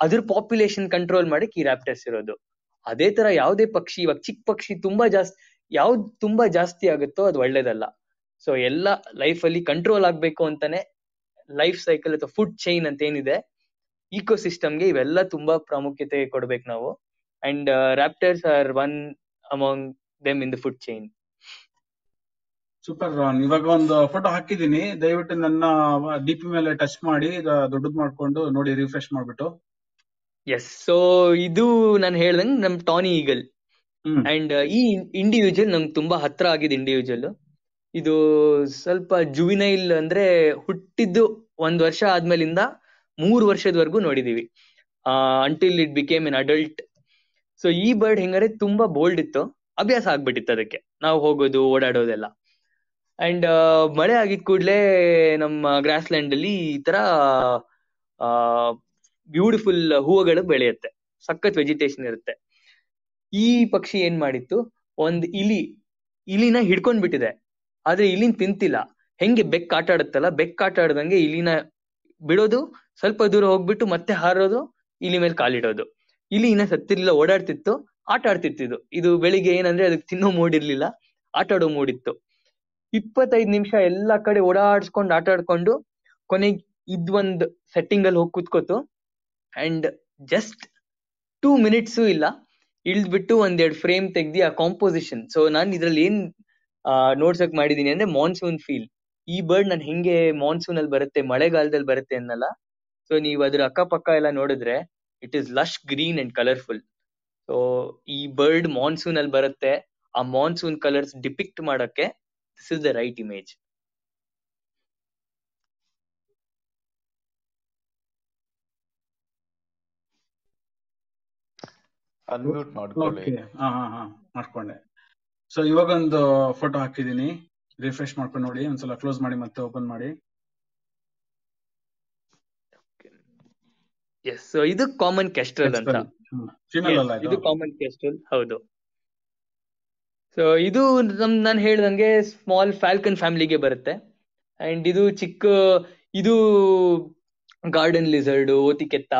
ಅದ್ರ ಪಾಪ್ಯುಲೇಷನ್ ಕಂಟ್ರೋಲ್ ಮಾಡಕ್ ಈ ರಾಪ್ಟರ್ಸ್ ಇರೋದು. ಅದೇ ತರ ಯಾವುದೇ ಪಕ್ಷಿ, ಇವಾಗ ಚಿಕ್ಕ ಪಕ್ಷಿ ತುಂಬಾ ಜಾಸ್ತಿ ಯಾವ್ದು ತುಂಬಾ ಜಾಸ್ತಿ ಆಗುತ್ತೋ ಅದು ಒಳ್ಳೇದಲ್ಲ. ಸೊ ಎಲ್ಲ ಲೈಫ್ ಅಲ್ಲಿ ಕಂಟ್ರೋಲ್ ಆಗ್ಬೇಕು ಅಂತಾನೆ ಲೈಫ್ ಸೈಕಲ್ ಅಥವಾ ಫುಡ್ ಚೈನ್ ಅಂತ ಏನಿದೆ ಗೆ ಇವೆಲ್ಲ ತುಂಬಾ ಪ್ರಾಮುಖ್ಯತೆ ಕೊಡ್ಬೇಕು ನಾವು. And raptors are one among them in the food chain
super ರಾನ್ ಇವಾಗ ಒಂದು ಫೋಟೋ ಹಾಕಿದೀನಿ ದಯವಿಟ್ಟು ನನ್ನ ಡಿಪಿ ಮೇಲೆ ಟಚ್ ಮಾಡಿ ದೊಡ್ಡದ್ ಮಾಡ್ಕೊಂಡು ನೋಡಿ ರಿಫ್ರೆಶ್ ಮಾಡ್ಬಿಟ್ಟು.
ಎಸ್ ಸೊ ಇದು ನಾನು ಹೇಳ್ದಂಗೆ ನಮ್ ಟಾನಿ ಈಗಲ್ ಅಂಡ್ ಈ ಇಂಡಿವಿಜುವಲ್ ನಂಗೆ ತುಂಬಾ ಹತ್ರ ಆಗಿದೆ ಇಂಡಿವಿಜುವಲ್ ಇದು ಸ್ವಲ್ಪ ಜುವಿನೈಲ್ ಅಂದ್ರೆ ಹುಟ್ಟಿದ್ದು ಒಂದ್ ವರ್ಷ ಆದ್ಮೇಲಿಂದ ಮೂರ್ ವರ್ಷದವರೆಗೂ ನೋಡಿದೀವಿ. Until it became an adult so ಈ ಬರ್ಡ್ ಹೆಂಗಾರೆ ತುಂಬಾ ಬೋಲ್ಡ್ ಇತ್ತು. ಅಭ್ಯಾಸ ಆಗ್ಬಿಟ್ಟಿತ್ತು ಅದಕ್ಕೆ. ನಾವು ಹೋಗೋದು, ಓಡಾಡೋದೆಲ್ಲ. ಅಂಡ್ ಮಳೆ ಆಗಿದ ಕೂಡ್ಲೆ ನಮ್ಮ ಗ್ರಾಸ್ ಲ್ಯಾಂಡ್ ಅಲ್ಲಿ ಈ ತರ ಬ್ಯೂಟಿಫುಲ್ ಹೂವುಗಳು ಬೆಳೆಯುತ್ತೆ. ಸಖತ್ ವೆಜಿಟೇಷನ್ ಇರುತ್ತೆ. ಈ ಪಕ್ಷಿ ಏನ್ ಮಾಡಿತ್ತು? ಒಂದ್ ಇಲಿ, ಇಲಿನ ಹಿಡ್ಕೊಂಡ್ ಬಿಟ್ಟಿದೆ. ಆದ್ರೆ ಇಲಿನ್ ತಿಂತಿಲ್ಲ. ಹೆಂಗೆ ಬೆಕ್ ಆಟ ಆಡುತ್ತಲ್ಲ ಬೆಕ್ ಆಟ ಇಲಿನ ಬಿಡೋದು, ಸ್ವಲ್ಪ ದೂರ ಹೋಗ್ಬಿಟ್ಟು ಮತ್ತೆ ಹಾರೋದು, ಇಲಿ ಮೇಲೆ ಕಾಲಿಡೋದು. ಇಲಿ ಇನ್ನ ಸತ್ತಿರ್ಲಿಲ್ಲ, ಓಡಾಡ್ತಿತ್ತು, ಆಟ ಆಡ್ತಿತ್ತು ಇದು ಬೆಳಿಗ್ಗೆ ಏನಂದ್ರೆ ಅದಕ್ಕೆ ತಿನ್ನೋ ಮೂಡ್ ಇರ್ಲಿಲ್ಲ, ಆಟ ಆಡೋ ಮೂಡ್ ಇತ್ತು. ಇಪ್ಪತ್ತೈದ್ ನಿಮಿಷ ಎಲ್ಲಾ ಕಡೆ ಓಡಾಡ್ಸ್ಕೊಂಡು, ಆಟ ಆಡ್ಕೊಂಡು ಕೊನೆಗ್ ಇದ್ವಂದ್ ಸೆಟ್ಟಿಂಗ್ ಅಲ್ಲಿ ಹೋಗಿ ಕುತ್ಕೋತು. ಅಂಡ್ ಜಸ್ಟ್ ಟೂ ಮಿನಿಟ್ಸು ಇಲ್ಲ. ಇಳ್ದ್ಬಿಟ್ಟು ಒಂದೆರಡು ಫ್ರೇಮ್ ತೆಗ್ದಿ ಆ ಕಾಂಪೋಸಿಷನ್ ಸೊ ನಾನ್ ಇದ್ರಲ್ಲಿ ಏನ್ ನೋಡ್ಸಕ್ ಮಾಡಿದೀನಿ ಅಂದ್ರೆ ಮಾನ್ಸೂನ್ ಫೀಲ್ ಈ ಬರ್ಡ್ ನನ್ ಹೆಂಗೆ ಮಾನ್ಸೂನ್ ಅಲ್ಲಿ ಬರುತ್ತೆ, ಮಳೆಗಾಲದಲ್ಲಿ ಬರುತ್ತೆ ಅನ್ನಲ್ಲ. ಸೊ ನೀವ್ ಅದ್ರ ಅಕ್ಕಪಕ್ಕ ಎಲ್ಲ ನೋಡಿದ್ರೆ it is lush green and colourful so ಈ ಬರ್ಡ್ ಮಾನ್ಸೂನ್ ಅಲ್ಲಿ ಬರುತ್ತೆ, ಆ ಮಾನ್ಸೂನ್ ಕಲರ್ಸ್ ಡಿಪಿಕ್ಟ್ ಮಾಡಕ್ಕೆ this is the right image
unmute ಮಾಡ್ಕೊಳ್ಳಿ.
ಓಕೆ ಹಾ ಹಾ ಹಾ. ಮಾಡ್ಕೊಂಡೆ. ಸೊ ಇವಾಗ ಒಂದು ಫೋಟೋ ಹಾಕಿದೀನಿ ರಿಫ್ರೆಶ್ ಮಾಡ್ಕೊಂಡು ನೋಡಿ. ಒಂದ್ಸಲ ಕ್ಲೋಸ್ ಮಾಡಿ ಮತ್ತೆ ಓಪನ್ ಮಾಡಿ.
ಎಸ್ ಸೊ ಇದು ಕಾಮನ್ ಕೆಸ್ಟ್ರಲ್ ಅಂತ. ಇದು? ಕಾಮನ್ ಕೆಸ್ಟ್ರಲ್ ಹೌದು. ಸೊ ಇದು ನಮ್ ನಾನು ಹೇಳ್ದಂಗೆ ಸ್ಮಾಲ್ ಫ್ಯಾಲ್ಕನ್ ಫ್ಯಾಮಿಲಿಗೆ ಬರುತ್ತೆ. ಅಂಡ್ ಇದು ಚಿಕ್ಕ ಇದು ಗಾರ್ಡನ್ ಲಿಸರ್ಡ್ ಓತಿಕೆತ್ತ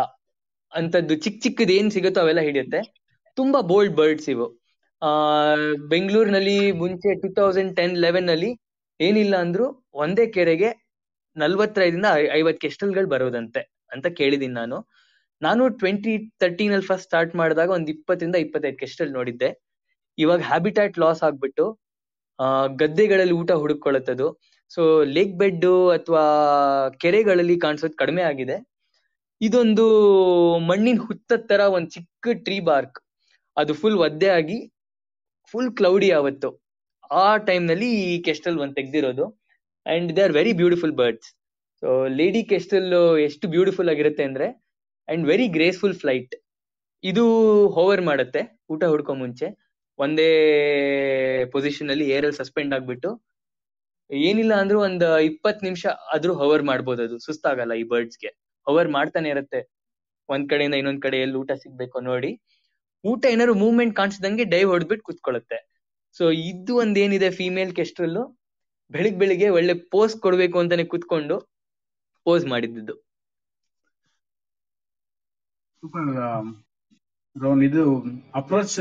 ಅಂತದ್ದು ಚಿಕ್ಕ ಚಿಕ್ಕದ ಏನ್ ಸಿಗುತ್ತೋ ಅವೆಲ್ಲ ಹಿಡಿಯುತ್ತೆ. ತುಂಬಾ ಬೋಲ್ಡ್ ಬರ್ಡ್ಸ್ ಇವು. ಆ, ಬೆಂಗಳೂರಿನಲ್ಲಿ ಮುಂಚೆ ಟೂ ತೌಸಂಡ್ ಟೆನ್ ಲೆವೆನ್ ಅಲ್ಲಿ ಏನಿಲ್ಲ ಅಂದ್ರು ಒಂದೇ ಕೆರೆಗೆ ನಲ್ವತ್ತೈದರಿಂದ ಐವತ್ ಕೆಸ್ಟಲ್ಗಳು ಬರೋದಂತೆ ಅಂತ ಕೇಳಿದೀನಿ ನಾನು. ನಾನು ಟ್ವೆಂಟಿ ತರ್ಟೀನ್ ಅಲ್ಲಿ ಫಸ್ಟ್ ಸ್ಟಾರ್ಟ್ ಮಾಡಿದಾಗ ಒಂದ್ ಇಪ್ಪತ್ತರಿಂದ ಇಪ್ಪತ್ತೈದು ಕೆಸ್ಟಲ್ ನೋಡಿದ್ದೆ. ಇವಾಗ ಹ್ಯಾಬಿಟ್ಯಾಟ್ ಲಾಸ್ ಆಗ್ಬಿಟ್ಟು, ಆ, ಗದ್ದೆಗಳಲ್ಲಿ ಊಟ ಹುಡುಕೊಳ್ಳುತ್ತದು ಸೊ ಲೇಕ್ ಬೆಡ್ ಅಥವಾ ಕೆರೆಗಳಲ್ಲಿ ಕಾಣಿಸೋದು ಕಡಿಮೆ ಆಗಿದೆ. ಇದೊಂದು ಮಣ್ಣಿನ ಹುತ್ತದ ತರ ಒಂದ್ ಚಿಕ್ಕ ಟ್ರೀ ಬಾರ್ಕ್ ಅದು ಫುಲ್ ಒದ್ದೆ ಆಗಿ ಫುಲ್ ಕ್ಲೌಡಿ ಆವತ್ತು. ಆ ಟೈಮ್ನಲ್ಲಿ ಈ ಕೆಸ್ಟಲ್ ಒಂದ್ ತೆಗ್ದಿರೋದು. And they are very beautiful birds so lady kestrel ಎಷ್ಟು ಬ್ಯೂಟಿಫುಲ್ ಆಗಿರುತ್ತೆ ಅಂದ್ರೆ ಅಂಡ್ ವೆರಿ ಗ್ರೇಸ್ಫುಲ್ ಫ್ಲೈಟ್ ಇದು ಹೋವರ್ ಮಾಡುತ್ತೆ, ಊಟ ಹುಡ್ಕೋ ಮುಂಚೆ. ಒಂದೇ ಪೊಸಿಷನ್ ಅಲ್ಲಿ ಏರ್ ಅಲ್ಲಿ ಸಸ್ಪೆಂಡ್ ಆಗ್ಬಿಟ್ಟು. ಏನಿಲ್ಲ ಅಂದ್ರೂ ಒಂದ್ ಇಪ್ಪತ್ ನಿಮಿಷ ಆದ್ರೂ ಹವರ್ ಮಾಡ್ಬೋದು ಅದು. ಸುಸ್ತಾಗಲ್ಲ ಈ ಬರ್ಡ್ಸ್ಗೆ ಹವರ್ ಮಾಡ್ತಾನೆ ಇರುತ್ತೆ. ಒಂದ್ ಕಡೆಯಿಂದ ಇನ್ನೊಂದ್ ಕಡೆ ಎಲ್ಲಿ ಊಟ ಸಿಗ್ಬೇಕು ನೋಡಿ. ಊಟ ಏನಾದ್ರು ಮೂವ್ಮೆಂಟ್ ಕಾಣಿಸಿದಂಗೆ ಡೈವ್ ಹೊಡೆದ್ಬಿಟ್ಟು ಕುತ್ಕೊಳ್ಳುತ್ತೆ ಸೊ ಇದು ಒಂದೇನಿದೆ ಏನಿದೆ ಫೀಮೇಲ್ ಕೆಸ್ಟ್ರಲ್ಲು? ಬೆಳಿಗ್ ಬೆಳಿಗ್ಗೆ ಒಳ್ಳೆ ಪೋಸ್ ಕೊಡ್ಬೇಕು ಅಂತಾನೆ ಕುತ್ಕೊಂಡು ಪೋಸ್ ಮಾಡಿದ್ದು.
ರೋನ್ ಇದು ಅಪ್ರೋಚ್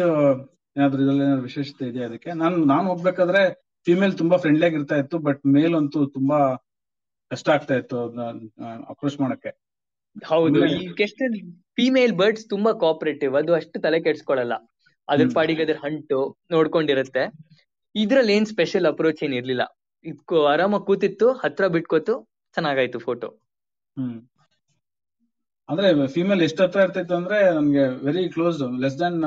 ಏನಾದ್ರು ಇದ್ರಲ್ಲಿ ಏನಾದ್ರು ವಿಶೇಷತೆ ಇದೆಯಾ ಅದಕ್ಕೆ ನಾನು ನಾನು ಹೋಗ್ಬೇಕಾದ್ರೆ ಫಿಮೇಲ್ ತುಂಬಾ ಫ್ರೆಂಡ್ಲಿ ಆಗಿರ್ತಾ ಇತ್ತು ಬಟ್ ಮೇಲ್ ಅಂತೂ ತುಂಬಾ ಕಷ್ಟ ಆಗ್ತಾ ಇತ್ತು ಅಪ್ರೋಚ್ ಮಾಡಕ್ಕೆ.
ಹೌದು ಈ ಕೆಸ್ಟಲ್ ಫಿಮೇಲ್ ಬರ್ಡ್ಸ್ ತುಂಬಾ ಕೋಆಪರೇಟಿವ್ ಅದು ಅಷ್ಟು ತಲೆ ಕೆಡ್ಸ್ಕೊಳಲ್ಲ. ಅದ್ರ ಪಾಡಿಗೆ ಅದ್ರ ಹಂಟು ನೋಡ್ಕೊಂಡಿರುತ್ತೆ. ಇದ್ರಲ್ಲಿ ಏನ್ ಸ್ಪೆಷಲ್ ಅಪ್ರೋಚ್ ಏನ್ ಇರ್ಲಿಲ್ಲ. ಇದ್ಕೋ ಆರಾಮಾಗಿ ಕೂತಿತ್ತು ಹತ್ರ ಬಿಟ್ಕೋತು ಚೆನ್ನಾಗಾಯ್ತು ಫೋಟೋ
ಹ್ಮ್. ಅಂದ್ರೆ ಫಿಮೇಲ್ ಎಷ್ಟು ಹತ್ರ ಇರ್ತಿತ್ತು ಅಂದ್ರೆ ನಮ್ಗೆ ವೆರಿ ಕ್ಲೋಸ್ ಲೆಸ್ ದನ್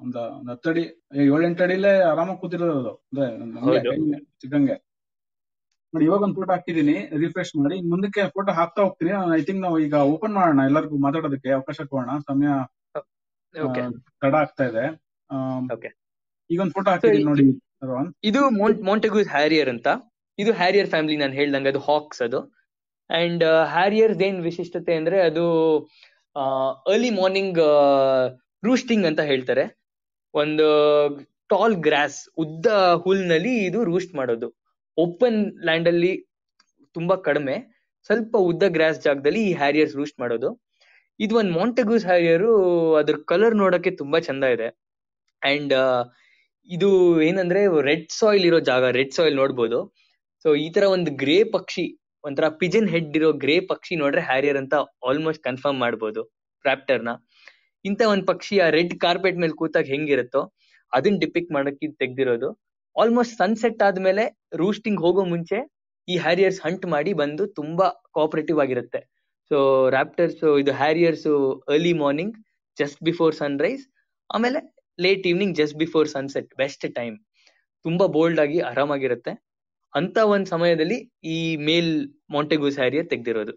ಒಂದ್ ಹತ್ತಡಿ ಏಳೆಂಟು ಅಡಿಲೇ ಆರಾಮಾಗಿ ಕೂತಿರೋದು ಅದು. ಅಂದ್ರೆ ಚಿಕ್ಕಂಗೆ. ಸಿಕ್ಕಂಗೆ ನೋಡಿ ಇವಾಗ ಒಂದು ಫೋಟೋ ಹಾಕಿದೀನಿ ರಿಫ್ರೆಶ್ ಮಾಡಿ ಮುಂದಕ್ಕೆ ಫೋಟೋ ಹಾಕ್ತಾ ಹೋಗ್ತೀನಿ. ಐ ಥಿಂಕ್ ನಾವು ಈಗ ಓಪನ್ ಮಾಡೋಣ ಎಲ್ಲರಿಗೂ ಮಾತಾಡೋದಕ್ಕೆ ಅವಕಾಶ ಕೊಡೋಣ. ಸಮಯ
ಓಕೆ
ತಡ ಆಗ್ತಾ ಇದೆ. ಈಗ ಒಂದು ಫೋಟೋ ಹಾಕಿದೀನಿ ನೋಡಿ
ಇದು ಮೌಂಟೆಗು ಹ್ಯಾರಿಯರ್ ಅಂತ. ಇದು ಹ್ಯಾರಿಯರ್ ಫ್ಯಾಮಿಲಿ ನಾನು ಹೇಳ್ದಂಗೆ ಅದು ಹಾಕ್ಸ್ ಅದು. ಅಂಡ್ ಹ್ಯಾರಿಯರ್ ಏನ್ ವಿಶಿಷ್ಟತೆ ಅಂದ್ರೆ ಅದು ಅರ್ಲಿ ಮಾರ್ನಿಂಗ್ ರೂಸ್ಟಿಂಗ್ ಅಂತ ಹೇಳ್ತಾರೆ. ಒಂದು ಟಾಲ್ ಗ್ರಾಸ್ ಉದ್ದ ಹುಲ್ನಲ್ಲಿ ಇದು ರೂಸ್ಟ್ ಮಾಡೋದು. ಓಪನ್ ಲ್ಯಾಂಡ್ ಅಲ್ಲಿ ತುಂಬಾ ಕಡಿಮೆ. ಸ್ವಲ್ಪ ಉದ್ದ ಗ್ರಾಸ್ ಜಾಗದಲ್ಲಿ ಈ ಹ್ಯಾರಿಯರ್ಸ್ ರೂಸ್ಟ್ ಮಾಡೋದು. ಇದು ಒಂದು ಮಾಂಟೆಗೂಸ್ ಹ್ಯಾರಿಯರ್, ಅದ್ರ ಕಲರ್ ನೋಡಕ್ಕೆ ತುಂಬಾ ಚಂದ ಇದೆ. ಅಂಡ್ ಇದು ಏನಂದ್ರೆ ರೆಡ್ ಸಾಯಿಲ್ ಇರೋ ಜಾಗ, ರೆಡ್ ಸಾಯಿಲ್ ನೋಡ್ಬೋದು. ಸೊ ಈ ತರ ಒಂದು ಗ್ರೇ ಪಕ್ಷಿ, ಒಂಥರ ಪಿಜನ್ ಹೆಡ್ ಇರೋ ಗ್ರೇ ಪಕ್ಷಿ ನೋಡ್ರೆ ಹ್ಯಾರಿಯರ್ ಅಂತ ಆಲ್ಮೋಸ್ಟ್ ಕನ್ಫರ್ಮ್ ಮಾಡ್ಬೋದು ರಾಪ್ಟರ್ನ. ಇಂತ ಒಂದ್ ಪಕ್ಷಿ ಆ ರೆಡ್ ಕಾರ್ಪೆಟ್ ಮೇಲೆ ಕೂತಾಗ ಹೆಂಗಿರುತ್ತೋ ಅದನ್ನ ಡಿಪಿಕ್ ಮಾಡಕ್ಕೆ ತೆಗ್ದಿರೋದು. ಆಲ್ಮೋಸ್ಟ್ ಸನ್ಸೆಟ್ ಆದ್ಮೇಲೆ ರೂಸ್ಟಿಂಗ್ ಹೋಗೋ ಮುಂಚೆ ಈ ಹ್ಯಾರಿಯರ್ಸ್ ಹಂಟ್ ಮಾಡಿ ಬಂದು ತುಂಬಾ ಕೋಆಪರೇಟಿವ್ ಆಗಿರುತ್ತೆ. ಸೊ ರಾಪ್ಟರ್ಸ್ ಇದು harriers early morning just before sunrise ಆಮೇಲೆ late evening just before sunset best time ತುಂಬಾ ಬೋಲ್ಡ್ ಆಗಿ ಆರಾಮಾಗಿರುತ್ತೆ. ಅಂತ ಒಂದ್ ಸಮಯದಲ್ಲಿ ಈ ಮೇಲ್ ಮಾಂಟೆಗೂಸ್ ಹ್ಯಾರಿಯರ್ ತೆಗ್ದಿರೋದು.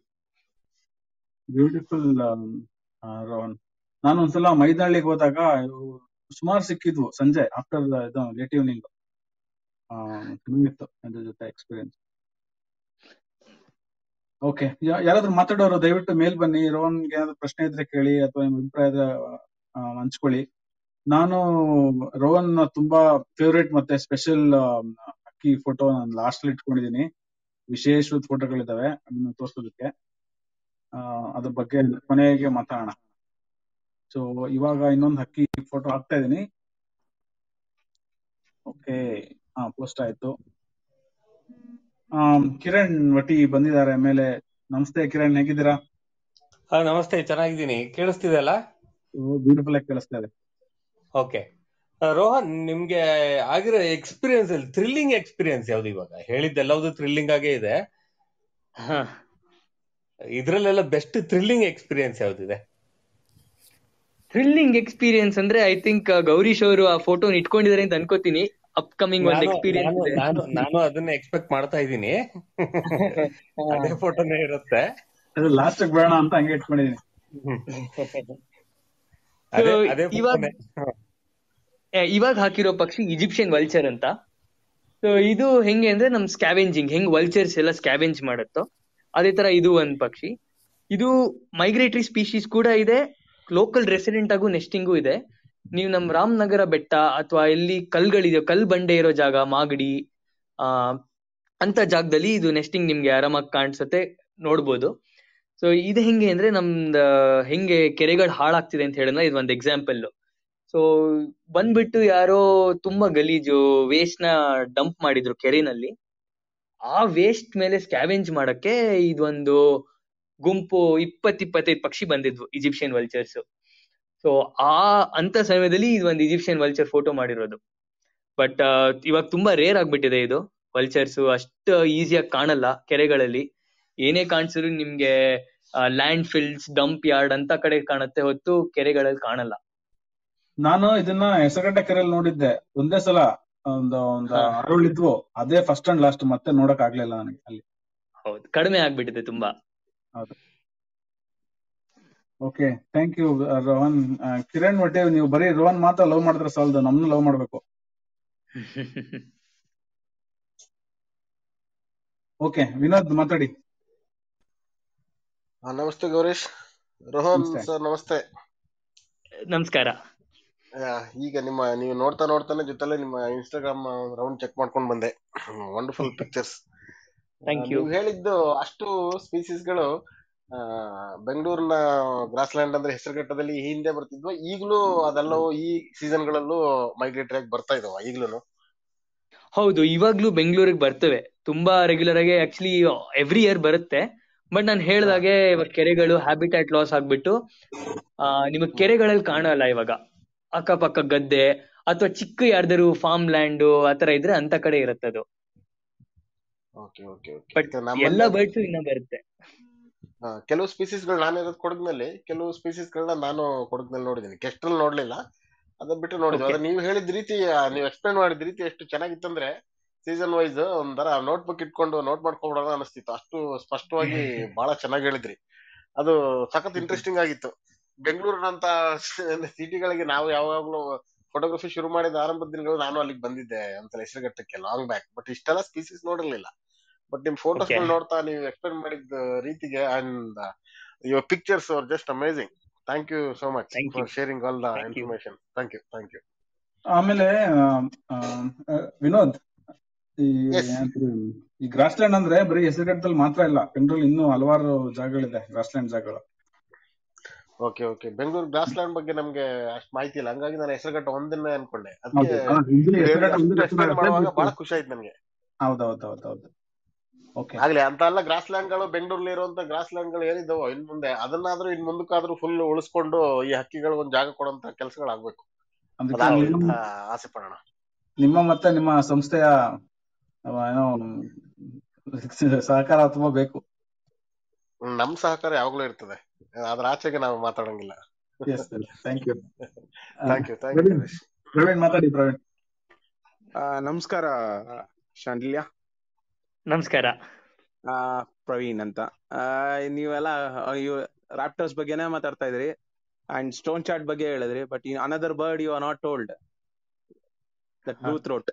ಬ್ಯೂಟಿಫುಲ್ ರೋಹನ್ ನಾನು ಒಂದ್ಸಲ ಮೈದಾಳಿಗೆ ಹೋದಾಗ ಸುಮಾರು ಸಿಕ್ಕಿದ್ವು ಸಂಜೆ ಆಫ್ಟರ್ ಲೇಟ್ ಈವ್ನಿಂಗ್ ಚೆನ್ನಾಗಿತ್ತು ಅದ್ರ ಜೊತೆ ಎಕ್ಸ್ಪೀರಿಯನ್ಸ್ ಓಕೆ ಯಾರಾದ್ರೂ ಮಾತಾಡೋರು ದಯವಿಟ್ಟು ಮೇಲ್ ಬನ್ನಿ. ರೋಹನ್ಗೆ ಏನಾದ್ರು ಪ್ರಶ್ನೆ ಇದ್ರೆ ಕೇಳಿ ಅಥವಾ ನಿಮ್ಮ ಅಭಿಪ್ರಾಯ ಇದ್ರೆ ಹಂಚ್ಕೊಳ್ಳಿ. ನಾನು ರೋಹನ್ ತುಂಬಾ ಫೇವ್ರೇಟ್ ಮತ್ತೆ ಸ್ಪೆಷಲ್ ಅಕ್ಕಿ ಫೋಟೋ ನಾನು ಲಾಸ್ಟ್ ಅಲ್ಲಿ ಇಟ್ಕೊಂಡಿದೀನಿ. ವಿಶೇಷವಾದ ಫೋಟೋಗಳಿದಾವೆ ಅದನ್ನ ತೋರ್ಸೋದಕ್ಕೆ. ಅದ್ರ ಬಗ್ಗೆ ಕೊನೆಗೆ ಮಾತಾಡೋಣ. ಸೊ ಇವಾಗ ಇನ್ನೊಂದು ಹಕ್ಕಿ ಫೋಟೋ ಹಾಕ್ತಾ ಇದ್ದೀನಿ ಓಕೆ ಪೋಸ್ಟ್ ಆಯ್ತು. ಆ ಕಿರಣ್ ವಟಿ ಬಂದಿದ್ದಾರೆ ಮೇಲೆ. ನಮಸ್ತೆ ಕಿರಣ್ ಹೇಗಿದ್ದೀರಾ?
ಹಾ ನಮಸ್ತೆ ಚೆನ್ನಾಗಿದ್ದೀನಿ. ಕೇಳಿಸ್ತಿದೆ ಅಲ್ಲ?
ಬ್ಯೂಟಿಫುಲ್ ಆಗಿ ಕೇಳಿಸ್ತಾ ಇದೆ.
ಓಕೆ ರೋಹನ್ ನಿಮ್ಗೆ ಆಗಿರೋ ಎಕ್ಸ್ಪೀರಿಯನ್ಸ್ ಅಲ್ಲಿ ಥ್ರಿಲ್ಲಿಂಗ್ ಎಕ್ಸ್ಪೀರಿಯನ್ಸ್ ಯಾವ್ದು ಇವಾಗ? ಹೇಳಿದ್ದೆಲ್ಲವುದು ಥ್ರಿಲ್ಲಿಂಗ್ ಆಗೇ ಇದೆ. ಇದ್ರಲ್ಲೆಲ್ಲ ಬೆಸ್ಟ್ ಥ್ರಿಲ್ಲಿಂಗ್ ಎಕ್ಸ್ಪೀರಿಯನ್ಸ್ ಯಾವ್ದಿದೆ?
ಥ್ರಿಲ್ಲಿಂಗ್ ಎಕ್ಸ್ಪೀರಿಯನ್ಸ್ ಅಂದ್ರೆ ಐ ಥಿಂಕ್ ಗೌರೀಶ್ ಅವರು ಆ ಫೋಟೋನ ಇಟ್ಕೊಂಡಿದ್ದಾರೆ ಅಂತ ಅನ್ಕೋತೀನಿ. ಅಪ್ಕಮಿಂಗ್ ಒಂದು ಎಕ್ಸ್ಪೀರಿಯನ್ಸ್
ನಾನು ನಾನು ನಾನು ಅದನ್ನ ಎಕ್ಸ್ಪೆಕ್ಟ್ ಮಾಡ್ತಾ ಇದ್ದೀನಿ. ಅದೇ ಫೋಟೋನೇ ಇರುತ್ತೆ.
ಅದು ಲಾಸ್ಟ್ ಬೇಡ ಅಂತ ಹಂಗೆ ಇಟ್ಕೊಂಡಿದ್ದೀನಿ
ಅದೇ ಅದೇ
ಇವಾಗ- ಇವಾಗ ಹಾಕಿರೋ ಪಕ್ಷಿ ಈಜಿಪ್ಷಿಯನ್ ವಲ್ಚರ್ ಅಂತ. ಸೊ ಇದು ಹೆಂಗೆ ಅಂದ್ರೆ ನಮ್ ಸ್ಕ್ಯಾವೆಂಜಿಂಗ್ ಹೆಂಗ್ ವಲ್ಚರ್ಸ್ ಎಲ್ಲ ಸ್ಕ್ಯಾವೆಂಜ್ ಮಾಡುತ್ತೋ ಅದೇ ತರ ಇದು ಒಂದ್ ಪಕ್ಷಿ. ಇದು ಮೈಗ್ರೇಟರಿ ಸ್ಪೀಶೀಸ್ ಕೂಡ ಇದೆ ಲೋಕಲ್ ರೆಸಿಡೆಂಟ್ ಆಗು ನೆಸ್ಟಿಂಗು ಇದೆ. ನೀವು ನಮ್ ರಾಮನಗರ ಬೆಟ್ಟ ಅಥವಾ ಎಲ್ಲಿ ಕಲ್ಗಳಿದೆಯೋ, ಕಲ್ ಬಂಡೆ ಇರೋ ಜಾಗ, ಮಾಗಡಿ, ಆ, ಅಂತ ಜಾಗದಲ್ಲಿ ಇದು ನೆಸ್ಟಿಂಗ್ ನಿಮ್ಗೆ ಆರಾಮಾಗಿ ಕಾಣಿಸುತ್ತೆ, ನೋಡ್ಬೋದು. ಸೊ ಇದು ಹೆಂಗೆ ಅಂದ್ರೆ ನಮ್ದ ಹೆಂಗೆ ಕೆರೆಗಳು ಹಾಳಾಗ್ತಿದೆ ಅಂತ ಹೇಳಿದ್ರೆ ಇದು ಒಂದು ಎಕ್ಸಾಂಪಲ್ ಸೊ ಬಂದ್ಬಿಟ್ಟು ಯಾರೋ ತುಂಬಾ ಗಲೀಜು ವೇಸ್ಟ್ನ ಡಂಪ್ ಮಾಡಿದ್ರು ಕೆರೆನಲ್ಲಿ. ಆ ವೇಸ್ಟ್ ಮೇಲೆ ಸ್ಕ್ಯಾವೆಂಜ್ ಮಾಡಕ್ಕೆ ಇದೊಂದು ಗುಂಪು ಇಪ್ಪತ್ ಇಪ್ಪತ್ತೈದು ಪಕ್ಷಿ ಬಂದಿದ್ವು ಈಜಿಪ್ಷಿಯನ್ ವಲ್ಚರ್ಸ್ ಸೊ ಆ ಅಂತ ಸಮಯದಲ್ಲಿ ಇದು ಒಂದು ಈಜಿಪ್ಷಿಯನ್ ವಲ್ಚರ್ ಫೋಟೋ ಮಾಡಿರೋದು. ಬಟ್ ಇವಾಗ ತುಂಬಾ ರೇರ್ ಆಗ್ಬಿಟ್ಟಿದೆ ಇದು. ವಲ್ಚರ್ಸ್ ಅಷ್ಟು ಈಸಿಯಾಗಿ ಕಾಣಲ್ಲ ಕೆರೆಗಳಲ್ಲಿ. ಏನೇ ಕಾಣಿಸಿದ್ರು ನಿಮ್ಗೆ ಲ್ಯಾಂಡ್ ಫಿಲ್ಡ್ಸ್ ಡಂಪ್ ಯಾರ್ಡ್ ಅಂತ ಕಡೆ ಕಾಣುತ್ತೆ ಹೊತ್ತು ಕೆರೆಗಳಲ್ಲಿ ಕಾಣಲ್ಲ.
ನಾನು ಇದನ್ನ ಹೆಸಗಡ್ಡೆ ಕೆರೆಯಲ್ಲಿ ನೋಡಿದ್ದೆ. ಒಂದೇ ಸಲ ಒಂದು ಒಂದು
ಹಾ.
ಅದೇ ಫಸ್ಟ್ ಅಂಡ್ ಲಾಸ್ಟ್ ಮತ್ತೆ ನೋಡಕ್ ಆಗ್ಲಿಲ್ಲ ನನಗೆ ಅಲ್ಲಿ.
ಹೌದು. ಕಡಿಮೆ ಆಗ್ಬಿಟ್ಟಿದೆ ತುಂಬಾ.
Okay thank you Rohan Kiran ಒಟ್ಟೆ ನೀವು ಬರೀ ರೋಹನ್ ಮಾತ್ರ ಲವ್ ಮಾಡಿದ್ರೆ ಸಾಲದು ನಮ್ನು ಲವ್ ಮಾಡ್ಬೇಕು. ಓಕೆ ವಿನೋದ್ ಮಾತಾಡಿ.
ಹಾ, ನಮಸ್ತೆ ಗೌರೀಶ್. ರೋಹನ್. ಸರ್ ನಮಸ್ತೆ.
ನಮಸ್ಕಾರ.
ಈಗ ನಿಮ್ಮ ನೀವು ನೋಡ್ತಾ ನೋಡ್ತಾನೆ ಜೊತೆಲೆ ನಿಮ್ಮ ಇನ್ಸ್ಟಾಗ್ರಾಮ್ ರೌಂಡ್ ಚೆಕ್ ಮಾಡ್ಕೊಂಡು ಬಂದೆ. ವಂಡರ್ಫುಲ್ ಪಿಕ್ಚರ್ಸ್
ಥ್ಯಾಂಕ್ ಯು
ನೀವು ಹೇಳಿದ್ದು ಅಷ್ಟು ಸ್ಪೀಸೀಸ್ಗಳು ಗಳು ಬೆಂಗಳೂರಿನ ಗ್ರಾಸ್ ಲ್ಯಾಂಡ್ ಅಂದ್ರೆ ಹೆಸರುಘಟ್ಟದಲ್ಲಿ ಈ ಹಿಂದೆ ಬರ್ತಿದ್ವು. ಈಗಲೂ ಅದೆಲ್ಲವೂ ಈ ಸೀಸನ್ ಗಳಲ್ಲೂ ಮೈಗ್ರೇಟರಿ ಆಗಿ ಬರ್ತಾ ಇದಾವ ಈಗ್ಲೂನು.
ಹೌದು ಇವಾಗ್ಲೂ ಬೆಂಗಳೂರಿಗೆ ಬರ್ತವೆ. ತುಂಬಾ ರೆಗ್ಯುಲರ್ ಆಗಿ ಆಕ್ಚುಲಿ ಎವ್ರಿ ಇಯರ್ ಬರುತ್ತೆ. ಬಟ್ ನಾನು ಹೇಳ್ದಾಗೆ ಇವಾಗ ಕೆರೆಗಳು ಹ್ಯಾಬಿಟ್ಯಾಟ್ ಲಾಸ್ ಆಗ್ಬಿಟ್ಟು ಆ ನಿಮಗೆ ಕೆರೆಗಳಲ್ಲಿ ಕಾಣಲ್ಲ ಇವಾಗ. ಅಕ್ಕಪಕ್ಕ ಗದ್ದೆ ಅಥವಾ ಚಿಕ್ಕ ಯಾರ್ದಾರು ಫಾರ್ಮ್ ಲ್ಯಾಂಡ್ ಆತರ ಇದ್ರೆ ಅಂತ ಕಡೆ ಇರುತ್ತೆ ಅದು ಬಟ್ ಎಲ್ಲಾ ಬರ್ಡ್ಸ್ ಇನ್ನ ಬರುತ್ತೆ.
ಆ, ಕೆಲವು ಸ್ಪೀಸೀಸ್ಗಳು ನಾನು ಇರೋದು ಕೊಡಗಿನಲ್ಲಿ ಕೆಲವು ಸ್ಪೀಸೀಸ್ ಗಳನ್ನ ನಾನು ಕೊಡಗಿನಲ್ಲಿ ನೋಡಿದ್ದೀನಿ ಕೆಸ್ಟ್ರಲ್ ನೋಡ್ಲಿಲ್ಲ. ಅದನ್ನ ಬಿಟ್ಟು ನೋಡಿದ್ವಿ.
ಅದ್
ಅದ್ರ ನೀವು ಹೇಳಿದ ರೀತಿ ಆ, ನೀವು ಎಕ್ಸ್ಪ್ಲೈನ್ ಮಾಡಿದ ರೀತಿ ಎಷ್ಟು ಚೆನ್ನಾಗಿತ್ತಂದ್ರೆ ಸೀಸನ್ ವೈಸ್ ಒಂಥರ ನೋಟ್ ಬುಕ್ ಇಟ್ಕೊಂಡು ನೋಟ್ ಮಾಡ್ಕೊಬಿಡೋಣ ಅನಿಸ್ತಿತ್ತು. ಅಷ್ಟು ಸ್ಪಷ್ಟವಾಗಿ ಬಹಳ ಚೆನ್ನಾಗಿ ಹೇಳಿದ್ರಿ. ಅದು ಸಖತ್ ಇಂಟ್ರೆಸ್ಟಿಂಗ್ ಆಗಿತ್ತು. ಬೆಂಗಳೂರಿನಂತ ಸಿಟಿಗಳಿಗೆ ನಾವು ಯಾವಾಗ್ಲೂ ಫೋಟೋಗ್ರಫಿ ಶುರು ಮಾಡಿದ ಆರಂಭದ ದಿನಗಳು ನಾನು ಅಲ್ಲಿಗೆ ಬಂದಿದ್ದೆ ಅಂತ ಹೆಸರುಘಟ್ಟಕ್ಕೆ ಲಾಂಗ್ ಬ್ಯಾಕ್ ಬಟ್ ಇಷ್ಟೆಲ್ಲ ಸ್ಪೀಸೀಸ್ ನೋಡಿರ್ಲಿಲ್ಲ. ಬಟ್ ನಿಮ್ ಫೋಟೋಸ್. ನೋಡ್ತಾ ನೀವು ಎಕ್ಸ್ಪ್ಲೇನ್ ಮಾಡಿದ ರೀತಿಗೆ and your pictures are just amazing thank you
so
much
for.
Sharing all the
Thank you.
Information thank you thank you
ಆಮೇಲೆ ಆ, ಆ, ಆ, ವಿನೋದ್ ಈ ಗ್ರಾಸ್ ಲ್ಯಾಂಡ್ ಗ್ರಾಸ್ಲ್ಯಾಂಡ್ ಅಂದ್ರೆ ಬರೀ ಹೆಸರುಘಟ್ಟದಲ್ಲಿ ಮಾತ್ರ ಇಲ್ಲ. ಬೆಂಗಳೂರಲ್ಲಿ ಇನ್ನೂ ಹಲವಾರು ಜಾಗಗಳಿದೆ ಗ್ರಾಸ್ಲ್ಯಾಂಡ್ ಜಾಗಗಳು.
Okay okay Bengaluru grassland ಬಗ್ಗೆ ನಮ್ಗೆ ಅಷ್ಟು ಮಾಹಿತಿ ಇಲ್ಲ. ಹಂಗಾಗಿ ನಾನು ಹೆಸರುಘಟ್ಟ ಒಂದನ್ನೇ ಅನ್ಕೊಂಡೆ. ಅದಕ್ಕೆ ಬಹಳ ಖುಷಿ ಆಯ್ತು ನನಗೆ.
ಹೌದೌದೌದೌದು.
ಆಗ್ಲಿ ಅಂತ ಎಲ್ಲ ಗ್ರಾಸ್ ಲ್ಯಾಂಡ್ಗಳು ಬೆಂಗಳೂರಲ್ಲಿ ಇರುವಂತ ಗ್ರಾಸ್ ಲ್ಯಾಂಡ್ಗಳು ಏನಿದಾವೋ ಇನ್ ಮುಂದೆ ಅದನ್ನಾದ್ರೂ ಇನ್ ಮುಂದಕ್ಕಾದ್ರೂ ಫುಲ್ ಉಳಿಸ್ಕೊಂಡು ಈ ಹಕ್ಕಿಗಳು ಒಂದ್ ಜಾಗ ಕೊಡುವಂತ ಕೆಲಸಗಳಾಗ್ಬೇಕು. ಆಸೆ ಪಡೋಣ.
ನಿಮ್ಮ ಮತ್ತೆ ನಿಮ್ಮ ಸಂಸ್ಥೆಯ ಏನೋ ಸಹಕಾರ ತುಂಬಾ ಬೇಕು.
ನಮ್ ಸಹಕಾರ ಯಾವಾಗ್ಲೂ ಇರ್ತದೆ. ಅದ್ರ ಆಚೆಗೆ ನಾವು ಮಾತಾಡಂಗಿಲ್ಲ.
Yes
thank thank you thank
you Praveen ಮಾತಾಡಿ ಪ್ರವೀಣ್.
ಆ, ನಮಸ್ಕಾರ ಶಾಂಡಿಲ್ಯ.
ನಮಸ್ಕಾರ.
ಪ್ರವೀಣ್ ಅಂತ. ನೀವೆಲ್ಲ ರಾಪ್ಟರ್ಸ್ ಬಗ್ಗೆನೇ ಮಾತಾಡ್ತಾ ಇದ್ರಿ. ಅಂಡ್ ಸ್ಟೋನ್ ಚಾಟ್ ಬಗ್ಗೆ ಹೇಳಿದ್ರಿ but another bird you are not told that blue throat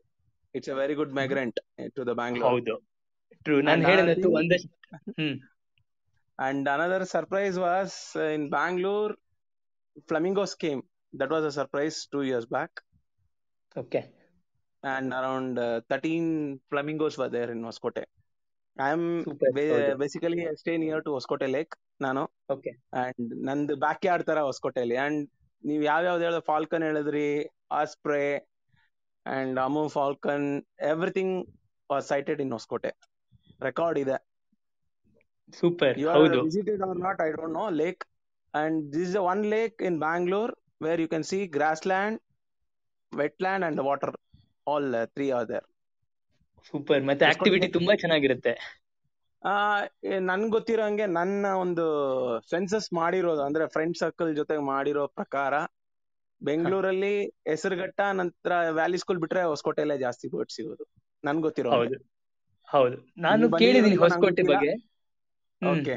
it's a very good migrant to the Bangalore
ಹೌದು. ಟ್ರೂ ನಾನು ಹ್ಮ್.
And another surprise was in Bangalore flamingos scheme that was a surprise two years back
okay
and around uh, 13 flamingos were there in Hoskote. I'm
Super,
ba- basically I stay near to Hoskote Lake ನಾನು.
Okay
and ನಂದು backyard ತರ ಹೊಸಕೋಟೆಯಲ್ಲಿ and ನೀವ್ ಯಾವ ಯಾವ್ದು ಹೇಳಿದ್ರೆ falcon ಹೇಳಿದ್ರಿ osprey and amur falcon everything sighted in Hoskote record ಇದೆ
ಸೂಪರ್ ಹೌದು.
Visited or not I don't know lake and this is one lake in Bangalore where you can see grassland wetland and water all three are there
super ಮತ್ತೆ activity ತುಂಬಾ ಚೆನ್ನಾಗಿರುತ್ತೆ.
ನನ್ಗೆ ಗೊತ್ತಿರೋ ಹಂಗೆ ನನ್ನ ಒಂದು ಸೆನ್ಸಸ್ ಮಾಡಿರೋದು ಅಂದ್ರೆ ಫ್ರೆಂಡ್ ಸರ್ಕಲ್ ಜೊತೆ ಮಾಡಿರೋ ಪ್ರಕಾರ ಬೆಂಗಳೂರಲ್ಲಿ ಹೆಸರುಘಟ್ಟ ನಂತರ ವ್ಯಾಲಿ ಸ್ಕೂಲ್ ಬಿಟ್ರೆ ಹೊಸಕೋಟೆಲ್ಲೇ ಜಾಸ್ತಿ ಬರ್ಡ್ ಸಿಗೋದು ನನ್ಗೆ ಗೊತ್ತಿರೋ
ಹೌದು. ಹೌದು. ನಾನು ಕೇಳಿದೀನಿ ಹೊಸಕೋಟೆ. ಬಗ್ಗೆ. Okay
okay.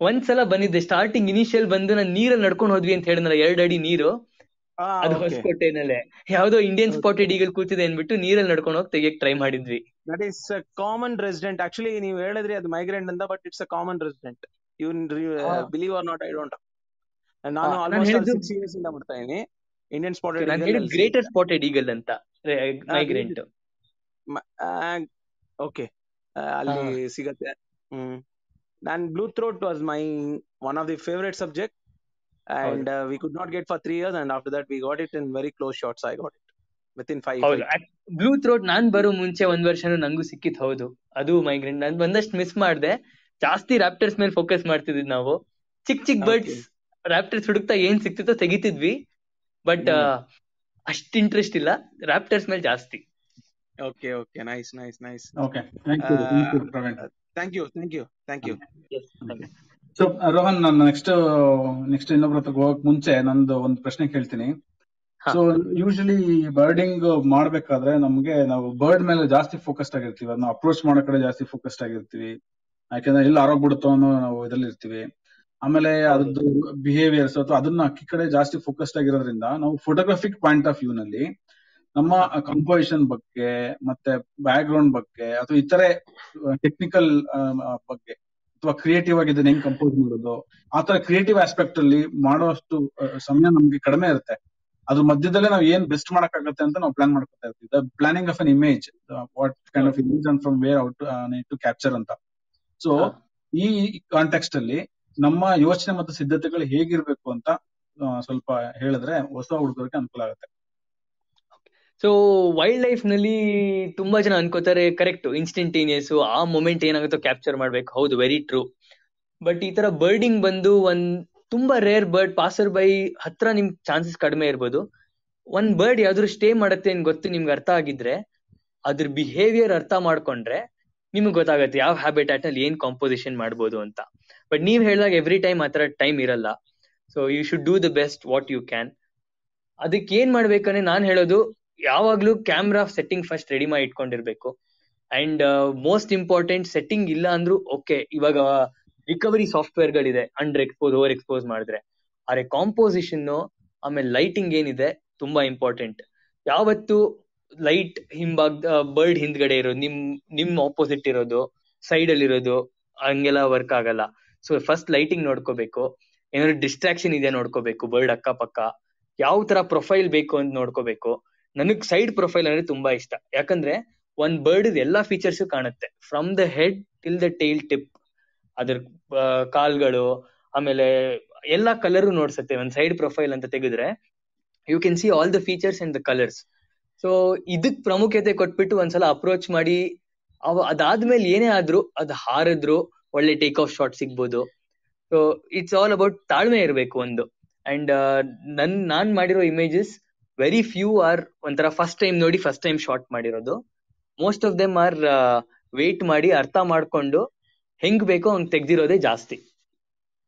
ಒಂದ್ಸಲ ಬಂದಿದ್ದೆ. ಸ್ಟಾರ್ಟಿಂಗ್ ಇನಿಷಿಯಲ್ ಬಂದು ನಾನು ನೀರಲ್ಲಿ ನಡ್ಕೊಂಡು ಹೋದ್ವಿ ಅಂತ ಹೇಳಿದ್ನಲ್ಲ ಎರಡು ಅಡಿ ನೀರು. ಅದು ಹೊಸಕೋಟೆನಲ್ಲೇ. ಯಾವ್ದೋ ಇಂಡಿಯನ್. ಸ್ಪಾಟೆಡ್ ಈಗಲ್ ಕೂತಿದೆ ಅನ್ಬಿಟ್ಟು ನೀರಲ್ಲಿ ನಡ್ಕೊಂಡು ಹೋಗಿ ತೆಗಿಯಕ್ ಟ್ರೈ ಮಾಡಿದ್ವಿ.
That is common resident actually ನೀವು ಹೇಳಿದ್ರಿ ಅದು ಮೈಗ್ರೆಂಟ್ ಅಂತ but it's a common resident
even.
Believe or not I don't ನಾನು ಆಲ್ಮೋಸ್ಟ್ ಸಿಕ್ಸ್ ಇಯರ್ಸ್ ಇಂದ ಮಾಡ್ತಾ ಇದೀನಿ. ಇಂಡಿಯನ್
ನಾನು
ಸ್ಪಾಟೆಡ್
ಗ್ರೇಟರ್ ಸ್ಪಾಟೆಡ್ ಈಗಲ್ ಅಂತ ಮೈಗ್ರೆಂಟ್
ಓಕೆ ಅಲ್ಲಿ ಸಿಗತ್ತೆ. Hmm. Non blue throat was my one of the favourite subject and we we could not for three years years. And after that, we it it in very close I got it within five
ಹೌದು blue throat ನಾನ್ ಬರೋ ಮುಂಚೆ ಒಂದ್ ವರ್ಷನೂ ನಂಗೂ ಸಿಕ್ಕಿತ್ ಹೌದು. ಅದು migraine ನಾನ್ ಒಂದಷ್ಟು ಮಿಸ್ ಮಾಡ್ದೆ. ಜಾಸ್ತಿ ರಾಪ್ಟರ್ಸ್ ಮೇಲೆ ಫೋಕಸ್ ಮಾಡ್ತಿದ್ವಿ ನಾವು. ಚಿಕ್ ಚಿಕ್ ಬರ್ಡ್ಸ್ ರಾಪ್ಟರ್ಸ್ ಹುಡುಕ್ತಾ ಏನ್ ಸಿಕ್ತಿತ್ತೋ ತೆಗಿತಿದ್ವಿ. ಬಟ್ ಅಷ್ಟ್ ಇಂಟ್ರೆಸ್ಟ್ ಇಲ್ಲ. ರಾಪ್ಟರ್ಸ್ ಮೇಲೆ ಜಾಸ್ತಿ.
Okay okay nice nice nice okay
thank you thank you thank you
so Rohan ನಾನು ನೆಕ್ಸ್ಟ್ ನೆಕ್ಸ್ಟ್ ಇನ್ನೊಬ್ರ ಹತ್ರ ಹೋಗಕ್ ಮುಂಚೆ ನಂದು ಒಂದು ಪ್ರಶ್ನೆ ಕೇಳ್ತೀನಿ. ಸೊ ಯೂಶಲಿ ಬರ್ಡಿಂಗ್ ಮಾಡ್ಬೇಕಾದ್ರೆ ನಮ್ಗೆ ನಾವು ಬರ್ಡ್ ಮೇಲೆ ಜಾಸ್ತಿ ಫೋಕಸ್ಡ್ ಆಗಿರ್ತೀವಿ. ಅದನ್ನ ಅಪ್ರೋಚ್ ಮಾಡೋ ಕಡೆ ಜಾಸ್ತಿ ಫೋಕಸ್ಡ್ ಆಗಿರ್ತೀವಿ. ಯಾಕಂದ್ರೆ ಎಲ್ ಆರೋಗ್ ಬಿಡುತ್ತೋ ಅನ್ನೋ ನಾವು ಇದ್ರಲ್ಲಿ ಇರ್ತೀವಿ. ಆಮೇಲೆ ಅದ್ರದ್ದು ಬಿಹೇವಿಯರ್ಸ್ ಅಥವಾ ಅದನ್ನ ಅಕ್ಕಿ ಕಡೆ ಜಾಸ್ತಿ ಫೋಕಸ್ಡ್ ಆಗಿರೋದ್ರಿಂದ ನಾವು ಫೋಟೋಗ್ರಾಫಿಕ್ ಪಾಯಿಂಟ್ ಆಫ್ ವ್ಯೂ ನಲ್ಲಿ ನಮ್ಮ ಕಂಪೋಸಿಷನ್ ಬಗ್ಗೆ ಮತ್ತೆ ಬ್ಯಾಕ್ ಗ್ರೌಂಡ್ ಬಗ್ಗೆ ಅಥವಾ ಇತರೆ ಟೆಕ್ನಿಕಲ್ ಬಗ್ಗೆ ಅಥವಾ ಕ್ರಿಯೇಟಿವ್ ಆಗಿ ಇದನ್ನ ಹೆಂಗ್ ಕಂಪೋಸ್ ಮಾಡೋದು ಆತರ ಕ್ರಿಯೇಟಿವ್ ಆಸ್ಪೆಕ್ಟ್ ಅಲ್ಲಿ ಮಾಡುವಷ್ಟು ಸಮಯ ನಮ್ಗೆ ಕಡಿಮೆ ಇರುತ್ತೆ. ಅದ್ರ ಮಧ್ಯದಲ್ಲೇ ನಾವು ಏನ್ ಬೆಸ್ಟ್ ಮಾಡಕ್ಕಾಗತ್ತೆ ಅಂತ ನಾವು ಪ್ಲಾನ್ ಮಾಡ್ಕೊತಾ ಇರ್ತೀವಿ. The planning of an image what kind of image and from where out to capture ಅಂತ. ಸೊ ಈ ಕಾಂಟೆಕ್ಸ್ಟ್ ಅಲ್ಲಿ ನಮ್ಮ ಯೋಚನೆ ಮತ್ತು ಸಿದ್ಧತೆಗಳು ಹೇಗಿರ್ಬೇಕು ಅಂತ ಸ್ವಲ್ಪ ಹೇಳಿದ್ರೆ ಹೊಸ ಹುಡುಗರಿಗೆ ಅನುಕೂಲ ಆಗುತ್ತೆ.
ಸೊ ವೈಲ್ಡ್ ಲೈಫ್ನಲ್ಲಿ ತುಂಬಾ ಜನ ಅನ್ಕೋತಾರೆ ಕರೆಕ್ಟ್ ಇನ್ಸ್ಟಂಟೇನಿಯಸ್ ಆ ಮೊಮೆಂಟ್ ಏನಾಗುತ್ತೋ ಕ್ಯಾಪ್ಚರ್ ಮಾಡ್ಬೇಕು. ಹೌದು ವೆರಿ ಟ್ರೂ ಬಟ್ ಈ ತರ ಬರ್ಡಿಂಗ್ ಬಂದು ಒಂದ್ ತುಂಬಾ ರೇರ್ ಬರ್ಡ್ ಪಾಸರ್ ಬೈ ಹತ್ರ ನಿಮ್ ಚಾನ್ಸಸ್ ಕಡಿಮೆ ಇರ್ಬೋದು. ಒಂದ್ ಬರ್ಡ್ ಯಾವ್ದಾದ್ರು ಸ್ಟೇ ಮಾಡತ್ತೆ ಅಂತ ಗೊತ್ತು, ನಿಮ್ಗೆ ಅರ್ಥ ಆಗಿದ್ರೆ, ಅದ್ರ ಬಿಹೇವಿಯರ್ ಅರ್ಥ ಮಾಡ್ಕೊಂಡ್ರೆ ನಿಮ್ಗೆ ಗೊತ್ತಾಗುತ್ತೆ ಯಾವ ಹ್ಯಾಬಿಟಾಟ್ ಅಲ್ಲಿ ಏನ್ ಕಾಂಪೋಸಿಷನ್ ಮಾಡ್ಬೋದು ಅಂತ. ಬಟ್ ನೀವ್ ಹೇಳಿದಾಗ ಎವ್ರಿ ಟೈಮ್ ಆತರ ಟೈಮ್ ಇರಲ್ಲ. So you should do the best what you can ಅದಕ್ಕೆ ಏನ್ ಮಾಡ್ಬೇಕಂದ್ರೆ ನಾನ್ ಹೇಳೋದು ಯಾವಾಗ್ಲೂ ಕ್ಯಾಮ್ರಾ ಸೆಟ್ಟಿಂಗ್ ಫಸ್ಟ್ ರೆಡಿ ಮಾಡಿ ಇಟ್ಕೊಂಡಿರ್ಬೇಕು. ಅಂಡ್ ಮೋಸ್ಟ್ ಇಂಪಾರ್ಟೆಂಟ್ ಸೆಟ್ಟಿಂಗ್ ಇಲ್ಲ ಅಂದ್ರೂ ಓಕೆ ಇವಾಗ ರಿಕವರಿ ಸಾಫ್ಟ್ವೇರ್ ಗಳಿದೆ ಅಂಡರ್ ಎಕ್ಸ್ಪೋಸ್ ಓವರ್ ಎಕ್ಸ್ಪೋಸ್ ಮಾಡಿದ್ರೆ. ಆದ್ರೆ ಕಾಂಪೋಸಿಷನ್ ಆಮೇಲೆ ಲೈಟಿಂಗ್ ಏನಿದೆ, ತುಂಬಾ ಇಂಪಾರ್ಟೆಂಟ್ ಯಾವತ್ತು ಲೈಟ್ ಹಿಂಬಾಗ್ ಬರ್ಡ್ ಹಿಂದ್ಗಡೆ ಇರೋದು, ನಿಮ್ ನಿಮ್ ಆಪೋಸಿಟ್ ಇರೋದು ಸೈಡ್ ಅಲ್ಲಿ ಇರೋದು, ಹಂಗೆಲ್ಲ ವರ್ಕ್ ಆಗಲ್ಲ. ಸೊ ಫಸ್ಟ್ ಲೈಟಿಂಗ್ ನೋಡ್ಕೋಬೇಕು. ಏನಾದ್ರು ಡಿಸ್ಟ್ರಾಕ್ಷನ್ ಇದೆ ನೋಡ್ಕೋಬೇಕು ಬರ್ಡ್ ಅಕ್ಕಪಕ್ಕ. ಯಾವ ತರ ಪ್ರೊಫೈಲ್ ಬೇಕು ಅಂತ ನೋಡ್ಕೋಬೇಕು. ನನಗ್ ಸೈಡ್ ಪ್ರೊಫೈಲ್ ಅಂದ್ರೆ ತುಂಬಾ ಇಷ್ಟ. ಯಾಕಂದ್ರೆ ಒಂದ್ ಬರ್ಡ್ ಎಲ್ಲಾ ಫೀಚರ್ಸ್ ಕಾಣುತ್ತೆ. From the head till the tail tip ಅದ್ರ ಕಾಲ್ಗಳು, ಆಮೇಲೆ ಎಲ್ಲಾ ಕಲರ್ ನೋಡ್ಸತ್ತೆ. ಒಂದ್ ಸೈಡ್ ಪ್ರೊಫೈಲ್ ಅಂತ ತೆಗೆದ್ರೆ you can see all the features and the colours so ಇದಕ್ ಪ್ರಾಮುಖ್ಯತೆ ಕೊಟ್ಬಿಟ್ಟು ಒಂದ್ಸಲ ಅಪ್ರೋಚ್ ಮಾಡಿ, ಅವ, ಅದಾದ್ಮೇಲೆ ಏನೇ ಆದ್ರೂ ಅದ್ ಹಾರಿದ್ರು, ಒಳ್ಳೆ ಟೇಕ್ ಆಫ್ ಶಾಟ್ ಸಿಗ್ಬೋದು. ಸೊ ಇಟ್ಸ್ ಆಲ್ ಅಬೌಟ್ ತಾಳ್ಮೆ ಇರಬೇಕು ಒಂದು. ಅಂಡ್ ನನ್, ನಾನ್ ಮಾಡಿರೋ ಇಮೇಜಸ್ ವೆರಿ ಫ್ಯೂ ಆರ್ ಒಂಥರ ಫಸ್ಟ್ ಟೈಮ್ ನೋಡಿ ಫಸ್ಟ್ ಟೈಮ್ ಶಾರ್ಟ್ ಮಾಡಿರೋದು. Most of them are wait ಮಾಡಿ ಅರ್ಥ ಮಾಡ್ಕೊಂಡು ಹೆಂಗ್ ಬೇಕೋ ಅವ್ನ್ ತೆಗ್ದಿರೋದೇ ಜಾಸ್ತಿ.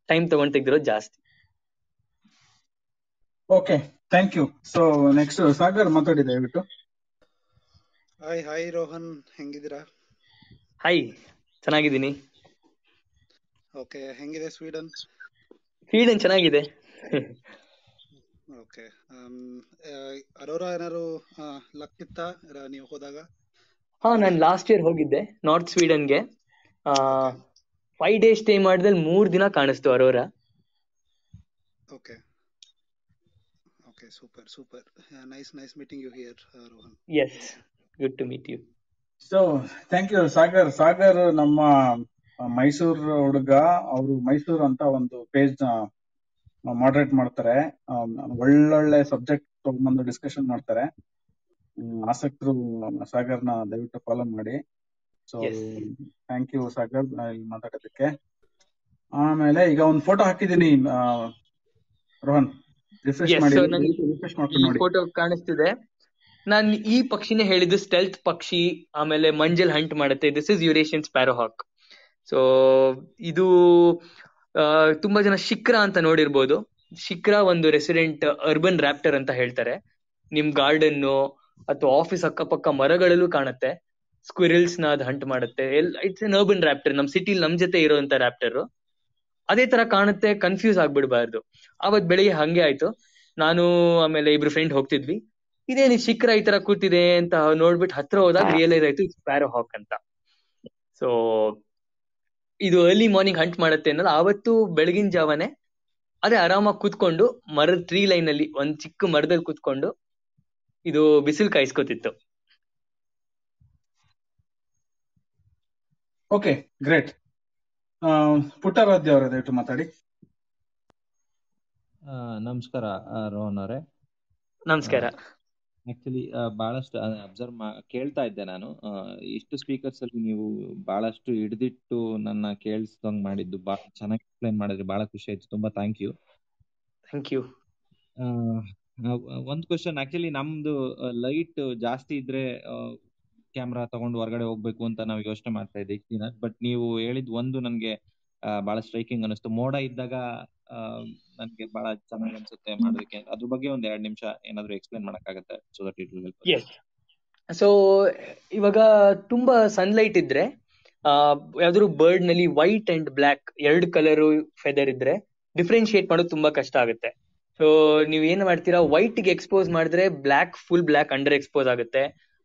ಟೈಮ್ ತಗೊಂಡ್ ತೆಗ್ದಿರೋದು ಜಾಸ್ತಿ.
Okay thank you so next Sagar ಮಾತಾಡಿ ದಯವಿಟ್ಟು.
ಹಾಯ್ ಹಾಯ್ ರೋಹನ್ ಹೆಂಗಿದ್ದೀರಾ?
ಹಾಯ್ ಚೆನ್ನಾಗಿದ್ದೀನಿ.
ಓಕೆ ಹೆಂಗಿದೆ ಸ್ವೀಡನ್
ಸ್ವೀಡನ್ ಚೆನ್ನಾಗಿದೆ.
ಓಕೆ ಅರೋರಾ ಏನಾರು ಲಕ್ ಇತ್ತ? ರ- ನೀವು ಹೋದಾಗ?
ಹಾ ನಾನು ಲಾಸ್ಟ್ ಇಯರ್ ಹೋಗಿದ್ದೆ ನಾರ್ತ್ ಸ್ವೀಡನ್ಗೆ ಫೈವ್ ಡೇಸ್ ಸ್ಟೇ ಮಾಡಿದಲ್ಲಿ ಮೂರ್ ದಿನ ಕಾಣಿಸ್ತು aurora
okay okay super super nice nice meeting you here Rohan
yes good to meet you
so thank you Sagar Sagar ನಮ್ಮ ಮೈಸೂರು ಹುಡುಗ ಅವರು ಮೈಸೂರು ಅಂತ ಒಂದು ಪೇಜ್ನ ಮಾಡರೇಟ್ ಮಾಡ್ತಾರೆ. ಒಳ್ಳೊಳ್ಳೆ ಸಬ್ಜೆಕ್ಟ್ ತಗೊಂಡ್ಬಂದು ಡಿಸ್ಕಷನ್ ಮಾಡ್ತಾರೆ. ಆಸಕ್ತರು ಸಾಗರ್ನ ದಯವಿಟ್ಟು ಫಾಲೋ ಮಾಡಿ. ಸೊ ಥ್ಯಾಂಕ್ ಯು ಸಾಗರ್ ಇಲ್ಲಿ ಮಾತಾಡೋದಕ್ಕೆ. ಆಮೇಲೆ ಈಗ ಒಂದು ಫೋಟೋ ಹಾಕಿದೀನಿ ಆ, ರೋಹನ್. ರಿಫ್ರೆಶ್ ಮಾಡಿ ರಿಫ್ರೆಶ್ ಮಾಡ್ಕೊಂಡು ನೋಡಿ.
ಫೋಟೋ ಕಾಣಿಸ್ತಿದೆ. ನಾನ್ ಈ ಪಕ್ಷಿನೇ ಹೇಳಿದ್ದು ಸ್ಟೆಲ್ತ್ ಪಕ್ಷಿ ಆಮೇಲೆ ಮಂಜಲ್ ಹಂಟ್ ಮಾಡುತ್ತೆ. This is Eurasian sparrowhawk so ಇದು ತುಂಬಾ ಜನ ಶಿಖ್ರ ಅಂತ ನೋಡಿರ್ಬೋದು. ಶಿಖ್ರ ಒಂದು ರೆಸಿಡೆಂಟ್ ಅರ್ಬನ್ ರ್ಯಾಪ್ಟರ್ ಅಂತ ಹೇಳ್ತಾರೆ. ನಿಮ್ ಗಾರ್ಡನ್ ಅಥವಾ ಆಫೀಸ್ ಅಕ್ಕಪಕ್ಕ ಮರಗಳಲ್ಲೂ ಕಾಣುತ್ತೆ. ಸ್ಕ್ವಿರಿಲ್ಸ್ನ ಅದು ಹಂಟ್ ಮಾಡುತ್ತೆ. ಇಟ್ಸ್ ಎನ್ ಅರ್ಬನ್ ರ್ಯಾಪ್ಟರ್ ನಮ್ ಸಿಟಿ ನಮ್ ಜೊತೆ ಇರುವಂತ ರ್ಯಾಪ್ಟರ್ ಅದೇ ತರ ಕಾಣುತ್ತೆ ಕನ್ಫ್ಯೂಸ್ ಆಗ್ಬಿಡ್ಬಾರ್ದು. ಅವತ್ ಬೆಳಿಗ್ಗೆ ಹಂಗೆ ಆಯ್ತು. ನಾನು ಆಮೇಲೆ ಇಬ್ರು ಫ್ರೆಂಡ್ ಹೋಗ್ತಿದ್ವಿ. ಇದೇನು ಶಿಖರ ಈ ತರ ಕೂತಿದೆ ಅಂತ ನೋಡ್ಬಿಟ್ಟು ಹತ್ರ ಹೋದಾಗ ರಿಯಲೈಸ್ ಆಯ್ತು ಸ್ಪ್ಯಾರೋ ಹಾಕ್ ಅಂತ. ಸೊ ಇದು ಅರ್ಲಿ ಮಾರ್ನಿಂಗ್ ಹಂಟ್ ಮಾಡುತ್ತೆ ಅನ್ನೋದು. ಆವತ್ತು ಬೆಳಗಿನ ಜಾವನೆ ಅದೇ ಆರಾಮಾಗಿ ಕೂತ್ಕೊಂಡು ಮರದ ತ್ರೀ ಲೈನ್ ಅಲ್ಲಿ ಒಂದ್ ಚಿಕ್ಕ ಮರದಲ್ಲಿ ಕೂತ್ಕೊಂಡು ಇದು ಬಿಸಿಲು ಕಾಯಿಸ್ಕೊತಿತ್ತು.
Okay great. ಪುಟ್ಟರಾಧ್ಯ ಅವರ ದಯವಿಟ್ಟು ಮಾತಾಡಿ.
ಆ, ನಮಸ್ಕಾರ ರೋಹನ್ ಅವರೇ.
ನಮಸ್ಕಾರ.
ಆಕ್ಚುಲಿ ಬಹಳಷ್ಟು ಅಬ್ಸರ್ವ್ ಕೇಳ್ತಾ ಇದ್ದೆ ನಾನು. ಆ, ಇಷ್ಟು ಸ್ಪೀಕರ್ಸ್ ಅಲ್ಲಿ ನೀವು ಬಹಳಷ್ಟು ಹಿಡಿದಿಟ್ಟು ನನ್ನ ಕೇಳಿಸ್ದಂಗ್ ಮಾಡಿದ್ದು ಬಾ ಚೆನ್ನಾಗಿ ಎಕ್ಸ್ಪ್ಲೈನ್ ಮಾಡಿದ್ರಿ ಬಹಳ ಖುಷಿ ಆಯ್ತು ತುಂಬಾ ಥ್ಯಾಂಕ್ ಯು
ಥ್ಯಾಂಕ್ ಯು
ಒಂದ್ ಕ್ವಶನ್ ಆಕ್ಚುಲಿ ನಮ್ದು ಲೈಟ್ ಜಾಸ್ತಿ ಇದ್ರೆ ಕ್ಯಾಮ್ರಾ ತಗೊಂಡು ಹೊರಗಡೆ ಹೋಗ್ಬೇಕು ಅಂತ ನಾವು ಯೋಚನೆ ಮಾಡ್ತಾ ಇದ್ದೆ ಇಷ್ಟು ದಿನ ಬಟ್ ನೀವು ಹೇಳಿದ್ ಒಂದು ನನ್ಗೆ ಆ, ಬಹಳ ಸ್ಟ್ರೈಕಿಂಗ್ ಅನಿಸ್ತು ಮೋಡ ಇದ್ದಾಗ ನನಗೆ ಬಹಳ ಚೆನ್ನಾಗಿ ಅನ್ಸುತ್ತೆ ಮಾಡೋದಕ್ಕೆ. ಅದ್ರ ಬಗ್ಗೆ ಒಂದ್ ಎರಡ್ ನಿಮಿಷ ಏನಾದ್ರು explain ಮಾಡಕ್ಕಾಗತ್ತೆ? So that it
will so ಇವಾಗ ತುಂಬಾ ಸನ್ಲೈಟ್ ಇದ್ರೆ ಯಾವ್ದಾದ್ರು ಬರ್ಡ್ನಲ್ಲಿ ವೈಟ್ ಅಂಡ್ ಬ್ಲಾಕ್ ಎರಡು ಕಲರ್ ಫೆದರ್ ಇದ್ರೆ ಡಿಫ್ರೆನ್ಶಿಯೇಟ್ ಮಾಡೋದು ತುಂಬಾ ಕಷ್ಟ ಆಗುತ್ತೆ. ಸೊ ನೀವ್ ಏನ್ ಮಾಡ್ತೀರಾ ವೈಟ್ಗೆ ಎಕ್ಸ್ಪೋಸ್ ಮಾಡಿದ್ರೆ black full black under expose ಆಗುತ್ತೆ.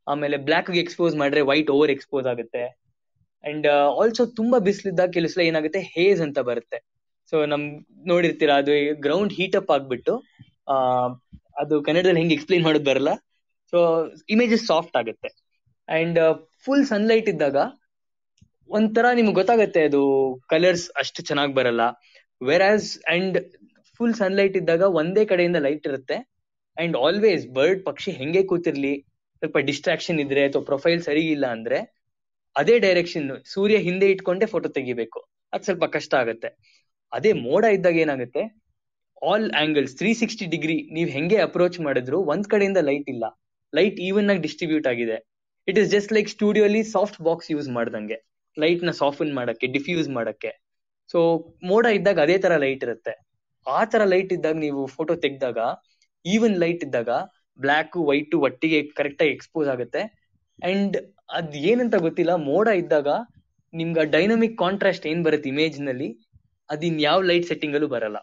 ಆಮೇಲೆ ಬ್ಲಾಕ್ಗೆ ಎಕ್ಸ್ಪೋಸ್ ಮಾಡಿದ್ರೆ ವೈಟ್ ಓವರ್ ಎಕ್ಸ್ಪೋಸ್ ಆಗುತ್ತೆ. ಅಂಡ್ ಆಲ್ಸೋ ತುಂಬಾ ಬಿಸಿಲಿದ್ದಾಗ ಕೆಲಸ ಏನಾಗುತ್ತೆ ಹೇಸ್ ಅಂತ ಬರುತ್ತೆ. ಸೊ ನಮ್ ನೋಡಿರ್ತೀರಾ, ಅದು ಗ್ರೌಂಡ್ ಹೀಟ್ ಅಪ್ ಆಗ್ಬಿಟ್ಟು, ಆ, ಅದು ಕನ್ನಡದಲ್ಲಿ ಹೆಂಗ್ ಎಕ್ಸ್ಪ್ಲೈನ್ ಮಾಡೋದು ಬರಲ್ಲ. ಸೊ ಇಮೇಜಸ್ ಸಾಫ್ಟ್ ಆಗುತ್ತೆ. ಅಂಡ್ ಫುಲ್ ಸನ್ಲೈಟ್ ಇದ್ದಾಗ, ಒಂಥರ ನಿಮ್ಗೆ ಗೊತ್ತಾಗತ್ತೆ, ಅದು ಕಲರ್ಸ್ ಅಷ್ಟು ಚೆನ್ನಾಗಿ ಬರಲ್ಲ. Whereas and full sunlight ಇದ್ದಾಗ ಒಂದೇ ಕಡೆಯಿಂದ ಲೈಟ್ ಇರುತ್ತೆ. ಅಂಡ್ ಆಲ್ವೇಸ್ ಬರ್ಡ್ ಪಕ್ಷಿ ಹೆಂಗೆ ಕೂತಿರ್ಲಿ, ಸ್ವಲ್ಪ ಡಿಸ್ಟ್ರಾಕ್ಷನ್ ಇದ್ರೆ, ಅಥವಾ ಪ್ರೊಫೈಲ್ ಸರಿ ಇಲ್ಲ ಅಂದ್ರೆ, ಅದೇ ಡೈರೆಕ್ಷನ್ ಸೂರ್ಯ ಹಿಂದೆ ಇಟ್ಕೊಂಡೆ ಫೋಟೋ ತೆಗಿಬೇಕು. ಅದ್ ಸ್ವಲ್ಪ ಕಷ್ಟ ಆಗುತ್ತೆ. ಅದೇ ಮೋಡ ಇದ್ದಾಗ ಏನಾಗುತ್ತೆ? All angles three sixty degree ನೀವ್ ಹೆಂಗೆ ಅಪ್ರೋಚ್ ಮಾಡಿದ್ರು ಒಂದ್ ಕಡೆಯಿಂದ ಲೈಟ್ ಇಲ್ಲ. ಲೈಟ್ ಈವನ್ ಆಗಿ ಡಿಸ್ಟ್ರಿಬ್ಯೂಟ್ ಆಗಿದೆ. It is just like studio ಅಲ್ಲಿ ಸಾಫ್ಟ್ ಬಾಕ್ಸ್ ಯೂಸ್ ಮಾಡ್ದಂಗೆ. ಲೈಟ್ನ ಸಾಫ್ಟ್ ಮಾಡಕ್ಕೆ ಡಿಫ್ಯೂಸ್ ಮಾಡಕ್ಕೆ. ಸೊ ಮೋಡ ಇದ್ದಾಗ ಅದೇ ತರ ಲೈಟ್ ಇರುತ್ತೆ. ಆ ತರ ಲೈಟ್ ಇದ್ದಾಗ ನೀವು ಫೋಟೋ ತೆಗ್ದಾಗ ಈವನ್ ಲೈಟ್ ಇದ್ದಾಗ ಬ್ಲಾಕ್ ವೈಟ್ ಒಟ್ಟಿಗೆ ಕರೆಕ್ಟ್ ಆಗಿ ಎಕ್ಸ್ಪೋಸ್ ಆಗುತ್ತೆ. ಅಂಡ್ ಅದ್ ಏನಂತ ಗೊತ್ತಿಲ್ಲ ಮೋಡ ಇದ್ದಾಗ ನಿಮ್ಗೆ ಡೈನಮಿಕ್ ಕಾಂಟ್ರಾಸ್ಟ್ ಏನ್ ಬರುತ್ತೆ ಇಮೇಜ್ನಲ್ಲಿ? ಅದಿನ್ ಯಾವ ಲೈಟ್ ಸೆಟ್ಟಿಂಗ್ ಅಲ್ಲೂ ಬರಲ್ಲ.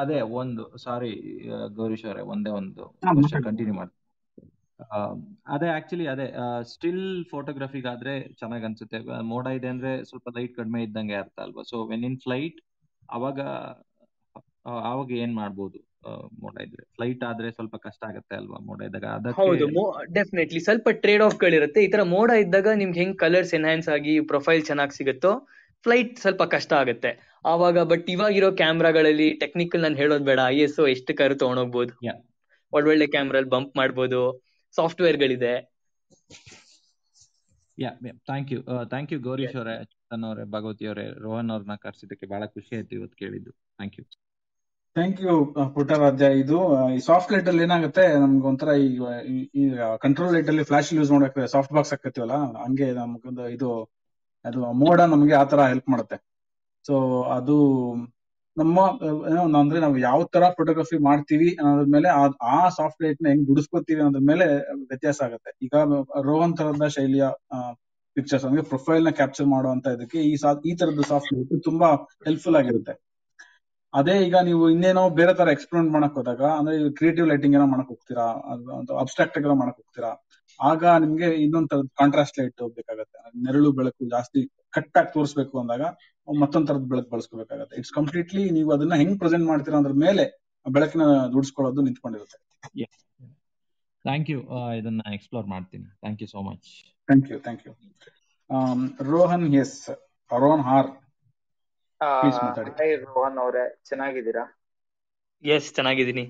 ಅದೇ ಒಂದು ಸಾರಿ ಗೌರೀಶ್ ಅವರೇ ಒಂದೇ ಒಂದು. ಕಂಟಿನ್ಯೂ ಮಾಡಿ ಆ, ಅದೇ ಆಕ್ಚುಲಿ ಅದೇ ಸ್ಟಿಲ್ ಫೋಟೋಗ್ರಫಿಗಾದ್ರೆ ಚೆನ್ನಾಗ್ ಅನ್ಸುತ್ತೆ. ಮೋಡ ಇದೆ ಅಂದ್ರೆ ಸ್ವಲ್ಪ ಲೈಟ್ ಕಡಿಮೆ ಇದ್ದಂಗೆ ಅರ್ಥ ಅಲ್ವಾ? ಸೊ ವೆನ್ ಇನ್ ಫ್ಲೈಟ್ ಅವಾಗ ಅವಾಗ ಏನ್ ಮಾಡ್ಬೋದು? ಮೋಡ ಇದ್ರೆ ಫ್ಲೈಟ್ ಆದ್ರೆ ಸ್ವಲ್ಪ ಕಷ್ಟ ಆಗುತ್ತೆ ಅಲ್ವಾ ಮೋಡ ಇದ್ದಾಗ? ಅದಕ್ಕೆ
ಹೌದು ಡೆಫಿನೆಟ್ಲಿ ಸ್ವಲ್ಪ ಟ್ರೇಡ್ ಆಫ್ ಗಳಿರುತ್ತೆ. ಈ ತರ ಮೋಡ ಇದ್ದಾಗ ನಿಮ್ಗೆ ಹೆಂಗ್ ಕಲರ್ಸ್ ಎನ್ಹಾನ್ಸ್ ಆಗಿ ಪ್ರೊಫೈಲ್ ಚೆನ್ನಾಗಿ ಸಿಗುತ್ತೋ ಫ್ಲೈಟ್ ಸ್ವಲ್ಪ ಕಷ್ಟ ಆಗುತ್ತೆ. ಆವಾಗ ಬಟ್ ಇವಾಗಿರೋ ಕ್ಯಾಮ್ರಾಗಳಲ್ಲಿ ಟೆಕ್ನಿಕಲ್ ನಾನು ಹೇಳೋದ್ ಬೇಡ. ಐ ಎಸ್ ಎಷ್ಟು ಕರು ತಗೊಂಡೋಗ್ಬೋದು. ಒಳ್ಳೊಳ್ಳೆ ಕ್ಯಾಮ್ರಲ್ಲಿ ಬಂಪ್ ಮಾಡ್ಬೋದು. ಸಾಫ್ಟ್ವೇರ್ ಗಳಿದೆ
yeah thank you thank you Gaurish ಅವರೇ ಚೇತನ್ ಅವರೇ ಭಗವತಿ ಅವರೇ ರೋಹನ್ ಅವ್ರನ್ನ ಕರ್ಸಿದ್ದಕ್ಕೆ ಬಹಳ ಖುಷಿ ಆಯ್ತು ಇವತ್ತು ಕೇಳಿದ್ದು. Thank you
thank you Puttaradhya. ಇದು ಈ ಸಾಫ್ಟ್ ಲೈಟ್ ಅಲ್ಲಿ ಏನಾಗುತ್ತೆ, ನಮ್ಗೆ ಒಂಥರ ಈ ಕಂಟ್ರೋಲ್ ಲೈಟ್ ಅಲ್ಲಿ ಫ್ಲಾಶ್ ಯೂಸ್ ಮಾಡಕ್ಕೆ ಸಾಫ್ಟ್ ಬಾಕ್ಸ್ ಹಾಕತ್ತೀವಲ್ಲ, ಹಂಗೆ ನಮ್ಗೊಂದು ಇದು, ಅದು ಮೋಡ ನಮ್ಗೆ ತರ ಹೆಲ್ಪ್ ಮಾಡುತ್ತೆ. ಸೊ ಅದು, ನಮ್ಮ, ಏನೋ ಅಂದ್ರೆ ನಾವು ಯಾವ ತರ ಫೋಟೋಗ್ರಫಿ ಮಾಡ್ತೀವಿ ಅನ್ನೋದ್ರ ಮೇಲೆ, ಆ- ಸಾಫ್ಟ್ ಲೈಟ್ನ ಹೆಂಗ್ ದುಡಿಸ್ಕೋತೀವಿ ಅನ್ನೋದ್ರ ಮೇಲೆ ವ್ಯತ್ಯಾಸ ಆಗುತ್ತೆ. ಈಗ, ರೋಹನ್ ತರದ ಶೈಲಿಯ ಪಿಕ್ಚರ್ಸ್ ಅಂದ್ರೆ ಪ್ರೊಫೈಲ್ನ ಕ್ಯಾಪ್ಚರ್ ಮಾಡುವಂತ ಇದಕ್ಕೆ ಈ ಈ ತರದ ಸಾಫ್ಟ್ ಲೈಟ್ ತುಂಬಾ ಹೆಲ್ಪ್ಫುಲ್ ಆಗಿರುತ್ತೆ. ಅದೇ ಈಗ ನೀವು ಇನ್ನೇನೋ ಬೇರೆ ತರ ಎಕ್ಸ್ಪ್ಲೋರ್ ಮಾಡಕ್ ಹೋದಾಗ ಅಂದ್ರೆ ಕ್ರಿಯೇಟಿವ್ ಲೈಟಿಂಗ್ ಏನೋ ಮಾಡಕ್ ಹೋಗ್ತೀರಾ ಅಬ್ಸ್ಟ್ರಾಕ್ಟ್ ಏನೋ ಮಾಡಕ್ ಹೋಗ್ತೀರಾ ಆಗ ನಿಮ್ಗೆ ಇನ್ನೊಂದ್ ತರದ ಕಾಂಟ್ರಾಸ್ಟ್ ಲೈಟ್ ಬೇಕಾಗತ್ತೆ ನೆರಳು ಬೆಳಕು ಜಾಸ್ತಿ ಕಟ್ ಆಗಿ ತೋರಿಸ್ಬೇಕು ಅಂದಾಗ ಮತ್ತೊಂದ್ ತರದ ಬೆಳಕು ಬಳಸ್ಕೋಬೇಕಾಗತ್ತೆ. ಇಟ್ಸ್ ಕಂಪ್ಲೀಟ್ಲಿ ನೀವು ಅದನ್ನ ಹೆಂಗ್ ಪ್ರೆಸೆಂಟ್ ಮಾಡ್ತೀರಾ ಅಂದ್ರ ಮೇಲೆ ಬೆಳಕಿನ ದುಡಿಸ್ಕೊಳ್ಳೋದು ನಿಂತ್ಕೊಂಡಿರುತ್ತೆ.
ಥ್ಯಾಂಕ್ ಯು ಇದನ್ನ ಎಕ್ಸ್ಪ್ಲೋರ್ ಮಾಡ್ತೀನಿ. Thank you so much
thank you thank you Rohan yes Rohan R.
Hi Rohan ಅವರೇ ಚೆನ್ನಾಗಿದ್ದೀರಾ?
ಎಸ್ ಚೆನ್ನಾಗಿದ್ದೀನಿ.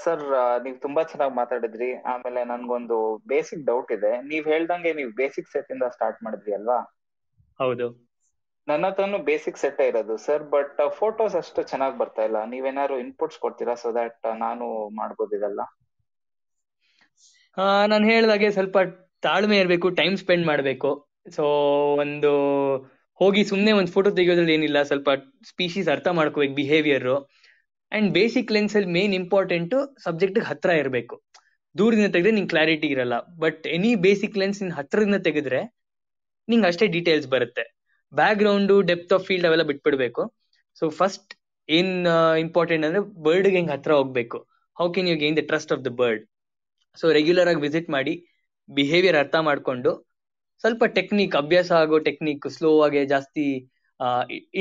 ಸರ್ ನೀವ್ ತುಂಬಾ ಚೆನ್ನಾಗಿ ಮಾತಾಡಿದ್ರಿ. ಆಮೇಲೆ ನನ್ಗೊಂದು ಬೇಸಿಕ್ ಡೌಟ್ ಇದೆ. ನೀವ್ ಹೇಳ್ದಂಗೆ ನೀವು ಬೇಸಿಕ್ ಸೆಟ್ ಇಂದ ಸ್ಟಾರ್ಟ್ ಮಾಡಿದ್ರಿ ಅಲ್ವಾ?
ಹೌದು.
ನನ್ನ ಹತ್ರನು ಬೇಸಿಕ್ ಸೆಟ್ ಇರೋದು ಸರ್ ಬಟ್ ಫೋಟೋಸ್ ಅಷ್ಟು ಚೆನ್ನಾಗಿ ಬರ್ತಾ ಇಲ್ಲ. ನೀವೇನಾದ್ರು ಇನ್ಪುಟ್ಸ್ ಕೊಡ್ತೀರಾ ಸೊ ದಟ್ ನಾನು ಮಾಡ್ಬೋದು ಇದೆಲ್ಲ?
ನಾನು ಹೇಳ್ದಾಗೆ ಸ್ವಲ್ಪ ತಾಳ್ಮೆ ಇರಬೇಕು ಟೈಮ್ ಸ್ಪೆಂಡ್ ಮಾಡಬೇಕು. ಸೊ ಒಂದು ಹೋಗಿ ಸುಮ್ಮನೆ ಒಂದು ಫೋಟೋ ತೆಗಿಯೋದ್ರಲ್ಲಿ ಏನಿಲ್ಲ, ಸ್ವಲ್ಪ ಸ್ಪೀಶೀಸ್ ಅರ್ಥ ಮಾಡ್ಕೋಬೇಕು ಬಿಹೇವಿಯರ್ ಅಂಡ್ ಬೇಸಿಕ್ ಲೆನ್ಸ್ ಅಲ್ಲಿ ಮೇನ್ ಇಂಪಾರ್ಟೆಂಟ್ ಸಬ್ಜೆಕ್ಟ್ ಹತ್ರ ಇರಬೇಕು. ದೂರದಿಂದ ತೆಗೆದ್ರೆ ನಿಂಗೆ ಕ್ಲಾರಿಟಿ ಇರಲ್ಲ. ಬಟ್ ಎನಿ ಬೇಸಿಕ್ ಲೆನ್ಸ್ ನಿನ್ ಹತ್ರದಿಂದ ತೆಗೆದ್ರೆ ನಿಂಗೆ ಅಷ್ಟೇ ಡೀಟೇಲ್ಸ್ ಬರುತ್ತೆ. Background depth of field ಅವೆಲ್ಲ ಬಿಟ್ಬಿಡ್ಬೇಕು. ಸೊ ಫಸ್ಟ್ ಏನ್ ಇಂಪಾರ್ಟೆಂಟ್ ಅಂದ್ರೆ ಬರ್ಡ್ ಹೆಂಗ್ ಹತ್ರ ಹೋಗ್ಬೇಕು? How can you gain the trust of the bird so regular ಆಗಿ ವಿಸಿಟ್ ಮಾಡಿ ಬಿಹೇವಿಯರ್ ಅರ್ಥ ಮಾಡ್ಕೊಂಡು ಸ್ವಲ್ಪ ಟೆಕ್ನಿಕ್ ಅಭ್ಯಾಸ ಆಗೋ ಟೆಕ್ನಿಕ್ ಸ್ಲೋ ಆಗಿ ಜಾಸ್ತಿ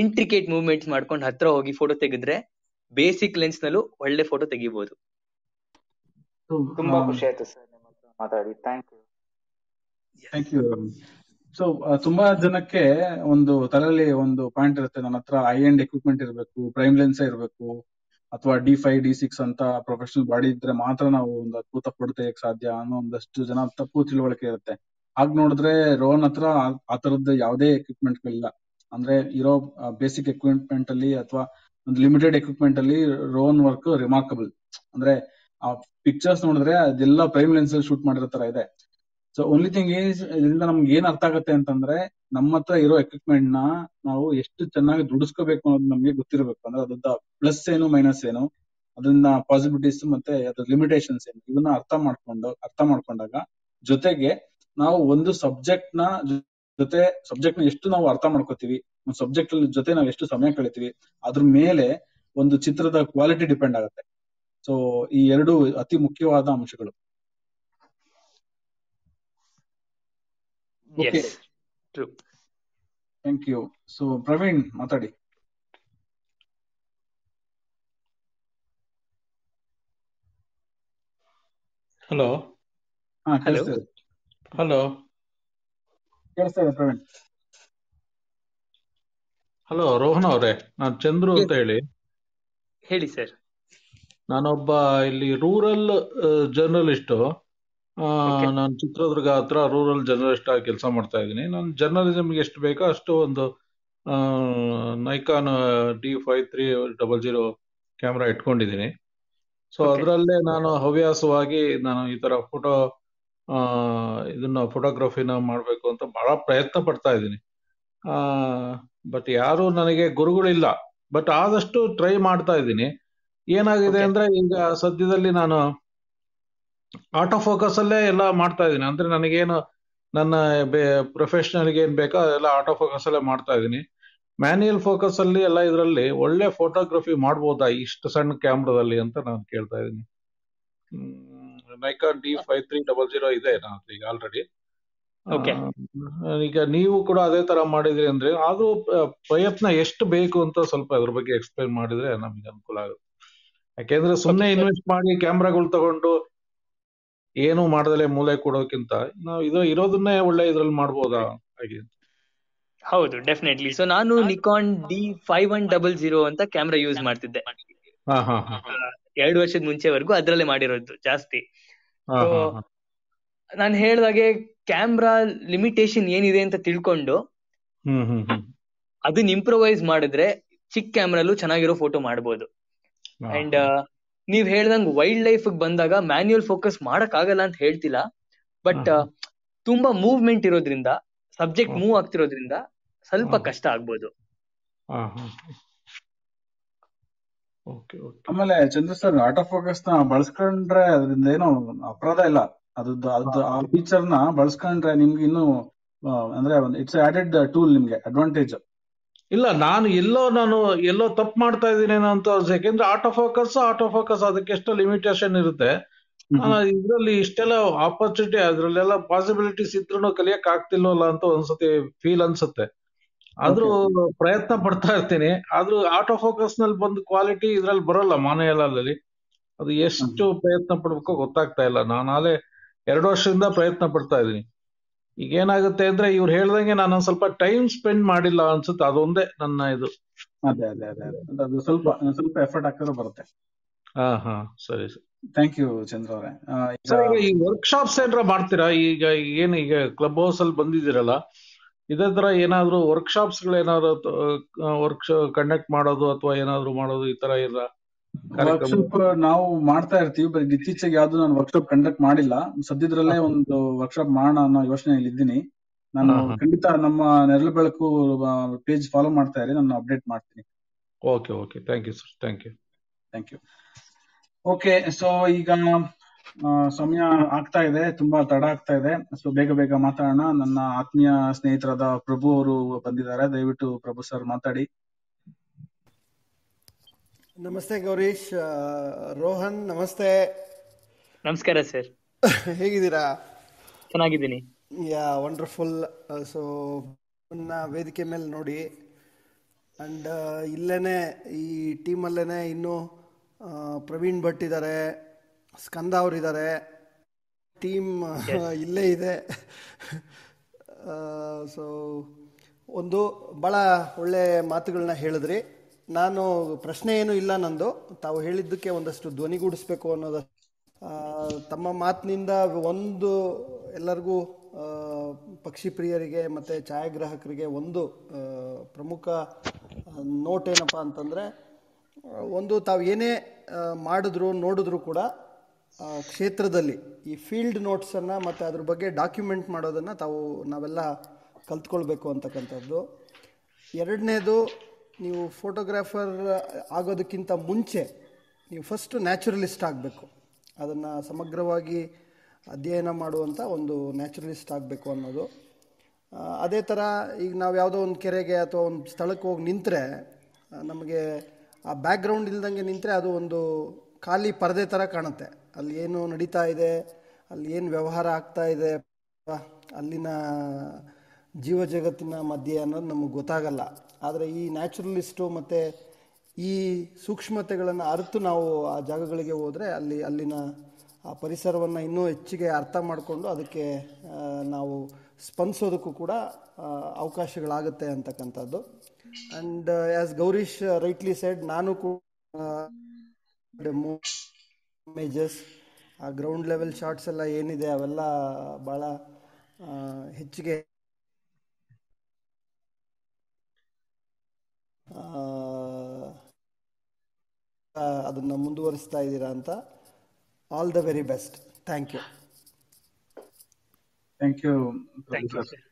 ಇಂಟ್ರಿಕೇಟ್ ಮೂವ್ಮೆಂಟ್ಸ್ ಮಾಡ್ಕೊಂಡು ಹತ್ರ ಹೋಗಿ ಫೋಟೋ ತೆಗೆದ್ರೆ ಬೇಸಿಕ್ ಲೆನ್ಸ್ ನಲ್ಲೂ ಒಳ್ಳೆ ಫೋಟೋ ತೆಗಿಬಹುದು
ತುಂಬಾ ಖುಷಿ ಆಯ್ತು ಸರ್ ನಿಮ್ಮ ಹತ್ರ ಮಾತಾಡಿ. Thank you
thank you so ತುಂಬಾ ಜನಕ್ಕೆ ಒಂದು ತಲೆಯಲ್ಲಿ ಒಂದು ಪಾಯಿಂಟ್ ಇರುತ್ತೆ. ನನ್ನ ಹತ್ರ ಐ ಎಂಡ್ ಎಕ್ವಿಪ್ಮೆಂಟ್ ಇರಬೇಕು ಪ್ರೈಮ್ ಲೆನ್ಸ್ ಇರಬೇಕು ಅಥವಾ ಡಿ ಫೈವ್ ಡಿ ಸಿಕ್ಸ್ ಅಂತ ಪ್ರೊಫೆಷನಲ್ ಬಾಡಿ ಇದ್ರೆ ಮಾತ್ರ ನಾವು ಒಂದು ಅದ್ಭುತ ಫೋಟೋ ತೆಗಿಯಕ್ ಸಾಧ್ಯ ಅನ್ನೋ ಒಂದಷ್ಟು ಜನ ತಪ್ಪು ತಿಳುವಳಿಕೆ ಇರುತ್ತೆ. ಹಾಗ್ ನೋಡಿದ್ರೆ ರೋಹನ್ ಹತ್ರ ಆ- ತರದ್ದು ಯಾವುದೇ ಎಕ್ವಿಪ್ಮೆಂಟ್ ಗಳಿಲ್ಲ. ಅಂದ್ರೆ ಇರೋ ಬೇಸಿಕ್ ಎಕ್ವಿಪ್ಮೆಂಟ್ ಅಲ್ಲಿ ಅಥವಾ ಒಂದು ಲಿಮಿಟೆಡ್ ಎಕ್ವಿಪ್ಮೆಂಟ್ ಅಲ್ಲಿ ರೋಹನ್ ವರ್ಕ್ ರಿಮಾರ್ಕಬಲ್ ಅಂದ್ರೆ ಆ ಪಿಕ್ಚರ್ಸ್ ನೋಡಿದ್ರೆ ಅದೆಲ್ಲ ಪ್ರೈಮ್ ಲೆನ್ಸ್ ಅಲ್ಲಿ ಶೂಟ್ ಮಾಡಿರೋ ತರ ಇದೆ. ಸೊ ಓನ್ಲಿ ಥಿಂಗ್ ಈಸ್ ಇದರಿಂದ ನಮ್ಗೆ ಏನ್ ಅರ್ಥ ಆಗುತ್ತೆ ಅಂತಂದ್ರೆ ನಮ್ಮ ಹತ್ರ ಇರೋ ಎಕ್ವಿಪ್ಮೆಂಟ್ನ ನಾವು ಎಷ್ಟು ಚೆನ್ನಾಗಿ ದುಡಿಸ್ಕೋಬೇಕು ಅನ್ನೋದು ನಮ್ಗೆ ಗೊತ್ತಿರಬೇಕು. ಅಂದ್ರೆ ಅದ್ರದ್ದು ಪ್ಲಸ್ ಏನು ಮೈನಸ್ ಏನು ಅದನ್ನ ಪಾಸಿಬಿಲಿಟೀಸ್ ಮತ್ತೆ ಅದ್ರ ಲಿಮಿಟೇಷನ್ಸ್ ಏನು ಇವನ್ನ ಅರ್ಥ ಮಾಡ್ಕೊಂಡು, ಅರ್ಥ ಮಾಡ್ಕೊಂಡಾಗ ಜೊತೆಗೆ ನಾವು ಒಂದು ಸಬ್ಜೆಕ್ಟ್ನ ಜೊತೆ ಸಬ್ಜೆಕ್ಟ್ನ ಎಷ್ಟು ನಾವು ಅರ್ಥ ಮಾಡ್ಕೋತೀವಿ ಒಂದು ಸಬ್ಜೆಕ್ಟ್ ಜೊತೆ ನಾವು ಎಷ್ಟು ಸಮಯ ಕಳಿತೀವಿ ಅದ್ರ ಮೇಲೆ ಒಂದು ಚಿತ್ರದ ಕ್ವಾಲಿಟಿ ಡಿಪೆಂಡ್ ಆಗುತ್ತೆ. ಸೊ ಈ ಎರಡು ಅತಿ ಮುಖ್ಯವಾದ ಅಂಶಗಳು. ಥ್ಯಾಂಕ್ ಯು ಸೊ ಪ್ರವೀಣ್ ಮಾತಾಡಿ.
ಹಲೋ
ಹಾ
ಹಲೋ
ಕೇಳಿಸ್ತಾ ಇದೆ ಪ್ರವೀಣ್.
ಹಲೋ ರೋಹನ್ ಅವರೇ. ನಾನು ಚಂದ್ರು ಅಂತ ಹೇಳಿ.
ಹೇಳಿ. ಸರ್.
ನಾನೊಬ್ಬ ಇಲ್ಲಿ ರೂರಲ್ ಜರ್ನಲಿಸ್ಟ್ ನಾನು ಚಿತ್ರದುರ್ಗ ಹತ್ರ ರೂರಲ್ ಜರ್ನಲಿಸ್ಟ್ ಆಗಿ ಕೆಲಸ ಮಾಡ್ತಾ ಇದ್ದೀನಿ. ನಾನು ಜರ್ನಲಿಸಮ್ಗೆ ಎಷ್ಟು ಬೇಕೋ ಅಷ್ಟು ಒಂದು Nikon D five three double zero camera ಇಟ್ಕೊಂಡಿದ್ದೀನಿ. ಸೊ ಅದರಲ್ಲೇ ನಾನು ಹವ್ಯಾಸವಾಗಿ ನಾನು ಈ ತರ ಫೋಟೋ ಇದನ್ನ ಫೋಟೋಗ್ರಫಿನ ಮಾಡಬೇಕು ಅಂತ ಬಹಳ ಪ್ರಯತ್ನ ಪಡ್ತಾ ಇದ್ದೀನಿ. ಬಟ್ ಯಾರು ನನಗೆ ಗುರುಗಳಿಲ್ಲ. ಬಟ್ ಆದಷ್ಟು ಟ್ರೈ ಮಾಡ್ತಾ ಇದ್ದೀನಿ. ಏನಾಗಿದೆ ಅಂದ್ರೆ ಈಗ ಸದ್ಯದಲ್ಲಿ ನಾನು ಆಟೋ ಫೋಕಸ್ ಅಲ್ಲೇ ಎಲ್ಲ ಮಾಡ್ತಾ ಇದ್ದೀನಿ. ಅಂದ್ರೆ ನನಗೇನು ನನ್ನ ಪ್ರೊಫೆಷನಲ್ಗೆ ಏನ್ ಬೇಕೋ ಅದೆಲ್ಲ ಆಟೋ ಫೋಕಸ್ ಅಲ್ಲೇ ಮಾಡ್ತಾ ಇದ್ದೀನಿ. ಮ್ಯಾನ್ಯಲ್ ಫೋಕಸ್ ಅಲ್ಲಿ ಎಲ್ಲ ಇದರಲ್ಲಿ ಒಳ್ಳೆ ಫೋಟೋಗ್ರಫಿ ಮಾಡ್ಬೋದಾ ಇಷ್ಟು ಸಣ್ಣ ಕ್ಯಾಮ್ರಾದಲ್ಲಿ ಅಂತ ನಾನು ಕೇಳ್ತಾ ಇದ್ದೀನಿ. Nikon D five three double zero ಇದೆ ಈಗ ಆಲ್ರೆಡಿ
ಓಕೆ
ಈಗ ನೀವು ಕೂಡ ಅದೇ ತರ ಮಾಡಿದ್ರಿ ಅಂದ್ರೆ ಅದು ಪ್ರಯತ್ನ ಎಷ್ಟು ಬೇಕು ಅಂತ ಸ್ವಲ್ಪ ಅದ್ರ ಬಗ್ಗೆ ಎಕ್ಸ್ಪ್ಲೈನ್ ಮಾಡಿದ್ರೆ ನಮ್ಗೆ ಅನುಕೂಲ ಆಗುತ್ತೆ. ಯಾಕೆಂದ್ರೆ ಸುಮ್ಮನೆ ಇನ್ವೆಸ್ಟ್ ಮಾಡಿ ಕ್ಯಾಮ್ರಾಗಳು ತಗೊಂಡು ಏನು ಮಾಡದಲೆ ಮೂಲೆ ಕೊಡೋಕ್ಕಿಂತ ನಾವು ಇದು ಇರೋದನ್ನೇ ಒಳ್ಳೆ ಇದ್ರಲ್ಲಿ ಮಾಡ್ಬೋದಾ? ಹಾಗೆ.
ಹೌದು ಡೆಫಿನೆಟ್ಲಿ ಸೊ ನಾನು Nikon D five one double zero ಅಂತ ಕ್ಯಾಮ್ರಾ ಯೂಸ್ ಮಾಡ್ತಿದ್ದೆ.
ಹಾ ಹಾ ಹಾ
ಎರಡು ವರ್ಷದ ಮುಂಚೆವರೆಗೂ ಅದರಲ್ಲೇ ಮಾಡಿರೋದು ಜಾಸ್ತಿ. ನಾನು ಹೇಳ್ದಾಗೆ ಕ್ಯಾಮ್ರಾ ಲಿಮಿಟೇಷನ್ ಏನಿದೆ ಅಂತ ತಿಳ್ಕೊಂಡು ಅದನ್ನ ಇಂಪ್ರೊವೈಸ್ ಮಾಡಿದ್ರೆ ಚಿಕ್ಕ ಕ್ಯಾಮ್ರಲ್ಲೂ ಚೆನ್ನಾಗಿರೋ ಫೋಟೋ ಮಾಡ್ಬೋದು.
ಹಾ,
ಅಂಡ್ ನೀವ್ ಹೇಳ್ದಂಗ್ ವೈಲ್ಡ್ ಲೈಫ್ ಬಂದಾಗ ಮ್ಯಾನ್ಯುಯಲ್ ಫೋಕಸ್ ಮಾಡಕ್ ಆಗಲ್ಲ ಅಂತ ಹೇಳ್ತಿಲ್ಲ. ಬಟ್ ತುಂಬಾ ಮೂವ್ಮೆಂಟ್ ಇರೋದ್ರಿಂದ ಸಬ್ಜೆಕ್ಟ್ ಮೂವ್ ಆಗ್ತಿರೋದ್ರಿಂದ ಸ್ವಲ್ಪ ಕಷ್ಟ ಆಗ್ಬೋದು.
ಆಮೇಲೆ ಚಂದ್ರ ಸರ್ ಆಟೋ ಫೋಕಸ್ನ ಬಳಸ್ಕೊಂಡ್ರೆ ಅದರಿಂದ ಏನೋ ಅಪರಾಧ ಇಲ್ಲ. ಅದು ಅದ್ ಆ ಫೀಚರ್ನ ಬಳಸ್ಕೊಂಡ್ರೆ ನಿಮ್ಗೆ ಇನ್ನು ಅಂದ್ರೆ ಇಟ್ಸ್ ಆಡೆಡ್ ಟೂಲ್ ನಿಮ್ಗೆ ಅಡ್ವಾಂಟೇಜ್
ಇಲ್ಲ ನಾನು ಎಲ್ಲೋ ನಾನು ಎಲ್ಲೋ ತಪ್ಪು ಮಾಡ್ತಾ ಇದ್ದೀನಿ ಅಂತ ಯಾಕೆಂದ್ರೆ ಆಟೋ ಫೋಕಸ್ ಆಟೋ ಫೋಕಸ್ ಅದಕ್ಕೆ ಎಷ್ಟು ಲಿಮಿಟೇಷನ್ ಇರುತ್ತೆ. ಇದರಲ್ಲಿ ಇಷ್ಟೆಲ್ಲ ಆಪರ್ಚುನಿಟಿ ಅದ್ರಲ್ಲೆಲ್ಲ ಪಾಸಿಬಿಲಿಟೀಸ್ ಇದ್ರು ಕಲಿಯಕ್ ಆಗ್ತಿಲ್ವಲ್ಲ ಅಂತ ಒಂದ್ಸತಿ ಫೀಲ್ ಅನ್ಸುತ್ತೆ. ಆದ್ರೂ ಪ್ರಯತ್ನ ಪಡ್ತಾ ಇರ್ತೀನಿ. ಆದ್ರೂ ಆಟೋ ಫೋಕಸ್ನಲ್ಲಿ ಬಂದ ಕ್ವಾಲಿಟಿ ಇದ್ರಲ್ಲಿ ಬರೋಲ್ಲ ಮಾನಯಲಲ್ಲಿ ಅದು ಎಷ್ಟು ಪ್ರಯತ್ನ ಪಡ್ಬೇಕೋ ಗೊತ್ತಾಗ್ತಾ ಇಲ್ಲ. ನಾನು ಆಲೆ ಎರಡು ವರ್ಷದಿಂದ ಪ್ರಯತ್ನ ಪಡ್ತಾ ಇದ್ದೀನಿ. ಈಗ ಏನಾಗುತ್ತೆ ಅಂದ್ರೆ ಇವ್ರು ಹೇಳ್ದಂಗೆ ನಾನು ಸ್ವಲ್ಪ ಟೈಮ್ ಸ್ಪೆಂಡ್ ಮಾಡಿಲ್ಲ ಅನ್ಸುತ್ತೆ. ಅದೊಂದೇ ನನ್ನ ಇದು.
ಅದೇ ಅದೇ ಅದೇ ಅದೇ. ಸ್ವಲ್ಪ ಸ್ವಲ್ಪ ಎಫರ್ಟ್ ಹಾಕಿದ್ರೆ ಬರುತ್ತೆ.
ಹಾ ಹಾ. ಸರಿ ಸರಿ.
ಥ್ಯಾಂಕ್ ಯು ಚಂದ್ರ ಅವರೇ.
ಈ ವರ್ಕ್ಶಾಪ್ಸ್ ಏನಾರ ಮಾಡ್ತೀರಾ? ಈಗ ಏನು ಈಗ ಕ್ಲಬ್ ಹೌಸ್ ಅಲ್ಲಿ ಬಂದಿದ್ದೀರಲ್ಲ? ಇದೇ ತರ ಏನಾದ್ರು ವರ್ಕ್ಶಾಪ್ಸ್ ಗಳೇನಾದ್ರು ವರ್ಕ್ ಕಂಡಕ್ಟ್ ಮಾಡೋದು ಅಥವಾ ಏನಾದ್ರು ಮಾಡೋದು ಈ ತರ ಇಲ್ಲ
ವರ್ಕ್ಶಾಪ್ ನಾವು ಮಾಡ್ತಾ ಇರ್ತೀವಿ ಬಟ್ ಇತ್ತೀಚೆಗೆ ಯಾವ್ದು ನಾನು ವರ್ಕ್ಶಾಪ್ ಕಂಡಕ್ಟ್ ಮಾಡಿಲ್ಲ. ಸದ್ಯದ್ರಲ್ಲೇ ಒಂದು ವರ್ಕ್ಶಾಪ್ ಮಾಡೋಣ ಅನ್ನೋ ಯೋಚನೆಯಲ್ಲಿ ಇದ್ದೀನಿ. ನಾನು. ಖಂಡಿತ ನಮ್ಮ ನೆರಳು ಬೆಳಕು ಪೇಜ್ ಫಾಲೋ ಮಾಡ್ತಾ ಇರಿ ನಾನು ಅಪ್ಡೇಟ್ ಮಾಡ್ತೀನಿ.
Okay okay thank you sir thank you
thank you okay so ಈಗ ಸಮಯ ಆಗ್ತಾ ಇದೆ ತುಂಬಾ ತಡ ಆಗ್ತಾ ಇದೆ. ಸೊ ಬೇಗ ಬೇಗ ಮಾತಾಡೋಣ. ನನ್ನ ಆತ್ಮೀಯ ಸ್ನೇಹಿತರಾದ ಪ್ರಭು ಅವರು ಬಂದಿದ್ದಾರೆ. ದಯವಿಟ್ಟು ಪ್ರಭು ಸರ್ ಮಾತಾಡಿ.
ನಮಸ್ತೆ ಗೌರೀಶ್. ರೋಹನ್ ನಮಸ್ತೆ.
ನಮಸ್ಕಾರ ಸರ್.
ಹೇಗಿದ್ದೀರಾ?
ಚೆನ್ನಾಗಿದ್ದೀನಿ.
ಯಾ ವಂಡರ್ಫುಲ್. ಸೊ ನನ್ನ ವೇದಿಕೆ ಮೇಲೆ ನೋಡಿ. ಅಂಡ್ ಇಲ್ಲೇನೆ ಈ ಟೀಮಲ್ಲೇನೆ ಇನ್ನು ಪ್ರವೀಣ್ ಭಟ್ ಇದ್ದಾರೆ. ಸ್ಕಂದ ಅವರಿದ್ದಾರೆ ಟೀಮ್ ಇಲ್ಲೇ ಇದೆ. ಸೊ ಒಂದು ಭಾಳ ಒಳ್ಳೆ ಮಾತುಗಳನ್ನ ಹೇಳಿದ್ರಿ. ನಾನು ಪ್ರಶ್ನೆ ಏನು ಇಲ್ಲ ನಂದು. ತಾವು ಹೇಳಿದ್ದಕ್ಕೆ ಒಂದಷ್ಟು ಧ್ವನಿಗೂಡಿಸ್ಬೇಕು ಅನ್ನೋದು ತಮ್ಮ ಮಾತಿನಿಂದ ಒಂದು ಎಲ್ಲರಿಗೂ ಪಕ್ಷಿ ಪ್ರಿಯರಿಗೆ ಮತ್ತು ಛಾಯಾಗ್ರಾಹಕರಿಗೆ ಒಂದು ಪ್ರಮುಖ ನೋಟ್ ಏನಪ್ಪ ಅಂತಂದರೆ ಒಂದು ತಾವು ಏನೇ ಮಾಡಿದ್ರು ನೋಡಿದ್ರು ಕೂಡ ಕ್ಷೇತ್ರದಲ್ಲಿ ಈ ಫೀಲ್ಡ್ ನೋಟ್ಸನ್ನು ಮತ್ತು ಅದ್ರ ಬಗ್ಗೆ ಡಾಕ್ಯುಮೆಂಟ್ ಮಾಡೋದನ್ನು ತಾವು ನಾವೆಲ್ಲ ಕಲ್ತ್ಕೊಳ್ಬೇಕು ಅಂತಕ್ಕಂಥದ್ದು. ಎರಡನೇದು, ನೀವು ಫೋಟೋಗ್ರಾಫರ್ ಆಗೋದಕ್ಕಿಂತ ಮುಂಚೆ ನೀವು ಫಸ್ಟು ನ್ಯಾಚುರಲಿಸ್ಟ್ ಆಗಬೇಕು. ಅದನ್ನು ಸಮಗ್ರವಾಗಿ ಅಧ್ಯಯನ ಮಾಡುವಂಥ ಒಂದು ನ್ಯಾಚುರಲಿಸ್ಟ್ ಆಗಬೇಕು ಅನ್ನೋದು. ಅದೇ ಥರ ಈಗ ನಾವು ಯಾವುದೋ ಒಂದು ಕೆರೆಗೆ ಅಥವಾ ಒಂದು ಸ್ಥಳಕ್ಕೆ ಹೋಗಿ ನಿಂತರೆ ನಮಗೆ ಆ ಬ್ಯಾಕ್ಗ್ರೌಂಡ್ ಇಲ್ದಂಗೆ ನಿಂತರೆ ಅದು ಒಂದು ಖಾಲಿ ಪರದೆ ಥರ ಕಾಣುತ್ತೆ. ಅಲ್ಲಿ ಏನು ನಡೀತಾ ಇದೆ ಅಲ್ಲಿ ಏನು ವ್ಯವಹಾರ ಆಗ್ತಾ ಇದೆ, ಅಲ್ಲಿನ ಜೀವ ಜಗತ್ತಿನ ಮಧ್ಯೆ ಅನ್ನೋದು ನಮಗೆ ಗೊತ್ತಾಗಲ್ಲ. ಆದರೆ ಈ ನ್ಯಾಚುರಲಿಸ್ಟು ಮತ್ತು ಈ ಸೂಕ್ಷ್ಮತೆಗಳನ್ನು ಅರಿತು ನಾವು ಆ ಜಾಗಗಳಿಗೆ ಹೋದರೆ ಅಲ್ಲಿ, ಅಲ್ಲಿನ ಆ ಪರಿಸರವನ್ನು ಇನ್ನೂ ಹೆಚ್ಚಿಗೆ ಅರ್ಥ ಮಾಡಿಕೊಂಡು ಅದಕ್ಕೆ ನಾವು ಸ್ಪಂದಿಸೋದಕ್ಕೂ ಕೂಡ ಅವಕಾಶಗಳಾಗುತ್ತೆ ಅಂತಕ್ಕಂಥದ್ದು. And as Gaurish rightly said ನಾನು ಕೂಡ ಇಮೇಜಸ್ ಆ ಗ್ರೌಂಡ್ ಲೆವೆಲ್ ಶಾರ್ಟ್ಸ್ ಎಲ್ಲ ಏನಿದೆ ಅವೆಲ್ಲ ಭಾಳ ಹೆಚ್ಚಿಗೆ ಅದನ್ನ ಮುಂದುವರಿಸ್ತಾ ಇದ್ದೀರಾ ಅಂತ. All the very best thank you
thank you
thank you
sir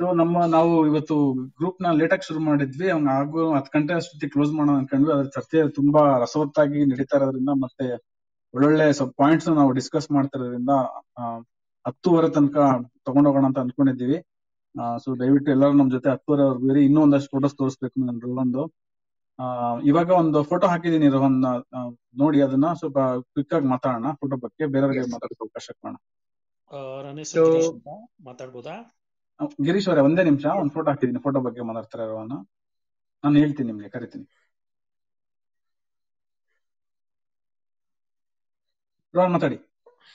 so ನಮ್ಮ ನಾವು ಇವತ್ತು ಗ್ರೂಪ್ನ ಲೇಟ್ ಆಗಿ ಶುರು ಮಾಡಿದ್ವಿ. ಅವ್ನ ಆಗು ಹತ್ತು ಗಂಟೆ ಅಷ್ಟೊತ್ತಿಗೆ ಕ್ಲೋಸ್ ಮಾಡೋಣ ಅನ್ಕೊಂಡ್ವಿ. ಅದ್ರ ಚರ್ಚೆ ತುಂಬಾ ರಸವತ್ತಾಗಿ ನಡೀತಾ ಇರೋದ್ರಿಂದ ಮತ್ತೆ ಒಳ್ಳೊಳ್ಳೆ ಸ್ವಲ್ಪ ಪಾಯಿಂಟ್ಸ್ ನಾವು ಡಿಸ್ಕಸ್ ಮಾಡ್ತಾ ಇರೋದ್ರಿಂದ ಆ, ಹತ್ತುವರೆ ತನಕ ತಗೊಂಡೋಗೋಣ ಅಂತ ಅನ್ಕೊಂಡಿದ್ದೀವಿ. ಸೊ ದಯವಿಟ್ಟು ಎಲ್ಲರೂ ನಮ್ ಜೊತೆ ಹತ್ತುವರೆವರೆಗೂ ಇರಿ ಇನ್ನೂ ಒಂದಷ್ಟು ಫೋಟೋಸ್ ತೋರಿಸ್ಬೇಕು ನಾನು ರೋಹನ್ದು. ಆ, ಇವಾಗ ಒಂದು ಫೋಟೋ ಹಾಕಿದೀನಿ ರೋಹನ್ ನೋಡಿ ಅದನ್ನ. ಸ್ವಲ್ಪ ಕ್ವಿಕ್ ಆಗಿ ಮಾತಾಡೋಣ ಫೋಟೋ ಬಗ್ಗೆ. ಬೇರೆಯವ್ರಿಗೆ ಮಾತಾಡೋಕೆ ಅವಕಾಶ ಕೊಡೋಣ.
ನನ್ನ ಮಾತಾಡ್ಬೋದಾ?
ಗಿರೀಶ್ ಅವರೇ, ಒಂದೇ ನಿಮಿಷ, ಒಂದು ಫೋಟೋ ಹಾಕ್ತಿದ್ದೀನಿ ಫೋಟೋ ಬಗ್ಗೆ ಮಾತಾಡ್ತಾರೆ ಇರುವನ್ನ ನಾನು ಹೇಳ್ತೀನಿ ನಿಮ್ಗೆ, ಕರಿತೀನಿ. ಮಾತಾಡಿ.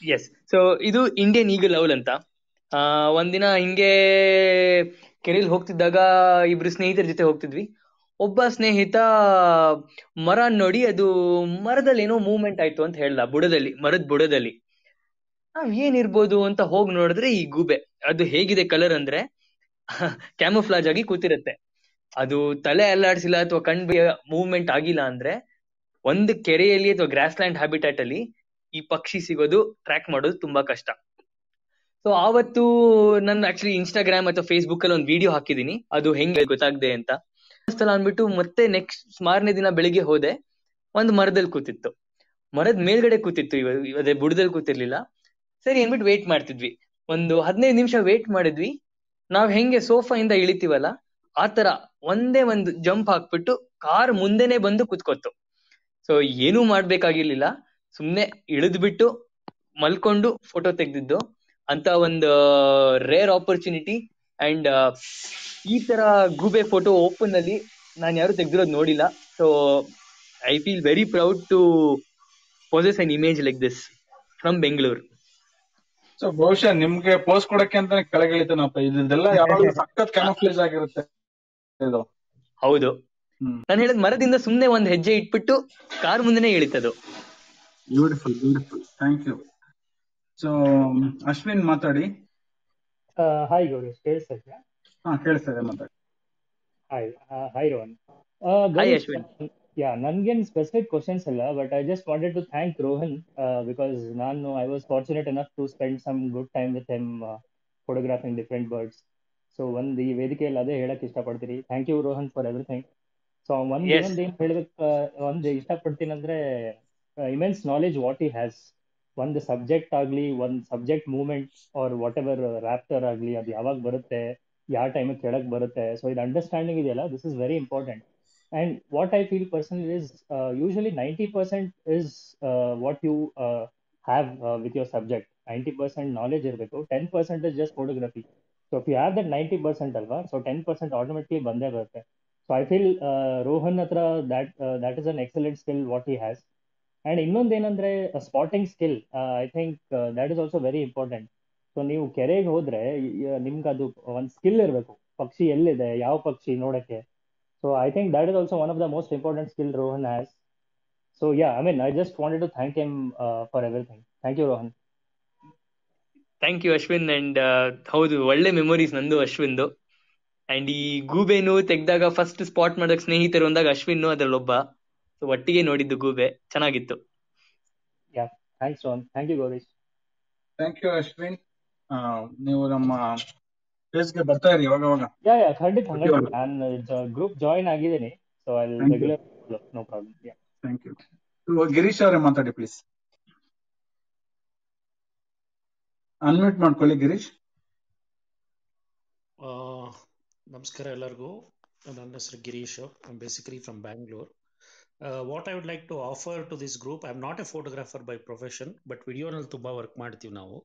ಎಸ್ ಸೊ ಇದು ಇಂಡಿಯನ್ ಈಗಲ್ ಅವಲ್ ಅಂತ. ಒಂದಿನ ಹಿಂಗೆ ಕೆರೆಯಲ್ಲಿ ಹೋಗ್ತಿದ್ದಾಗ ಇಬ್ರು ಸ್ನೇಹಿತರ ಜೊತೆ ಹೋಗ್ತಿದ್ವಿ. ಒಬ್ಬ ಸ್ನೇಹಿತ ಮರ ನೋಡಿ ಅದು ಮರದಲ್ಲಿ ಏನೋ ಮೂವ್ಮೆಂಟ್ ಆಯ್ತು ಅಂತ ಹೇಳ್ದ, ಬುಡದಲ್ಲಿ, ಮರದ ಬುಡದಲ್ಲಿ. ನಾವ್ ಏನಿರ್ಬೋದು ಅಂತ ಹೋಗ್ ನೋಡಿದ್ರೆ ಈ ಗೂಬೆ. ಅದು ಹೇಗಿದೆ ಕಲರ್ ಅಂದ್ರೆ ಕ್ಯಾಮೋಫ್ಲಾಜ್ ಆಗಿ ಕೂತಿರುತ್ತೆ. ಅದು ತಲೆ ಅಲ್ಲಾಡ್ಸಿಲ್ಲ ಅಥವಾ ಕಣ್ ಮೂವ್ಮೆಂಟ್ ಆಗಿಲ್ಲ ಅಂದ್ರೆ ಒಂದು ಕೆರೆಯಲ್ಲಿ ಅಥವಾ ಗ್ರಾಸ್ ಲ್ಯಾಂಡ್ ಹ್ಯಾಬಿಟ್ಯಾಟ್ ಅಲ್ಲಿ ಈ ಪಕ್ಷಿ ಸಿಗೋದು ಟ್ರ್ಯಾಕ್ ಮಾಡೋದು ತುಂಬಾ ಕಷ್ಟ. ಸೊ ಆವತ್ತು ನಾನು ಆಕ್ಚುಲಿ ಇನ್ಸ್ಟಾಗ್ರಾಮ್ ಅಥವಾ ಫೇಸ್ಬುಕ್ ಅಲ್ಲಿ ಒಂದು ವಿಡಿಯೋ ಹಾಕಿದೀನಿ ಅದು ಹೆಂಗೆ ಗೊತ್ತಾಗದೆ ಅಂತ. ಸ್ಥಳ ಅಂದ್ಬಿಟ್ಟು ಮತ್ತೆ ನೆಕ್ಸ್ಟ್ ಮಾರನೇ ದಿನ ಬೆಳಿಗ್ಗೆ ಹೋದೆ, ಒಂದು ಮರದಲ್ಲಿ ಕೂತಿತ್ತು. ಮರದ ಮೇಲ್ಗಡೆ ಕೂತಿತ್ತು, ಇವ ಅದೇ ಬುಡದಲ್ಲಿ ಕೂತಿರ್ಲಿಲ್ಲ. ಸರಿ ಅಂದ್ಬಿಟ್ಟು ವೇಟ್ ಮಾಡ್ತಿದ್ವಿ. ಒಂದು ಹದಿನೈದು ನಿಮಿಷ ವೇಟ್ ಮಾಡಿದ್ವಿ. ನಾವ್ ಹೆಂಗೆ ಸೋಫಾ ಇಂದ ಇಳಿತೀವಲ್ಲ ಆತರ ಒಂದೇ ಒಂದು ಜಂಪ್ ಹಾಕ್ಬಿಟ್ಟು ಕಾರ್ ಮುಂದೆನೆ ಬಂದು ಕುತ್ಕೋತು ಸೊ ಏನೂ ಮಾಡ್ಬೇಕಾಗಿರ್ಲಿಲ್ಲ. ಸುಮ್ನೆ ಇಳಿದ್ಬಿಟ್ಟು ಮಲ್ಕೊಂಡು ಫೋಟೋ ತೆಗ್ದಿದ್ದು. ಅಂತ ಒಂದು ರೇರ್ ಆಪರ್ಚುನಿಟಿ ಅಂಡ್ ಈ ತರ ಗೂಬೆ ಫೋಟೋ ಓಪನ್ ಅಲ್ಲಿ ನಾನು ಯಾರು ತೆಗ್ದಿರೋದು ನೋಡಿಲ್ಲ. So I feel very proud to possess an image like this from Bengaluru
so ಬಹುಶಃ ನಿಮ್ಗೆ ಪೋಸ್ಟ್ ಕೊಡಕ್ಕೆ ಅಂತಾನೆ ಕೆಳಗಿಳಿತಾನಪ್ಪ. ಇದೆಲ್ಲ ಯಾವಾಗಲೂ ಸಖತ್ ಕ್ಯಾಮೋಫ್ಲೇಜ್ ಆಗಿರುತ್ತೆ ಇದು.
ಹೌದು.
ಹ್ಮ್.
ನಾನು ಹೇಳಿದ ಮರದಿಂದ ಸುಮ್ನೆ ಒಂದ್ ಹೆಜ್ಜೆ ಇಟ್ಬಿಟ್ಟು ಕಾರ್ ಮುಂದೆನೆ ಇಳಿತದು.
Beautiful beautiful thank you so Ashwin ಮಾತಾಡಿ.
ಹಾಯ್ ಗೌರೀಶ್ ಕೇಳಿಸ್ತಾ ಇದೆಯಾ?
ಹಾ ಕೇಳಿಸ್ತಾ ಇದೆ ಮಾತಾಡಿ.
Hi hi Rohan.
Hi Ashwin.
Yeah ನನ್ಗೇನ್ ಸ್ಪೆಸಿಫಿಕ್ ಕ್ವಶನ್ಸ್ ಇಲ್ಲ but I just wanted to thank Rohan because ನಾನು I was fortunate enough to spend some good time with him photographing different birds so ಒಂದು ಈ ವೇದಿಕೆಯಲ್ಲಿ ಅದೇ ಹೇಳಕ್ ಇಷ್ಟಪಡ್ತೀನಿ thank you Rohan for everything so ಒಂದ್. ಇನ್ನೊಂದು ಏನ್ ಹೇಳ್ಬೇಕು ಆ, ಒಂದ್ ಇಷ್ಟಪಡ್ತೀನಿ ಅಂದ್ರೆ ಇಮೆನ್ಸ್ ನಾಲೆಜ್ ವಾಟ್ ಈ ಹ್ಯಾಸ್ ಒಂದು ಸಬ್ಜೆಕ್ಟ್ ಆಗ್ಲಿ ಒಂದ್ subject movement or whatever raptor ಆಗ್ಲಿ ಅದು ಯಾವಾಗ ಬರುತ್ತೆ ಯಾವ ಟೈಮಿಗೆ ಕೆಳಗ್ ಬರುತ್ತೆ. ಸೊ ಇದು ಅಂಡರ್ಸ್ಟ್ಯಾಂಡಿಂಗ್ ಇದೆಯಲ್ಲ this is very important and what I feel personal is usually ninety percent is what you have with your subject ninety percent knowledge ಇರಬೇಕು ten percent is just photography so if you have that ninety percent ಅಲ್ವಾ so ten percent automatically ಬಂದೇ ಬರುತ್ತೆ. So I feel Rohan ಹತ್ರ that that is an excellent skill what he has and ಇನ್ನೊಂದು ಏನಂದ್ರೆ spotting skill I think that is also very important so ನೀವು ಕೆರೆಗೆ ಹೋದ್ರೆ ನಿಮ್ಗೆ ಅದು ಒಂದು ಸ್ಕಿಲ್ ಇರಬೇಕು. ಪಕ್ಷಿ ಎಲ್ಲಿದೆ, ಯಾವ ಪಕ್ಷಿ ನೋಡಕ್ಕೆ. So think that is also one of the most important skill Rohan has. So yeah, I mean, I just wanted to thank him uh, for everything. Thank you Rohan
thank you Ashwin and ಹೌದು ಒಳ್ಳೆ memories ನಂದು ಅಶ್ವಿನ್ದು. And ಈ ಗೂಬೆನು ತೆಗ್ದಾಗ first spot ಮಾಡಕ್ ಸ್ನೇಹಿತರು ಅಂದಾಗ Ashwin ಅದ್ರಲ್ಲೊಬ್ಬ. So ಒಟ್ಟಿಗೆ ನೋಡಿದ್ದು ಗೂಬೆ. ಚೆನ್ನಾಗಿತ್ತು.
Yeah thanks thank you
Gourish thank you Ashwin ನೀವು ನಮ್ಮ ಫೇಸ್ಗೆ ಬರ್ತಾ ಇರಿ ಇವಾಗ ಅವಾಗ
ಯಾ ಯಾ ಖಂಡಿತ. ನಾನು ಗ್ರೂಪ್ ಜಾಯಿನ್ ಆಗಿದ್ದೀನಿ
so I
regular no problem yeah
thank you Girish ಅವರೇ ಮಾತಾಡಿ ಪ್ಲೀಸ್ ಅನ್ಮ್ಯೂಟ್ ಮಾಡ್ಕೊಳ್ಳಿ ಗಿರೀಶ್.
ನಮಸ್ಕಾರ ಎಲ್ಲರಿಗೂ. ನನ್ನ ಹೆಸರು Girish. I'm basically from Bangalore what I would like to offer to this group I am not a photographer by profession but ವಿಡಿಯೋನಲ್ಲಿ ತುಂಬ work ಮಾಡ್ತೀವಿ ನಾವು.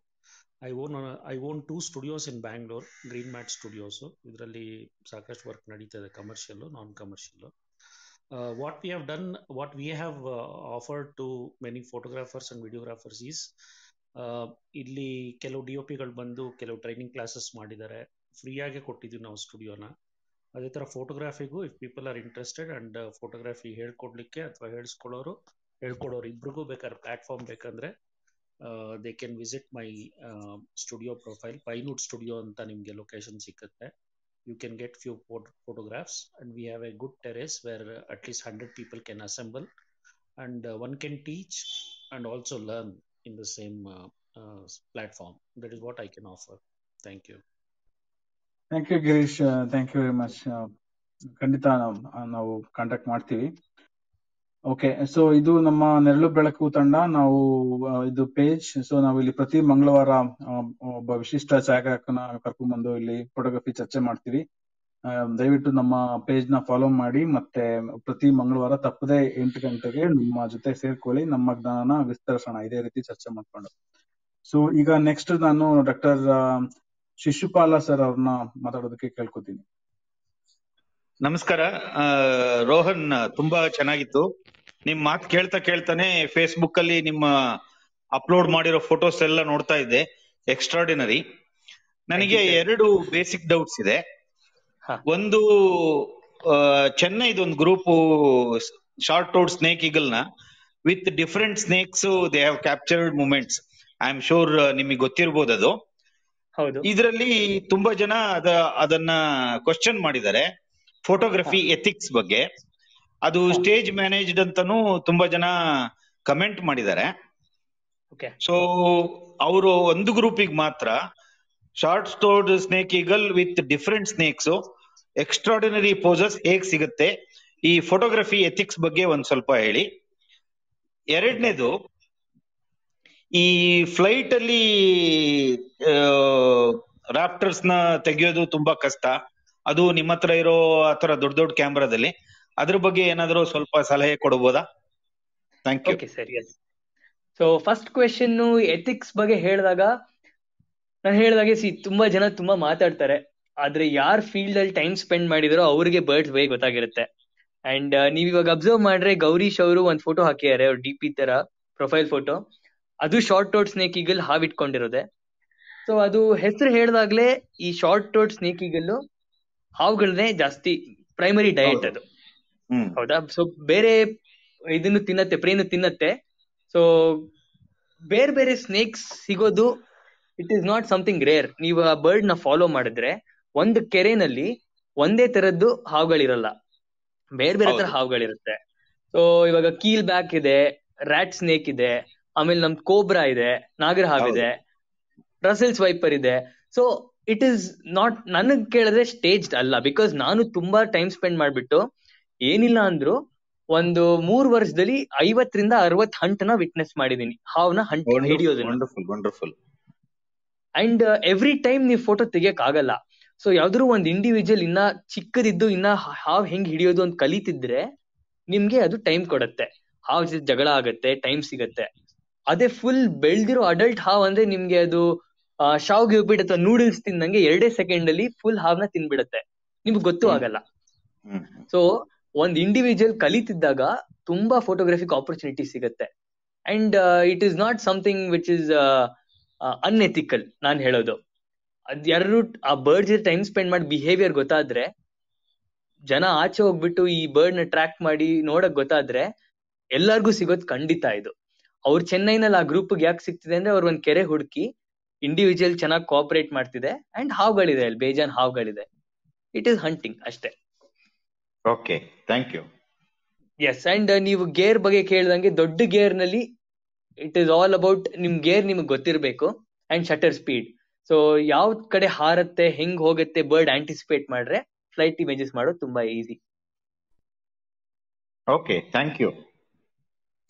I own I own two studios in Bangalore green mat studios ಇದರಲ್ಲಿ ಸಾಕಷ್ಟು work ನಡೀತಾ ಇದೆ commercial non commercial what we have done what we have offered to many photographers and videographers is ಇಲ್ಲಿ ಕೆಲವು ಡಿ ಒ ಪಿಗಳು ಬಂದು ಕೆಲವು training classes ಮಾಡಿದ್ದಾರೆ. ಫ್ರೀಯಾಗೆ ಕೊಟ್ಟಿದ್ದೀವಿ ನಾವು ಸ್ಟುಡಿಯೋನ ಅದೇ ಥರ ಫೋಟೋಗ್ರಾಫಿಗೂ if people are interested and photography ಹೇಳ್ಕೊಡ್ಲಿಕ್ಕೆ ಅಥವಾ ಹೇಳಿಸ್ಕೊಳ್ಳೋರು, ಹೇಳ್ಕೊಡೋರು, ಇಬ್ರಿಗೂ ಬೇಕಾದ್ರೆ ಪ್ಲಾಟ್ಫಾರ್ಮ್ ಬೇಕಂದ್ರೆ they can visit my studio profile peanut studio ಅಂತ ನಿಮಗೆ ಲೊಕೇಶನ್ ಸಿಕ್ಕುತ್ತೆ you can get few photographs and we have a good terrace where uh, at least 100 people can assemble and uh, one can teach and also learn in the same uh, uh, platform that is what i can offer thank you
thank you Girish thank you very much ಖಂಡಿತ ನಾವು ನಾವು contact ಮಾಡ್ತೀವಿ okay so ಇದು ನಮ್ಮ ನೆರಳು ಬೆಳಕು ತಂಡ. ನಾವು ಇದು ಪೇಜ್. ಸೊ ನಾವು ಇಲ್ಲಿ ಪ್ರತಿ ಮಂಗಳವಾರ ಒಬ್ಬ ವಿಶಿಷ್ಟ ಛಾಯಾಗ್ರಾಹಕನ ಕರ್ಕೊಂಡ್ಬಂದು ಇಲ್ಲಿ ಫೋಟೋಗ್ರಫಿ ಚರ್ಚೆ ಮಾಡ್ತೀವಿ. ದಯವಿಟ್ಟು ನಮ್ಮ ಪೇಜ್ನ ಫಾಲೋ ಮಾಡಿ, ಮತ್ತೆ ಪ್ರತಿ ಮಂಗಳವಾರ ತಪ್ಪದೆ ಎಂಟು ಗಂಟೆಗೆ ನಮ್ಮ ಜೊತೆ ಸೇರ್ಕೊಳ್ಳಿ. ನಮ್ಮ ಜ್ಞಾನನ ವಿಸ್ತರಿಸೋಣ. ಇದೇ ರೀತಿ ಚರ್ಚೆ ಮಾಡ್ಕೊಂಡು. ಸೊ ಈಗ ನೆಕ್ಸ್ಟ್ ನಾನು ಡಾಕ್ಟರ್ ಶಿಶುಪಾಲ ಸರ್ ಅವ್ರನ್ನ ಮಾತಾಡೋದಕ್ಕೆ ಕೇಳ್ಕೊತೀನಿ.
ನಮಸ್ಕಾರ. ರೋಹನ್ ತುಂಬಾ ಚೆನ್ನಾಗಿತ್ತು. ನಿಮ್ ಮಾತು ಕೇಳ್ತಾ ಕೇಳ್ತಾನೆ ಫೇಸ್ಬುಕ್ ಅಲ್ಲಿ ನಿಮ್ಮ ಅಪ್ಲೋಡ್ ಮಾಡಿರೋ ಫೋಟೋಸ್ ಎಲ್ಲ ನೋಡ್ತಾ ಇದ್ದೆ. ಎಕ್ಸ್ಟ್ರಾಡಿನರಿ ನನಗೆ ಎರಡು ಬೇಸಿಕ್ ಡೌಟ್ಸ್ ಇದೆ. ಒಂದು ಆ, ಚೆನ್ನೈದು ಒಂದು group short toed ಸ್ನೇಕ್ನ with different snakes they have captured moments I am sure ನಿಮಗೆ ಗೊತ್ತಿರ್ಬೋದು ಅದು.
ಹೌದು.
ಇದರಲ್ಲಿ ತುಂಬಾ ಜನ ಅದ ಅದನ್ನ ಕ್ವಶನ್ ಮಾಡಿದ್ದಾರೆ. ಫೋಟೋಗ್ರಫಿ ಎಥಿಕ್ಸ್ ಬಗ್ಗೆ. ಅದು ಸ್ಟೇಜ್ ಮ್ಯಾನೇಜ್ಡ್ ಅಂತಾನು ತುಂಬಾ ಜನ ಕಮೆಂಟ್ ಮಾಡಿದ್ದಾರೆ. ಸೊ ಅವರು ಒಂದು ಗ್ರೂಪಿಗೆ ಮಾತ್ರ short stored snake eagle with different snakes extraordinary poses ಹೇಗ್ ಸಿಗುತ್ತೆ? ಈ ಫೋಟೋಗ್ರಫಿ ಎಥಿಕ್ಸ್ ಬಗ್ಗೆ ಒಂದ್ ಸ್ವಲ್ಪ ಹೇಳಿ. ಎರಡನೇದು ಈ ಫ್ಲೈಟ್ ಅಲ್ಲಿ ರಾಪ್ಟರ್ಸ್ನ ತೆಗೆಯೋದು ತುಂಬಾ ಕಷ್ಟ. ಅದು ನಿಮ್ಮ ಹತ್ರ ಇರೋ ಆತರ ದೊಡ್ಡ ದೊಡ್ಡ ಕ್ಯಾಮ್ರಾದಲ್ಲಿ. ಅದ್ರ ಬಗ್ಗೆ ಏನಾದ್ರು ಸ್ವಲ್ಪ ಸಲಹೆ ಕೊಡಬಹುದಾ thank you
okay sir yes so first question ethics ಬಗ್ಗೆ ಹೇಳಿದಾಗ, ನಾನು ಹೇಳಿದಾಗೆ ಸಿ, ತುಂಬಾ ಜನ ತುಂಬಾ ಮಾತಾಡ್ತಾರೆ. ಆದ್ರೆ ಯಾರ್ ಫೀಲ್ಡ್ ಅಲ್ಲಿ ಟೈಮ್ ಸ್ಪೆಂಡ್ ಮಾಡಿದಾರೋ ಅವ್ರಿಗೆ ಬರ್ಡ್ಸ್ ವೇ ಗೊತ್ತಾಗಿರುತ್ತೆ. ಅಂಡ್ ನೀವ್ ಇವಾಗ ಅಬ್ಸರ್ವ್ ಮಾಡ್ರೆ ಗೌರೀಶ್ ಅವರು ಒಂದ್ ಫೋಟೋ ಹಾಕಿದ್ದಾರೆ, ಅವ್ರ ಡಿ ಪಿ ತರ ಪ್ರೊಫೈಲ್ ಫೋಟೋ ಅದು ಶಾರ್ಟ್ ಟೋಟ್ ಸ್ನೇಕ್ ಈಗಲ್ ಹಾವಿಟ್ಕೊಂಡಿರೋದೆ. ಸೊ ಅದು ಹೆಸರು ಹೇಳ್ದಾಗ್ಲೇ ಈ ಶಾರ್ಟ್ ಟೋಟ್ ಸ್ನೇಕ್ ಈಗಲ್ ಹಾವುಗಳನ್ನೇ ಜಾಸ್ತಿ ಪ್ರೈಮರಿ ಡಯಟ್ ಅದು. ಹೌದಾ? ಸೊ ಬೇರೆ ಇದನ್ನು ತಿನ್ನತ್ತೆ ಪ್ರೇನು ತಿನ್ನತ್ತೆ. ಸೊ ಬೇರೆ ಬೇರೆ ಸ್ನೇಕ್ಸ್ ಸಿಗೋದು it is not something rare ನೀವು ಆ ಬರ್ಡ್ನ ಫಾಲೋ ಮಾಡಿದ್ರೆ ಒಂದು ಕೆರೆನಲ್ಲಿ ಒಂದೇ ತರದ್ದು ಹಾವುಗಳಿರಲ್ಲ. ಬೇರೆ ಬೇರೆ ತರ ಹಾವುಗಳಿರುತ್ತೆ. ಸೊ ಇವಾಗ ಕೀಲ್ ಬ್ಯಾಕ್ ಇದೆ ರ್ಯಾಟ್ ಸ್ನೇಕ್ ಇದೆ ಆಮೇಲೆ ನಮ್ ಕೋಬ್ರಾ ಇದೆ ನಾಗರ ಹಾವ್ ಇದೆ ರಸೆಲ್ಸ್ ವೈಪರ್ ಇದೆ. ಸೊ ಇಟ್ ಈಸ್ ನಾಟ್ ನನಗ್ ಕೇಳಿದ್ರೆ ಸ್ಟೇಜ್ ಅಲ್ಲ ಬಿಕಾಸ್ ನಾನು ತುಂಬಾ ಟೈಮ್ ಸ್ಪೆಂಡ್ ಮಾಡ್ಬಿಟ್ಟು ಏನಿಲ್ಲ ಅಂದ್ರು ಒಂದು ಮೂರ್ ವರ್ಷದಲ್ಲಿ ಐವತ್ತರಿಂದ ಅರವತ್ ಹಂಟನ ವಿಟ್ನೆಸ್ ಮಾಡಿದೀನಿ. ಹಾವ್ನ ಹಂಟ್ ಹಿಡಿಯೋದು
wonderful wonderful
and every time ನೀವು ಫೋಟೋ ತೆಗಿಯಕ್ ಆಗಲ್ಲ ಸೊ ಯಾವ್ದಾದ್ರು ಒಂದ್ ಇಂಡಿವಿಜುವಲ್ ಇನ್ನ ಚಿಕ್ಕದಿದ್ದು ಇನ್ನ ಹಾವ್ ಹೆಂಗ್ ಹಿಡಿಯೋದು ಅಂತ ಕಲಿತಿದ್ರೆ ನಿಮ್ಗೆ ಅದು ಟೈಮ್ ಕೊಡತ್ತೆ. ಹಾವ್ ಜೊತೆ ಜಗಳ ಆಗತ್ತೆ ಟೈಮ್ ಸಿಗತ್ತೆ. ಅದೇ ಫುಲ್ ಬೆಳ್ದಿರೋ ಅಡಲ್ಟ್ ಹಾವ್ ಅಂದ್ರೆ ನಿಮ್ಗೆ ಅದು ಶಾವ್ಗೆ ಉಪ್ಪಿಟ್ಟು ಅಥವಾ ನೂಡಲ್ಸ್ ತಿಂದಂಗೆ ಎರಡೇ ಸೆಕೆಂಡ್ ಅಲ್ಲಿ ಫುಲ್ ಹಾವ್ನ ತಿನ್ಬಿಡತ್ತೆ. ನಿಮ್ಗೆ ಗೊತ್ತೂ ಆಗಲ್ಲ. ಸೊ ಒಂದ್ ಇಂಡಿವಿಜುವಲ್ ಕಲಿತಿದ್ದಾಗ ತುಂಬಾ ಫೋಟೋಗ್ರಫಿಕ್ ಆಪರ್ಚುನಿಟಿ ಸಿಗತ್ತೆ. And it is not something which is unethical ನಾನ್ ಹೇಳೋದು. ಅದ್ ಯಾರು ಆ ಬರ್ಡ್ ಜೊತೆ ಟೈಮ್ ಸ್ಪೆಂಡ್ ಮಾಡಿ ಬಿಹೇವಿಯರ್ ಗೊತ್ತಾದ್ರೆ ಜನ ಆಚೆ ಹೋಗ್ಬಿಟ್ಟು ಈ ಬರ್ಡ್ನ ಟ್ರ್ಯಾಕ್ ಮಾಡಿ ನೋಡಕ್ ಗೊತ್ತಾದ್ರೆ ಎಲ್ಲಾರ್ಗೂ ಸಿಗೋದ್ ಖಂಡಿತ ಇದು. ಅವ್ರು ಚೆನ್ನೈನಲ್ಲಿ ಆ ಗ್ರೂಪ್ ಯಾಕೆ ಸಿಗ್ತಿದೆ ಅಂದ್ರೆ ಅವ್ರು ಒಂದ್ ಕೆರೆ ಹುಡುಕಿ ಇಂಡಿವಿಜುವಲ್ ಚೆನ್ನಾಗಿ ಕೋಆಪರೇಟ್ ಮಾಡ್ತಿದೆ ಅಂಡ್ ಹಾವುಗಳಿದೆ ಅಲ್ಲಿ ಬೇಜಾನ್ ಹಾವುಗಳಿದೆ. ಇಟ್ ಇಸ್ ಹಂಟಿಂಗ್ ಅಷ್ಟೇ.
Okay thank you
yes and ನೀವು ಗೇರ್ ಬಗ್ಗೆ ಕೇಳ್ದಂಗೆ ದೊಡ್ಡ ಗೇರ್ನಲ್ಲಿ ಇಟ್ ಇಸ್ ಆಲ್ ಅಬೌಟ್ ನಿಮ್ ಗೇರ್ ನಿಮ್ಗೆ ಗೊತ್ತಿರಬೇಕು ಅಂಡ್ ಶಟರ್ ಸ್ಪೀಡ್ ಸೊ ಯಾವ ಕಡೆ ಹಾರತ್ತೆ ಹೆಂಗ್ ಹೋಗುತ್ತೆ ಬರ್ಡ್ ಆಂಟಿಸಿಪೇಟ್ ಮಾಡ್ರೆ ಫ್ಲೈಟ್ ಇಮೇಜಸ್ ಮಾಡೋದು ತುಂಬಾ easy
okay thank you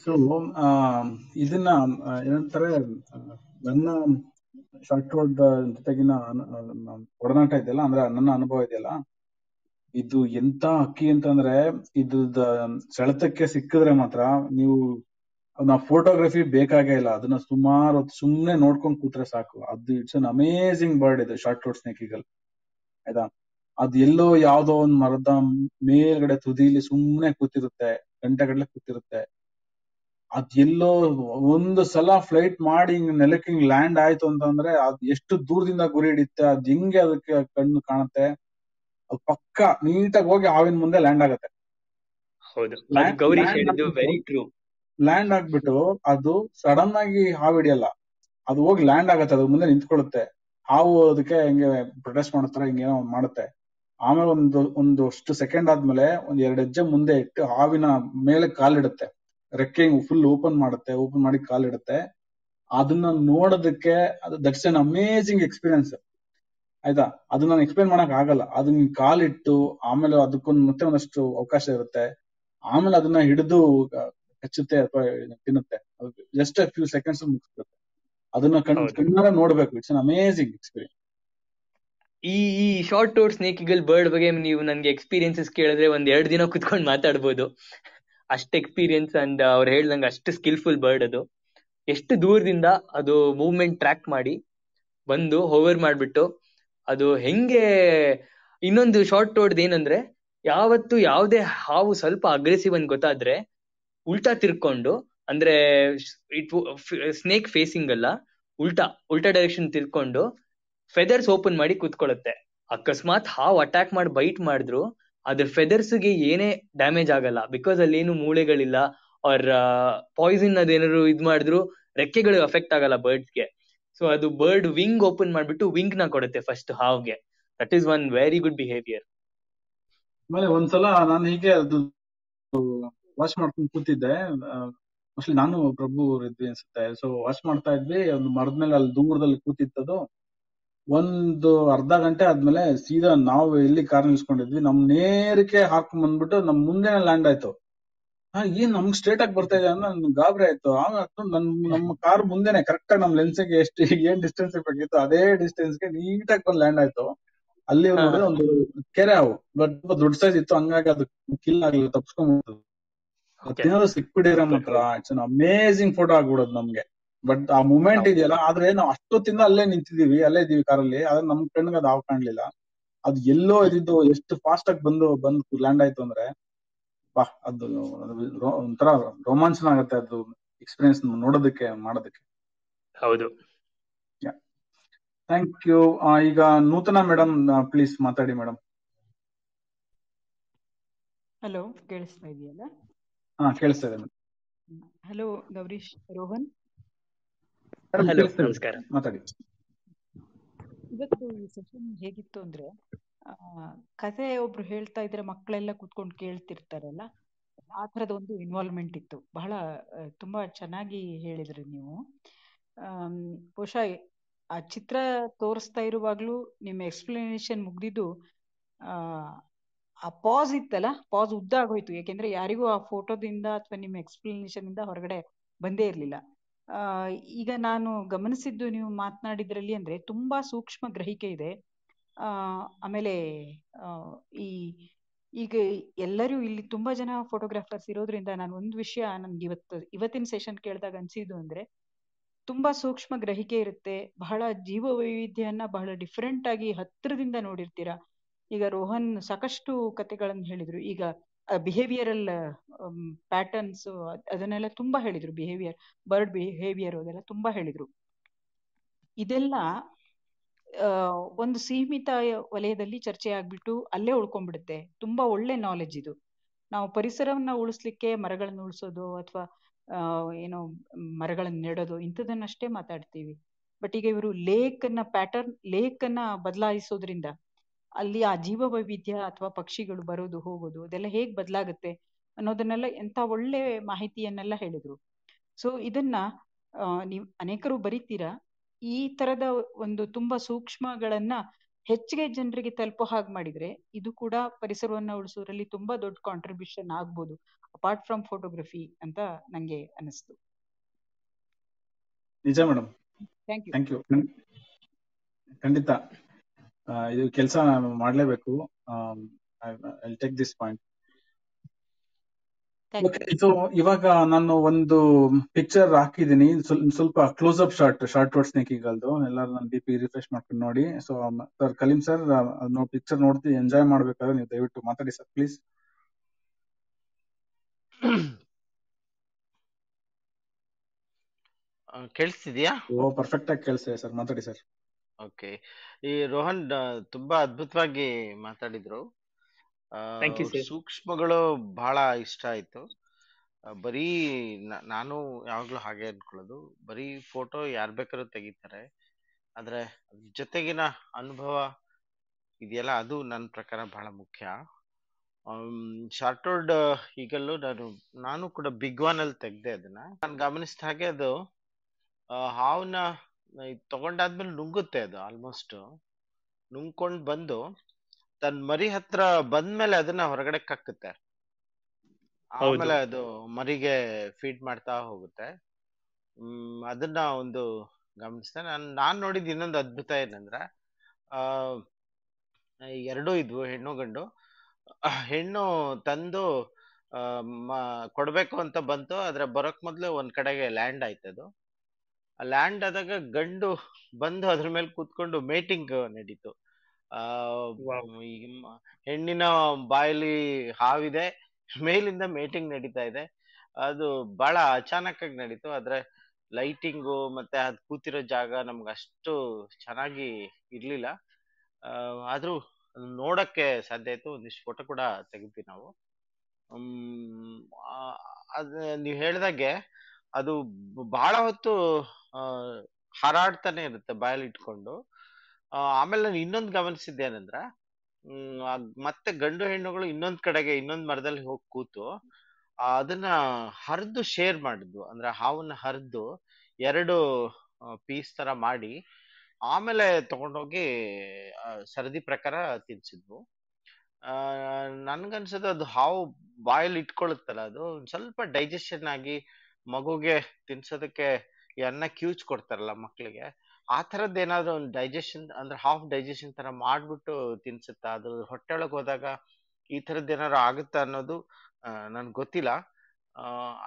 so ಇದನ್ನ ಏನಂತಾರೆ ನನ್ನ ಶಾರ್ಟ್ ರೋಡ್ ಜೊತೆಗಿನ ಅನ- ಆ, ಒಡನಾಟ ಇದೆಯಲ್ಲ ಅಂದ್ರೆ ನನ್ನ ಅನುಭವ ಇದೆಯಲ್ಲ ಇದು ಎಂತ ಅಕ್ಕಿ ಅಂತಂದ್ರೆ ಇದ್ರದ ಸೆಳೆತಕ್ಕೆ ಸಿಕ್ಕಿದ್ರೆ ಮಾತ್ರ ನೀವು ನಾವು ಫೋಟೋಗ್ರಫಿ ಬೇಕಾಗೇ ಇಲ್ಲ ಅದನ್ನ ಸುಮಾರು ಸುಮ್ನೆ ನೋಡ್ಕೊಂಡ್ ಕೂತ್ರೆ ಸಾಕು. ಅದು ಇಟ್ಸ್ ಅನ್ ಅಮೇಸಿಂಗ್ ಬರ್ಡ್ ಇದು ಶಾರ್ಟ್ ರೋಡ್ ಸ್ನೇಕ್ ಈಗಲ್ ಆಯ್ತಾ? ಅದ್ ಎಲ್ಲೋ ಯಾವ್ದೋ ಒಂದ್ ಮರದ ಮೇಲ್ಗಡೆ ತುದಿಲಿ ಸುಮ್ನೆ ಕೂತಿರುತ್ತೆ ಗಂಟೆಗಟ್ಟಲೆ ಕೂತಿರುತ್ತೆ. ಅದ್ ಎಲ್ಲೋ ಒಂದು ಸಲ ಫ್ಲೈಟ್ ಮಾಡಿ ಹಿಂಗ್ ನೆಲಕ್ಕೆ ಹಿಂಗ್ ಲ್ಯಾಂಡ್ ಆಯ್ತು ಅಂತಂದ್ರೆ ಅದ್ ಎಷ್ಟು ದೂರದಿಂದ ಗುರಿ ಹಿಡಿಯುತ್ತೆ ಅದ್ ಹೆಂಗೆ ಅದಕ್ಕೆ ಕಣ್ಣು ಕಾಣುತ್ತೆ ಅದ್ ಪಕ್ಕ ನೀಟಾಗಿ ಹೋಗಿ ಹಾವಿನ ಮುಂದೆ ಲ್ಯಾಂಡ್ ಆಗತ್ತೆ. ಲ್ಯಾಂಡ್ ಆಗ್ಬಿಟ್ಟು ಅದು ಸಡನ್ ಆಗಿ ಹಾವು ಹಿಡಿಯಲ್ಲ ಅದು ಹೋಗಿ ಲ್ಯಾಂಡ್ ಆಗತ್ತೆ ಅದ್ರ ಮುಂದೆ ನಿಂತ್ಕೊಳ್ಳುತ್ತೆ. ಹಾವು ಅದಕ್ಕೆ ಹಿಂಗೆ ಪ್ರೊಟೆಸ್ಟ್ ಮಾಡತ್ತರ ಹಿಂಗೇನೋ ಮಾಡುತ್ತೆ. ಆಮೇಲೆ ಒಂದು ಒಂದಷ್ಟು ಅಷ್ಟು ಸೆಕೆಂಡ್ ಆದ್ಮೇಲೆ ಒಂದ್ ಎರಡು ಹೆಜ್ಜೆ ಮುಂದೆ ಇಟ್ಟು ಹಾವಿನ ಮೇಲೆ ಕಾಲಿಡುತ್ತೆ. ರೆಕ್ಕೆ ಫುಲ್ ಓಪನ್ ಮಾಡುತ್ತೆ ಓಪನ್ ಮಾಡಿ ಕಾಲಿಡುತ್ತೆ ಅದನ್ನ ನೋಡೋದಕ್ಕೆ ಅದು ದಟ್ಸ್ ಅನ್ ಅಮೇಸಿಂಗ್ ಎಕ್ಸ್ಪೀರಿಯನ್ಸ್ ಆಯ್ತಾ? ಅದನ್ನ ನಾನು ಎಕ್ಸ್ಪ್ಲೇನ್ ಮಾಡಕ್ ಆಗಲ್ಲ. ಅದನ್ನ ಕಾಲಿಟ್ಟು ಆಮೇಲೆ ಅದಕ್ಕೊಂದು ಮತ್ತೆ ಒಂದಷ್ಟು ಅವಕಾಶ ಇರುತ್ತೆ. ಆಮೇಲೆ ಅದನ್ನ ಹಿಡಿದು ಕಚ್ಚುತ್ತೆ ಅಥವಾ ತಿನ್ನುತ್ತೆ. ಜಸ್ಟ್ ಫ್ಯೂ ಸೆಕೆಂಡ್ಸ್ ಮುಗಿಸ್ಬಿಡುತ್ತೆ. ಅದನ್ನ ಕಣ್. ಕಣ್ಣಾರೆ ನೋಡ್ಬೇಕು. ಇಟ್ಸ್ ಅನ್ ಅಮೇಸಿಂಗ್ ಎಕ್ಸ್ಪೀರಿಯನ್ಸ್
ಈ ಈ ಶಾರ್ಟ್ ಟೂರ್ ಸ್ನೇಕಿಗಲ್ ಬರ್ಡ್ ಬಗ್ಗೆ ನೀವು ನನ್ಗೆ ಎಕ್ಸ್ಪೀರಿಯನ್ಸಸ್ ಕೇಳಿದ್ರೆ ಒಂದ್ ಎರಡ್ ದಿನ ಕುತ್ಕೊಂಡು ಮಾತಾಡ್ಬೋದು. ಅಷ್ಟ್ ಎಕ್ಸ್ಪೀರಿಯನ್ಸ್ ಅಂಡ್ ಅವ್ರು ಹೇಳ್ದಂಗೆ ಅಷ್ಟು ಸ್ಕಿಲ್ಫುಲ್ ಬರ್ಡ್ ಅದು. ಎಷ್ಟು ದೂರದಿಂದ ಅದು ಮೂವ್ಮೆಂಟ್ ಟ್ರ್ಯಾಕ್ ಮಾಡಿ ಬಂದು ಹೋವರ್ ಮಾಡಿಬಿಟ್ಟು ಅದು ಹೆಂಗೆ, ಇನ್ನೊಂದು ಶಾರ್ಟ್ ಟೋರ್ಡ್ ಏನಂದ್ರೆ ಯಾವತ್ತು ಯಾವುದೇ ಹಾವು ಸ್ವಲ್ಪ ಅಗ್ರೆಸಿವ್ ಅಂತ ಗೊತ್ತಾದ್ರೆ ಉಲ್ಟಾ ತಿರ್ಕೊಂಡು, ಅಂದ್ರೆ ಇಟ್ ಸ್ನೇಕ್ ಫೇಸಿಂಗ್ ಅಲ್ಲ, ಉಲ್ಟಾ ಉಲ್ಟಾ ಡೈರೆಕ್ಷನ್ ತಿರ್ಕೊಂಡು ಫೆದರ್ಸ್ ಓಪನ್ ಮಾಡಿ ಕೂತ್ಕೊಳ್ಳುತ್ತೆ. ಅಕಸ್ಮಾತ್ ಹಾವು ಅಟ್ಯಾಕ್ ಮಾಡಿ ಬೈಟ್ ಮಾಡಿದ್ರು ಅದ್ರ ಫೆದರ್ಸ್ಗೆ ಏನೇ ಡ್ಯಾಮೇಜ್ ಆಗಲ್ಲ. ಬಿಕಾಸ್ ಅಲ್ಲಿ ಏನು ಮೂಳೆಗಳಿಲ್ಲ ಅವ್ರ ಪಾಯ್ಸನ್ ಅದೇನಾದ್ರು ಇದ್ ಮಾಡಿದ್ರು ರೆಕ್ಕೆಗಳು ಅಫೆಕ್ಟ್ ಆಗಲ್ಲ ಬರ್ಡ್ಗೆ ಸೊ ಅದು ಬರ್ಡ್ ವಿಂಗ್ ಓಪನ್ ಮಾಡ್ಬಿಟ್ಟು ವಿಂಗ್ನ ಕೊಡುತ್ತೆ first ಹಾವ್ಗೆ. That is one very good behaviour
ಆಮೇಲೆ ಒಂದ್ಸಲ ನಾನು ಹೀಗೆ ಅದು ವಾಶ್ ಮಾಡ್ಕೊಂಡು ಕೂತಿದ್ದೆ. ಮೋಸ್ಟ್ಲಿ ನಾನು ಪ್ರಭು ಇದ್ವಿ ಅನ್ಸುತ್ತೆ. ಸೊ ವಾಶ್ ಮಾಡ್ತಾ ಇದ್ವಿ. ಒಂದು ಮರದ ಮೇಲೆ ಅಲ್ಲಿ ದೂರದಲ್ಲಿ ಕೂತಿತ್ತದು. ಒಂದು ಅರ್ಧ ಗಂಟೆ ಆದ್ಮೇಲೆ ಸೀದಾ ನಾವು ಎಲ್ಲಿ ಕಾರ್ ನಿಲ್ಸ್ಕೊಂಡಿದ್ವಿ ನಮ್ ನೇರಕ್ಕೆ ಹಾಕೊಂಡ್ ಬಂದ್ಬಿಟ್ಟು ನಮ್ ಮುಂದೆನೆ ಲ್ಯಾಂಡ್ ಆಯ್ತು. ಹಾ ಏನ್ ನಮ್ಗ್ ಸ್ಟ್ರೇಟ್ ಆಗಿ ಬರ್ತಾ ಇದೆ ಅಂದ್ರೆ ನನ್ಗೆ ಗಾಬರಿ ಆಯ್ತು. ಆಗ ನನ್ ನಮ್ಮ ಕಾರ್ ಮುಂದೆನೆ ಕರೆಕ್ಟ್ ಆಗಿ ನಮ್ ಲೆನ್ಸ್ಗೆ ಎಷ್ಟು ಏನ್ ಡಿಸ್ಟೆನ್ಸ್ ಬೇಕಿತ್ತು ಅದೇ ಡಿಸ್ಟೆನ್ಸ್ಗೆ ನೀಟಾಗಿ ಬಂದ್ ಲ್ಯಾಂಡ್ ಆಯ್ತು. ಅಲ್ಲಿ. ನೋಡಿದ್ರೆ ಒಂದು ಕೆರೆ ಅವು. ಬಟ್ ದೊಡ್ಡ ಸೈಜ್ ಇತ್ತು ಹಂಗಾಗಿ ಅದು ಕಿಲ್ ಆಗ್ಲಿಲ್ಲ ತಪ್ಸ್ಕೊಂಡ್ಬಿಡ್ತು ಸಿಕ್ಬಿಡಿರ ಮಾತ್ರ ಅಮೇಝಿಂಗ್ ಫೋಟೋ ಆಗ್ಬಿಡೋದು ನಮ್ಗೆ. ಬಟ್ ಆ ಮೂಮೆಂಟ್ ಇದೆಯಲ್ಲ ಆದ್ರೆ ನಾವು ಅಷ್ಟೊತ್ತಿಂದ ಅಲ್ಲೇ ನಿಂತಿದೀವಿ ಅಲ್ಲೇ ಇದೀವಿ ಕಾರಲ್ಲಿ ಆದ್ರೆ ನಮ್ ಕಣ್ಣಿಗೆ ಅದು ಆವ್ ಕಾಣ್ಲಿಲ್ಲ. ಅದು ಎಲ್ಲೋ ಇದ್ದು ಎಷ್ಟು ಫಾಸ್ಟ್ ಆಗಿ ಬಂದು ಬಂದು ಲ್ಯಾಂಡ್ ಆಯ್ತು ಅಂದ್ರೆ ಬಾ ಅದು ಒಂಥರ ರೋಮಾಂಚನ ಆಗತ್ತೆ ಅದು ಎಕ್ಸ್ಪೀರಿಯನ್ಸ್ ನೋಡೋದಕ್ಕೆ ಮಾಡೋದಕ್ಕೆ.
ಹೌದು.
ಥ್ಯಾಂಕ್ ಯು ಈಗ ನೂತನ ಮೇಡಮ್ ಪ್ಲೀಸ್ ಮಾತಾಡಿ ಮೇಡಮ್
ಹಲೋ ಕೇಳಿಸ್ತಾ ಇದೆಯಲ್ಲ?
ಹಾ ಕೇಳಿಸ್ತಾ ಇದೆ
ಹಲೋ ಗೌರೀಶ್ ರೋಹನ್.
ಹಲೋ ನಮಸ್ಕಾರ.
ಮಾತಾಡಿ.
ಇವತ್ತು ಈ ಸೆಷನ್ ಹೇಗಿತ್ತು ಅಂದ್ರೆ ಆ, ಕಥೆ ಒಬ್ರು ಹೇಳ್ತಾ ಇದ್ರೆ ಮಕ್ಕಳೆಲ್ಲ ಕೂತ್ಕೊಂಡು ಕೇಳ್ತಿರ್ತಾರಲ್ಲ ಆ ತರದ ಒಂದು ಇನ್ವಾಲ್ವ್ಮೆಂಟ್ ಇತ್ತು. ಬಹಳ ತುಂಬಾ ಚೆನ್ನಾಗಿ ಹೇಳಿದ್ರಿ ನೀವು. ಬಹುಶಃ ಆ ಚಿತ್ರ ತೋರಿಸ್ತಾ ಇರುವಾಗ್ಲೂ ನಿಮ್ಮ ಎಕ್ಸ್ಪ್ಲನೇಷನ್ ಮುಗ್ದಿದ್ದು ಆ ಆ ಪಾಸ್ ಇತ್ತಲ್ಲ ಪಾಸ್ ಉದ್ದ ಆಗೋಯ್ತು. ಯಾಕೆಂದ್ರೆ ಯಾರಿಗೂ ಆ ಫೋಟೋದಿಂದ ಅಥವಾ ನಿಮ್ಮ ಎಕ್ಸ್ಪ್ಲನೇಷನ್ ಇಂದ ಹೊರಗಡೆ ಬಂದೇ ಇರ್ಲಿಲ್ಲ. ಈಗ ನಾನು ಗಮನಿಸಿದ್ದು ನೀವು ಮಾತನಾಡಿದ್ರಲ್ಲಿ ಅಂದ್ರೆ ತುಂಬಾ ಸೂಕ್ಷ್ಮ ಗ್ರಹಿಕೆ ಇದೆ. ಆಮೇಲೆ ಈ, ಈಗ ಎಲ್ಲರೂ ಇಲ್ಲಿ ತುಂಬಾ ಜನ ಫೋಟೋಗ್ರಾಫರ್ಸ್ ಇರೋದ್ರಿಂದ ನಾನು ಒಂದು ವಿಷಯ ನನ್ಗೆ ಇವತ್ತು, ಇವತ್ತಿನ ಸೆಷನ್ ಕೇಳಿದಾಗ ಅನ್ಸಿದ್ದು ಅಂದ್ರೆ ತುಂಬಾ ಸೂಕ್ಷ್ಮ ಗ್ರಹಿಕೆ ಇರುತ್ತೆ. ಬಹಳ ಜೀವ ವೈವಿಧ್ಯನ ಬಹಳ ಡಿಫ್ರೆಂಟ್ ಆಗಿ ಹತ್ತಿರದಿಂದ ನೋಡಿರ್ತೀರಾ. ಈಗ ರೋಹನ್ ಸಾಕಷ್ಟು ಕಥೆಗಳನ್ನು ಹೇಳಿದ್ರು. ಈಗ ಬಿಹೇವಿಯರಲ್ ಪ್ಯಾಟರ್ನ್ಸ್ ಅದನ್ನೆಲ್ಲ ತುಂಬಾ ಹೇಳಿದ್ರು ಬಿಹೇವಿಯರ್ ಬರ್ಡ್ ಬಿಹೇವಿಯರ್ ಅದೆಲ್ಲ ತುಂಬಾ ಹೇಳಿದ್ರು. ಇದೆಲ್ಲ ಒಂದು ಸೀಮಿತ ವಲಯದಲ್ಲಿ ಚರ್ಚೆ ಆಗ್ಬಿಟ್ಟು ಅಲ್ಲೇ ಉಳ್ಕೊಂಡ್ಬಿಡುತ್ತೆ. ತುಂಬಾ ಒಳ್ಳೆ ನಾಲೆಜ್ ಇದು. ನಾವು ಪರಿಸರವನ್ನ ಉಳಿಸ್ಲಿಕ್ಕೆ, ಮರಗಳನ್ನ ಉಳಿಸೋದು ಅಥವಾ ಏನೋ ಮರಗಳನ್ನ ನೆಡೋದು ಇಂಥದನ್ನಷ್ಟೇ ಮಾತಾಡ್ತೀವಿ. ಬಟ್ ಈಗ ಇವರು ಲೇಕ್ ಅನ್ನ ಪ್ಯಾಟರ್ನ್ ಲೇಕ್ ಅನ್ನ ಬದಲಾಯಿಸೋದ್ರಿಂದ ಅಲ್ಲಿ ಆ ಜೀವ ವೈವಿಧ್ಯ ಅಥವಾ ಪಕ್ಷಿಗಳು ಬರೋದು ಹೋಗೋದು ಅದೆಲ್ಲ ಹೇಗ್ ಬದಲಾಗುತ್ತೆ ಅನ್ನೋದನ್ನೆಲ್ಲ ಎಂತ ಒಳ್ಳೆ ಮಾಹಿತಿಯನ್ನೆಲ್ಲ ಹೇಳಿದ್ರು. ಸೊ ಇದನ್ನ ನೀವು ಅನೇಕರು ಬರೀತೀರಾ? ಈ ತರದ ಒಂದು ತುಂಬಾ ಸೂಕ್ಷ್ಮಗಳನ್ನ ಹೆಚ್ಚಿಗೆ ಜನರಿಗೆ ತಲುಪೋ ಹಾಗೆ ಮಾಡಿದ್ರೆ ಇದು ಕೂಡ ಪರಿಸರವನ್ನ ಉಳಿಸೋದ್ರಲ್ಲಿ ತುಂಬಾ ದೊಡ್ಡ ಕಾಂಟ್ರಿಬ್ಯೂಷನ್ ಆಗ್ಬೋದು ಅಪಾರ್ಟ್ ಫ್ರಮ್ ಫೋಟೋಗ್ರಫಿ ಅಂತ ನಂಗೆ ಅನಿಸ್ತು
ನಿಜ ಮೇಡಮ್
ಥ್ಯಾಂಕ್ ಯು
ಖಂಡಿತ. ಇದು ಕೆಲಸ ಮಾಡಲೇಬೇಕು. I take
this
point. So ಇವಾಗ ನಾನು ಒಂದು ಪಿಕ್ಚರ್ ಹಾಕಿದೀನಿ ಸ್ವಲ್ಪ ಕ್ಲೋಸ್ ಅಪ್ ಶಾರ್ಟ್ ಶಾರ್ಟ್ ವರ್ಡ್ ಸ್ನೇಕಿಗಲ್ದು ಎಲ್ಲರೂ ನನ್ನ ಬಿಪಿ ಪಿ ರಿಫ್ರೆಶ್ ಮಾಡ್ಕೊಂಡು ನೋಡಿ. So sir Kaleem sir picture ನೋಡ್ತಿ enjoy ಮಾಡ್ಬೇಕಾದ್ರೆ ನೀವು ದಯವಿಟ್ಟು ಮಾತಾಡಿ ಸರ್ ಪ್ಲೀಸ್
ಆ, ಕೇಳಿಸ್ತಿದ್ಯಾ?
ಓ ಪರ್ಫೆಕ್ಟ್ ಆಗಿ ಕೇಳಿಸ್ತಿದೆ ಸರ್. ಮಾತಾಡಿ ಸರ್.
ಓಕೆ. ಈ ರೋಹನ್ ಆ, ತುಂಬಾ ಅದ್ಭುತವಾಗಿ ಮಾತಾಡಿದ್ರು. ಆ,
ಥ್ಯಾಂಕ್ ಯು
ಅವ್ರ
ಸರ್
ಸೂಕ್ಷ್ಮಗಳು ಬಹಳ ಇಷ್ಟ ಆಯ್ತು. ಆ, ಬರೀ ನ- ನಾನು ಯಾವಾಗ್ಲೂ ಹಾಗೆ ಅನ್ಕೊಳ್ಳೋದು. ಬರೀ ಫೋಟೋ ಯಾರ್ ಬೇಕಾದ್ರೂ ತೆಗಿತಾರೆ. ಆದ್ರೆ ಅದ್ರ ಜೊತೆಗಿನ ಅನುಭವ ಇದೆಯಲ್ಲ ಅದು ನನ್ನ ಪ್ರಕಾರ ಬಹಳ ಮುಖ್ಯ. ಶಾರ್ಟೋರ್ಡ್ ಈಗಲ್ಲೂ ನಾನು ನಾನು ಕೂಡ ಬಿಗ್ ಒನ್ ಅಲ್ಲಿ ತೆಗ್ದೆ ಅದನ್ನ ನಾನು ಗಮನಿಸಿದ ಹಾಗೆ ಅದು ಆ, ಹಾವ್ನ ಇದ್ ತಗೊಂಡಾದ್ಮೇಲೆ ನುಂಗುತ್ತೆ ಅದು ಆಲ್ಮೋಸ್ಟ್ ನುಂಗ್ಕೊಂಡ್ ಬಂದು ತನ್ನ ಮರಿ ಹತ್ರ ಬಂದ್ಮೇಲೆ ಅದನ್ನ ಹೊರಗಡೆ ಕಕ್ಕುತ್ತೆ. ಆಮೇಲೆ ಅದು ಮರಿಗೆ ಫೀಡ್ ಮಾಡ್ತಾ ಹೋಗುತ್ತೆ. ಹ್ಮ್ ಅದನ್ನ ಒಂದು ಗಮನಿಸಿದೆ. ನಾನು ನಾನ್ ನೋಡಿದ ಇನ್ನೊಂದು ಅದ್ಭುತ ಏನಂದ್ರೆ ಆ ಎರಡೂ ಇದ್ವು ಹೆಣ್ಣು ಗಂಡು. ಹೆಣ್ಣು ತಂದು ಕೊಡಬೇಕು ಕೊಡ್ಬೇಕು ಅಂತ ಬಂತು. ಆದ್ರೆ ಬರೋಕ್ ಮೊದ್ಲು ಒಂದ್ ಕಡೆಗೆ ಲ್ಯಾಂಡ್ ಆಯ್ತದು. ಲ್ಯಾಂಡ್ ಆದಾಗ ಗಂಡು ಬಂದು ಅದ್ರ ಮೇಲೆ ಕೂತ್ಕೊಂಡು ಮೇಟಿಂಗ್ ನಡೀತು. ಆ ಹೆಣ್ಣಿನ ಬಾಯಲ್ಲಿ ಹಾವಿದೆ ಮೇಲಿಂದ ಮೇಟಿಂಗ್ ನಡೀತಾ ಇದೆ. ಅದು ಬಹಳ ಅಚಾನಕ್ ಆಗಿ ನಡೀತು. ಆದ್ರೆ ಲೈಟಿಂಗು ಮತ್ತೆ ಅದ್ ಕೂತಿರೋ ಜಾಗ ನಮ್ಗೆ ಅಷ್ಟು ಚೆನ್ನಾಗಿ ಇರ್ಲಿಲ್ಲ. ಆದರೂ ನೋಡಕ್ಕೆ ಸಾಧ್ಯ ಆಯ್ತು. ಒಂದಿಷ್ಟು ಫೋಟೋ ಕೂಡ ತೆಗಿತೀವಿ ನಾವು. ಅದ್ ನೀವ್ ಹೇಳ್ದಾಗೆ ಅದು ಬಹಳ ಹೊತ್ತು ಹಾರಾಡ್ತಾನೆ ಇರುತ್ತೆ ಬಾಯಲ್ಲಿ ಇಟ್ಕೊಂಡು. ಆ, ಆಮೇಲೆ ನಾನು ಇನ್ನೊಂದು ಗಮನಿಸಿದ್ದೇನೆಂದ್ರೆ ಮತ್ತೆ ಗಂಡು ಹೆಣ್ಣುಗಳು ಇನ್ನೊಂದ್ ಕಡೆಗೆ ಇನ್ನೊಂದ್ ಮರದಲ್ಲಿ ಹೋಗಿ ಕೂತು ಅದನ್ನ ಹರಿದು ಶೇರ್ ಮಾಡಿದ್ವು. ಅಂದ್ರೆ ಹಾವನ್ನ ಹರಿದು ಎರಡು ಪೀಸ್ ತರ ಮಾಡಿ ಆಮೇಲೆ ತಗೊಂಡೋಗಿ ಸರದಿ ಪ್ರಕಾರ ತಿನ್ಸಿದ್ವು. ನನ್ಗನ್ಸೋದು ಅದು ಹಾವು ಬಾಯಲ್ಲಿ ಇಟ್ಕೊಳ್ಳುತ್ತಲ್ಲ ಅದು ಸ್ವಲ್ಪ ಡೈಜೆಷನ್ ಆಗಿ ಮಗುಗೆ ತಿನ್ಸೋದಕ್ಕೆ ಈ ಅನ್ನ ಕ್ಯೂಚ್ ಕೊಡ್ತಾರಲ್ಲ ಮಕ್ಕಳಿಗೆ ಆ ತರದ್ ಏನಾದ್ರು ಒಂದು ಡೈಜೆಷನ್ ಅಂದ್ರೆ ಹಾಫ್ ಡೈಜೆಷನ್ ತರ ಮಾಡ್ಬಿಟ್ಟು ತಿನ್ಸುತ್ತಾ? ಅದು ಹೊಟ್ಟೆ ಒಳಗ್ ಹೋದಾಗ ಈ ಥರದ್ದು ಏನಾದ್ರು ಆಗುತ್ತಾ ಅನ್ನೋದು ನನ್ಗೆ ಗೊತ್ತಿಲ್ಲ.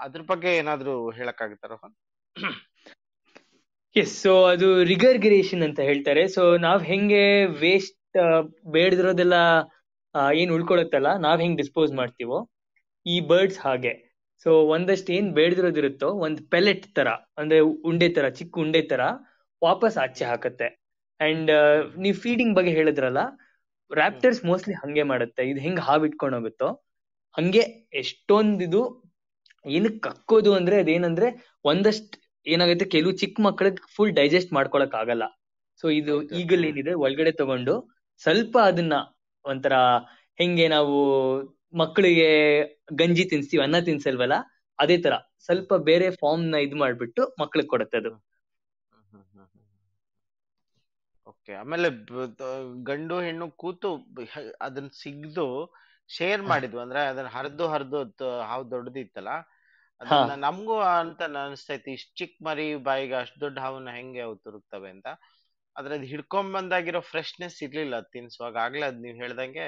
ಅದ್ರ ಬಗ್ಗೆ ಏನಾದ್ರು ಹೇಳಕ್ಕಾಗುತ್ತಾ ರೋಹನ್?
ಎಸ್ ಸೊ ಅದು ರಿಗರ್ಗಿರೇಷನ್ ಅಂತ ಹೇಳ್ತಾರೆ. ಸೊ ನಾವ್ ಹೆಂಗೆ ವೇಸ್ಟ್ ಬೇಡದಿರೋದೆಲ್ಲ ಏನ್ ಉಳ್ಕೊಳತ್ತಲ್ಲ, ನಾವ್ ಹೆಂಗ್ ಡಿಸ್ಪೋಸ್ ಮಾಡ್ತೀವೋ ಈ ಬರ್ಡ್ಸ್ ಹಾಗೆ. ಸೊ ಒಂದಷ್ಟು ಏನ್ ಬೇಡದಿರೋದಿರುತ್ತೋ ಒಂದ್ ಪೆಲೆಟ್ ತರ ಅಂದ್ರೆ ಉಂಡೆ ತರ ಚಿಕ್ಕ ಉಂಡೆ ತರ ವಾಪಸ್ ಆಚೆ ಹಾಕತ್ತೆ. ಅಂಡ್ ನೀವ್ ಫೀಡಿಂಗ್ ಬಗ್ಗೆ ಹೇಳಿದ್ರಲ್ಲ ರ್ಯಾಪ್ಟರ್ಸ್ ಮೋಸ್ಟ್ಲಿ ಹಂಗೆ ಮಾಡುತ್ತೆ. ಇದು ಹೆಂಗ್ ಹಾವ್ ಇಟ್ಕೊಂಡು ಹೋಗುತ್ತೋ ಹಂಗೆ ಎಷ್ಟೊಂದಿದು ಇದು ಏನಕ್ ಕಕ್ಕೋದು ಅಂದ್ರೆ ಅದೇನಂದ್ರೆ ಒಂದಷ್ಟು ಏನಾಗುತ್ತೆ ಕೆಲವು ಚಿಕ್ಕ ಮಕ್ಕಳಿಗೆ ಫುಲ್ ಡೈಜೆಸ್ಟ್ ಮಾಡ್ಕೊಳಕ್ ಆಗಲ್ಲ. ಸೊ ಇದು ಈಗಲ್ ಏನಿದೆ ಒಳಗಡೆ ತಗೊಂಡು ಸ್ವಲ್ಪ ಅದನ್ನ ಒಂಥರ ಹೆಂಗೆ ನಾವು ಮಕ್ಕಳಿಗೆ ಗಂಜಿ ತಿನ್ಸ್ತೀವಿ ಅನ್ನ ತಿನ್ಸಲ್ವಲ್ಲ? ಅದೇ ತರ ಸ್ವಲ್ಪ ಬೇರೆ ಫಾರ್ಮ್ನ ಇದ್ ಮಾಡ್ಬಿಟ್ಟು ಮಕ್ಳಿಗೆ ಕೊಡುತ್ತೆ ಅದು.
ಓಕೆ ಆಮೇಲೆ ಗಂಡು ಹೆಣ್ಣು ಕೂತು ಅದನ್ನ ಸಿಗ್ದು ಶೇರ್ ಮಾಡಿದ್ವು. ಅಂದ್ರೆ ಅದನ್ನ ಹರಿದು ಹರಿದು ಹಾವು ದೊಡ್ಡದಿತ್ತಲ್ಲ? ಅದನ್ನ ನಮಗೂ ಅಂತ ಅನಿಸ್ತೈತಿ. ಇಷ್ಟ ಚಿಕ್ಕ ಮರಿ ಬಾಯಿಗೆ ಅಷ್ಟ್ ದೊಡ್ಡ ಹಾವನ್ನ ಹೆಂಗೆ ಅವು ತುರುಕ್ತವೆ ಅಂತ. ಆದ್ರೆ ಅದ್ ಹಿಡ್ಕೊಂಡ್ ಬಂದಾಗಿರೋ ಫ್ರೆಶ್ನೆಸ್ ಇರ್ಲಿಲ್ಲ ಅದ್ ತಿನ್ಸುವಾಗ. ಆಗ್ಲೇ ಅದ್ ನೀವ್ ಹೇಳ್ದಂಗೆ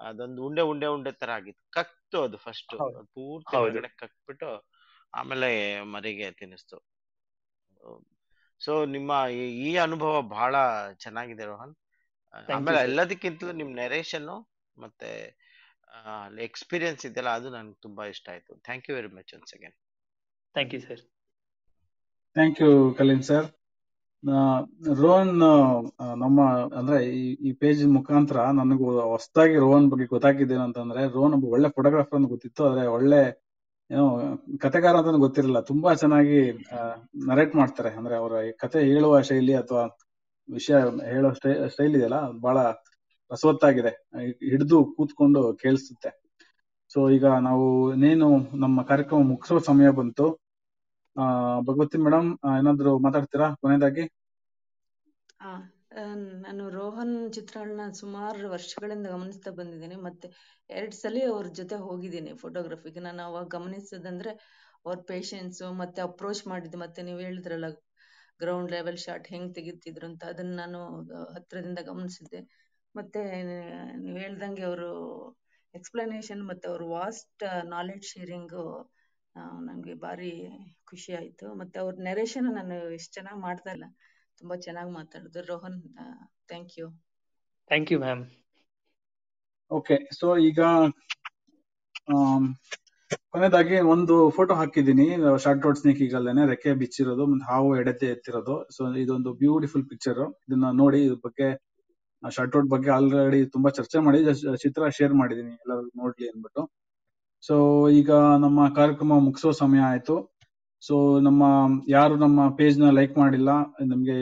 ಅದೊಂದು ಉಂಡೆ ಉಂಡೆ ಉಂಡೆ ತರ ಆಗಿತ್ತು. ಕಕ್ತು ಅದು ಫಸ್ಟ್ ಪೂರ್ತಿ. ಹೊರಗಡೆ ಕಕ್ಬಿಟ್ಟು ಆಮೇಲೆ ಮರಿಗೆ ತಿನ್ನಿಸ್ತು. ಸೊ ನಿಮ್ಮ ಈ- ಅನುಭವ ಬಹಳ ಚೆನ್ನಾಗಿದೆ ರೋಹನ್. ಆಮೇಲೆ. ಎಲ್ಲದಕ್ಕಿಂತಲೂ ನಿಮ್ ನೆರೇಷನ್ ಮತ್ತೆ ಎಕ್ಸ್ಪೀರಿಯನ್ಸ್ ಇದೆಯಲ್ಲ ಅದು ನನ್ಗೆ ತುಂಬಾ ಇಷ್ಟ ಆಯ್ತು. Thank you very much once
again thank you
sir thank you Kaleem sir Rohan ನಮ್ಮ, ಅಂದ್ರೆ ಈ ಪೇಜ್ ಮುಖಾಂತರ ನನಗೂ ಹೊಸದಾಗಿ ರೋಹನ್ ಬಗ್ಗೆ ಗೊತ್ತಾಗಿದ್ದೇನು ಅಂತಂದ್ರೆ ರೋಹನ್ ಒಬ್ಬ ಒಳ್ಳೆ ಫೋಟೋಗ್ರಾಫರ್ ಅಂತ ಗೊತ್ತಿತ್ತು, ಆದ್ರೆ ಒಳ್ಳೆ, ಏನೋ ಕತೆಗಾರ ಅಂತ ಗೊತ್ತಿರಲಿಲ್ಲ. ತುಂಬಾ ಚೆನ್ನಾಗಿ ನರೇಟ್ ಮಾಡ್ತಾರೆ. ಅಂದ್ರೆ ಅವರ ಕತೆ ಹೇಳುವ ಶೈಲಿ ಅಥವಾ ವಿಷಯ ಹೇಳೋ ಸ್ಟೈಲ್ ಇದೆಯಲ್ಲ ಬಹಳ ರಸವತ್ತಾಗಿದೆ. ಹಿಡಿದು ಕೂತ್ಕೊಂಡು ಕೇಳಿಸುತ್ತೆ. ಸೊ ಈಗ ನಾವು ಇನ್ನೇನು ನಮ್ಮ ಕಾರ್ಯಕ್ರಮ ಮುಗಿಸೋ ಸಮಯ ಬಂತು. ಭಗವತಿ ಮೇಡಮ್ ಏನಾದ್ರು ಮಾತಾಡ್ತೀರಾ ಕೊನೆಯದಾಗಿ?
ನಾನು ರೋಹನ್ ಚಿತ್ರಗಳನ್ನ ಸುಮಾರು ವರ್ಷಗಳಿಂದ ಗಮನಿಸ್ತಾ ಬಂದಿದ್ದೀನಿ. ಮತ್ತೆ ಎರಡ್ ಸಲ ಅವ್ರ ಜೊತೆ ಹೋಗಿದ್ದೀನಿ ಫೋಟೋಗ್ರಫಿಗೆ. ನಾನು ಅವಾಗ ಗಮನಿಸಿದಂದ್ರೆ ಅವ್ರ ಪೇಶನ್ಸ್ ಮತ್ತೆ ಅಪ್ರೋಚ್ ಮಾಡಿದ್ದು. ಮತ್ತೆ ನೀವು ಹೇಳಿದ್ರಲ್ಲ ಗ್ರೌಂಡ್ ಲೆವೆಲ್ ಶಾಟ್ ಹೆಂಗ್ ತೆಗಿತಿದ್ರು ಅಂತ ಅದನ್ನ ನಾನು ಹತ್ರದಿಂದ ಗಮನಿಸಿದ್ದೆ. ಮತ್ತೆ, ನೀವು ಹೇಳ್ದಂಗೆ ಅವರು ಎಕ್ಸ್ಪ್ಲನೇಷನ್ ಮತ್ತೆ ಅವ್ರ ವಾಸ್ಟ್ ನಾಲೆಡ್ಜ್ ಶೇರಿಂಗ್ ನಂಗೆ ಬಾರಿ ಖುಷಿ ಆಯ್ತು. ಮತ್ತೆ ಅವ್ರ ನೆರೇಷನ್ ನಾನು ಎಷ್ಟು ಚೆನ್ನಾಗಿ ಮಾಡ್ತಾ ಇಲ್ಲ. ತುಂಬಾ ಚೆನ್ನಾಗಿ ಮಾತಾಡಿದ್ರು. Rohan thank you
thank you ma'am
okay so ಈಗ ಆ ಕೊನೆಯದಾಗಿ ಒಂದು ಫೋಟೋ ಹಾಕಿದ್ದೀನಿ. ಶಾರ್ಟ್ ರೋಡ್ ಸ್ನೇಕ್ ಈಗಲ್ಲೇನೆ ರೆಕ್ಕೆ ಬಿಚ್ಚಿರೋದು ಮತ್ತೆ ಹಾವು ಎಡತೆ ಎತ್ತಿರೋದು. ಸೊ ಇದೊಂದು ಬ್ಯೂಟಿಫುಲ್ ಪಿಕ್ಚರ್ ಇದನ್ನ ನೋಡಿ ಇದ್ರ ಬಗ್ಗೆ ಶಾರ್ಟ್ ರೋಡ್ ಬಗ್ಗೆ ಆಲ್ರೆಡಿ ತುಂಬಾ ಚರ್ಚೆ ಮಾಡಿ ಚಿತ್ರ ಶೇರ್ ಮಾಡಿದೀನಿ ಎಲ್ಲರೂ ನೋಡ್ಲಿ ಅಂದ್ಬಿಟ್ಟು. ಸೊ ಈಗ ನಮ್ಮ ಕಾರ್ಯಕ್ರಮ ಮುಗಿಸೋ ಸಮಯ ಆಯ್ತು. ಸೊ ನಮ್ಮ ಯಾರು ನಮ್ಮ ಪೇಜ್ನ ಲೈಕ್ ಮಾಡಿಲ್ಲ, ನಮ್ಗೆ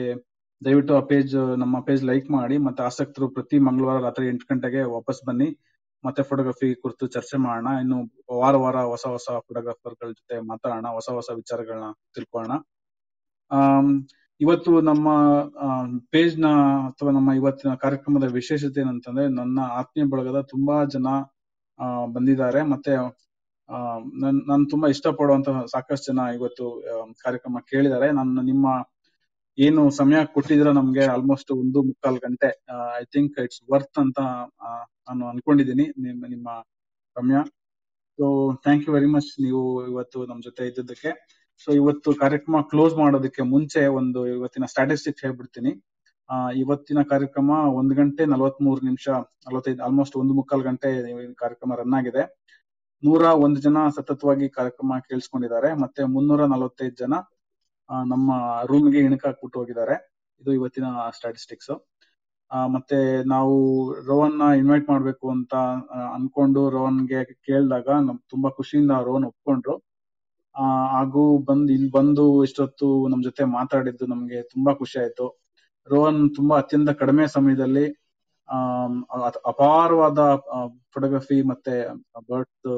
ದಯವಿಟ್ಟು ಆ ಪೇಜ್ ನಮ್ಮ ಪೇಜ್ ಲೈಕ್ ಮಾಡಿ, ಮತ್ತೆ ಆಸಕ್ತರು ಪ್ರತಿ ಮಂಗಳವಾರ ರಾತ್ರಿ ಎಂಟು ಗಂಟೆಗೆ ವಾಪಸ್ ಬನ್ನಿ. ಮತ್ತೆ ಫೋಟೋಗ್ರಫಿ ಕುರಿತು ಚರ್ಚೆ ಮಾಡೋಣ. ಇನ್ನು ವಾರ ವಾರ ಹೊಸ ಹೊಸ ಫೋಟೋಗ್ರಾಫರ್ಗಳ ಜೊತೆ ಮಾತಾಡೋಣ, ಹೊಸ ಹೊಸ ವಿಚಾರಗಳನ್ನ ತಿಳ್ಕೊಳ್ಳೋಣ. ಇವತ್ತು ನಮ್ಮ ಪೇಜ್ನ ಅಥವಾ ನಮ್ಮ ಇವತ್ತಿನ ಕಾರ್ಯಕ್ರಮದ ವಿಶೇಷತೆ ಏನಂತಂದ್ರೆ, ನನ್ನ ಆತ್ಮೀಯ ಬಳಗದ ತುಂಬಾ ಜನ ಆ, ಬಂದಿದ್ದಾರೆ. ಮತ್ತೆ ನನ್ ನಾನು ತುಂಬಾ ಇಷ್ಟಪಡುವಂತಹ ಸಾಕಷ್ಟು ಜನ ಇವತ್ತು ಕಾರ್ಯಕ್ರಮ ಕೇಳಿದ್ದಾರೆ. ನಾನು ನಿಮ್ಮ ಏನು ಸಮಯ ಕೊಟ್ಟಿದ್ರ ನಮ್ಗೆ ಆಲ್ಮೋಸ್ಟ್ ಒಂದು ಮುಕ್ಕಾಲ್ ಗಂಟೆ ಐ ಥಿಂಕ್ ಇಟ್ಸ್ ವರ್ತ್ ಅಂತ ನಾನು ಅನ್ಕೊಂಡಿದೀನಿ ನಿಮ್ಮ ನಿಮ್ಮ ಸಮಯ. So thank you very much ನೀವು ಇವತ್ತು ನಮ್ ಜೊತೆ ಇದ್ದಿದ್ದಕ್ಕೆ. ಸೊ ಇವತ್ತು ಕಾರ್ಯಕ್ರಮ ಕ್ಲೋಸ್ ಮಾಡೋದಕ್ಕೆ ಮುಂಚೆ ಒಂದು ಇವತ್ತಿನ ಸ್ಟಾಟಿಸ್ಟಿಕ್ಸ್ ಹೇಳ್ಬಿಡ್ತೀನಿ. ಆ, ಇವತ್ತಿನ ಕಾರ್ಯಕ್ರಮ ಒಂದ್ ಗಂಟೆ ನಲವತ್ತ್ ಮೂರು ನಿಮಿಷ ನಲವತ್ತೈದು ಆಲ್ಮೋಸ್ಟ್ ಒಂದು ಮುಕ್ಕಾಲ್ ಗಂಟೆ ಕಾರ್ಯಕ್ರಮ ರನ್ ಆಗಿದೆ. ನೂರ ಒಂದು ಜನ ಸತತವಾಗಿ ಕಾರ್ಯಕ್ರಮ ಕೇಳಿಸ್ಕೊಂಡಿದ್ದಾರೆ. ಮತ್ತೆ ಮುನ್ನೂರ ನಲವತ್ತೈದು ಜನ ನಮ್ಮ ರೂಮ್ಗೆ ಇಣಕಾಕ್ಬಿಟ್ಟು ಹೋಗಿದ್ದಾರೆ. ಇದು ಇವತ್ತಿನ ಸ್ಟಾಟಿಸ್ಟಿಕ್ಸ್ ಮತ್ತೆ ನಾವು ರೋಹನ್ನ ಇನ್ವೈಟ್ ಮಾಡ್ಬೇಕು ಅಂತ ಅನ್ಕೊಂಡು ರೋಹನ್ಗೆ ಕೇಳಿದಾಗ ನಮ್ ತುಂಬಾ ಖುಷಿಯಿಂದ ರೋಹನ್ ಒಪ್ಕೊಂಡ್ರು. ಆ, ಹಾಗೂ ಬಂದ್ ಇಲ್ಲಿ ಬಂದು ಇಷ್ಟೊತ್ತು ನಮ್ ಜೊತೆ ಮಾತಾಡಿದ್ದು ನಮ್ಗೆ ತುಂಬಾ ಖುಷಿ ಆಯ್ತು. ರೋಹನ್ ತುಂಬಾ ಅತ್ಯಂತ ಕಡಿಮೆ ಸಮಯದಲ್ಲಿ ಅಪಾರವಾದ ಫೋಟೋಗ್ರಫಿ ಮತ್ತೆ ಬರ್ತ್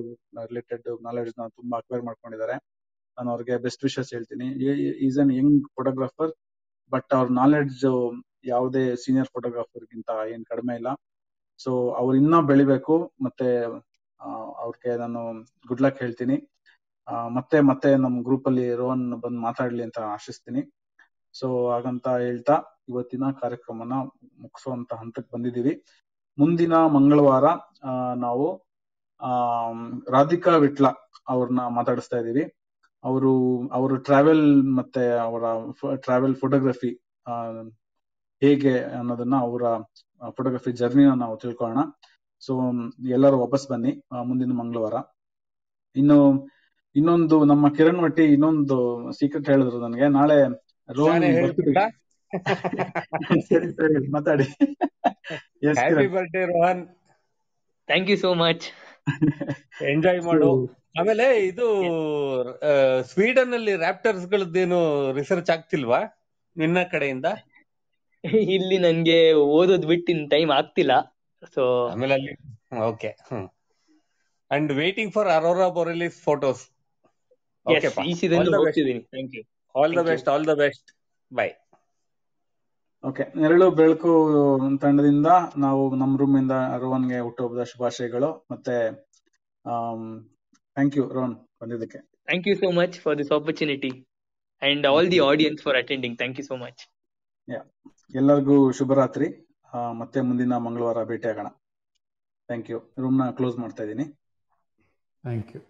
ರಿಲೇಟೆಡ್ ನಾಲೆಡ್ಜ್ನ ತುಂಬಾ ಅಕ್ವೈರ್ ಮಾಡ್ಕೊಂಡಿದ್ದಾರೆ. ನಾನು ಅವ್ರಿಗೆ ಬೆಸ್ಟ್ ವಿಶಸ್ ಹೇಳ್ತೀನಿ. Is an young photographer but ಅವ್ರ ನಾಲೆಡ್ಜ್ ಯಾವುದೇ ಸೀನಿಯರ್ ಫೋಟೋಗ್ರಾಫರ್ ಗಿಂತ ಏನ್ ಕಡಿಮೆ ಇಲ್ಲ. ಸೊ ಅವ್ರು ಇನ್ನ ಬೆಳಿಬೇಕು, ಮತ್ತೆ ಅವ್ರಿಗೆ ನಾನು ಗುಡ್ ಲಕ್ ಹೇಳ್ತೀನಿ. ಮತ್ತೆ ಮತ್ತೆ ನಮ್ ಗ್ರೂಪ್ ಅಲ್ಲಿ ರೋಹನ್ ಬಂದ್ ಮಾತಾಡ್ಲಿ ಅಂತ ಆಶಿಸ್ತೀನಿ. ಸೊ ಹಾಗಂತ ಹೇಳ್ತಾ ಇವತ್ತಿನ ಕಾರ್ಯಕ್ರಮನ ಮುಗಿಸುವಂತ ಹಂತಕ್ಕೆ ಬಂದಿದೀವಿ ಮುಂದಿನ ಮಂಗಳವಾರ ನಾವು, ಆ, ರಾಧಿಕಾ ವಿಟ್ಲ ಅವ್ರನ್ನ ಮಾತಾಡಿಸ್ತಾ ಇದೀವಿ ಅವರು ಅವರು ಟ್ರಾವೆಲ್ ಮತ್ತೆ ಅವರ ಟ್ರಾವೆಲ್ ಫೋಟೋಗ್ರಫಿ ಹೇಗೆ ಅನ್ನೋದನ್ನ ಅವರ ಫೋಟೋಗ್ರಫಿ ಜರ್ನಿನ ನಾವು ತಿಳ್ಕೊಳ್ಳೋಣ. ಸೊ ಎಲ್ಲರೂ ವಾಪಸ್ ಬನ್ನಿ ಮುಂದಿನ ಮಂಗಳವಾರ. ಇನ್ನು, ಇನ್ನೊಂದು ನಮ್ಮ ಕಿರಣ್ ಮಟ್ಟಿ ಇನ್ನೊಂದು ಸೀಕ್ರೆಟ್ ಹೇಳಿದ್ರು ನನಗೆ. ನಾಳೆ ರೋಹನ್
ನಾನೇ
ಬರ್ತ್ಡೇ ಸರಿ ಸರಿ ಮಾತಾಡಿ.
Happy
birthday
birthday Rohan.
Thank you so much
enjoy ಮಾಡು. ಆಮೇಲೆ ಇದು ಸ್ವೀಡನ್ ಅಲ್ಲಿ ರ್ಯಾಪ್ಟರ್ಸ್ ಗಳದ್ದೇನು ರಿಸರ್ಚ್ ಆಗ್ತಿಲ್ವಾ? ನಿನ್ನ ಕಡೆಯಿಂದ?
ಇಲ್ಲಿ ನನ್ಗೆ ಓದೋದ್ ಬಿಟ್ಟಿನ ಟೈಮ್ ಆಗ್ತಿಲ್ಲ. ಸೊ
ಆಮೇಲೆ ಅಲ್ಲಿ okay hmm. And waiting for aurora borealis
photos
okay
ಈ ಸೀಸನ್ ಹೋಗ್ತಿದ್ದೀನಿ.
Thank you
all the
best all the best bye
okay ನೆರಳು ಬೆಳಕು ತಂಡದಿಂದ ನಾವು ನಮ್ಮ ರೂಮ್ ಇಂದ ರೋಹನ್ಗೆ ಹುಟ್ಟುಹಬ್ಬದ ಶುಭಾಶಯಗಳು. ಮತ್ತೆ ಥ್ಯಾಂಕ್ ಯು ರೋಹನ್ ಬಂದಿದ್ದಕ್ಕೆ.
Thank you so much for this opportunity and all the audience for attending thank you so much
yeah ಎಲ್ಲರಿಗೂ ಶುಭರಾತ್ರಿ. ಮತ್ತೆ ಮುಂದಿನ ಮಂಗಳವಾರ ಭೇಟಿಯಾಗೋಣ. ಥ್ಯಾಂಕ್ ಯು ರೂಮ್ನ ಕ್ಲೋಸ್ ಮಾಡ್ತಾ ಇದ್ದೀನಿ.
Thank you